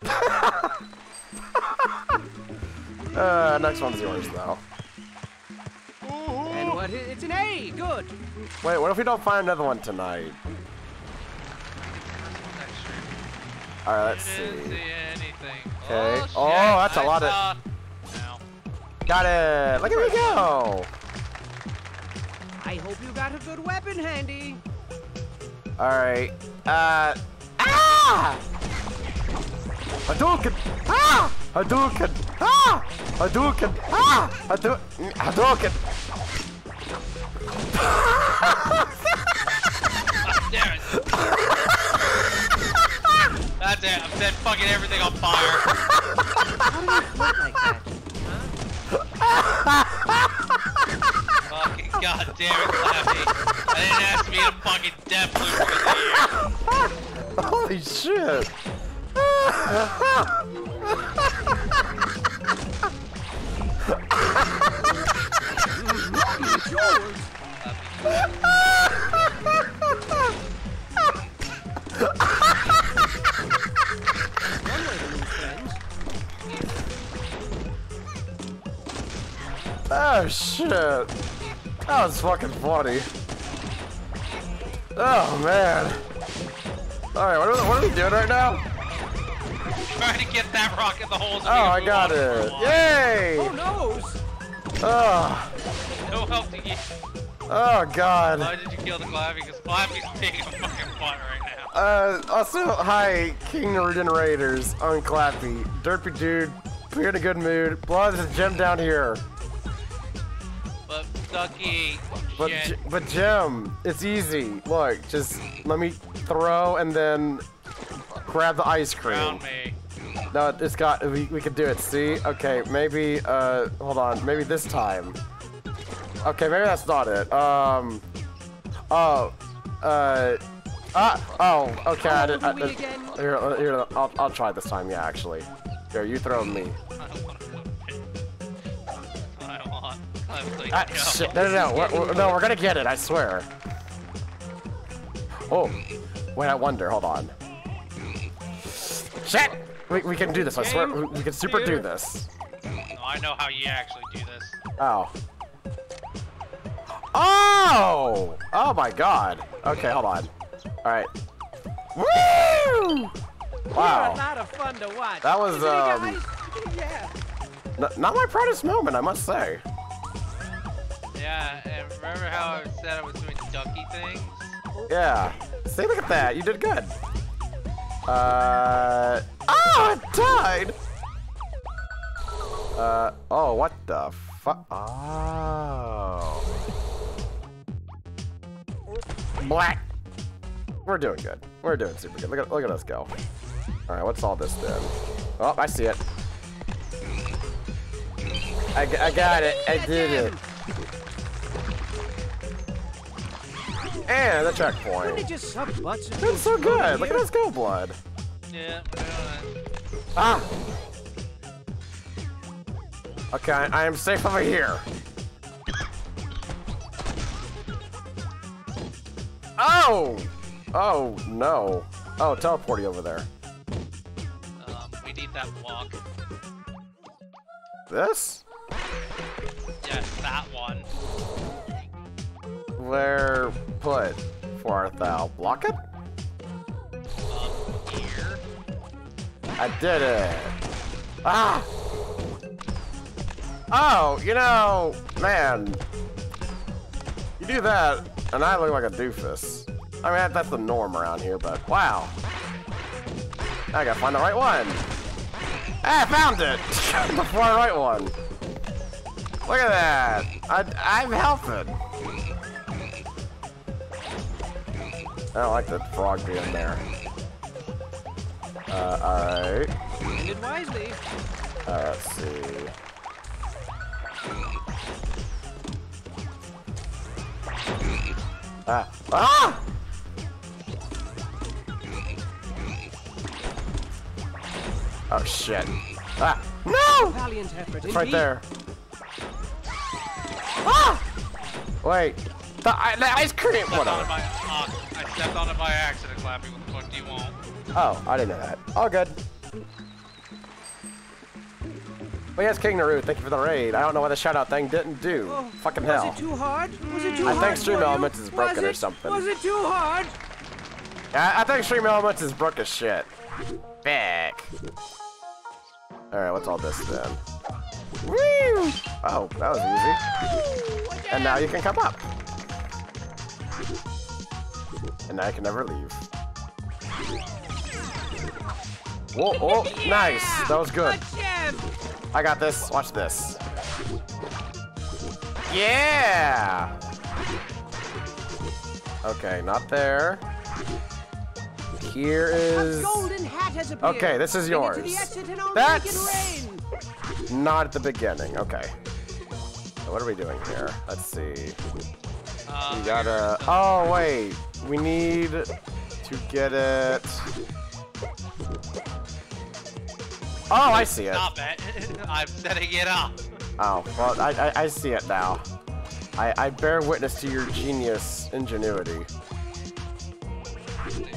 Speaker 3: uh, next one's yours though.
Speaker 5: And what? It's an A. Good.
Speaker 3: Wait, what if we don't find another one tonight? All right, let's see. Okay.
Speaker 4: Oh,
Speaker 3: Oh, that's a lot of-
Speaker 4: saw- No.
Speaker 3: Got it. Look at me go.
Speaker 5: I hope you got a good weapon handy.
Speaker 3: All right. Uh. Ah! Hadouken! Ah! Hadouken! Ah! Hadouken! Ah! Hadou Hadouken!
Speaker 4: Damn it. That's it. I'm setting fucking everything on fire.
Speaker 5: How do you float like that?
Speaker 4: fucking god damn it, Clappie. I didn't ask me to fucking death loop year.
Speaker 3: Holy shit!
Speaker 5: One
Speaker 3: Oh shit! That was fucking funny. Oh man! Alright, what, are- what are we doing right now?
Speaker 4: Trying to get that rock in the holes.
Speaker 3: Oh, I got it! Yay!
Speaker 5: Who knows?
Speaker 3: Oh,
Speaker 4: No help to you.
Speaker 3: oh god.
Speaker 4: Why did you kill the Clappie? Because Clappie's taking a fucking butt right now.
Speaker 3: Uh, also, hi, King Regenerators Unclappy, Derpy dude, we're in a good mood. Blood is a gem down here.
Speaker 4: But
Speaker 3: But. J- but Jim, it's easy. Look, just let me throw and then grab the ice cream.
Speaker 4: Around me.
Speaker 3: No, it's got, we, we can do it, see? Okay, maybe, uh, hold on, maybe this time. Okay, maybe that's not it. Um, oh, uh, ah, oh, okay, I did, I
Speaker 5: do we
Speaker 3: did,
Speaker 5: again?
Speaker 3: here, here, I'll, I'll try this time, yeah, actually. Here, you throw me.
Speaker 4: Like,
Speaker 3: Ah,
Speaker 4: no.
Speaker 3: shit, no, no, no, we're, we're- no, we're gonna get it, I swear. Oh, wait, I wonder, hold on. Shit! We, we can do this, I swear, we, we can super do this.
Speaker 4: No, I know how you actually do this.
Speaker 3: Oh. Oh! Oh my god. Okay, hold on. Alright. Woo!
Speaker 5: You're a
Speaker 3: Wow.
Speaker 5: lot of fun to watch.
Speaker 3: That was,
Speaker 5: Isn't
Speaker 3: um.
Speaker 5: Yeah.
Speaker 3: Not my proudest moment, I must say.
Speaker 4: Yeah, and remember how I said I was doing ducky things?
Speaker 3: Yeah. See, look at that. You did good. Uh. Oh, it died! Uh. Oh, what the fuck? Oh. Black. We're doing good. We're doing super good. Look at look at us go. All right, what's all this then? Oh, I see it. I, I got it. I did it. And the
Speaker 5: Couldn't
Speaker 3: checkpoint.
Speaker 5: they suck butts
Speaker 3: That's so good. Look at
Speaker 5: here?
Speaker 3: us go, blood.
Speaker 4: Yeah, we're doing it.
Speaker 3: Ah. Okay, I am safe over here. Oh! Oh, no. Oh, teleport you over there.
Speaker 4: Um, we need that block.
Speaker 3: This?
Speaker 4: Yes, that one.
Speaker 3: Where put for thou? Block it? I did it. Ah! Oh, you know, man. You do that, and I look like a doofus. I mean, that's the norm around here, but wow. I gotta find the right one. Ah, I found it! Before the right one. Look at that. I, I'm helping. I don't like the frog being there. Uh, alright.
Speaker 5: Wisely.
Speaker 3: Uh, let's see. Ah! Ah! Oh shit! Ah! No!
Speaker 5: Valiant effort
Speaker 3: It's right there. Ah! Wait. The, i- the ice cream.
Speaker 4: Stepped on
Speaker 3: Whatever.
Speaker 4: it by, uh, I stepped on it by accident, Clappie. What the fuck do you want?
Speaker 3: Oh, I didn't know that. All good. But yes, King Naru, thank you for the raid. I don't know why the shout out thing didn't do.
Speaker 5: Oh,
Speaker 3: Fucking
Speaker 5: Was
Speaker 3: hell.
Speaker 5: it too hard? Was it too
Speaker 3: I
Speaker 5: hard?
Speaker 3: think Stream
Speaker 5: for you?
Speaker 3: Elements is broken
Speaker 5: Was
Speaker 3: or
Speaker 5: it?
Speaker 3: something.
Speaker 5: Was it too hard?
Speaker 3: I, I think StreamElements is broke as shit. Back. Alright, what's all this then? Woo! Oh, that was easy. And now you can come up. And I can never leave. Whoa, oh, nice. That was good. I got this. Watch this. Yeah! Okay, not there. Here
Speaker 5: A
Speaker 3: is...
Speaker 5: golden hat has.
Speaker 3: Okay, this is
Speaker 5: Bring it to
Speaker 3: yours.
Speaker 5: the exit and I'll
Speaker 3: That's-
Speaker 5: make it rain.
Speaker 3: Not at the beginning. Okay. So what are we doing here? Let's see.
Speaker 4: Uh,
Speaker 3: We gotta... Oh, wait. We need to get it... Oh, I see it.
Speaker 4: Stop it. I'm setting it up.
Speaker 3: Oh, well, I, I, I see it now. I, I bear witness to your genius ingenuity.
Speaker 4: Leave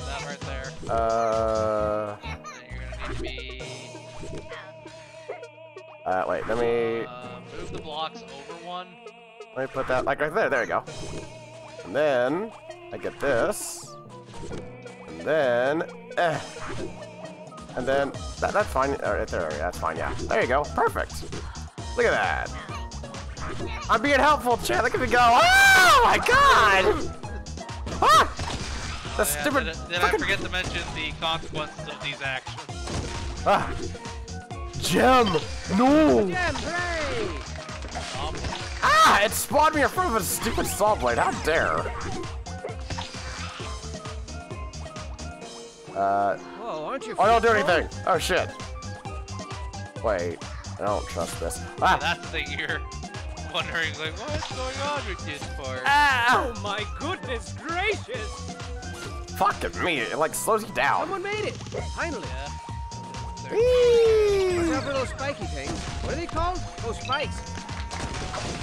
Speaker 4: that right there.
Speaker 3: Uh,
Speaker 4: you're gonna need to be.
Speaker 3: uh, wait, let me,
Speaker 4: Uh, move the blocks over one.
Speaker 3: let me put that, like, right there, there you go. And then, I get this. And then, eh. And then, that, that's fine, right there, that's fine, yeah. There you go, perfect. Look at that. I'm being helpful, chat, look at me go. Oh my god! Ah! The
Speaker 4: Yeah,
Speaker 3: stupid
Speaker 4: did, did I forget to mention the consequences of these actions?
Speaker 3: Ah! Gem! No!
Speaker 5: Gem, hooray!
Speaker 4: Um,
Speaker 3: Ah! It spawned me in front of a stupid saw blade. How dare! Uh,
Speaker 5: Whoa, aren't you?
Speaker 3: oh, don't do anything! Oh shit! Wait, I don't trust this. Ah!
Speaker 4: that's the thing you're wondering, like, what's going on with this part?
Speaker 3: Ah!
Speaker 5: Oh my goodness gracious!
Speaker 3: Fucking me! It like slows you down.
Speaker 5: Someone made it! Finally.
Speaker 4: Yeah.
Speaker 3: Whee!
Speaker 5: Watch out for those spiky things. What are they called? Oh, spikes.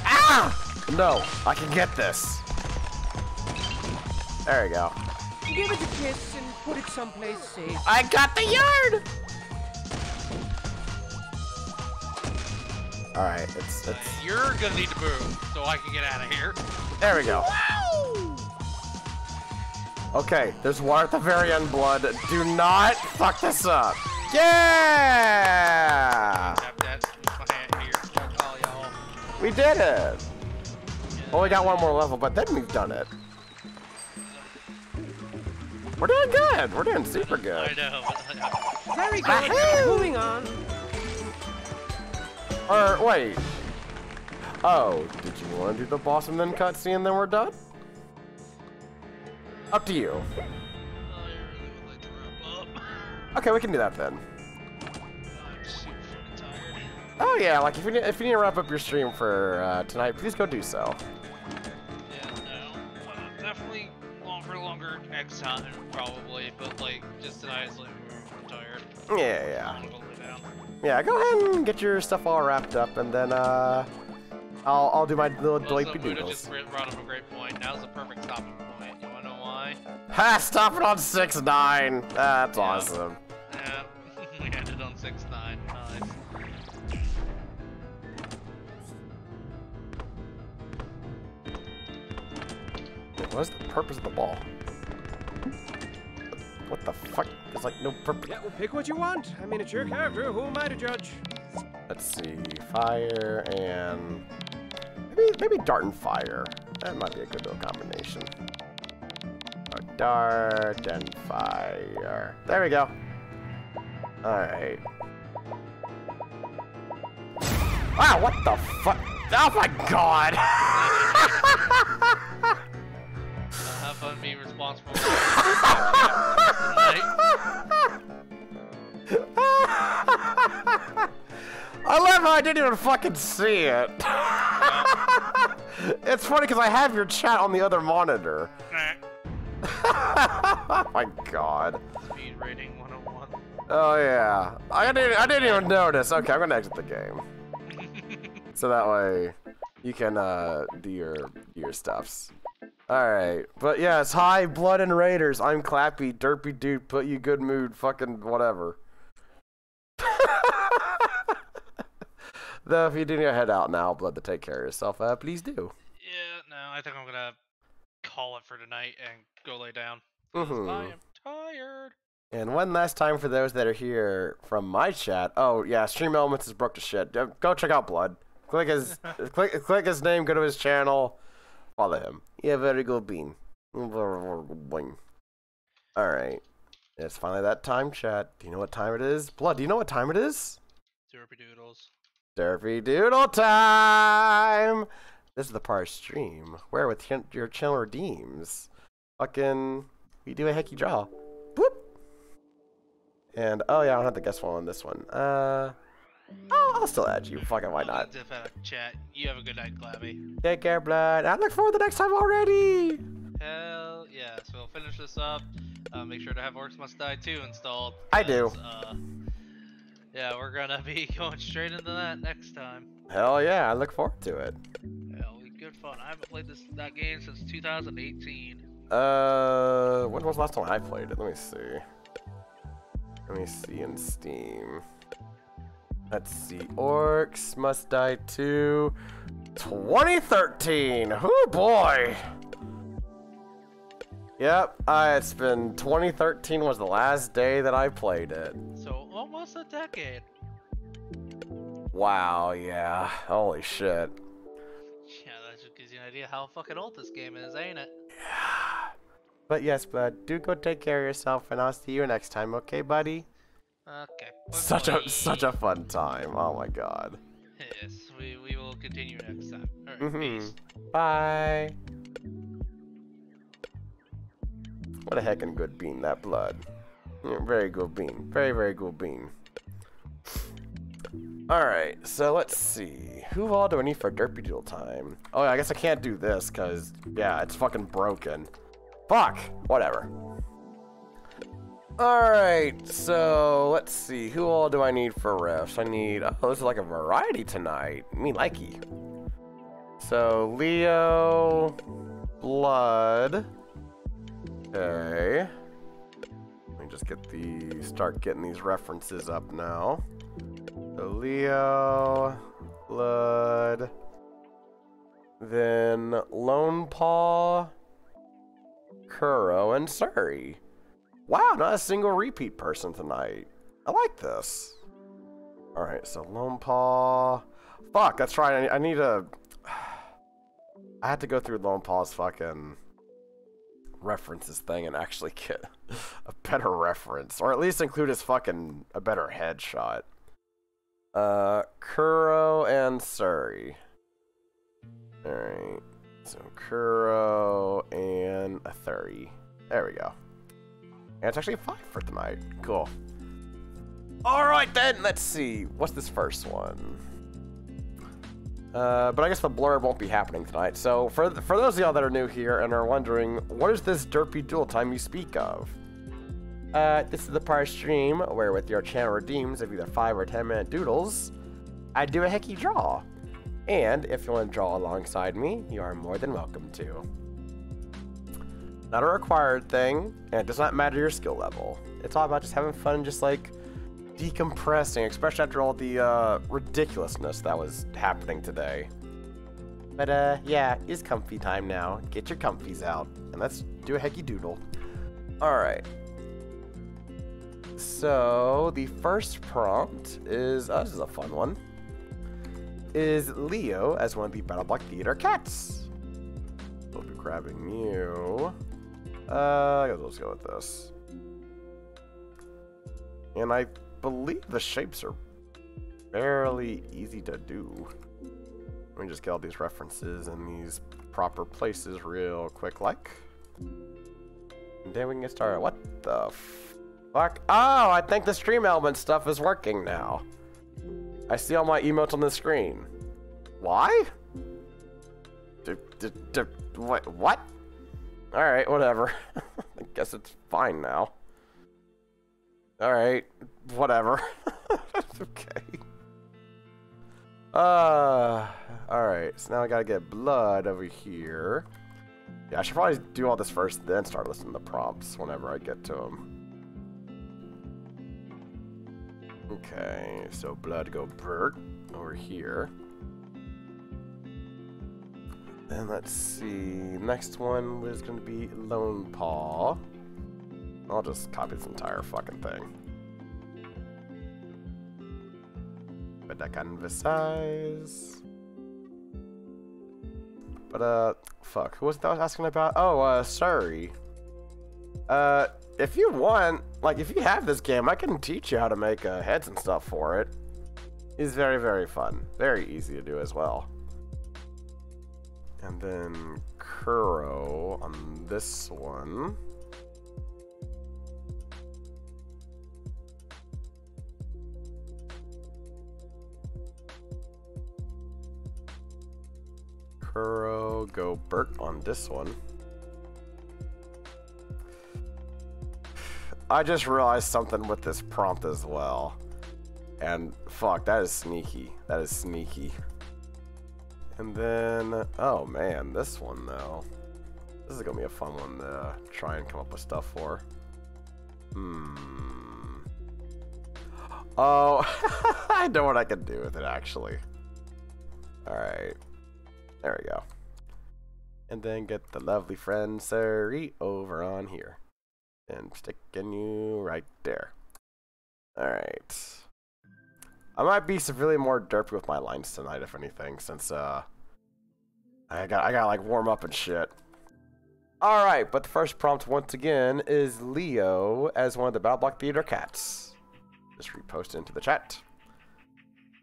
Speaker 3: Ah! No, I can get this. There we go.
Speaker 5: Give it a kiss put it someplace safe.
Speaker 3: I got the yard! Alright, it's, it's,
Speaker 4: You're gonna need to move so I can get out of here.
Speaker 3: there we go. Okay, there's water at the very end, Blood. Do not fuck this up. Yeah!
Speaker 4: Tap that my hand here. Check all y'all.
Speaker 3: We did it! Well, we got one more level, but then we've done it. We're doing good. We're doing super
Speaker 4: I
Speaker 3: good.
Speaker 4: know.
Speaker 5: Very good.
Speaker 3: Ahoo!
Speaker 5: Moving on.
Speaker 3: Or, wait. Oh, did you want to do the boss and then cutscene and then we're done? Up to you.
Speaker 4: I really would like to wrap up.
Speaker 3: Okay, we can do that then.
Speaker 4: I'm super tired.
Speaker 3: Oh yeah, like if you need, if you need to wrap up your stream for uh, tonight, please go do so.
Speaker 4: Long for longer next time, probably. But like, just tonight is like I'm tired.
Speaker 3: Yeah, yeah,
Speaker 4: I'm gonna lay down.
Speaker 3: yeah. Go ahead and get your stuff all wrapped up, and then uh, I'll I'll do my little
Speaker 4: Also,
Speaker 3: doipy doodles.
Speaker 4: just br- brought up a great point. Now's the perfect stopping point. You wanna know why?
Speaker 3: Ha! Stop it on six nine. That's
Speaker 4: Yeah.
Speaker 3: awesome.
Speaker 4: Yeah, we ended on six nine. Nice.
Speaker 3: What is the purpose of the ball? What the fuck? There's like no purpose.
Speaker 5: Yeah, well, pick what you want. I mean, it's your character. Who am I to judge?
Speaker 3: Let's see, fire and maybe maybe dart and fire. That might be a good little combination. Dart and fire. There we go. All right. Wow, ah, what the fuck? Oh my god!
Speaker 4: Have fun being responsible.
Speaker 3: I love how I didn't even fucking see it. it's funny because I have your chat on the other monitor. oh my god.
Speaker 4: Speed rating 101.
Speaker 3: Oh yeah. I didn't I didn't even notice. Okay, I'm gonna exit the game. So that way you can uh do your do your stuffs. Alright. But yes, hi Blood and Raiders. I'm Clappie, derpy dude, put you good mood, fucking whatever. Though if you do need to head out now, blood to take care of yourself, uh, please do.
Speaker 4: Yeah, no, I think I'm gonna call it for tonight and go lay down. 'cause
Speaker 3: Mhm.
Speaker 4: I am tired.
Speaker 3: And one last time for those that are here from my chat. Oh yeah, StreamElements is broke to shit. Go check out Blood. Click his click click his name. Go to his channel. Follow him. Yeah, very good bean. All right. It's finally that time, chat. Do you know what time it is? Blood. Do you know what time it is?
Speaker 4: Derpy doodles.
Speaker 3: Derpy Doodle time! This is the part of stream where with your channel redeems, fucking, we do a hecky draw. Whoop! And, oh yeah, I don't have to guess one on this one. Uh, oh, I'll still add you. Fucking why not?
Speaker 4: Dip out of chat. You have a good night, Clappie.
Speaker 3: Take care, blood. I look forward to the next time already!
Speaker 4: Hell yeah. So we'll finish this up. Uh, make sure to have Orcs Must Die 2 installed.
Speaker 3: I do.
Speaker 4: Uh, yeah, we're gonna be going straight into that next time.
Speaker 3: Hell yeah, I look forward to it.
Speaker 4: Be good fun. I haven't played this that game since 2018.
Speaker 3: Uh, when was the last time I played it? Let me see. Let me see in Steam. Let's see. Orcs Must Die 2. 2013! Oh boy! Yep, uh, it's been 2013 was the last day that I played it.
Speaker 4: So almost a decade.
Speaker 3: Wow, yeah. Holy shit.
Speaker 4: Yeah, that just gives you an idea how fucking old this game is, ain't it? Yeah.
Speaker 3: But yes, bud, do go take care of yourself, and I'll see you next time, okay, buddy?
Speaker 4: Okay.
Speaker 3: Such a such a fun time. Oh my god.
Speaker 4: Yes, we, we will continue next time. Alright,
Speaker 3: Mhm.
Speaker 4: peace.
Speaker 3: Bye. What a heckin' good bean, that blood. Yeah, very good bean. Very, very good bean. Alright, so let's see. Who all do I need for Derpy Doodle time? Oh, yeah, I guess I can't do this, because, yeah, it's fucking broken. Fuck! Whatever. Alright, so let's see. Who all do I need for refs? I need. Oh, this is like a variety tonight. Me likey. So, Leo. Blood. Okay. Let me just get the. Start getting these references up now. So, Leo. Blood. Then Lone Paw. Kuro, and Surrey. Wow, not a single repeat person tonight. I like this. Alright, so Lone Paw. Fuck, that's right. I need, to. I need a. I had to go through Lone Paw's fucking references thing and actually get a better reference. Or at least include his fucking. a better headshot. Uh, Kuro and Surrey. Alright. So Kuro and a 30. There we go. And it's actually five for tonight. Cool. Alright then, let's see. What's this first one? Uh, but I guess the blur won't be happening tonight. So for th- for those of y'all that are new here and are wondering, what is this derpy doodle time you speak of? Uh, this is the part of stream where with your channel redeems of either 5 or 10 minute doodles, I do a hecky draw. And if you want to draw alongside me, you are more than welcome to. Not a required thing, and it does not matter your skill level. It's all about just having fun and just like decompressing, especially after all the uh, ridiculousness that was happening today. But uh, yeah, it's comfy time now. Get your comfies out, and let's do a hecky doodle. All right. So the first prompt is oh, this is a fun one. Is Leo as one of the Battle Block Theater cats? We'll be grabbing you. Uh, let's go with this. And I believe the shapes are fairly easy to do. Let me just get all these references in these proper places real quick, like. And then we can get started. What the fuck? Oh, I think the stream element stuff is working now. I see all my emotes on the screen. Why? D- what? What? All right, whatever. I guess it's fine now. All right, whatever. okay. Uh, all right. So now I gotta get blood over here. Yeah, I should probably do all this first, then start listening to prompts whenever I get to them. Okay, so blood go Bert. over here. Then let's see. Next one was going to be Lone Paw. I'll just copy this entire fucking thing. But that canvas size. But uh, fuck. Who was that I was asking about? Oh, uh, sorry. Uh, if you want, like, if you have this game, I can teach you how to make uh, heads and stuff for it. It's very, very fun. Very easy to do as well. And then Kuro on this one. Kuro go Bert on this one. I just realized something with this prompt as well. And fuck, that is sneaky. That is sneaky. And then, oh man, this one though. This is gonna be a fun one to try and come up with stuff for. Hmm. Oh, I know what I can do with it actually. Alright. There we go. And then get the lovely friend Sari over on here. And sticking you right there. Alright. I might be severely more derpy with my lines tonight, if anything, since uh I got I gotta like warm up and shit. Alright, but the first prompt once again is Leo as one of the Battle Block Theater cats. Just repost into the chat.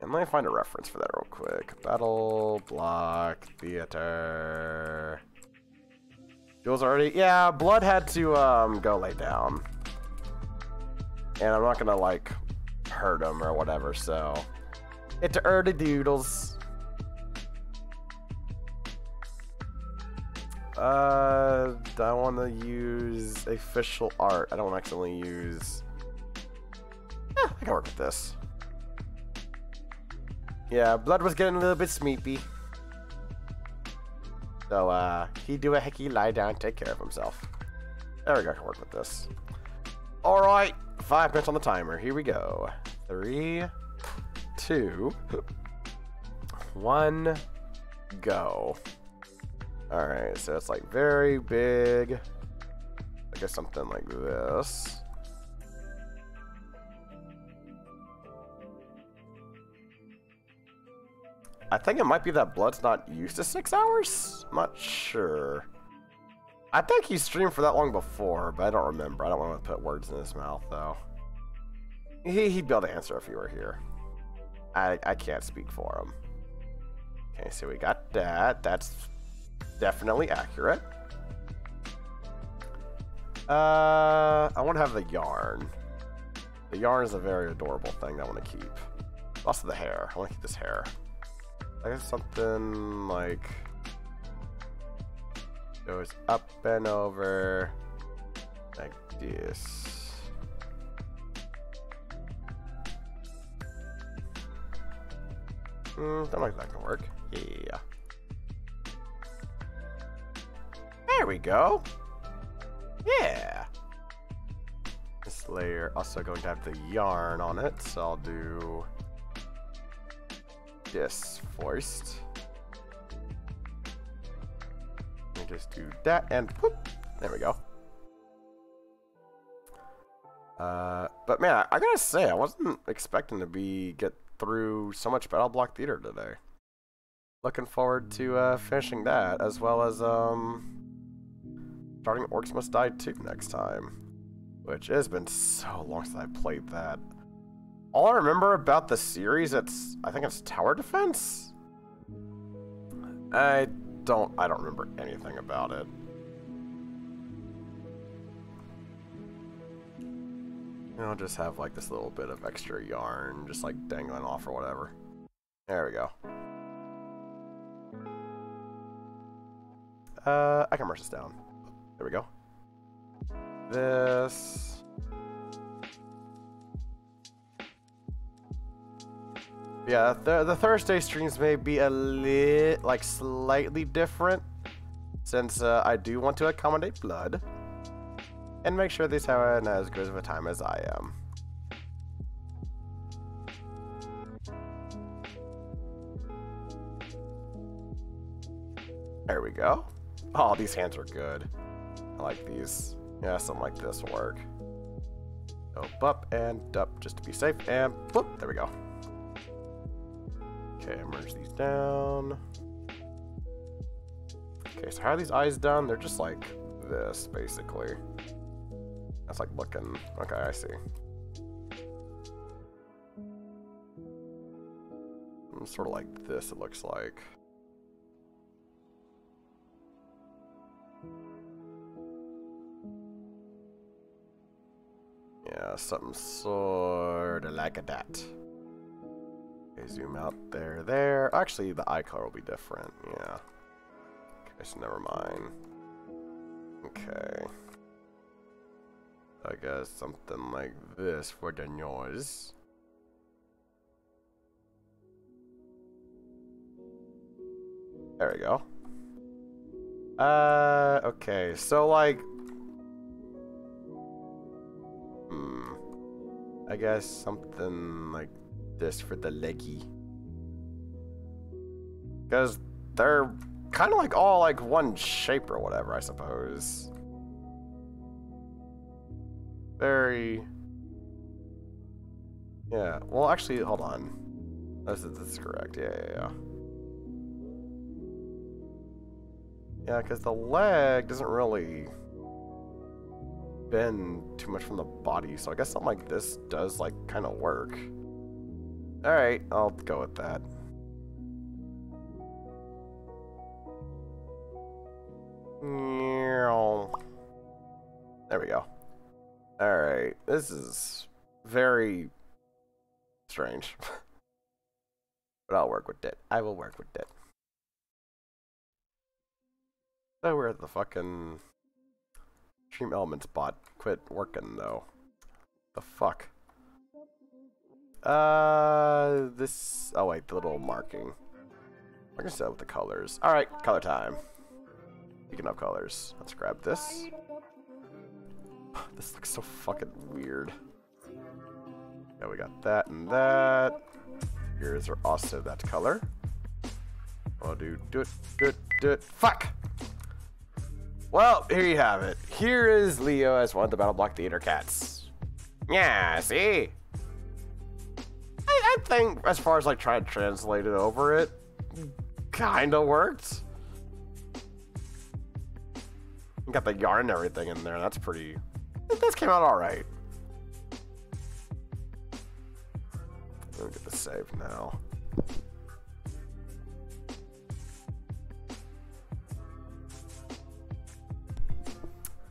Speaker 3: And let me find a reference for that real quick. Battle Block Theater. Jules already yeah, Blood had to um go lay down. And I'm not gonna like hurt him or whatever, so it's early doodles. Uh, I want to use official art. I don't want to accidentally use. Yeah, I can work with this. Yeah, Blood was getting a little bit sleepy. So, uh, he do a hecky lie down, take care of himself. There we go, I can work with this. Alright, five minutes on the timer. Here we go. Three, two, one, go. Alright, so it's like very big. I guess something like this. I think it might be that Blood's not used to six hours? I'm not sure. I think he streamed for that long before, but I don't remember. I don't want to put words in his mouth, though. He, he'd be able to answer if he were here. I, I can't speak for him. Okay, so we got that. That's definitely accurate. Uh, I want to have the yarn. The yarn is a very adorable thing I want to keep. Also the hair. I want to keep this hair. I guess something like goes up and over like this. Hmm, something like that can work. Yeah. There we go. Yeah. This layer also going to have the yarn on it, so I'll do this first. Just do that and whoop, there we go. Uh, but man, I, I gotta say, I wasn't expecting to be get through so much Battle Block Theater today. Looking forward to uh, finishing that, as well as um, starting Orcs Must Die 2 next time. Which has been so long since I played that. All I remember about the series, it's I think it's tower defense. I don't I don't remember anything about it. And I'll just have like this little bit of extra yarn just like dangling off or whatever. There we go. Uh, I can merge this down. There we go. This. Yeah, the, the Thursday streams may be a little, like slightly different since uh, I do want to accommodate blood and make sure these have as good of a time as I am. There we go. Oh, these hands are good. I like these. Yeah, something like this will work. Go up and up just to be safe. And boop, there we go. Okay, merge these down. Okay, so how are these eyes done? They're just like this, basically. That's like looking. Okay, I see. Mm, Sort of like this, it looks like. Yeah, something sort of like a that. Okay, zoom out there, there. Actually, the eye color will be different. Yeah. Okay, so never mind. Okay. I guess something like this for the noise. There we go. Uh, okay, so like, I guess something like this for the leggy. Because they're kind of like all like one shape or whatever, I suppose. Very. Yeah. Well, actually, hold on. This is, this is correct. Yeah, yeah, yeah. Yeah, because the leg doesn't really bend too much from the body, so I guess something like this does like kind of work. All right, I'll go with that. There we go. Alright, this is very strange. but I'll work with it. I will work with it. So at the fucking StreamElements bot quit working though. The fuck? Uh, this. Oh wait, the little marking. I can set with the colors. All right, color time. Speaking of colors, let's grab this. This looks so fucking weird. Yeah, we got that and that. Ears are also that color. Oh, dude, do it, do it, do it. Fuck! Well, here you have it. Here is Leo as one of the Battle Block Theater cats. Yeah, see? I, I think, as far as like trying to translate it over, it kinda worked. Got the yarn and everything in there. That's pretty. This came out alright. Let me get the save now.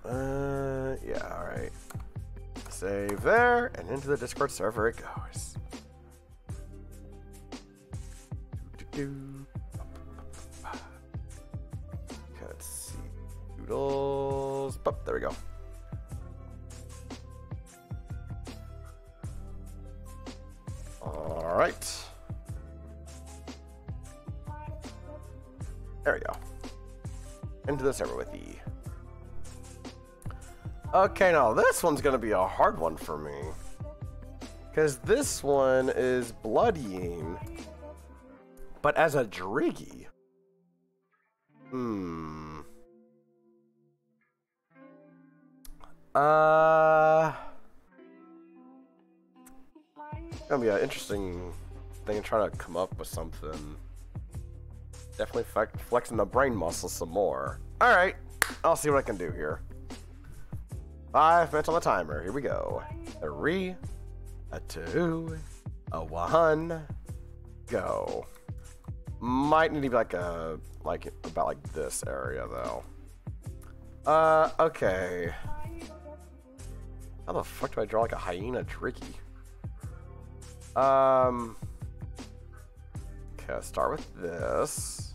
Speaker 3: Uh, yeah, alright. Save there, and into the Discord server it goes. Let's see. Doodles. Bup, there we go. Alright. There we go. Into the server with E. Okay, now this one's gonna be a hard one for me. Because this one is Bloodyeen. But as a Driggy. Hmm. Uh. Gonna be an interesting thing to try to come up with something. Definitely flexing the brain muscle some more. Alright, I'll see what I can do here. Five minutes on the timer. Here we go. Three, a two, a one, go. Might need to be like a like about like this area though. Uh, okay. How the fuck do I draw like a hyena Driggy? Um. Okay, start with this.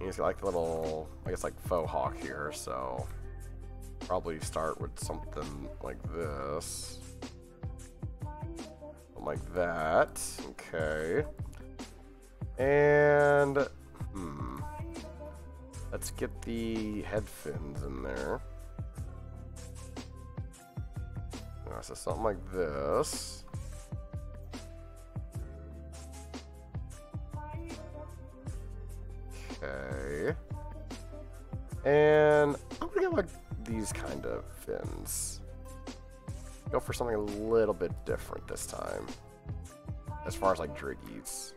Speaker 3: He's got like a little, I guess like faux hawk here, so probably start with something like this. Something like that. Okay. And hmm. Let's get the head fins in there. Uh, so something like this. Okay. And I'm gonna get like these kind of fins. Go for something a little bit different this time. As far as like Driggies.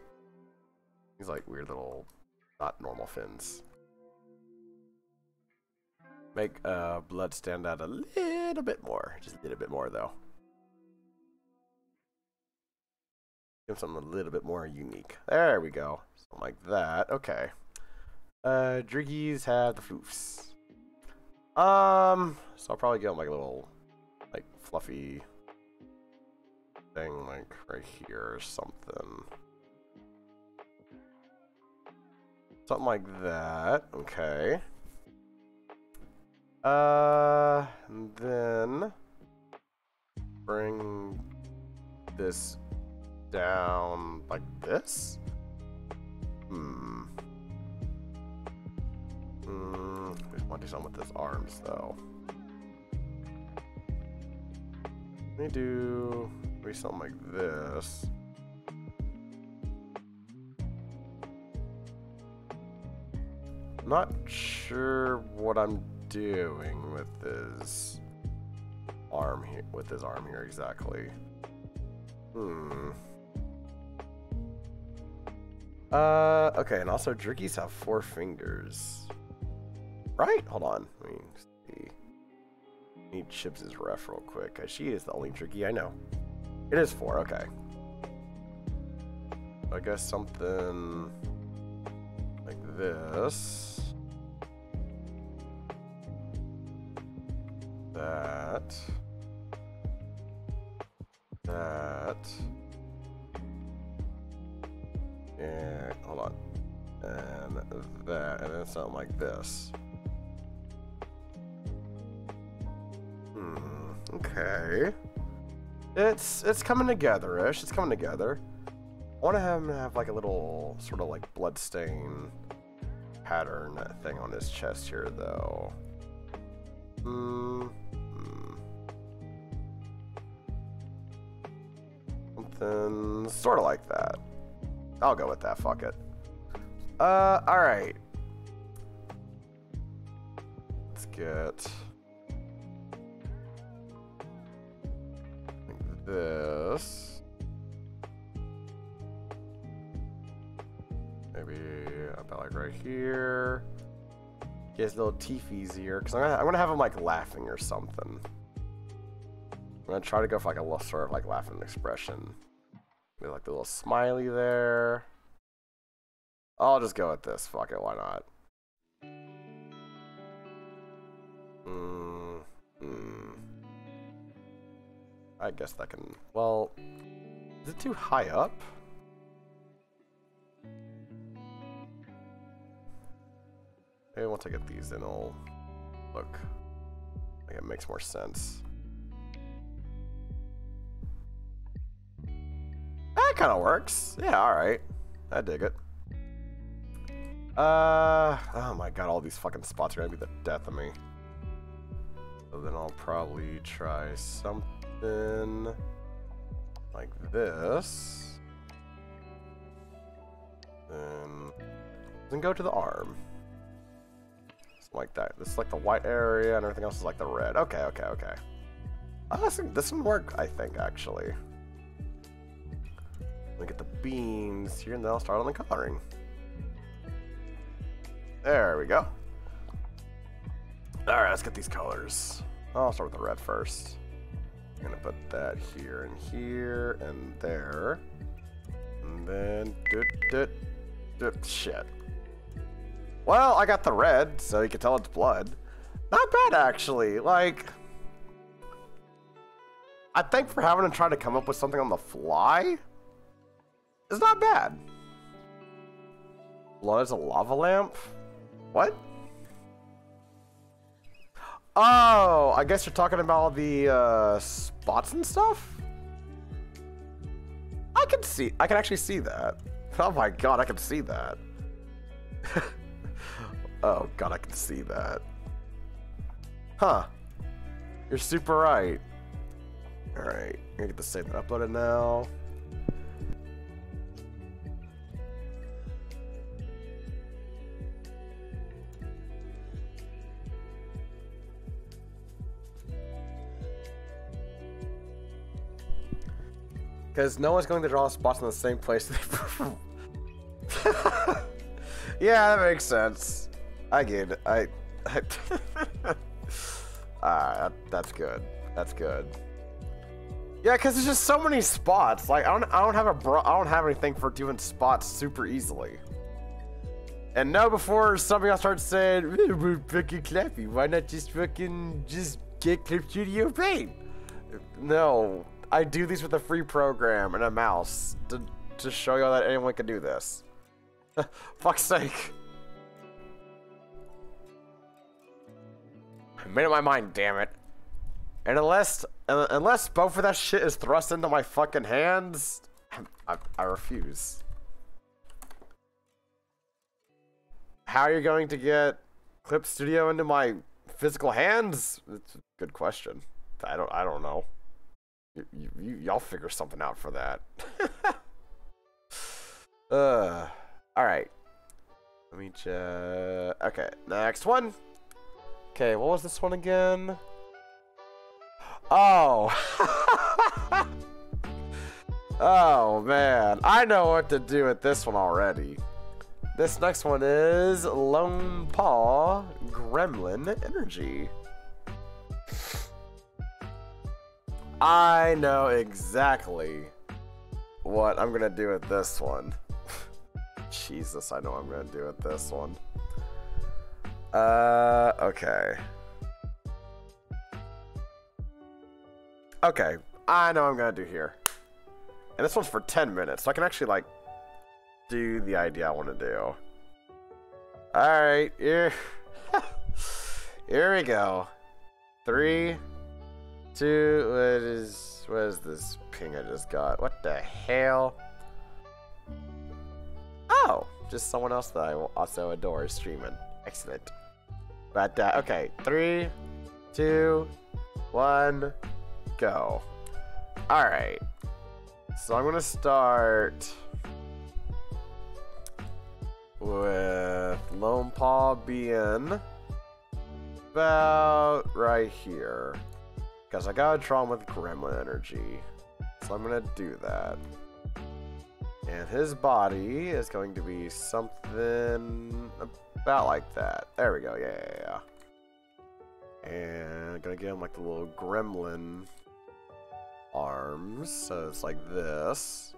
Speaker 3: These like weird little, not normal fins. Make uh, blood stand out a little bit more. Just a little bit more though. Give something a little bit more unique. There we go. Something like that. Okay. Uh, Driggies have the floofs. Um, so I'll probably get like a little, like fluffy thing, like right here or something. Something like that. Okay. Uh, and then bring this down like this. Hmm. Hmm. Want to do something with his arms though. Let me do maybe something like this. Not sure what I'm doing with his arm here. With his arm here exactly. Hmm. Uh, okay, and also Driggies have four fingers. Right? Hold on. Let me see. Need Chips' ref real quick, because she is the only Driggy I know. It is four, okay. I guess something like this. That. That. And hold on. And that, and then something like this. Okay. It's it's coming together-ish. It's coming together. I want to have him have like a little sort of like bloodstain pattern thing on his chest here, though. Hmm. Something sort of like that. I'll go with that. Fuck it. Uh, all right. Let's get this. Maybe about like right here. Get his little teeth easier, because I'm gonna, I'm gonna have him like laughing or something. I'm gonna try to go for like a little sort of like laughing expression. Maybe like the little smiley there. I'll just go with this. Fuck it, why not? Mm, mm. I guess that can. Well, is it too high up? Maybe once I get these, in, it'll look like it makes more sense. That kind of works. Yeah, alright. I dig it. Uh, oh my god, all these fucking spots are gonna be the death of me. So then I'll probably try something like this. Then, then go to the arm. Something like that. This is like the white area and everything else is like the red. Okay, okay, okay. Oh, this, this can work, I think, actually. Look at the beans here, and then I'll start on the coloring. There we go. Alright, let's get these colors. I'll start with the red first. I'm gonna put that here and here and there. And then doot doot doot shit. Well, I got the red, so you can tell it's blood. Not bad actually. Like I think for having to try to come up with something on the fly, it's not bad. Blood is a lava lamp? What? Oh, I guess you're talking about the uh, spots and stuff? I can see, I can actually see that. Oh my god, I can see that. oh god, I can see that. Huh. You're super right. Alright, I'm gonna get the save and uploaded now. Because no one's going to draw spots in the same place. yeah, that makes sense. I get it. I. I ah, that, that's good. That's good. Yeah, because there's just so many spots. Like I don't, I don't have a bro, I don't have anything for doing spots super easily. And now before somebody else starts saying, "Eh, we're fucking Clappie, why not just fucking just get Clip Studio Paint? No, I do these with a free program and a mouse to, to show you all that anyone can do this. Fuck's sake. I made up my mind, damn it. And unless, uh, unless both of that shit is thrust into my fucking hands, I, I refuse. How are you going to get Clip Studio into my physical hands? It's a good question. I don't, I don't know. You, y'all figure something out for that. uh, all right. Let me check. Okay, next one. Okay, what was this one again? Oh. oh, man. I know what to do with this one already. This next one is Lone Paw Gremlin Energy. I know exactly what I'm gonna do with this one. Jesus, I know I'm gonna do with this one. Uh, okay. Okay, I know I'm gonna do here. And this one's for 10 minutes, so I can actually, like, do the idea I want to do. Alright, here. here we go. Three, two, what is, what is this ping I just got? What the hell? Oh, just someone else that I also adore streaming. Excellent. But, uh, okay, three, two, one, go. Alright. So I'm gonna start with Lone Paw being about right here. Because I gotta draw him with Gremlin Energy. So I'm gonna do that. And his body is going to be something about like that. There we go, yeah, yeah, yeah. And gonna give him like the little gremlin arms. So it's like this.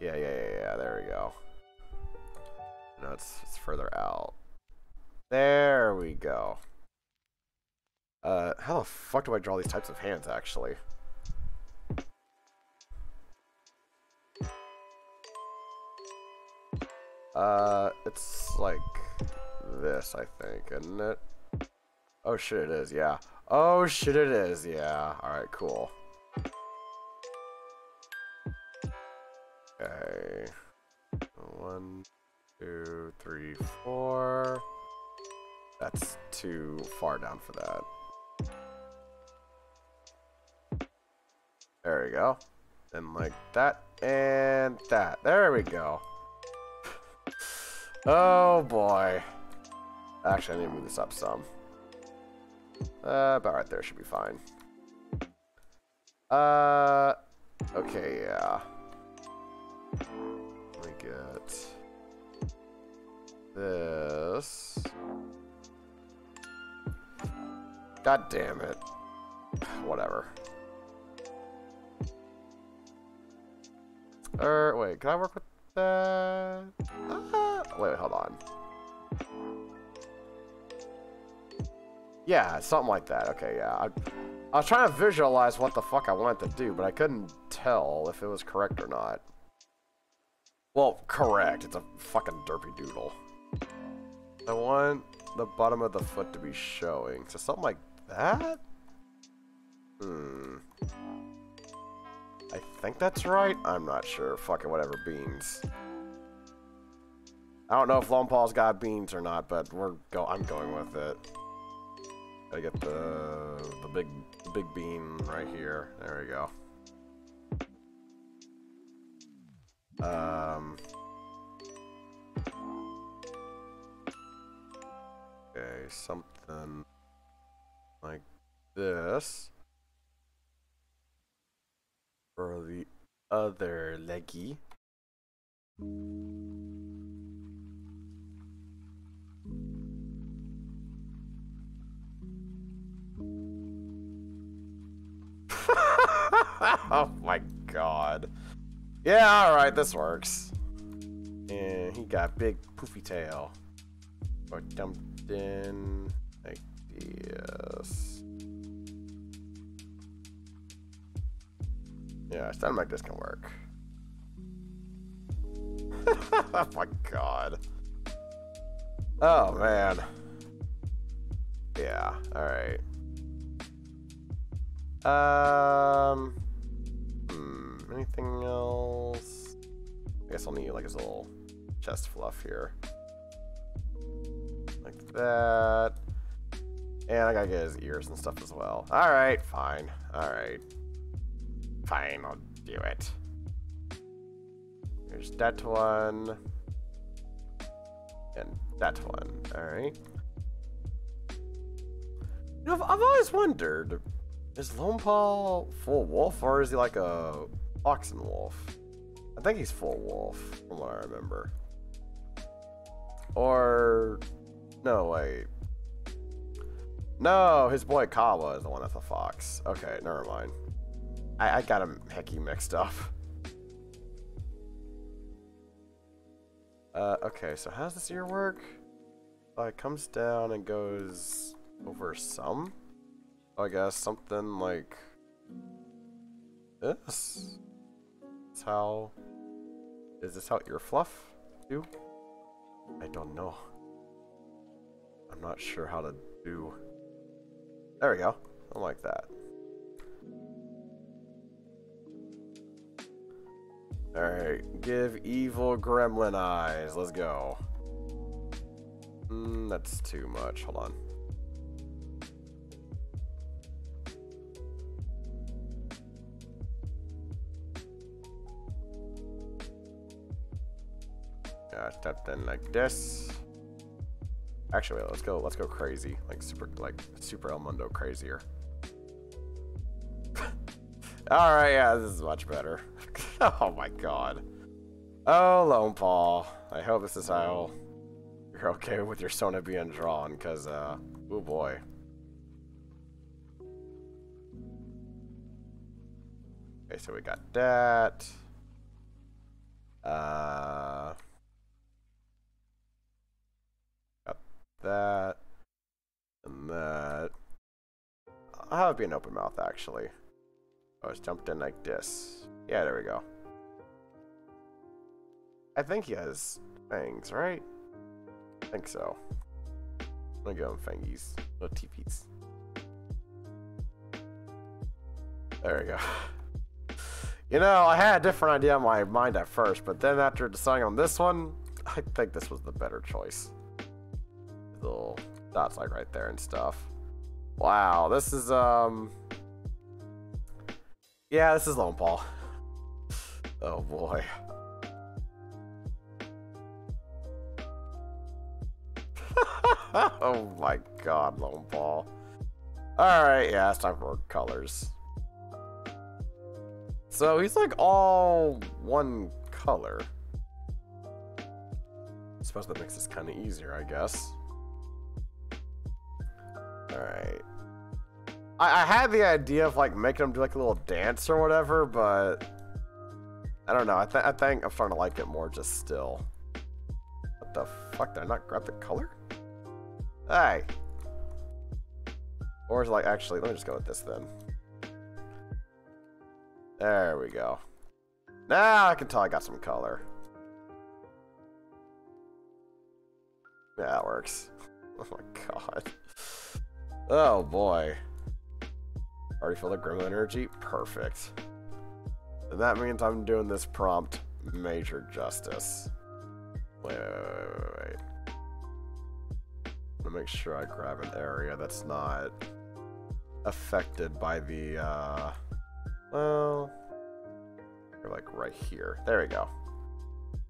Speaker 3: Yeah, yeah, yeah, yeah, there we go. No, it's, it's further out. There we go. Uh, how the fuck do I draw these types of hands, actually? Uh, it's like this, I think, isn't it? Oh shit, it is, yeah. Oh shit, it is, yeah. Alright, cool. Okay. One, two, three, four. That's too far down for that. There we go. And like that and that. There we go. oh boy. Actually, I need to move this up some. Uh, about right there should be fine. Uh, okay, yeah. Let me get this. God damn it. Whatever. Er, wait, can I work with that? Uh, wait, hold on. Yeah, something like that. Okay, yeah. I, I was trying to visualize what the fuck I wanted to do, but I couldn't tell if it was correct or not. Well, correct. It's a fucking derpy doodle. I want the bottom of the foot to be showing. So something like that? Hmm. I think that's right. I'm not sure. Fucking whatever beans. I don't know if Lone Paw's got beans or not, but we're go. I'm going with it. Gotta get the the big big bean right here. There we go. Um. Okay, something like this. for the other leggy. oh my god. Yeah, alright, this works. And he got big poofy tail. Or in like this. Yeah, something like this can work. oh my god. Oh man. Yeah, alright. Um hmm, anything else? I guess I'll need like his little chest fluff here. Like that. And I gotta get his ears and stuff as well. Alright, fine. Alright. Fine, I'll do it. There's that one. And that one. Alright. You know, I've, always wondered is Lone Paw full wolf or is he like a oxen wolf? I think he's full wolf from what I remember. Or. No, wait. No, his boy Kawa is the one that's a fox. Okay, never mind. I, I got him hecky mixed up. Uh, okay, so how does this ear work? Uh, it comes down and goes over some? I guess something like this. Is how is this how ear fluff do? I don't know. I'm not sure how to do. There we go. I like that. Alright, give evil gremlin eyes. Let's go. Mm, that's too much. Hold on. Yeah, something like this. Actually, let's go. Let's go crazy, like super, like super El Mundo crazier. All right, yeah, this is much better. oh my god. Oh, Lone Paw. I hope this is how you're okay with your Sona being drawn, cause uh, oh boy. Okay, so we got that. Uh. that, and that. I'll have it be an open mouth, actually. Oh, it's jumped in like this. Yeah, there we go. I think he has fangs, right? I think so. I'm gonna give him fangies. Little teepees. There we go. You know, I had a different idea in my mind at first, but then after deciding on this one, I think this was the better choice little dots like right there and stuff. Wow, this is um Yeah, this is Lone Paw. Oh boy. oh my god, Lone Paw. Alright, yeah, it's time for colors. So he's like all one color. I suppose that makes this kind of easier, I guess. Alright. I, I had the idea of like making him do like a little dance or whatever, but I don't know. I, th I think I'm starting to like it more just still. What the fuck? Did I not grab the color? Hey. Or is it like actually? Let me just go with this then. There we go. Now I can tell I got some color. Yeah, that works. Oh my god. Oh boy. Already feel the gremlin energy? Perfect. And that means I'm doing this prompt major justice. Wait, wait, wait, wait, wait. I'm gonna make sure I grab an area that's not affected by the, uh, well, like right here. There we go.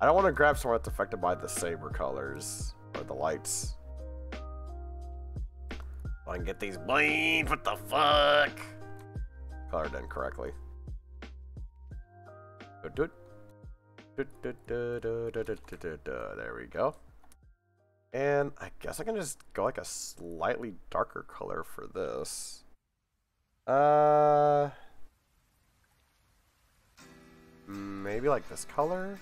Speaker 3: I don't want to grab somewhere that's affected by the saber colors or the lights. I can get these blind. What the fuck? Colored incorrectly. There we go. And I guess I can just go like a slightly darker color for this. Uh, maybe like this color.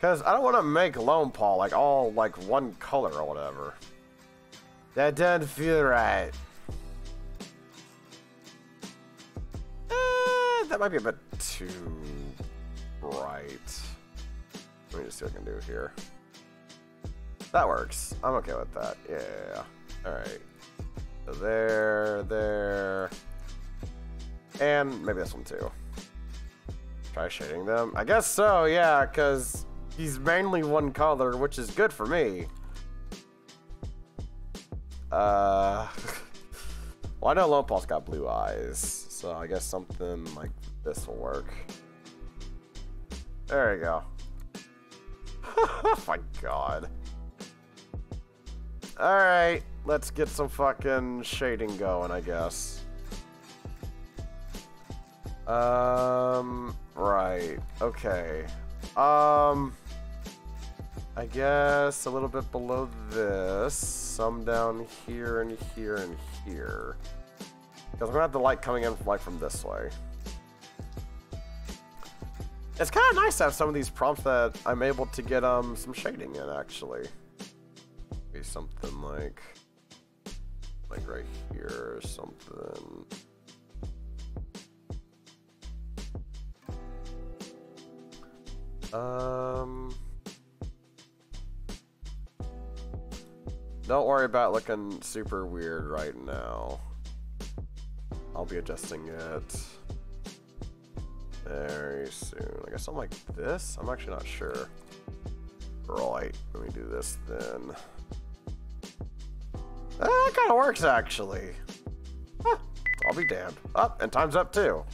Speaker 3: Cause I don't want to make Lone Paw like all like one color or whatever. That doesn't feel right. That might be a bit too bright. Let me just see what I can do here. That works. I'm okay with that. Yeah. Alright. So there, there. And maybe this one too. Try shading them. I guess so, yeah, because he's mainly one color, which is good for me. Uh, well, I know Lone Paw's got blue eyes, so I guess something like this will work. There you go. oh my god. Alright, let's get some fucking shading going, I guess. Um, right. Okay. Um, I guess a little bit below this, some down here and here and here. Because I'm gonna have the light coming in like from this way. It's kind of nice to have some of these prompts that I'm able to get um some shading in actually. Maybe something like like right here or something. Um Don't worry about looking super weird right now. I'll be adjusting it very soon. I guess something like this? I'm actually not sure. Right, let me do this then. Uh, that kind of works actually. Huh, I'll be damned. Up, and time's up too.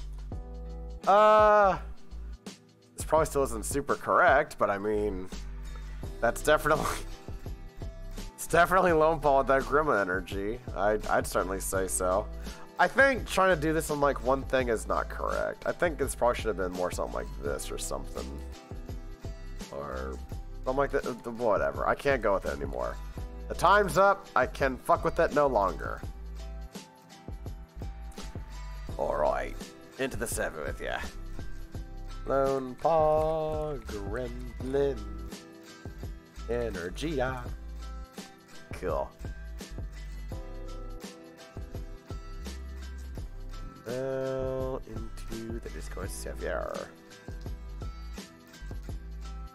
Speaker 3: Uh, this probably still isn't super correct, but I mean, that's definitely, it's definitely Lone Paw with that Grima energy. I'd, I'd certainly say so. I think trying to do this on like one thing is not correct. I think this probably should have been more something like this or something. Or something like that. Uh, whatever. I can't go with it anymore. The time's up. I can fuck with it no longer. Alright. Into the seven with ya. Lone Paw Gremlin. Energy. Cool. Now into the Discord server.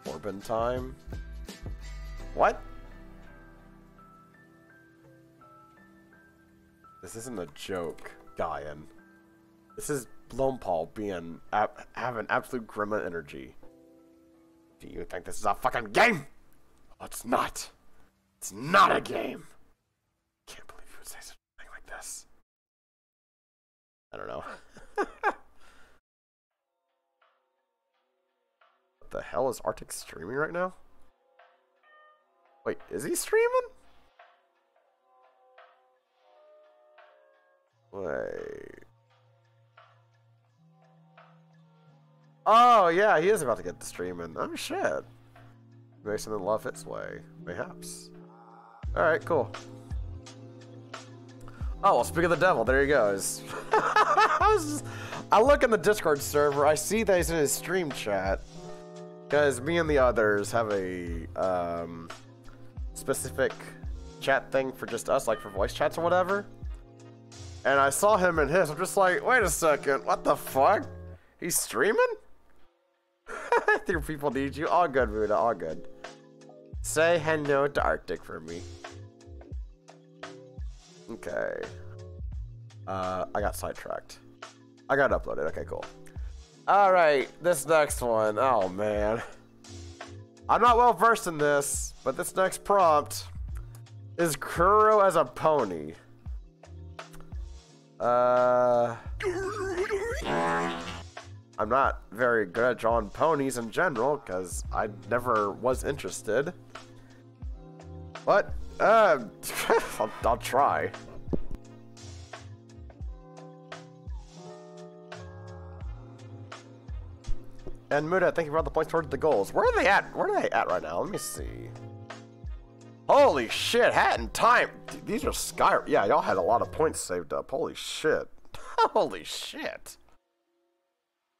Speaker 3: Orban time. What? This isn't a joke, Guyan. This is Paw being having absolute Grima energy. Do you think this is a fucking game? Oh, it's not. It's not a game. Can't believe you would say such a thing like this. I don't know. what the hell is Arctic streaming right now? Wait, is he streaming? Wait. Oh, yeah, he is about to get the streaming. Oh, shit. Mason and Love its way. Mayhaps. Alright, cool. Oh, well, speak of the devil, there he goes. I, just, I look in the Discord server, I see that he's in his stream chat. Because me and the others have a um, specific chat thing for just us, like for voice chats or whatever. And I saw him in his, I'm just like, wait a second, what the fuck? He's streaming? Think people need you. All good, Buddha, all good. Say hello to Arctic for me. Okay. Uh, I got sidetracked. I got uploaded. Okay, cool. All right, this next one. Oh man, I'm not well versed in this, but this next prompt is Kuro as a pony. Uh, I'm not very good at drawing ponies in general because I never was interested. But uh, I'll, I'll try. And Muda, thank you for all the points towards the goals. Where are they at? Where are they at right now? Let me see. Holy shit, Hat in Time. These are sky. Yeah, y'all had a lot of points saved up. Holy shit. Holy shit.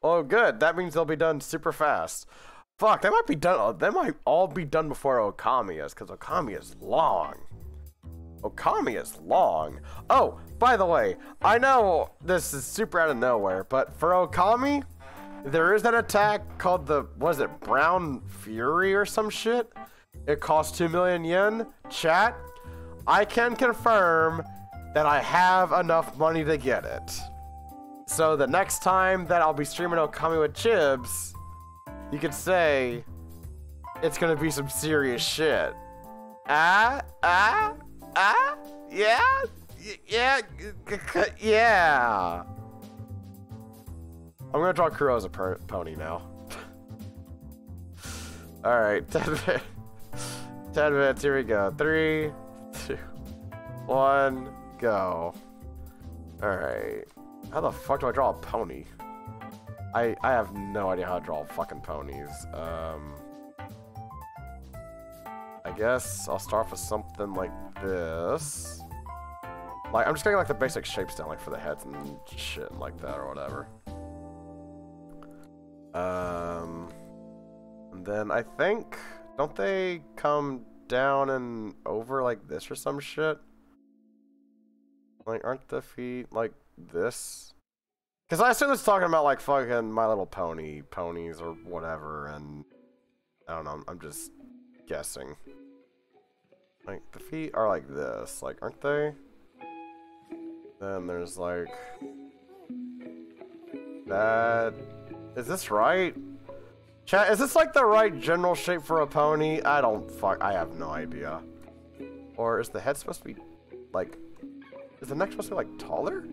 Speaker 3: Oh, good. That means they'll be done super fast. Fuck, they might be done. Uh, they might all be done before Okami is, because Okami is long. Okami is long. Oh, by the way, I know this is super out of nowhere, but for Okami, there is an attack called the, was it Brown Fury or some shit? It costs 2 million yen. Chat, I can confirm that I have enough money to get it. So the next time that I'll be streaming Okami with Chibs, you could say it's gonna be some serious shit. Ah, ah, ah, yeah, yeah, yeah. I'm gonna draw Kuro as a pony now. All right, 10 minutes. 10 minutes, here we go. Three, two, one, go. All right. How the fuck do I draw a pony? I I have no idea how to draw fucking ponies. Um, I guess I'll start off with something like this. Like I'm just getting like the basic shapes down, like for the heads and shit like that or whatever. Um, and then I think don't they come down and over like this or some shit? Like aren't the feet like this? Because I assume it's talking about like fucking My Little Pony, ponies or whatever, and I don't know. I'm just guessing. Like the feet are like this, like aren't they? Then there's like that. Is this right? Chat, is this like the right general shape for a pony? I don't fuck. I have no idea. Or is the head supposed to be like? Is the neck supposed to be like taller?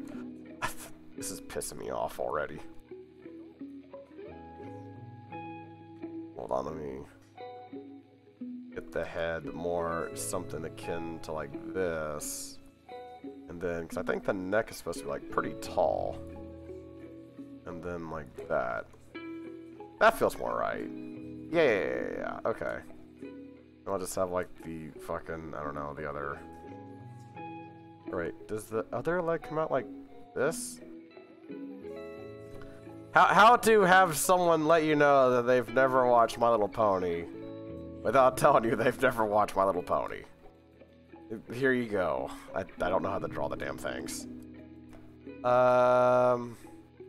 Speaker 3: this is pissing me off already. Hold on, let me get the head more something akin to like this. And then, because I think the neck is supposed to be like pretty tall. And then like that. That feels more right. Yeah, yeah, yeah, yeah. Okay. I'll just have like the fucking, I don't know, the other. Right, does the other leg come out like this? How, how to have someone let you know that they've never watched My Little Pony without telling you they've never watched My Little Pony. Here you go. I, I don't know how to draw the damn things. Um,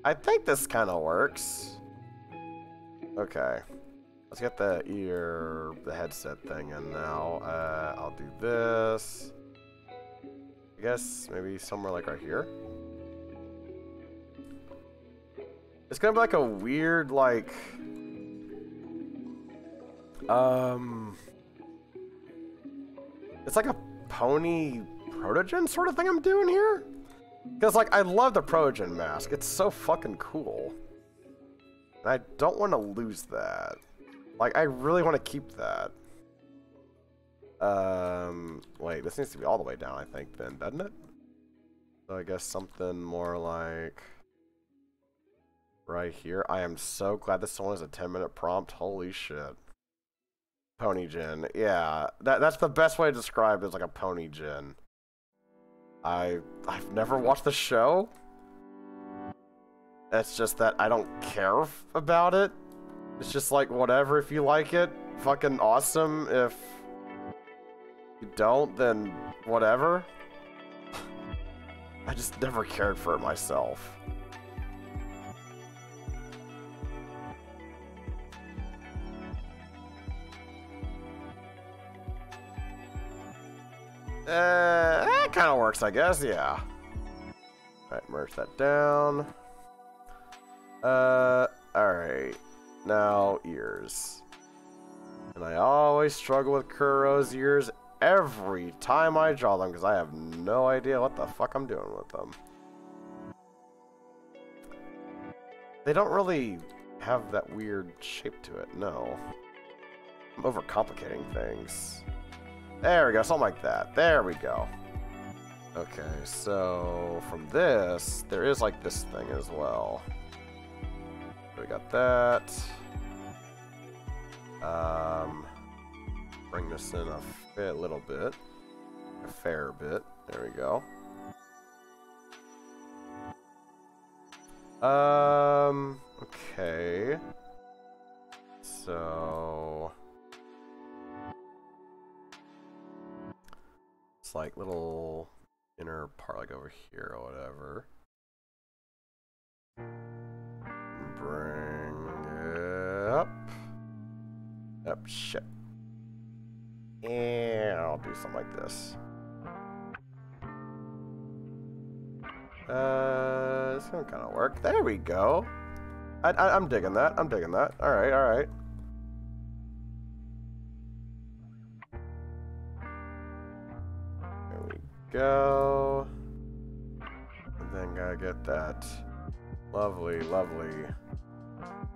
Speaker 3: I think this kind of works. Okay. Let's get the ear, the headset thing in now. Uh, I'll do this. I guess maybe somewhere like right here. It's gonna be like a weird, like, um, it's like a pony protogen sort of thing I'm doing here. Because, like, I love the protogen mask. It's so fucking cool. And I don't want to lose that. Like, I really want to keep that. Um, wait, this needs to be all the way down, I think, then, doesn't it? So I guess something more like right here. I am so glad this one is a 10 minute prompt. Holy shit. Pony Gin. Yeah, that, that's the best way to describe it is like a Pony Gin. I, I've never watched the show. It's just that I don't care about it. It's just like, whatever, if you like it, fucking awesome. If you don't, then whatever. I just never cared for it myself. Uh, that kind of works, I guess, yeah. Alright, merge that down. Uh, alright. Now, ears. And I always struggle with Kuro's ears every time I draw them because I have no idea what the fuck I'm doing with them. They don't really have that weird shape to it, no. I'm overcomplicating things. There we go, something like that. There we go. Okay, so from this, there is like this thing as well. We got that. Um, bring this in a fit, little bit, a fair bit. There we go. Um, okay. So it's like little inner part like over here or whatever. Bring it up. Up shit. And I'll do something like this. Uh, it's gonna kind of work. There we go. I, I, I'm digging that. I'm digging that. All right, all right. Go. And then gotta get that lovely, lovely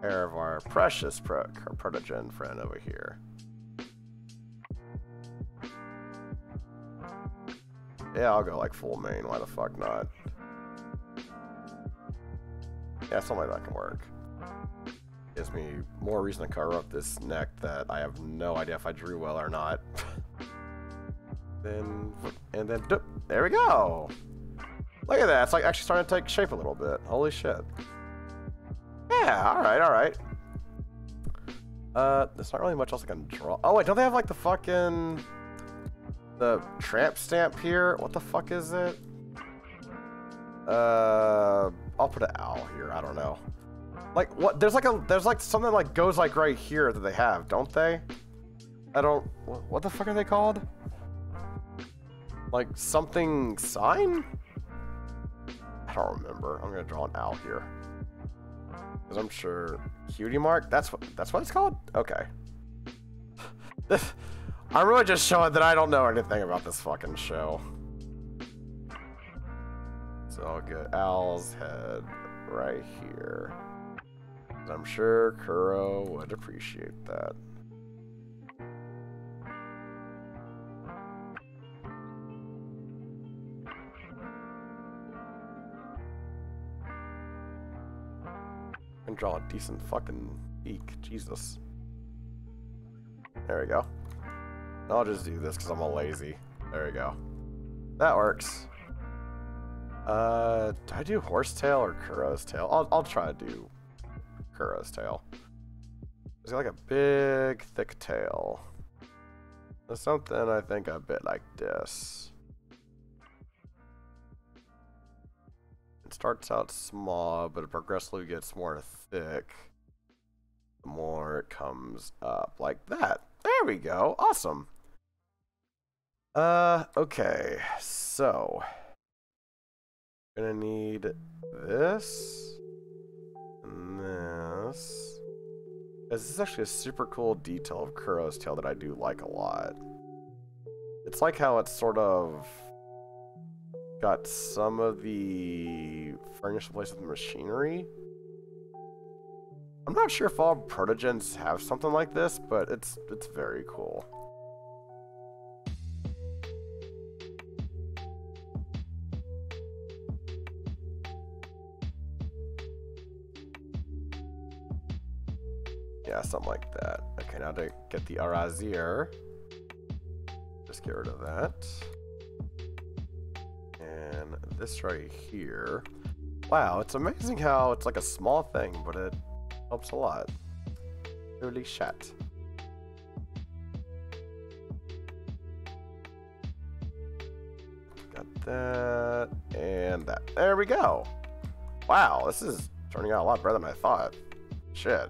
Speaker 3: hair of our precious pro protogen friend over here. Yeah, I'll go like full main. Why the fuck not? Yeah, something like that can work. Gives me more reason to cover up this neck that I have no idea if I drew well or not. then, and then, there we go. Look at that. It's like actually starting to take shape a little bit. Holy shit. Yeah, alright, alright. Uh, there's not really much else I can draw. Oh, wait, don't they have like the fucking... The tramp stamp here? What the fuck is it? Uh, I'll put an owl here. I don't know. Like what? There's like a there's like something like goes like right here that they have, don't they? I don't. What the fuck are they called? Like something sign? I don't remember. I'm gonna draw an owl here. Cause I'm sure cutie mark. That's what that's what it's called. Okay. I'm really just showing that I don't know anything about this fucking show. So I'll get Al's head right here. I'm sure Kuro would appreciate that. And draw a decent fucking beak. Jesus. There we go. I'll just do this because I'm a lazy. There we go. That works. Uh, do I do horsetail or Kuro's tail? I'll, I'll try to do Kuro's tail. It's got like a big, thick tail. There's something I think a bit like this. It starts out small, but it progressively gets more thick. The more it comes up like that. There we go. Awesome. Uh, okay. So, gonna need this and this. This is actually a super cool detail of Kuro's tail that I do like a lot. It's like how it's sort of got some of the furnished place with machinery. I'm not sure if all protogens have something like this, but it's it's very cool. Yeah, something like that. Okay, now to get the Arazir. Just get rid of that. And this right here. Wow, it's amazing how it's like a small thing, but it helps a lot. Holy shit. Got that and that. There we go. Wow, this is turning out a lot better than I thought. Shit.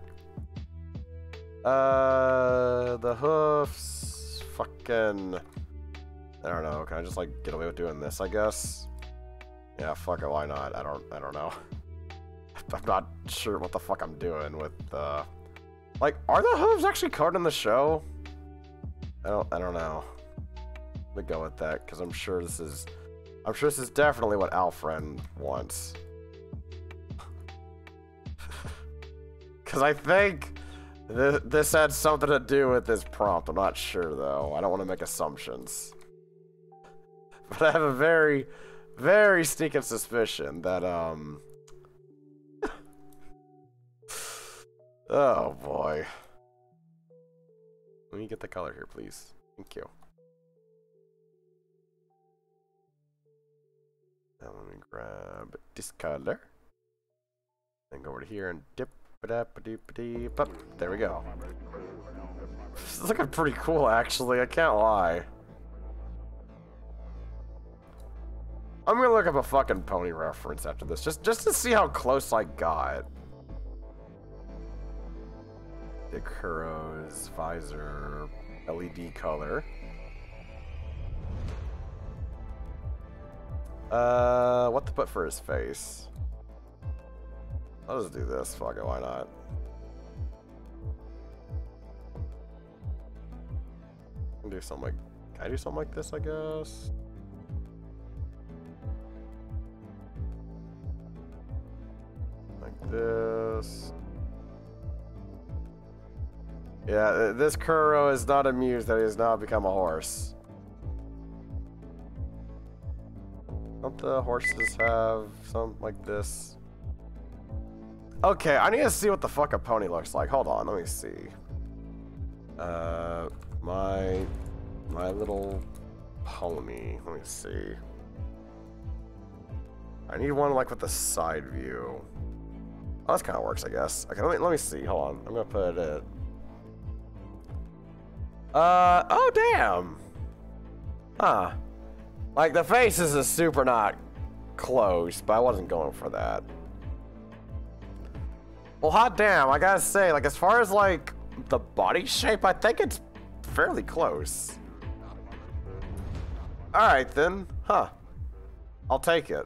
Speaker 3: Uh, the hoofs, fucking. I don't know. Can I just like get away with doing this? I guess. Yeah, fuck it. Why not? I don't. I don't know. I'm not sure what the fuck I'm doing with. Uh, like, are the hooves actually colored in the show? I don't. I don't know. Let me go with that because I'm sure this is. I'm sure this is definitely what Alfred wants. Because I think th- this had something to do with this prompt. I'm not sure though. I don't want to make assumptions. But I have a very, very sneaking suspicion that um. Oh boy. Let me get the color here, please. Thank you. Now let me grab this color. Then go over to here and dip it up, dip up. There we go. This is looking pretty cool, actually. I can't lie. I'm gonna look up a fucking pony reference after this, just just to see how close I got. The Kuro's visor LED color. Uh, what to put for his face? I'll just do this. Fuck it, why not? Do something like. Can I do something like this? I guess. Like this. Yeah, this Kuro is not amused that he has now become a horse. Don't the horses have something like this? Okay, I need to see what the fuck a pony looks like. Hold on, let me see. Uh, my my little pony. Let me see. I need one like with the side view. Oh, this kind of works, I guess. Okay, let me let me see. Hold on, I'm gonna put it. Uh oh, damn. Huh. Like the faces is super not close, but I wasn't going for that. Well, hot damn, I gotta say, like as far as like the body shape, I think it's fairly close. Alright then, huh. I'll take it.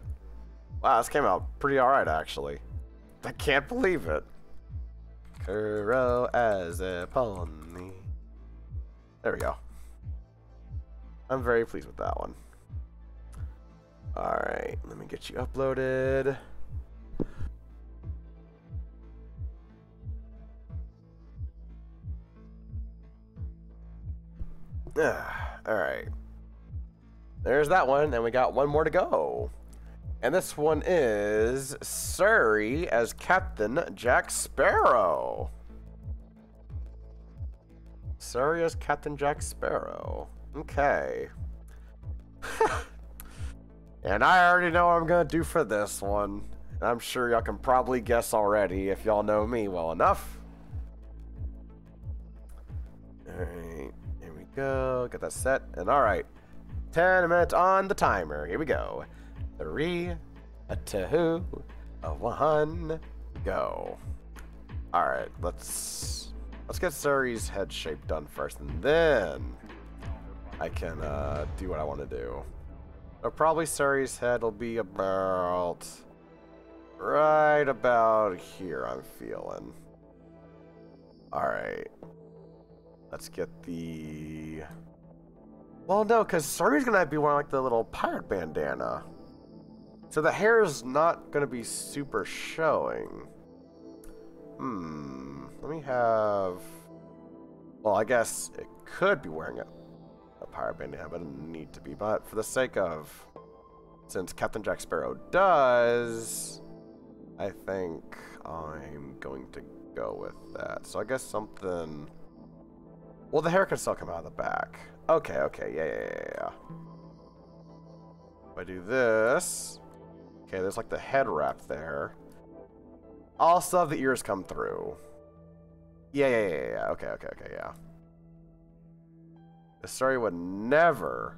Speaker 3: Wow, this came out pretty alright actually. I can't believe it. Kuro as a pony. There we go. I'm very pleased with that one. Alright, let me get you uploaded. Ah, alright. There's that one, and we got one more to go. And this one is Surrey as Captain Jack Sparrow. As Captain Jack Sparrow. Okay. and I already know what I'm to do for this one. I'm sure y'all can probably guess already if y'all know me well enough. Alright, here we go. Get that set. And alright, 10 minutes on the timer. Here we go. Three, a two, a one, go. Alright, let's let's get Surrey's head shape done first, and then I can uh, do what I want to do. So probably Surrey's head will be about right about here. I'm feeling. All right. Let's get the. Well, no, because Surrey's gonna be wearing like the little pirate bandana. So the hair is not gonna be super showing. Hmm. Let me have. Well, I guess it could be wearing a, a pirate bandana, but it doesn't need to be. But for the sake of, since Captain Jack Sparrow does, I think I'm going to go with that. So I guess something. Well, the hair can still come out of the back. Okay, okay, yeah, yeah, yeah, yeah. If I do this, okay, there's like the head wrap there. Also, the ears come through. Yeah, yeah, yeah, yeah. Okay, okay, okay, yeah. The would never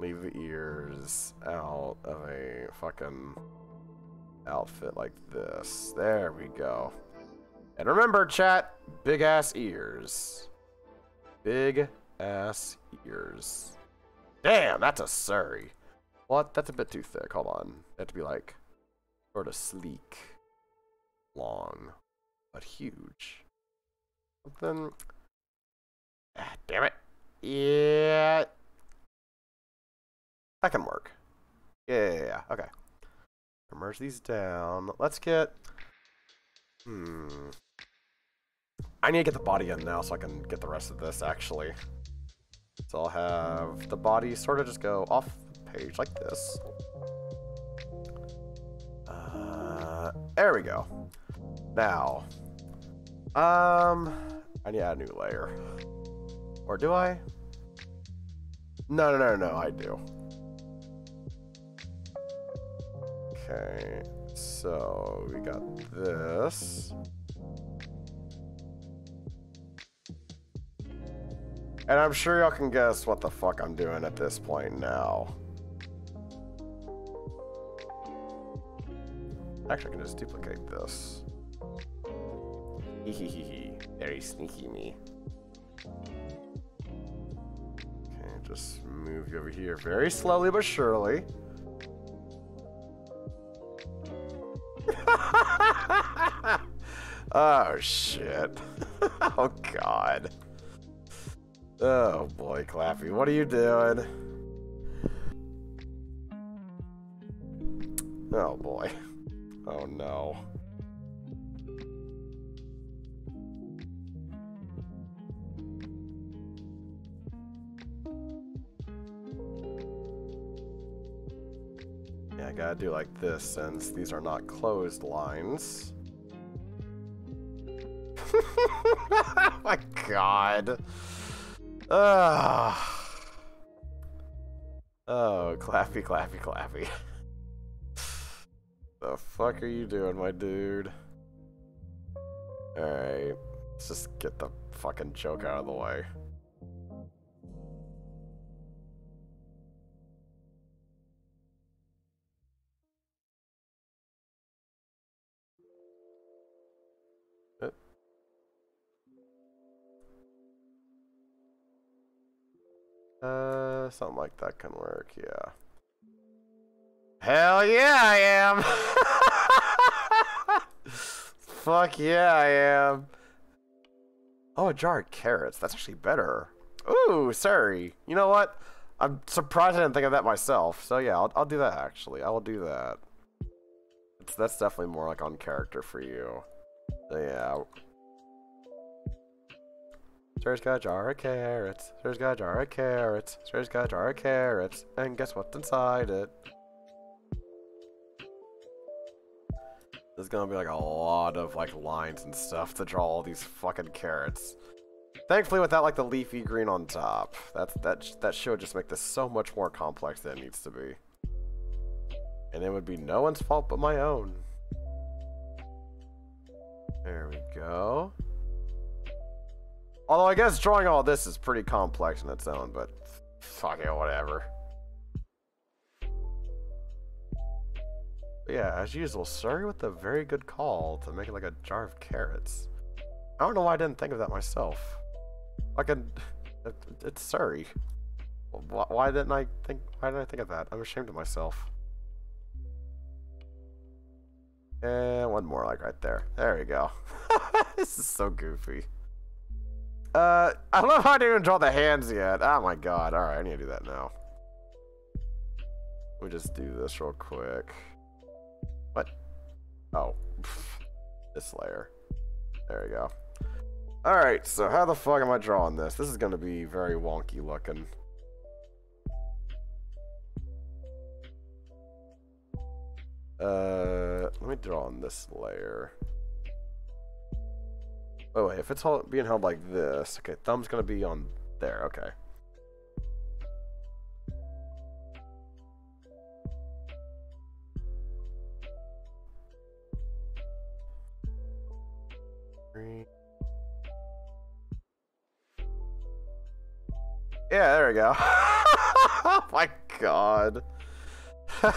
Speaker 3: leave the ears out of a fucking outfit like this. There we go. And remember, chat, big ass ears. Big ass ears. Damn, that's a Surrey. What? That's a bit too thick. Hold on. That to be like sort of sleek, long, but huge. Something. Ah, damn it. Yeah. That can work. Yeah, yeah, yeah. Okay. Merge these down. Let's get. Hmm. I need to get the body in now so I can get the rest of this actually. So I'll have the body sort of just go off the page like this. Uh, there we go. Now, um, I need to add a new layer. Or do I? No, no, no, no, I do. Okay, so we got this. And I'm sure y'all can guess what the fuck I'm doing at this point now. Actually, I can just duplicate this. Very sneaky me. Okay, just move you over here very slowly but surely. oh shit. oh god. Oh boy, Clappie, what are you doing? Oh boy. Oh no. I gotta do like this since these are not closed lines. oh my god. Ah. Oh, Clappie, Clappie, Clappie. the fuck are you doing, my dude? Alright, let's just get the fucking joke out of the way. Uh, something like that can work, yeah. Hell yeah, I am! Fuck yeah, I am. Oh, a jar of carrots. That's actually better. Ooh, sorry. You know what? I'm surprised I didn't think of that myself. So yeah, I'll, I'll do that actually. I will do that. It's, that's definitely more like on character for you. So yeah. Sir's got a jar of carrots. Sir's got a jar of carrots. Sir's got a jar of carrots. And guess what's inside it? There's gonna be like a lot of like lines and stuff to draw all these fucking carrots. Thankfully, without like the leafy green on top, that's that that should just make this so much more complex than it needs to be. And it would be no one's fault but my own. There we go. Although I guess drawing all this is pretty complex in its own, but fuck it, whatever. But yeah, as usual, Surrey with a very good call to make it like a jar of carrots. I don't know why I didn't think of that myself. Fucking, it, it's Surrey. Why didn't I think? Why didn't I think of that? I'm ashamed of myself. And one more, like right there. There we go. this is so goofy. Uh, I love how I didn't even draw the hands yet. Oh my god. Alright, I need to do that now. Let me just do this real quick. What? Oh. this layer. There we go. Alright, so how the fuck am I drawing this? This is going to be very wonky looking. Uh, let me draw on this layer. Oh wait, if it's being held like this, okay, thumb's gonna be on there, okay. Yeah, there we go. oh my god.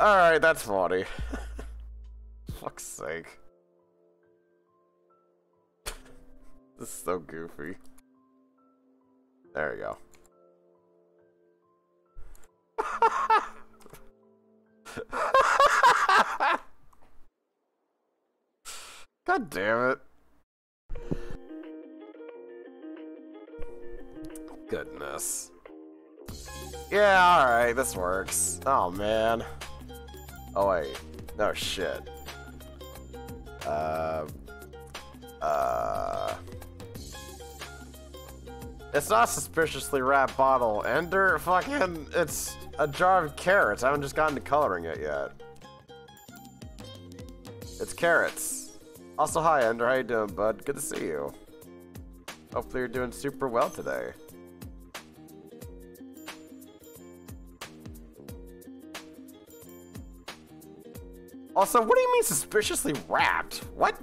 Speaker 3: Alright, that's funny. Fuck's sake. this is so goofy. There we go. God damn it. Goodness. Yeah, alright, this works. Oh, man. Oh, wait. No shit. Uh... Uh... It's not suspiciously wrapped bottle. Ender, fucking, it's a jar of carrots. I haven't just gotten to coloring it yet. It's carrots. Also, hi, Ender. How you doing, bud? Good to see you. Hopefully you're doing super well today. Also, what do you mean suspiciously wrapped? What?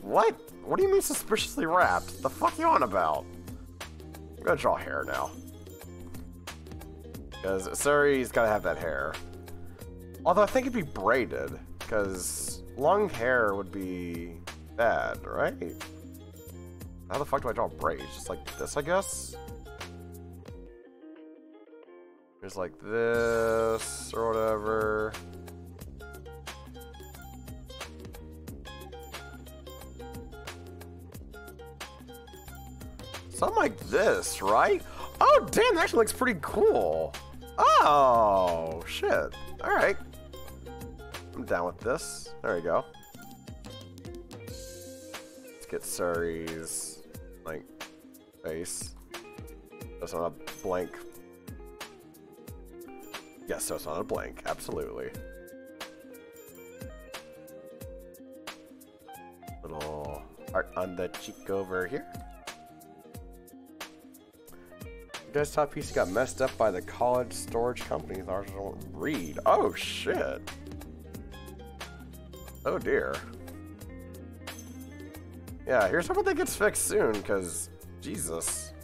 Speaker 3: what? What do you mean suspiciously wrapped? The fuck you on about? I'm gonna draw hair now. Because Suri's gotta have that hair. Although I think it'd be braided, because long hair would be bad, right? How the fuck do I draw braids? Just like this, I guess? There's like this, or whatever. Something like this, right? Oh, damn, that actually looks pretty cool. Oh, shit. All right. I'm down with this. There we go. Let's get Suri's, like, face. That's on a blank. Yes, so it's not a blank. Absolutely. Little art on the cheek over here. desktop PC got messed up by the college storage companies. Ours don't read. Oh shit. Oh dear. Yeah, here's hoping that gets fixed soon, because Jesus.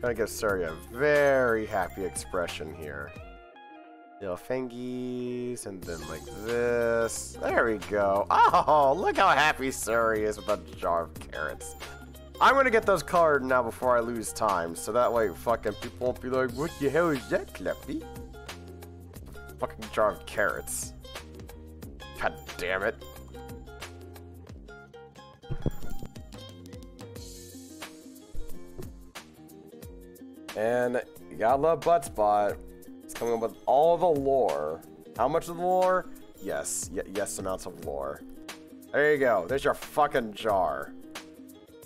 Speaker 3: Gotta give Suri a very happy expression here. Little fingies, and then like this. There we go. Oh, look how happy Suri is with a jar of carrots. I'm gonna get those colored now before I lose time, so that way fucking people won't be like, what the hell is that, Clappie? Fucking jar of carrots. God damn it. And you gotta love Buttspot. It's coming up with all the lore. How much of the lore? Yes, y yes amounts of lore. There you go. There's your fucking jar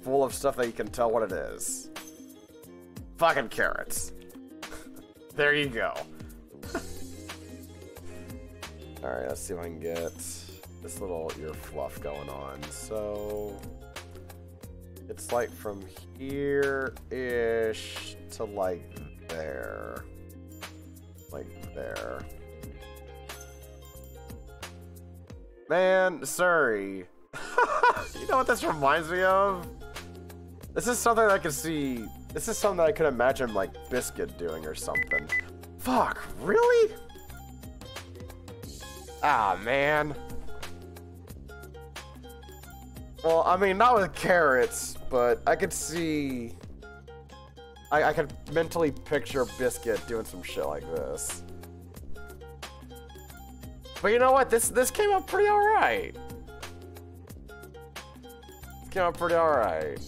Speaker 3: full of stuff that you can tell what it is. Fucking carrots. there you go. Alright, let's see if I can get this little ear fluff going on. So, it's like from here-ish to like there. Like there. Man, Suri. you know what this reminds me of? This is something I could see. This is something I could imagine like Biscuit doing or something. Fuck, really? Ah, man. Well, I mean, not with carrots, but I could see... I, I could mentally picture Biscuit doing some shit like this. But you know what? This this came out pretty alright. Came out pretty alright.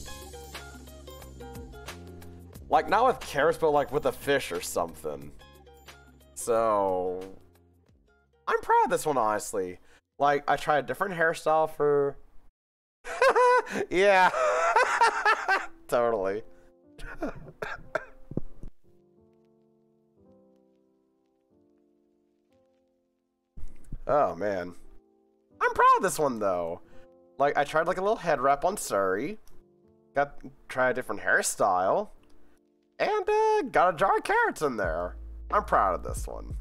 Speaker 3: Like, not with carrots, but like with a fish or something. So, I'm proud of this one, honestly. Like, I tried a different hairstyle for... yeah. totally. Oh, man. I'm proud of this one, though. Like, I tried like a little head wrap on Suri. Got, try a different hairstyle. And uh, got a jar of carrots in there. I'm proud of this one.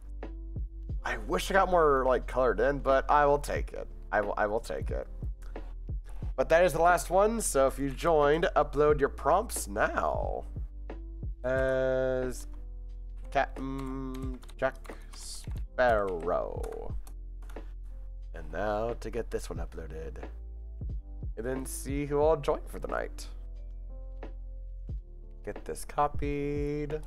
Speaker 3: I wish I got more like colored in, but I will take it. I will I will take it. But that is the last one, so if you joined, upload your prompts now. As Captain Jack Sparrow. And now to get this one uploaded. And then see who all joined for the night. Get this copied.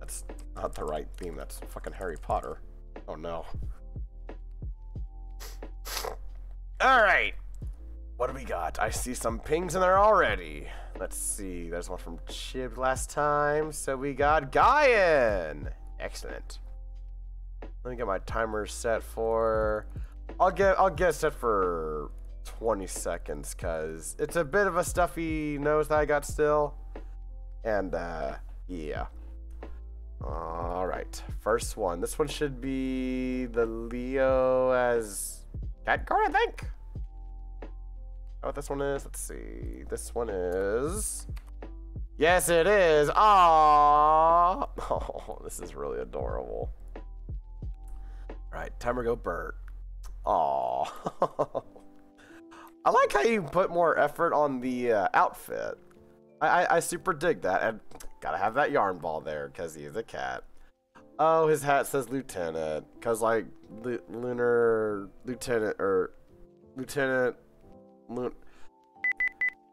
Speaker 3: That's not the right theme. That's fucking Harry Potter. Oh no. Alright. What do we got? I see some pings in there already. Let's see. There's one from Chib last time. So we got Guyan. Excellent. Let me get my timer set for I'll get I'll get set for 20 seconds because it's a bit of a stuffy nose that I got still, and uh, Yeah. All right. First one. This one should be the Leo as cat card, I think. Oh, what this one is? Let's see. This one is. Yes, it is. Aww. Oh, this is really adorable. All right, time to go, Bert. Aww. I like how you put more effort on the uh, outfit. I, I, I super dig that, and gotta have that yarn ball there because he's a cat. Oh, his hat says lieutenant, cause like lu- lunar lieutenant or lieutenant Lun-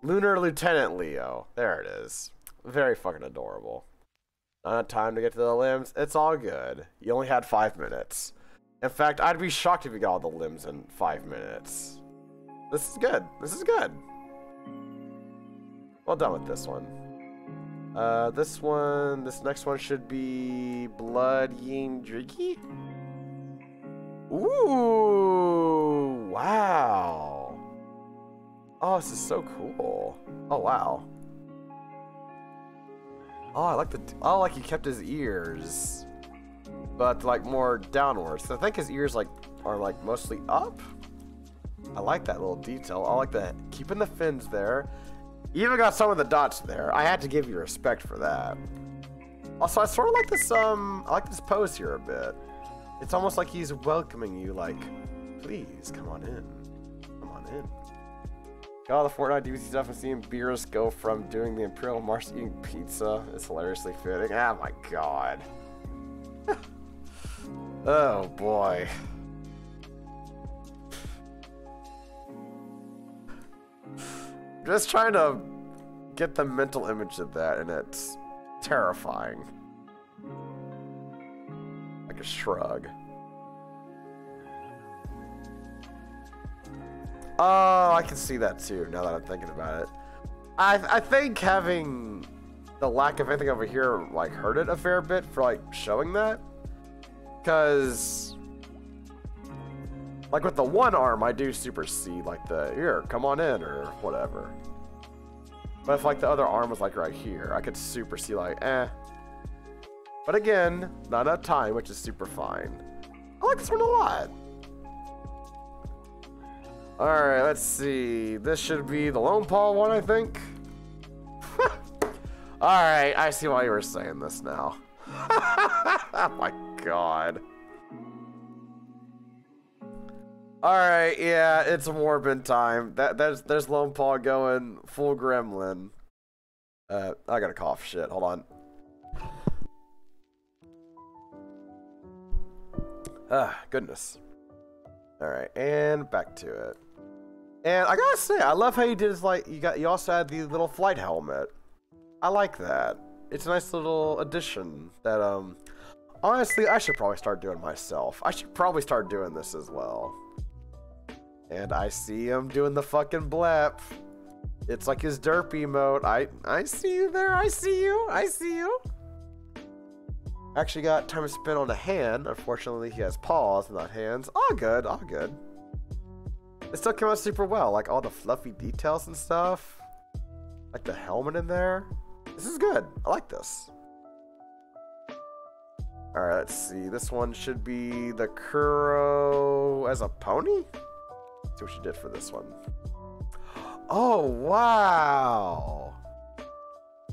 Speaker 3: lunar lieutenant Leo. There it is. Very fucking adorable. Not time to get to the limbs. It's all good. You only had five minutes. In fact, I'd be shocked if you got all the limbs in five minutes. This is good. This is good. Well done with this one. Uh, this one, this next one should be Bloodyeen Driggy. Ooh, wow. Oh, this is so cool. Oh, wow. Oh, I like the, oh, like he kept his ears, but like more downwards. So I think his ears like are like mostly up. I like that little detail. I like that. Keeping the fins there. You even got some of the dots there. I had to give you respect for that. Also, I sort of like this, um, I like this pose here a bit. It's almost like he's welcoming you, like, please, come on in. Come on in. All the Fortnite DVC stuff and seeing Beerus go from doing the Imperial March eating pizza is hilariously fitting. Oh my god. oh boy. Just trying to get the mental image of that, and it's terrifying. Like a shrug. Oh, I can see that too, now that I'm thinking about it. I, I think having the lack of anything over here, like, hurt it a fair bit for, like, showing that. Because, like, with the one arm, I do super see, like, the, here, come on in, or whatever. But if, like, the other arm was, like, right here, I could super see, like, eh. But again, not enough time, which is super fine. I like this one a lot. Alright, let's see. This should be the Lone Paw one, I think. Alright, I see why you were saying this now. oh my god. Alright, yeah, it's Warbin time. That there's there's Lone Paw going full gremlin. Uh I gotta cough shit, hold on. Ah, goodness. Alright, and back to it. And I gotta say, I love how you did this, like you got you also had the little flight helmet. I like that. It's a nice little addition that um honestly I should probably start doing myself. I should probably start doing this as well. And I see him doing the fucking blep. It's like his derp emote. I I see you there. I see you. I see you. Actually got time to spend on a hand. Unfortunately, he has paws, not hands. All good. All good. It still came out super well. Like all the fluffy details and stuff. Like the helmet in there. This is good. I like this. Alright, let's see. This one should be the Kuro as a pony? See what she did for this one. Oh, wow.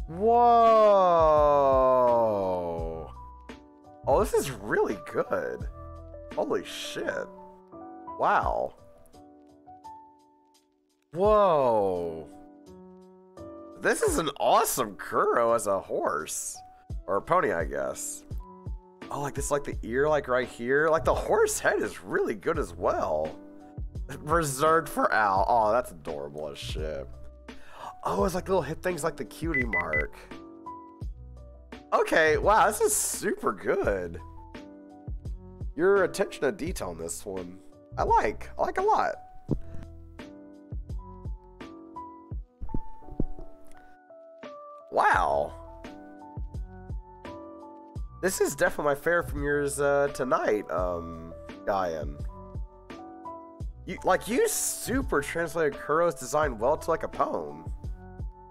Speaker 3: Whoa. Oh, this is really good. Holy shit. Wow. Whoa. This is an awesome Kuro as a horse. Or a pony, I guess. Oh, like this, like the ear, like right here. Like the horse head is really good as well. Reserved for Al. Oh, that's adorable as shit. Oh, it's like little hit things like the cutie mark. Okay, wow, this is super good. Your attention to detail in this one, I like. I like a lot. Wow. This is definitely my favorite from yours uh, tonight, um, Guyan. You like you super translated Kuro's design well to like a poem,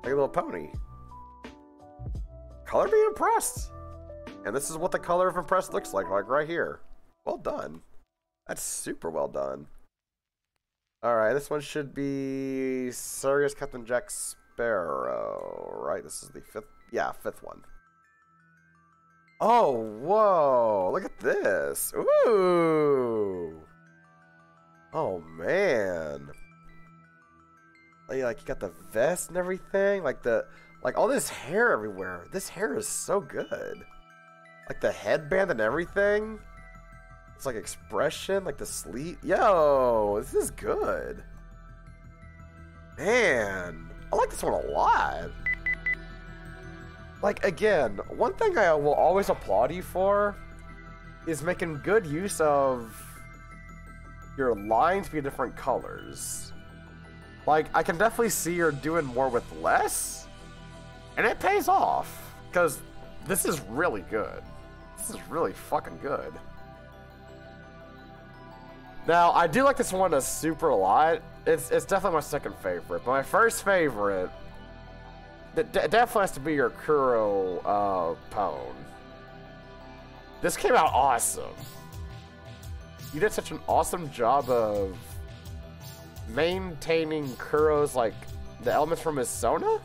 Speaker 3: like a little pony. color me impressed. And this is what the color of impressed looks like, like right here. Well done. That's super well done. Alright, this one should be Sirius Captain Jack Sparrow, right? This is the fifth, yeah, fifth one. Oh, whoa, look at this. Ooh. Oh, man. Oh, like, like, you got the vest and everything. Like, the, like, all this hair everywhere. This hair is so good. Like, the headband and everything. It's like expression, like the sleeve. Yo, this is good. Man, I like this one a lot. Like, again, one thing I will always applaud you for is making good use of your lines be different colors. Like, I can definitely see you're doing more with less, and it pays off. Because this is really good. This is really fucking good. Now, I do like this one a super lot. It's, it's definitely my second favorite. But my first favorite, it definitely has to be your Kuro uh. This came out awesome. You did such an awesome job of maintaining Kuro's, like, the elements from his Sona?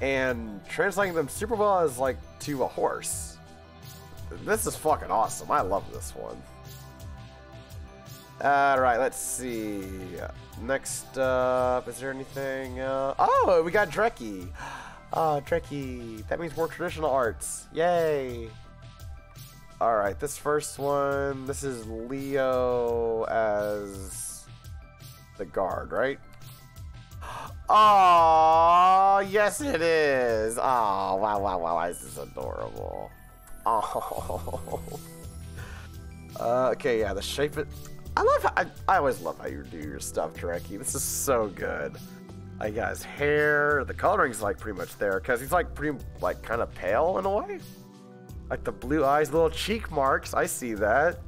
Speaker 3: And translating them super well as, like, to a horse. This is fucking awesome. I love this one. Alright, let's see. Next up, is there anything? Uh... Oh, we got Dreki. Oh, Dreki. That means more traditional arts. Yay. Alright, this first one, this is Leo as the guard, right? Oh, yes it is. Oh, wow, wow, wow, this is adorable. Oh. Uh, okay, yeah, the shape it. I love how, I, I always love how you do your stuff, Dreki. This is so good. I got his hair, the coloring's like pretty much there, because he's like pretty, like kind of pale in a way. Like the blue eyes, little cheek marks, I see that.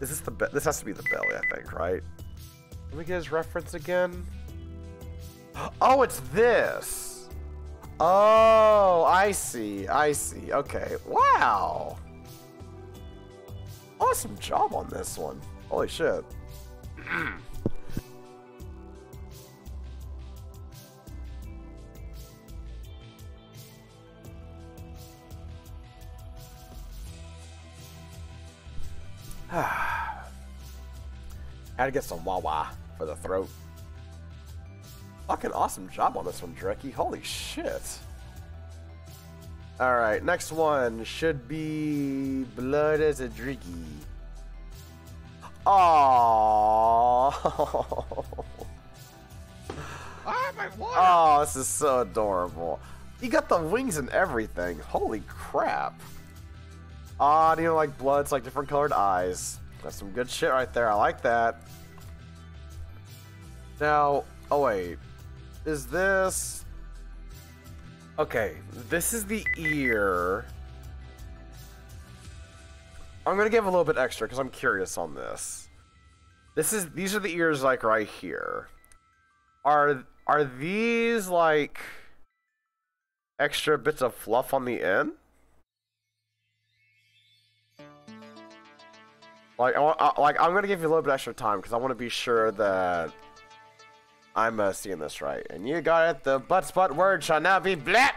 Speaker 3: This is the, be- this has to be the belly, I think, right? Let me get his reference again. Oh, it's this. Oh, I see, I see, okay. Wow. Awesome job on this one. Holy shit. Had to get some Wawa for the throat. Fucking awesome job on this one, Dreki. Holy shit. Alright, next one should be Blood as a Driggy.
Speaker 1: Ah, my water!
Speaker 3: Oh, this is so adorable. You got the wings and everything. Holy crap. Ah, do you know, like blood's like different colored eyes. That's some good shit right there. I like that. Now, oh wait. Is this... Okay, this is the ear. I'm gonna give a little bit extra because I'm curious on this. This is these are the ears like right here. Are are these like extra bits of fluff on the end? Like I, I, like I'm gonna give you a little bit extra time because I want to be sure that I'm uh, seeing this right. And you got it. The butt spot word shall now be blap.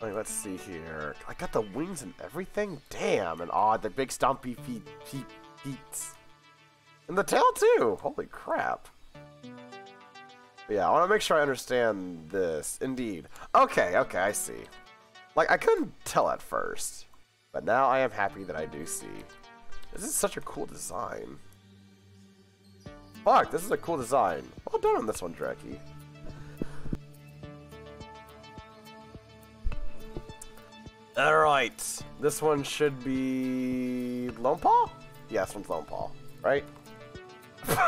Speaker 3: Like, let's see here. I got the wings and everything. Damn, and odd the big stompy feet, feet, feet, and the tail too. Holy crap. But yeah, I want to make sure I understand this. Indeed. Okay, okay, I see. Like I couldn't tell at first, but now I am happy that I do see. This is such a cool design. Fuck, this is a cool design. Well done on this one, Dreki. Alright, this one should be Lone Paw? Yeah, this one's Lone Paw, right?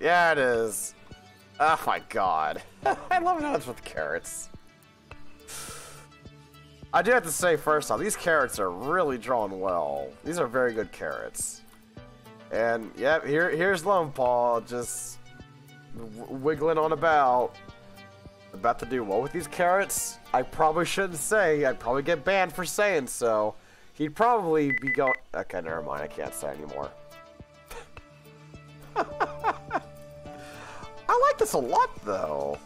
Speaker 3: yeah, it is. Oh my god. I love how it's with carrots. I do have to say first off, these carrots are really drawn well. These are very good carrots. And yep, here here's Paw just wiggling on about. about to do what with these carrots? I probably shouldn't say. I'd probably get banned for saying so. He'd probably be going. Okay, never mind. I can't say anymore. I like this a lot, though.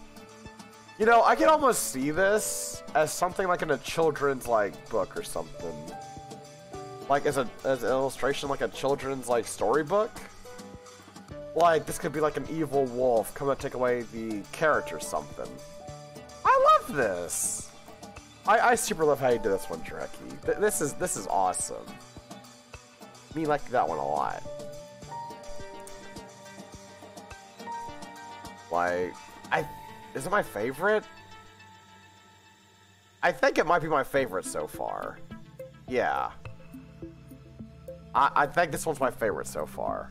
Speaker 3: You know, I can almost see this as something like in a children's like book or something. Like as a as an illustration, like a children's like storybook. Like this could be like an evil wolf come to take away the carrot or something. I love this. I, I super love how you did this one, Dreki. Th this is this is awesome. Me like that one a lot. Like, I is it my favorite? I think it might be my favorite so far. Yeah. I, I think this one's my favorite so far.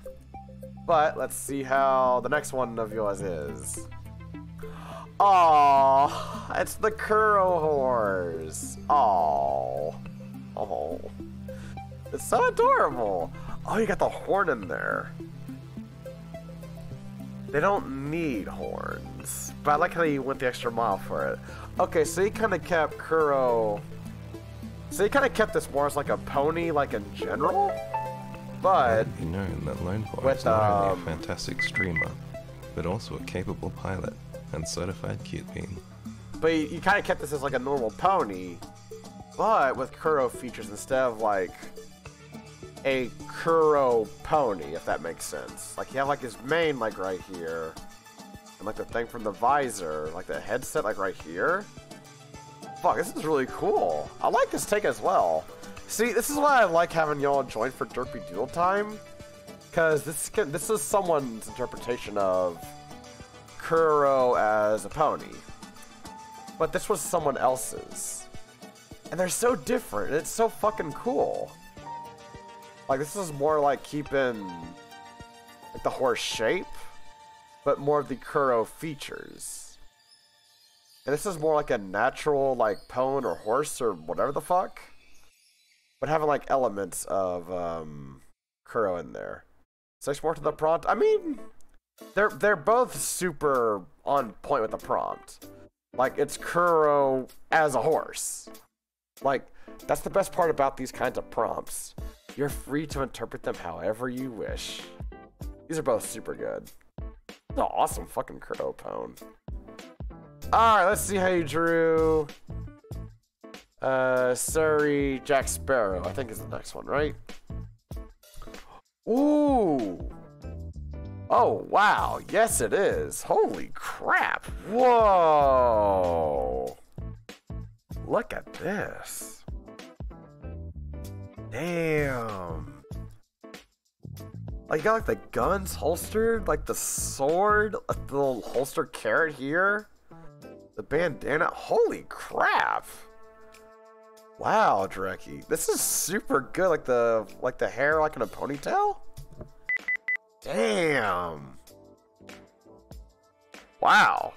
Speaker 3: But let's see how the next one of yours is. Oh, it's the Kuro horse. Oh, oh, it's so adorable. Oh, you got the horn in there. They don't need horns, but I like how you went the extra mile for it. Okay, so he kind of kept Kuro. So he kind of kept this more as like a pony, like in general. But
Speaker 6: You know that Lone Paw
Speaker 3: With,
Speaker 6: is not only
Speaker 3: um,
Speaker 6: a fantastic streamer, but also a capable pilot and certified cute bean.
Speaker 3: But you, you kind of kept this as like a normal pony, but with Kuro features instead of like a Kuro pony, if that makes sense. Like you have like his mane like right here, and like the thing from the visor, like the headset like right here. Fuck, this is really cool. I like this take as well. See, this is why I like having y'all join for Derpy Doodle Time, because this can, this is someone's interpretation of Kuro as a pony. But this was someone else's. And they're so different. It's so fucking cool. Like this is more like keeping like the horse shape, but more of the Kuro features. And this is more like a natural like pone or horse or whatever the fuck. But having like elements of um Kuro in there. Six more to the prompt. I mean they're they're both super on point with the prompt. Like it's Kuro as a horse. Like that's the best part about these kinds of prompts. You're free to interpret them however you wish. These are both super good. An awesome fucking Kuro pone. Alright, let's see how you drew. Uh, Surrey Jack Sparrow, I think is the next one, right? Ooh. Oh, wow. Yes, it is. Holy crap. Whoa. Look at this. Damn. Like, you got like the guns holstered, like the sword, like the little holster carrot here, the bandana. Holy crap. Wow, Dreki. This is super good. Like the like the hair like in a ponytail. Damn. Wow.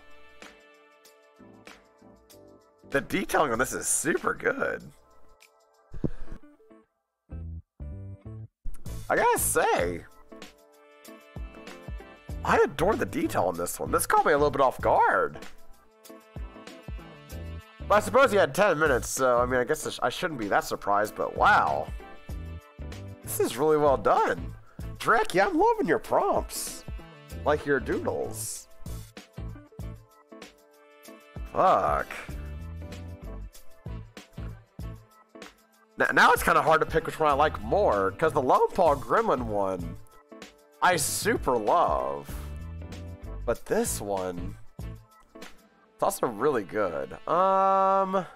Speaker 3: The detailing on this is super good. I gotta say, I adore the detail on this one. This caught me a little bit off guard. But I suppose he had 10 minutes, so I mean, I guess I sh- I shouldn't be that surprised, but wow. This is really well done. Drek, yeah, I'm loving your prompts. Like your doodles. Fuck. Now, now it's kind of hard to pick which one I like more, because the Lone Paw Gremlin one, I super love. But this one, it's also really good. Um,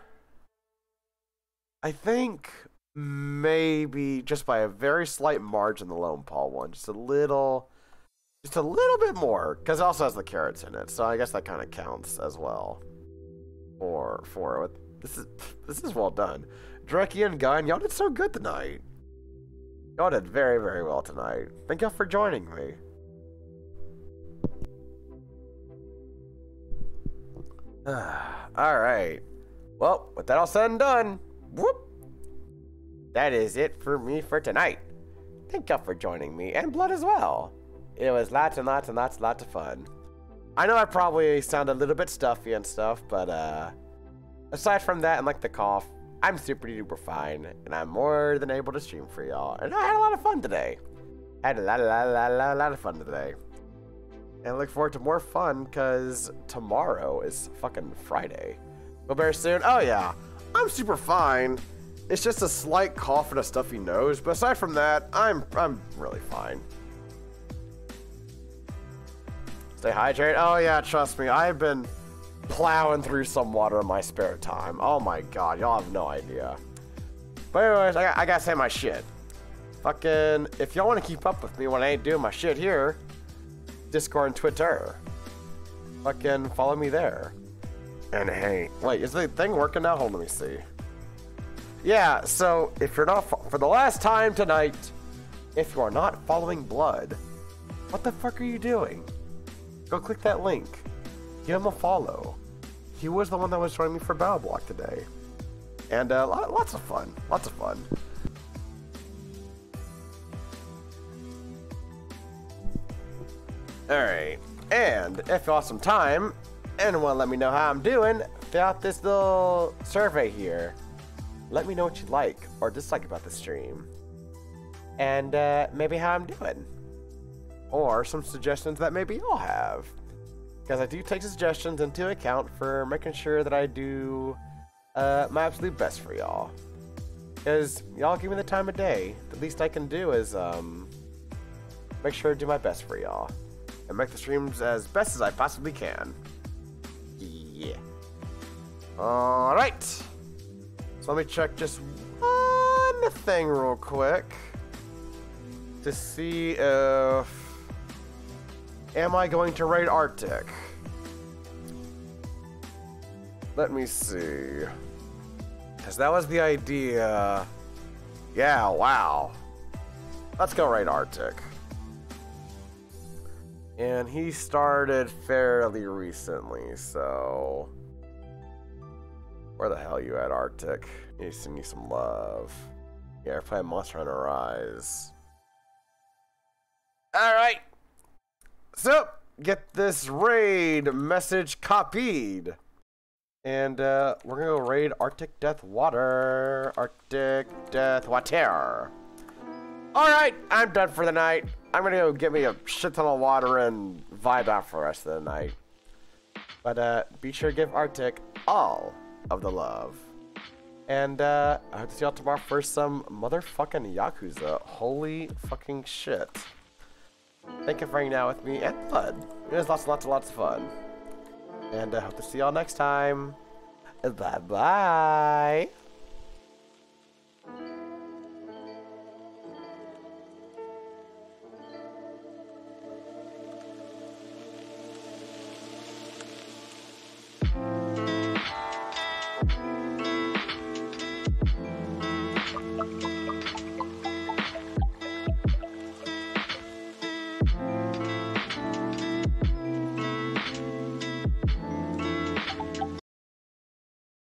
Speaker 3: I think maybe just by a very slight margin the Lone Paw one, just a little, just a little bit more, because it also has the carrots in it, so I guess that kind of counts as well. For for. This is this is well done. Dreki and Gun, y'all did so good tonight. Y'all did very, very well tonight. Thank y'all for joining me. Alright. Well, with that all said and done, whoop. That is it for me for tonight. Thank y'all for joining me, and Blood as well. It was lots and lots and lots and lots of fun. I know I probably sound a little bit stuffy and stuff, but uh, aside from that and like the cough, I'm super duper fine, and I'm more than able to stream for y'all. And I had a lot of fun today. I had a lot, lot, lot, lot, lot of fun today. And I look forward to more fun because tomorrow is fucking Friday. Go very soon. Oh yeah, I'm super fine. It's just a slight cough and a stuffy nose, but aside from that, I'm I'm really fine. Stay hydrated. Oh yeah, trust me, I've been plowing through some water in my spare time. Oh my god, y'all have no idea. But anyways, I, I gotta say my shit. Fucking, if y'all want to keep up with me when I ain't doing my shit here, Discord and Twitter. Fucking follow me there. And hey, wait, is the thing working now? Hold on, let me see. Yeah, so if you're not, for the last time tonight, if you are not following Blood, what the fuck are you doing? Go click that link. Give him a follow. He was the one that was joining me for Battle Block today. And uh, lots of fun. Lots of fun. Alright. And if you want some time and want to let me know how I'm doing, fill out this little survey here. Let me know what you like or dislike about the stream. And uh, maybe how I'm doing. Or some suggestions that maybe y'all have. Because I do take suggestions into account for making sure that I do uh, my absolute best for y'all. Because y'all give me the time of day. The least I can do is um, make sure to do my best for y'all. And make the streams as best as I possibly can. Yeah. Alright. So let me check just one thing real quick. To see if... Am I going to raid Arctic? Let me see. Because that was the idea. Yeah, wow. Let's go raid Arctic. And he started fairly recently, so. Where the hell you at, Arctic? You need to you some love. Yeah, we're playing Monster Hunter Rise. Alright. So, get this raid message copied. And uh, we're gonna go raid Arctic Death Water. Arctic Death Water. Alright, I'm done for the night. I'm gonna go get me a shit ton of water and vibe out for the rest of the night. But uh, be sure to give Arctic all of the love. And uh, I hope to see y'all tomorrow for some motherfucking Yakuza. Holy fucking shit. Thank you for hanging out with me and fun. It was lots and lots and lots of fun. And I hope to see y'all next time. Bye bye